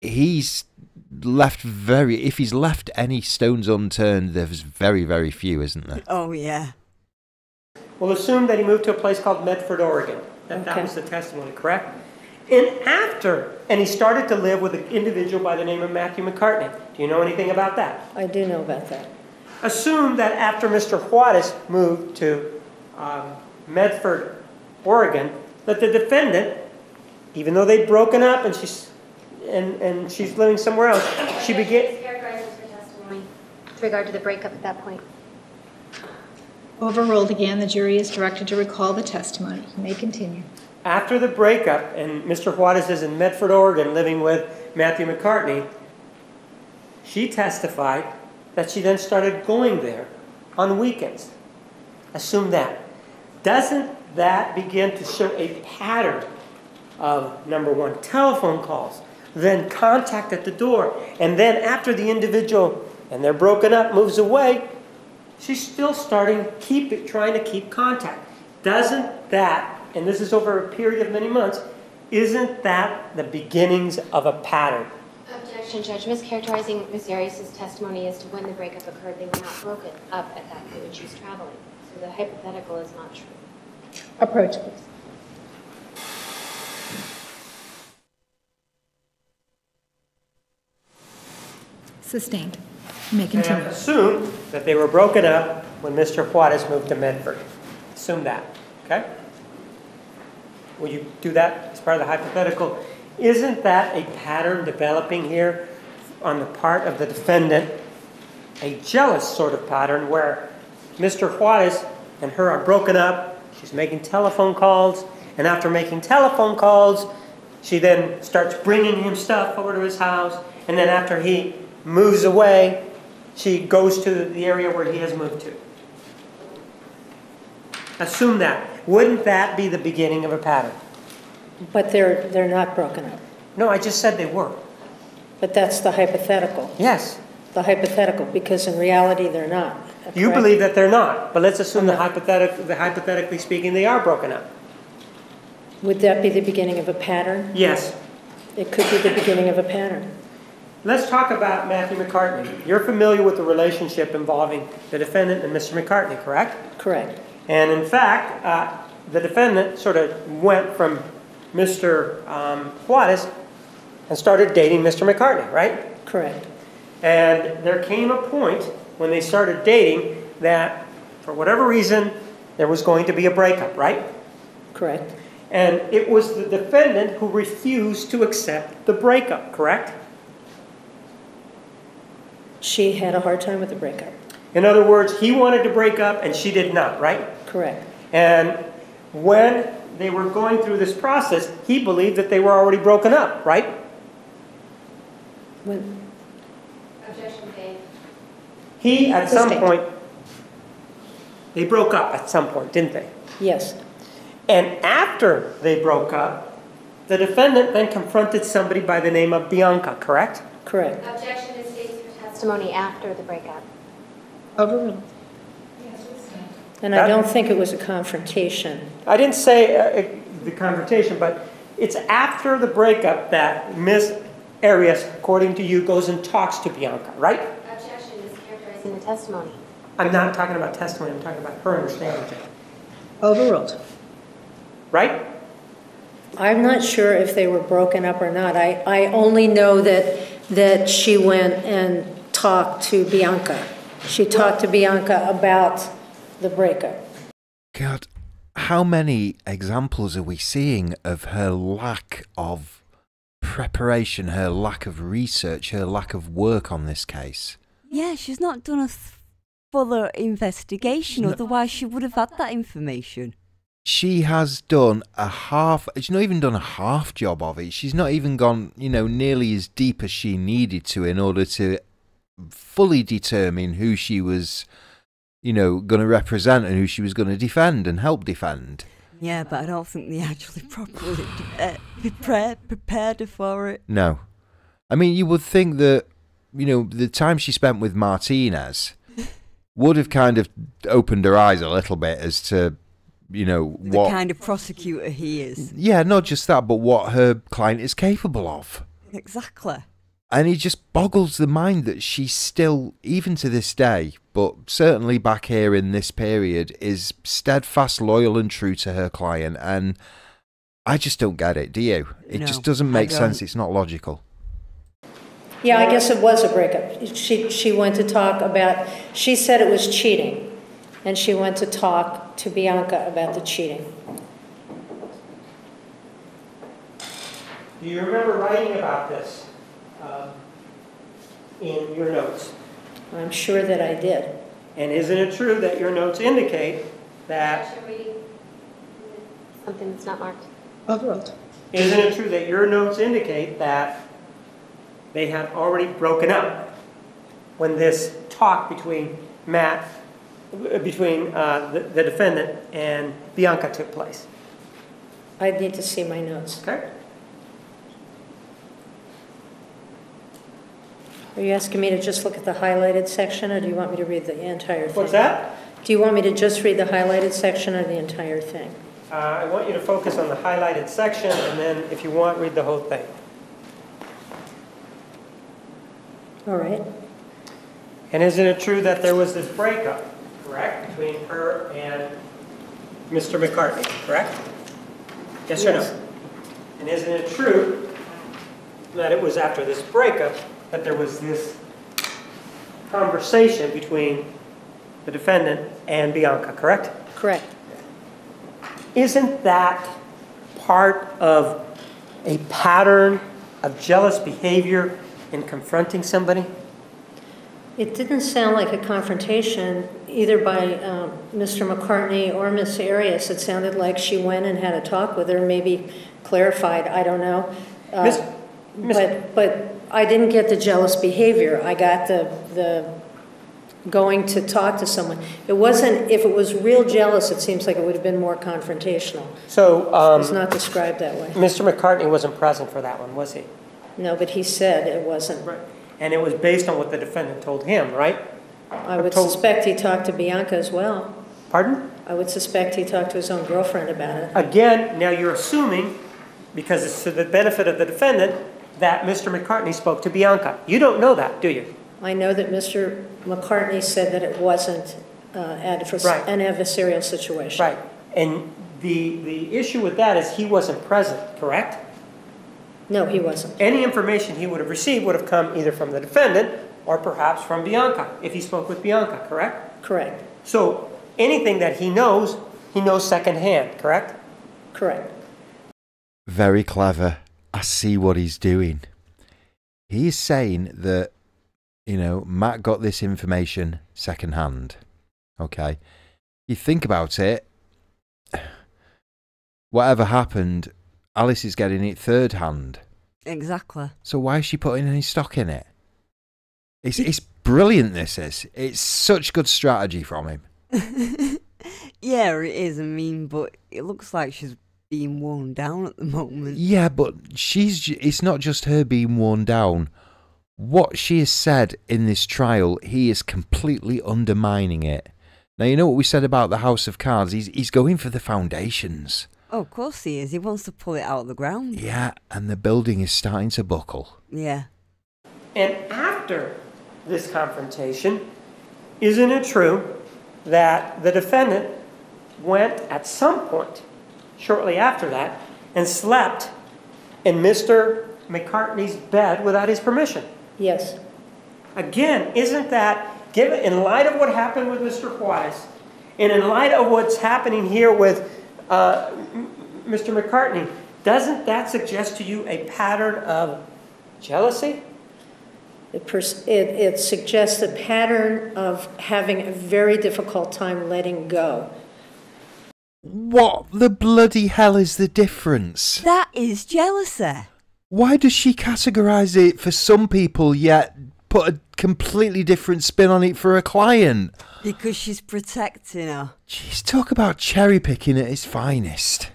He's left very, if he's left any stones unturned, there's very, very few, isn't there? Oh, yeah. We'll assume that he moved to a place called Medford, Oregon. That, that was the testimony, correct? And after, and he started to live with an individual by the name of Matthew McCartney. Do you know anything about that? I do know about that. Assume that after Mr. Juarez moved to um, Medford, Oregon, that the defendant, even though they'd broken up and she's and, and she's living somewhere else, she began. Characterizes her testimony with regard to the breakup at that point. Overruled again, the jury is directed to recall the testimony. You may continue. After the breakup, and Mr. Juarez is in Medford, Oregon, living with Matthew McCartney, she testified that she then started going there on weekends. Assume that. Doesn't that begin to show a pattern of number one, telephone calls, then contact at the door, and then after the individual and they're broken up moves away, she's still starting keep it, trying to keep contact. Doesn't that, and this is over a period of many months, isn't that the beginnings of a pattern? Objection, Judge. Mischaracterizing Ms. Arias' testimony as to when the breakup occurred, they were not broken up at that point when she was traveling. So the hypothetical is not true. Approach, please. Sustained. You may And assume that they were broken up when Mr. Juarez moved to Medford. Assume that, okay? Will you do that as part of the hypothetical? Isn't that a pattern developing here on the part of the defendant? A jealous sort of pattern where Mr. Juarez and her are broken up, she's making telephone calls, and after making telephone calls, she then starts bringing him stuff over to his house, and then after he moves away, she goes to the area where he has moved to. Assume that. Wouldn't that be the beginning of a pattern? But they're, they're not broken up. No, I just said they were. But that's the hypothetical. Yes. The hypothetical, because in reality, they're not. You believe that they're not, but let's assume the hypothetical, the hypothetically speaking, they are broken up. Would that be the beginning of a pattern? Yes. It could be the beginning of a pattern. Let's talk about Matthew McCartney. You're familiar with the relationship involving the defendant and Mr. McCartney, correct? Correct. And in fact, uh, the defendant sort of went from Mr. Um, Juarez and started dating Mr. McCartney, right? Correct. And there came a point when they started dating that, for whatever reason, there was going to be a breakup, right? Correct. And it was the defendant who refused to accept the breakup, correct? She had a hard time with the breakup. In other words, he wanted to break up and she did not, right? Correct. And when they were going through this process, he believed that they were already broken up, right? When, Objection made. He, at some Sustained. point, they broke up at some point, didn't they? yes. And after they broke up, the defendant then confronted somebody by the name of Bianca, correct? Correct. Objection to states her testimony after the breakup. Overruled. And I don't think it was a confrontation. I didn't say uh, uh, the confrontation, but it's after the breakup that Ms. Arias, according to you, goes and talks to Bianca, right? Objection is characterizing the testimony. I'm not talking about testimony, I'm talking about her understanding of it, Overruled. right? I'm not sure if they were broken up or not. I, I only know that, that she went and talked to Bianca. She talked to Bianca about the breakup. God, how many examples are we seeing of her lack of preparation, her lack of research, her lack of work on this case. Yeah, she's not done a th- fuller investigation, No. otherwise she would have had that information. She has done a half, she's not even done a half job of it. She's not even gone, you know, nearly as deep as she needed to in order to fully determine who she was, you know, going to represent and who she was going to defend and help defend. Yeah, but I don't think they actually properly uh, prepared, prepared her for it. No. I mean, you would think that, you know, the time she spent with Martinez would have kind of opened her eyes a little bit as to, you know, The what. kind of prosecutor he is. yeah, not just that, but what her client is capable of. Exactly. And it just boggles the mind that she still, even to this day, but certainly back here in this period, is steadfast, loyal, and true to her client. And I just don't get it, do you? It No, just doesn't make sense. It's not logical. Yeah, I guess it was a breakup. She, she went to talk about, she said it was cheating, and she went to talk to Bianca about the cheating. Do you remember writing about this um, in your notes? I'm sure that I did. And isn't it true that your notes indicate that, Something that's not marked. isn't it true that your notes indicate that they had already broken up when this talk between Matt, uh, between uh, the the defendant and Bianca took place? I'd need to see my notes. Okay? Are you asking me to just look at the highlighted section, or do you want me to read the entire thing? What's that? Do you want me to just read the highlighted section or the entire thing? Uh, I want you to focus on the highlighted section, and then if you want, read the whole thing. All right. And isn't it true that there was this breakup, correct, between her and Mr. McCartney, correct? Yes or no? And isn't it true that it was after this breakup that there was this conversation between the defendant and Bianca, correct? Correct. Isn't that part of a pattern of jealous behavior in confronting somebody? It didn't sound like a confrontation either by um, Mr. McCartney or Miss Arias. It sounded like she went and had a talk with her, maybe clarified, I don't know. Uh, But, but I didn't get the jealous behavior. I got the, the going to talk to someone. It wasn't, if it was real jealous, it seems like it would have been more confrontational. So, um, It's not described that way. Mr. McCartney wasn't present for that one, was he? No, but he said it wasn't. Right. And it was based on what the defendant told him, right? I would told- suspect he talked to Bianca as well. Pardon? I would suspect he talked to his own girlfriend about it. Again, now you're assuming, because it's to the benefit of the defendant, that Mr. McCartney spoke to Bianca. You don't know that, do you? I know that Mr. McCartney said that it wasn't uh, advers- Right. an adversarial situation. Right. And the, the issue with that is he wasn't present, correct? No, he wasn't. Any information he would have received would have come either from the defendant or perhaps from Bianca, if he spoke with Bianca, correct? Correct, So anything that he knows, he knows secondhand, correct? correct. Very clever. I see what he's doing. He is saying that, you know, Matt got this information secondhand. Okay. You think about it, whatever happened, Alyce is getting it third hand. Exactly. So why is she putting any stock in it? It's, it's brilliant, this is. It's such good strategy from him. yeah, it is. I mean, but it looks like she's being worn down at the moment. Yeah, but she's it's not just her being worn down. What she has said in this trial, he is completely undermining it. Now you know what we said about the House of Cards. He's he's going for the foundations. Oh, of course he is. He wants to pull it out of the ground. Yeah, and the building is starting to buckle. Yeah. And after this confrontation, isn't it true that the defendant went at some point, shortly after that, and slept in Mr. McCartney's bed without his permission? Yes, Again, isn't that, given in light of what happened with Mr. Juarez, and in light of what's happening here with uh, Mr. McCartney, doesn't that suggest to you a pattern of jealousy? It, pers- it, it suggests a pattern of having a very difficult time letting go. What the bloody hell is the difference? That is jealousy. Why does she categorize it for some people yet put a completely different spin on it for a client? Because she's protecting her. Jeez, talk about cherry picking at its finest.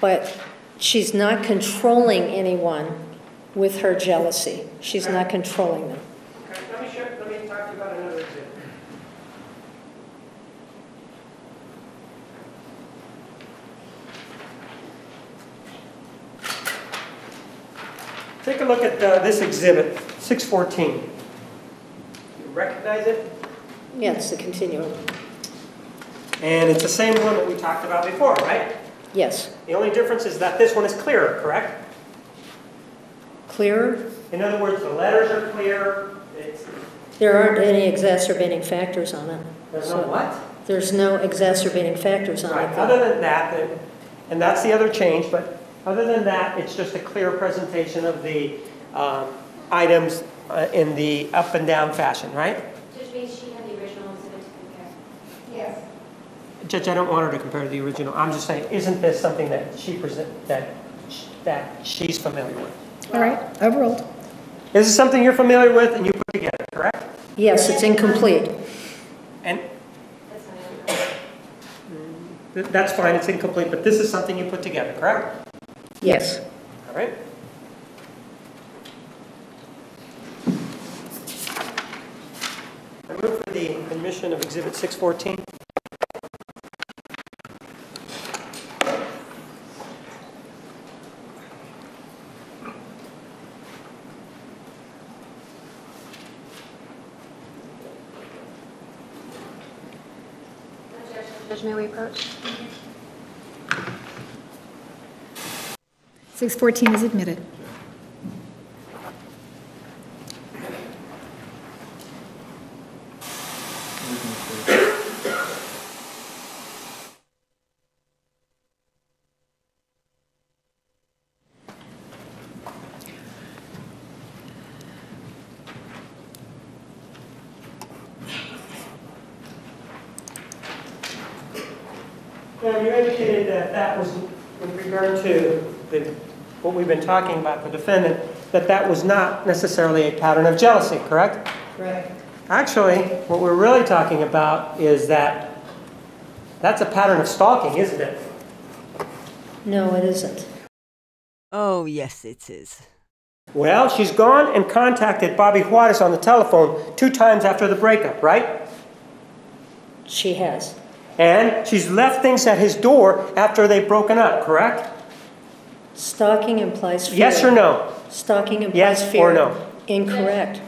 But she's not controlling anyone with her jealousy. She's not controlling them. Okay, let me show, let me talk to you about another example. Take a look at uh, this exhibit, 614. You recognize it? Yeah, it's the continuum. And it's the same one that we talked about before, right? Yes. The only difference is that this one is clearer, correct? Clearer? In other words, the letters are clear. It's, There aren't any exacerbating factors on it. there's no So what? There's no exacerbating factors on Right, it. other than that, and that's the other change, but other than that, it's just a clear presentation of the um, items uh, in the up and down fashion, right? Judge Means she had the original exhibit to compare. Yes. Judge, I don't want her to compare to the original. I'm just saying, isn't this something that she present, that, sh- that she's familiar with? All right, overruled. Is this something you're familiar with and you put together, correct? Yes, it's incomplete. And That's not it. th- that's fine, it's incomplete, but this is something you put together, correct? Yes. All right? I move for the admission of Exhibit 614. Judge, may we approach? 614 is admitted. Now, you indicated that that was, in regard to the, what we've been talking about, the defendant, that that was not necessarily a pattern of jealousy, correct? Correct. Actually, what we're really talking about is that that's a pattern of stalking, isn't it? No, it isn't. Oh, yes, it is. Well, she's gone and contacted Bobby Juarez on the telephone two times after the breakup, right? She has. And she's left things at his door after they've broken up, correct? Stalking implies fear. Yes or no? Stalking implies Yes fear. or no? Incorrect.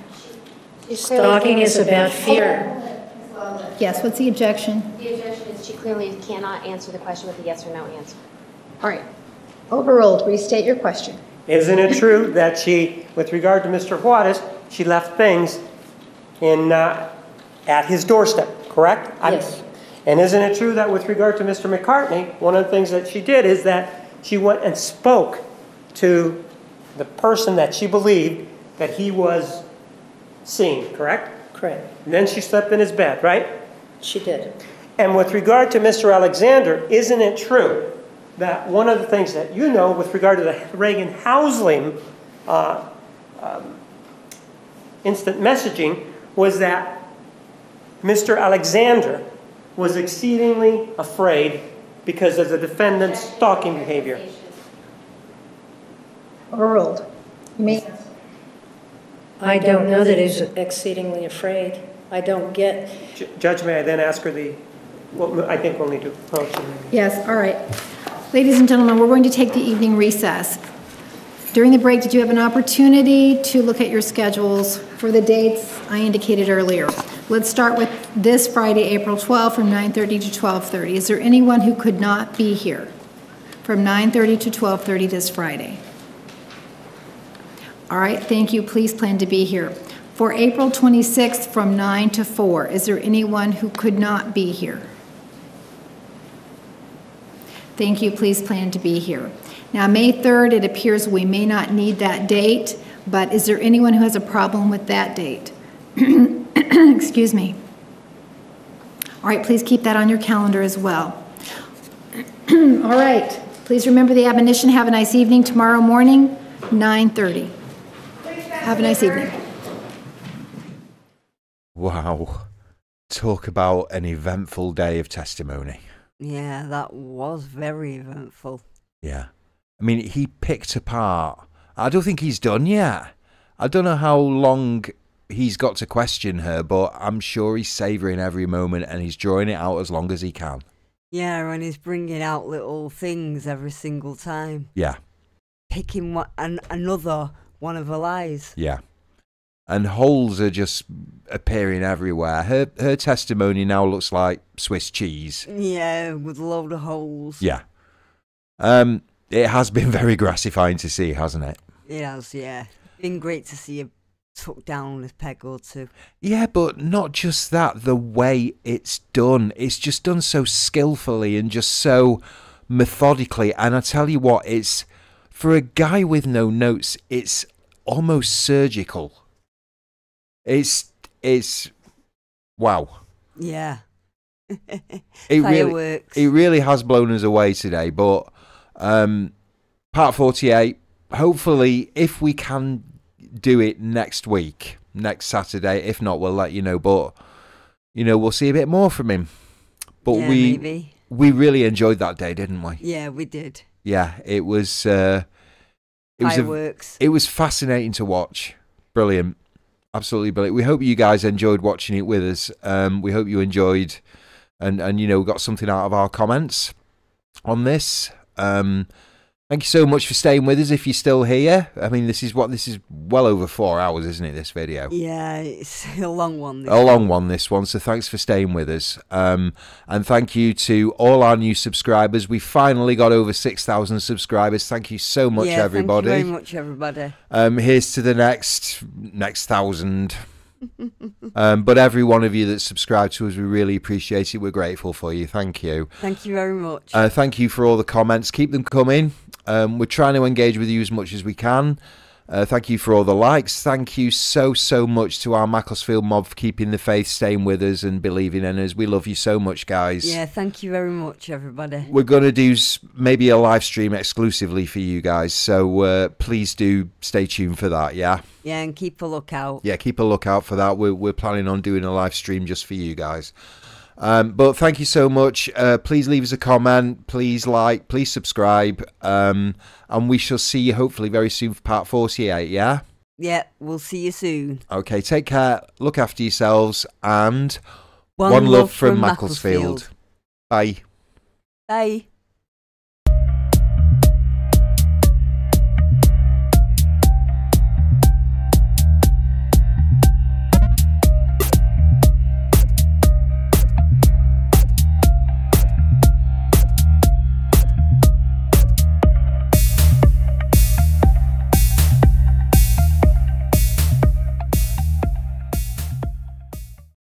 She's Stalking is about fear. Yes, what's the objection? The objection is she clearly cannot answer the question with a yes or no answer. All right. Overruled. Restate your question. Isn't it true that she, with regard to Mr. Juarez, she left things in, uh, at his doorstep, correct? I'm- Yes. And isn't it true that with regard to Mr. McCartney, one of the things that she did is that she went and spoke to the person that she believed that he was seeing, correct? Correct. And then she slept in his bed, right? She did. And with regard to Mr. Alexander, isn't it true that one of the things that you know with regard to the Reagan Housling uh, um, instant messaging was that Mr. Alexander was exceedingly afraid because of the defendant's stalking behavior? Overruled. You may, I don't know that he's exceedingly afraid. I don't get, J- Judge, may I then ask her the, what I think we'll need to approach. and- Yes, all right. Ladies and gentlemen, we're going to take the evening recess. During the break, did you have an opportunity to look at your schedules for the dates I indicated earlier? Let's start with this Friday, April 12th, from 9:30 to 12:30. Is there anyone who could not be here from 9:30 to 12:30 this Friday? All right, thank you. Please plan to be here. For April 26th, from 9 to 4, is there anyone who could not be here? Thank you, please plan to be here. Now, May 3rd, it appears we may not need that date, but is there anyone who has a problem with that date? Excuse me. All right, please keep that on your calendar as well. All right, please remember the admonition. Have a nice evening tomorrow morning, 9:30. Have a nice evening. Wow. Talk about an eventful day of testimony. Yeah, that was very eventful. Yeah. I mean, he picked apart. I don't think he's done yet. I don't know how long he's got to question her, but I'm sure he's savouring every moment and he's drawing it out as long as he can. Yeah, and he's bringing out little things every single time. Yeah. Picking one, an, another one of her lies. Yeah. And holes are just appearing everywhere. Her her testimony now looks like Swiss cheese. Yeah, with a load of holes. Yeah. Um it has been very gratifying to see, hasn't it? It has, yeah. Been great to see her tuck down a peg or two. Yeah, but not just that, the way it's done. It's just done so skillfully and just so methodically. And I tell you what, it's for a guy with no notes, it's almost surgical. It's it's wow. Yeah. It really it really has blown us away today, but um part 48 hopefully if we can do it next week, next Saturday, if not we'll let you know, but you know, we'll see a bit more from him. But Yeah, we maybe. we really enjoyed that day, didn't we? Yeah, we did. Yeah, it was uh it was a- it was fascinating to watch. Brilliant. Absolutely brilliant. We hope you guys enjoyed watching it with us. Um, we hope you enjoyed and, and you know, got something out of our comments on this. Um, thank you so much for staying with us if you're still here. I mean, this is what this is well over four hours, isn't it? This video. Yeah, it's a long one. this A long one, this one. So thanks for staying with us. Um, and thank you to all our new subscribers. We finally got over 6,000 subscribers. Thank you so much, yeah, everybody. Thank you very much, everybody. Um, here's to the next next thousand. um, but every one of you that subscribed to us, we really appreciate it. We're grateful for you. Thank you. Thank you very much. Uh, thank you for all the comments. Keep them coming. Um, we're trying to engage with you as much as we can. Uh, thank you for all the likes. Thank you so, so much to our Macclesfield mob for keeping the faith, staying with us, and believing in us. We love you so much, guys. yeah, thank you very much, everybody. We're going to do maybe a live stream exclusively for you guys. So uh, please do stay tuned for that, yeah? Yeah, and keep a lookout. yeah, keep a lookout for that. We're, we're planning on doing a live stream just for you guys. Um, but thank you so much. Uh, please leave us a comment. Please like. Please subscribe. Um, and we shall see you hopefully very soon for part 48. Yeah? Yeah, we'll see you soon. Okay, take care. Look after yourselves. And One love from Macclesfield. Macclesfield. Bye. Bye.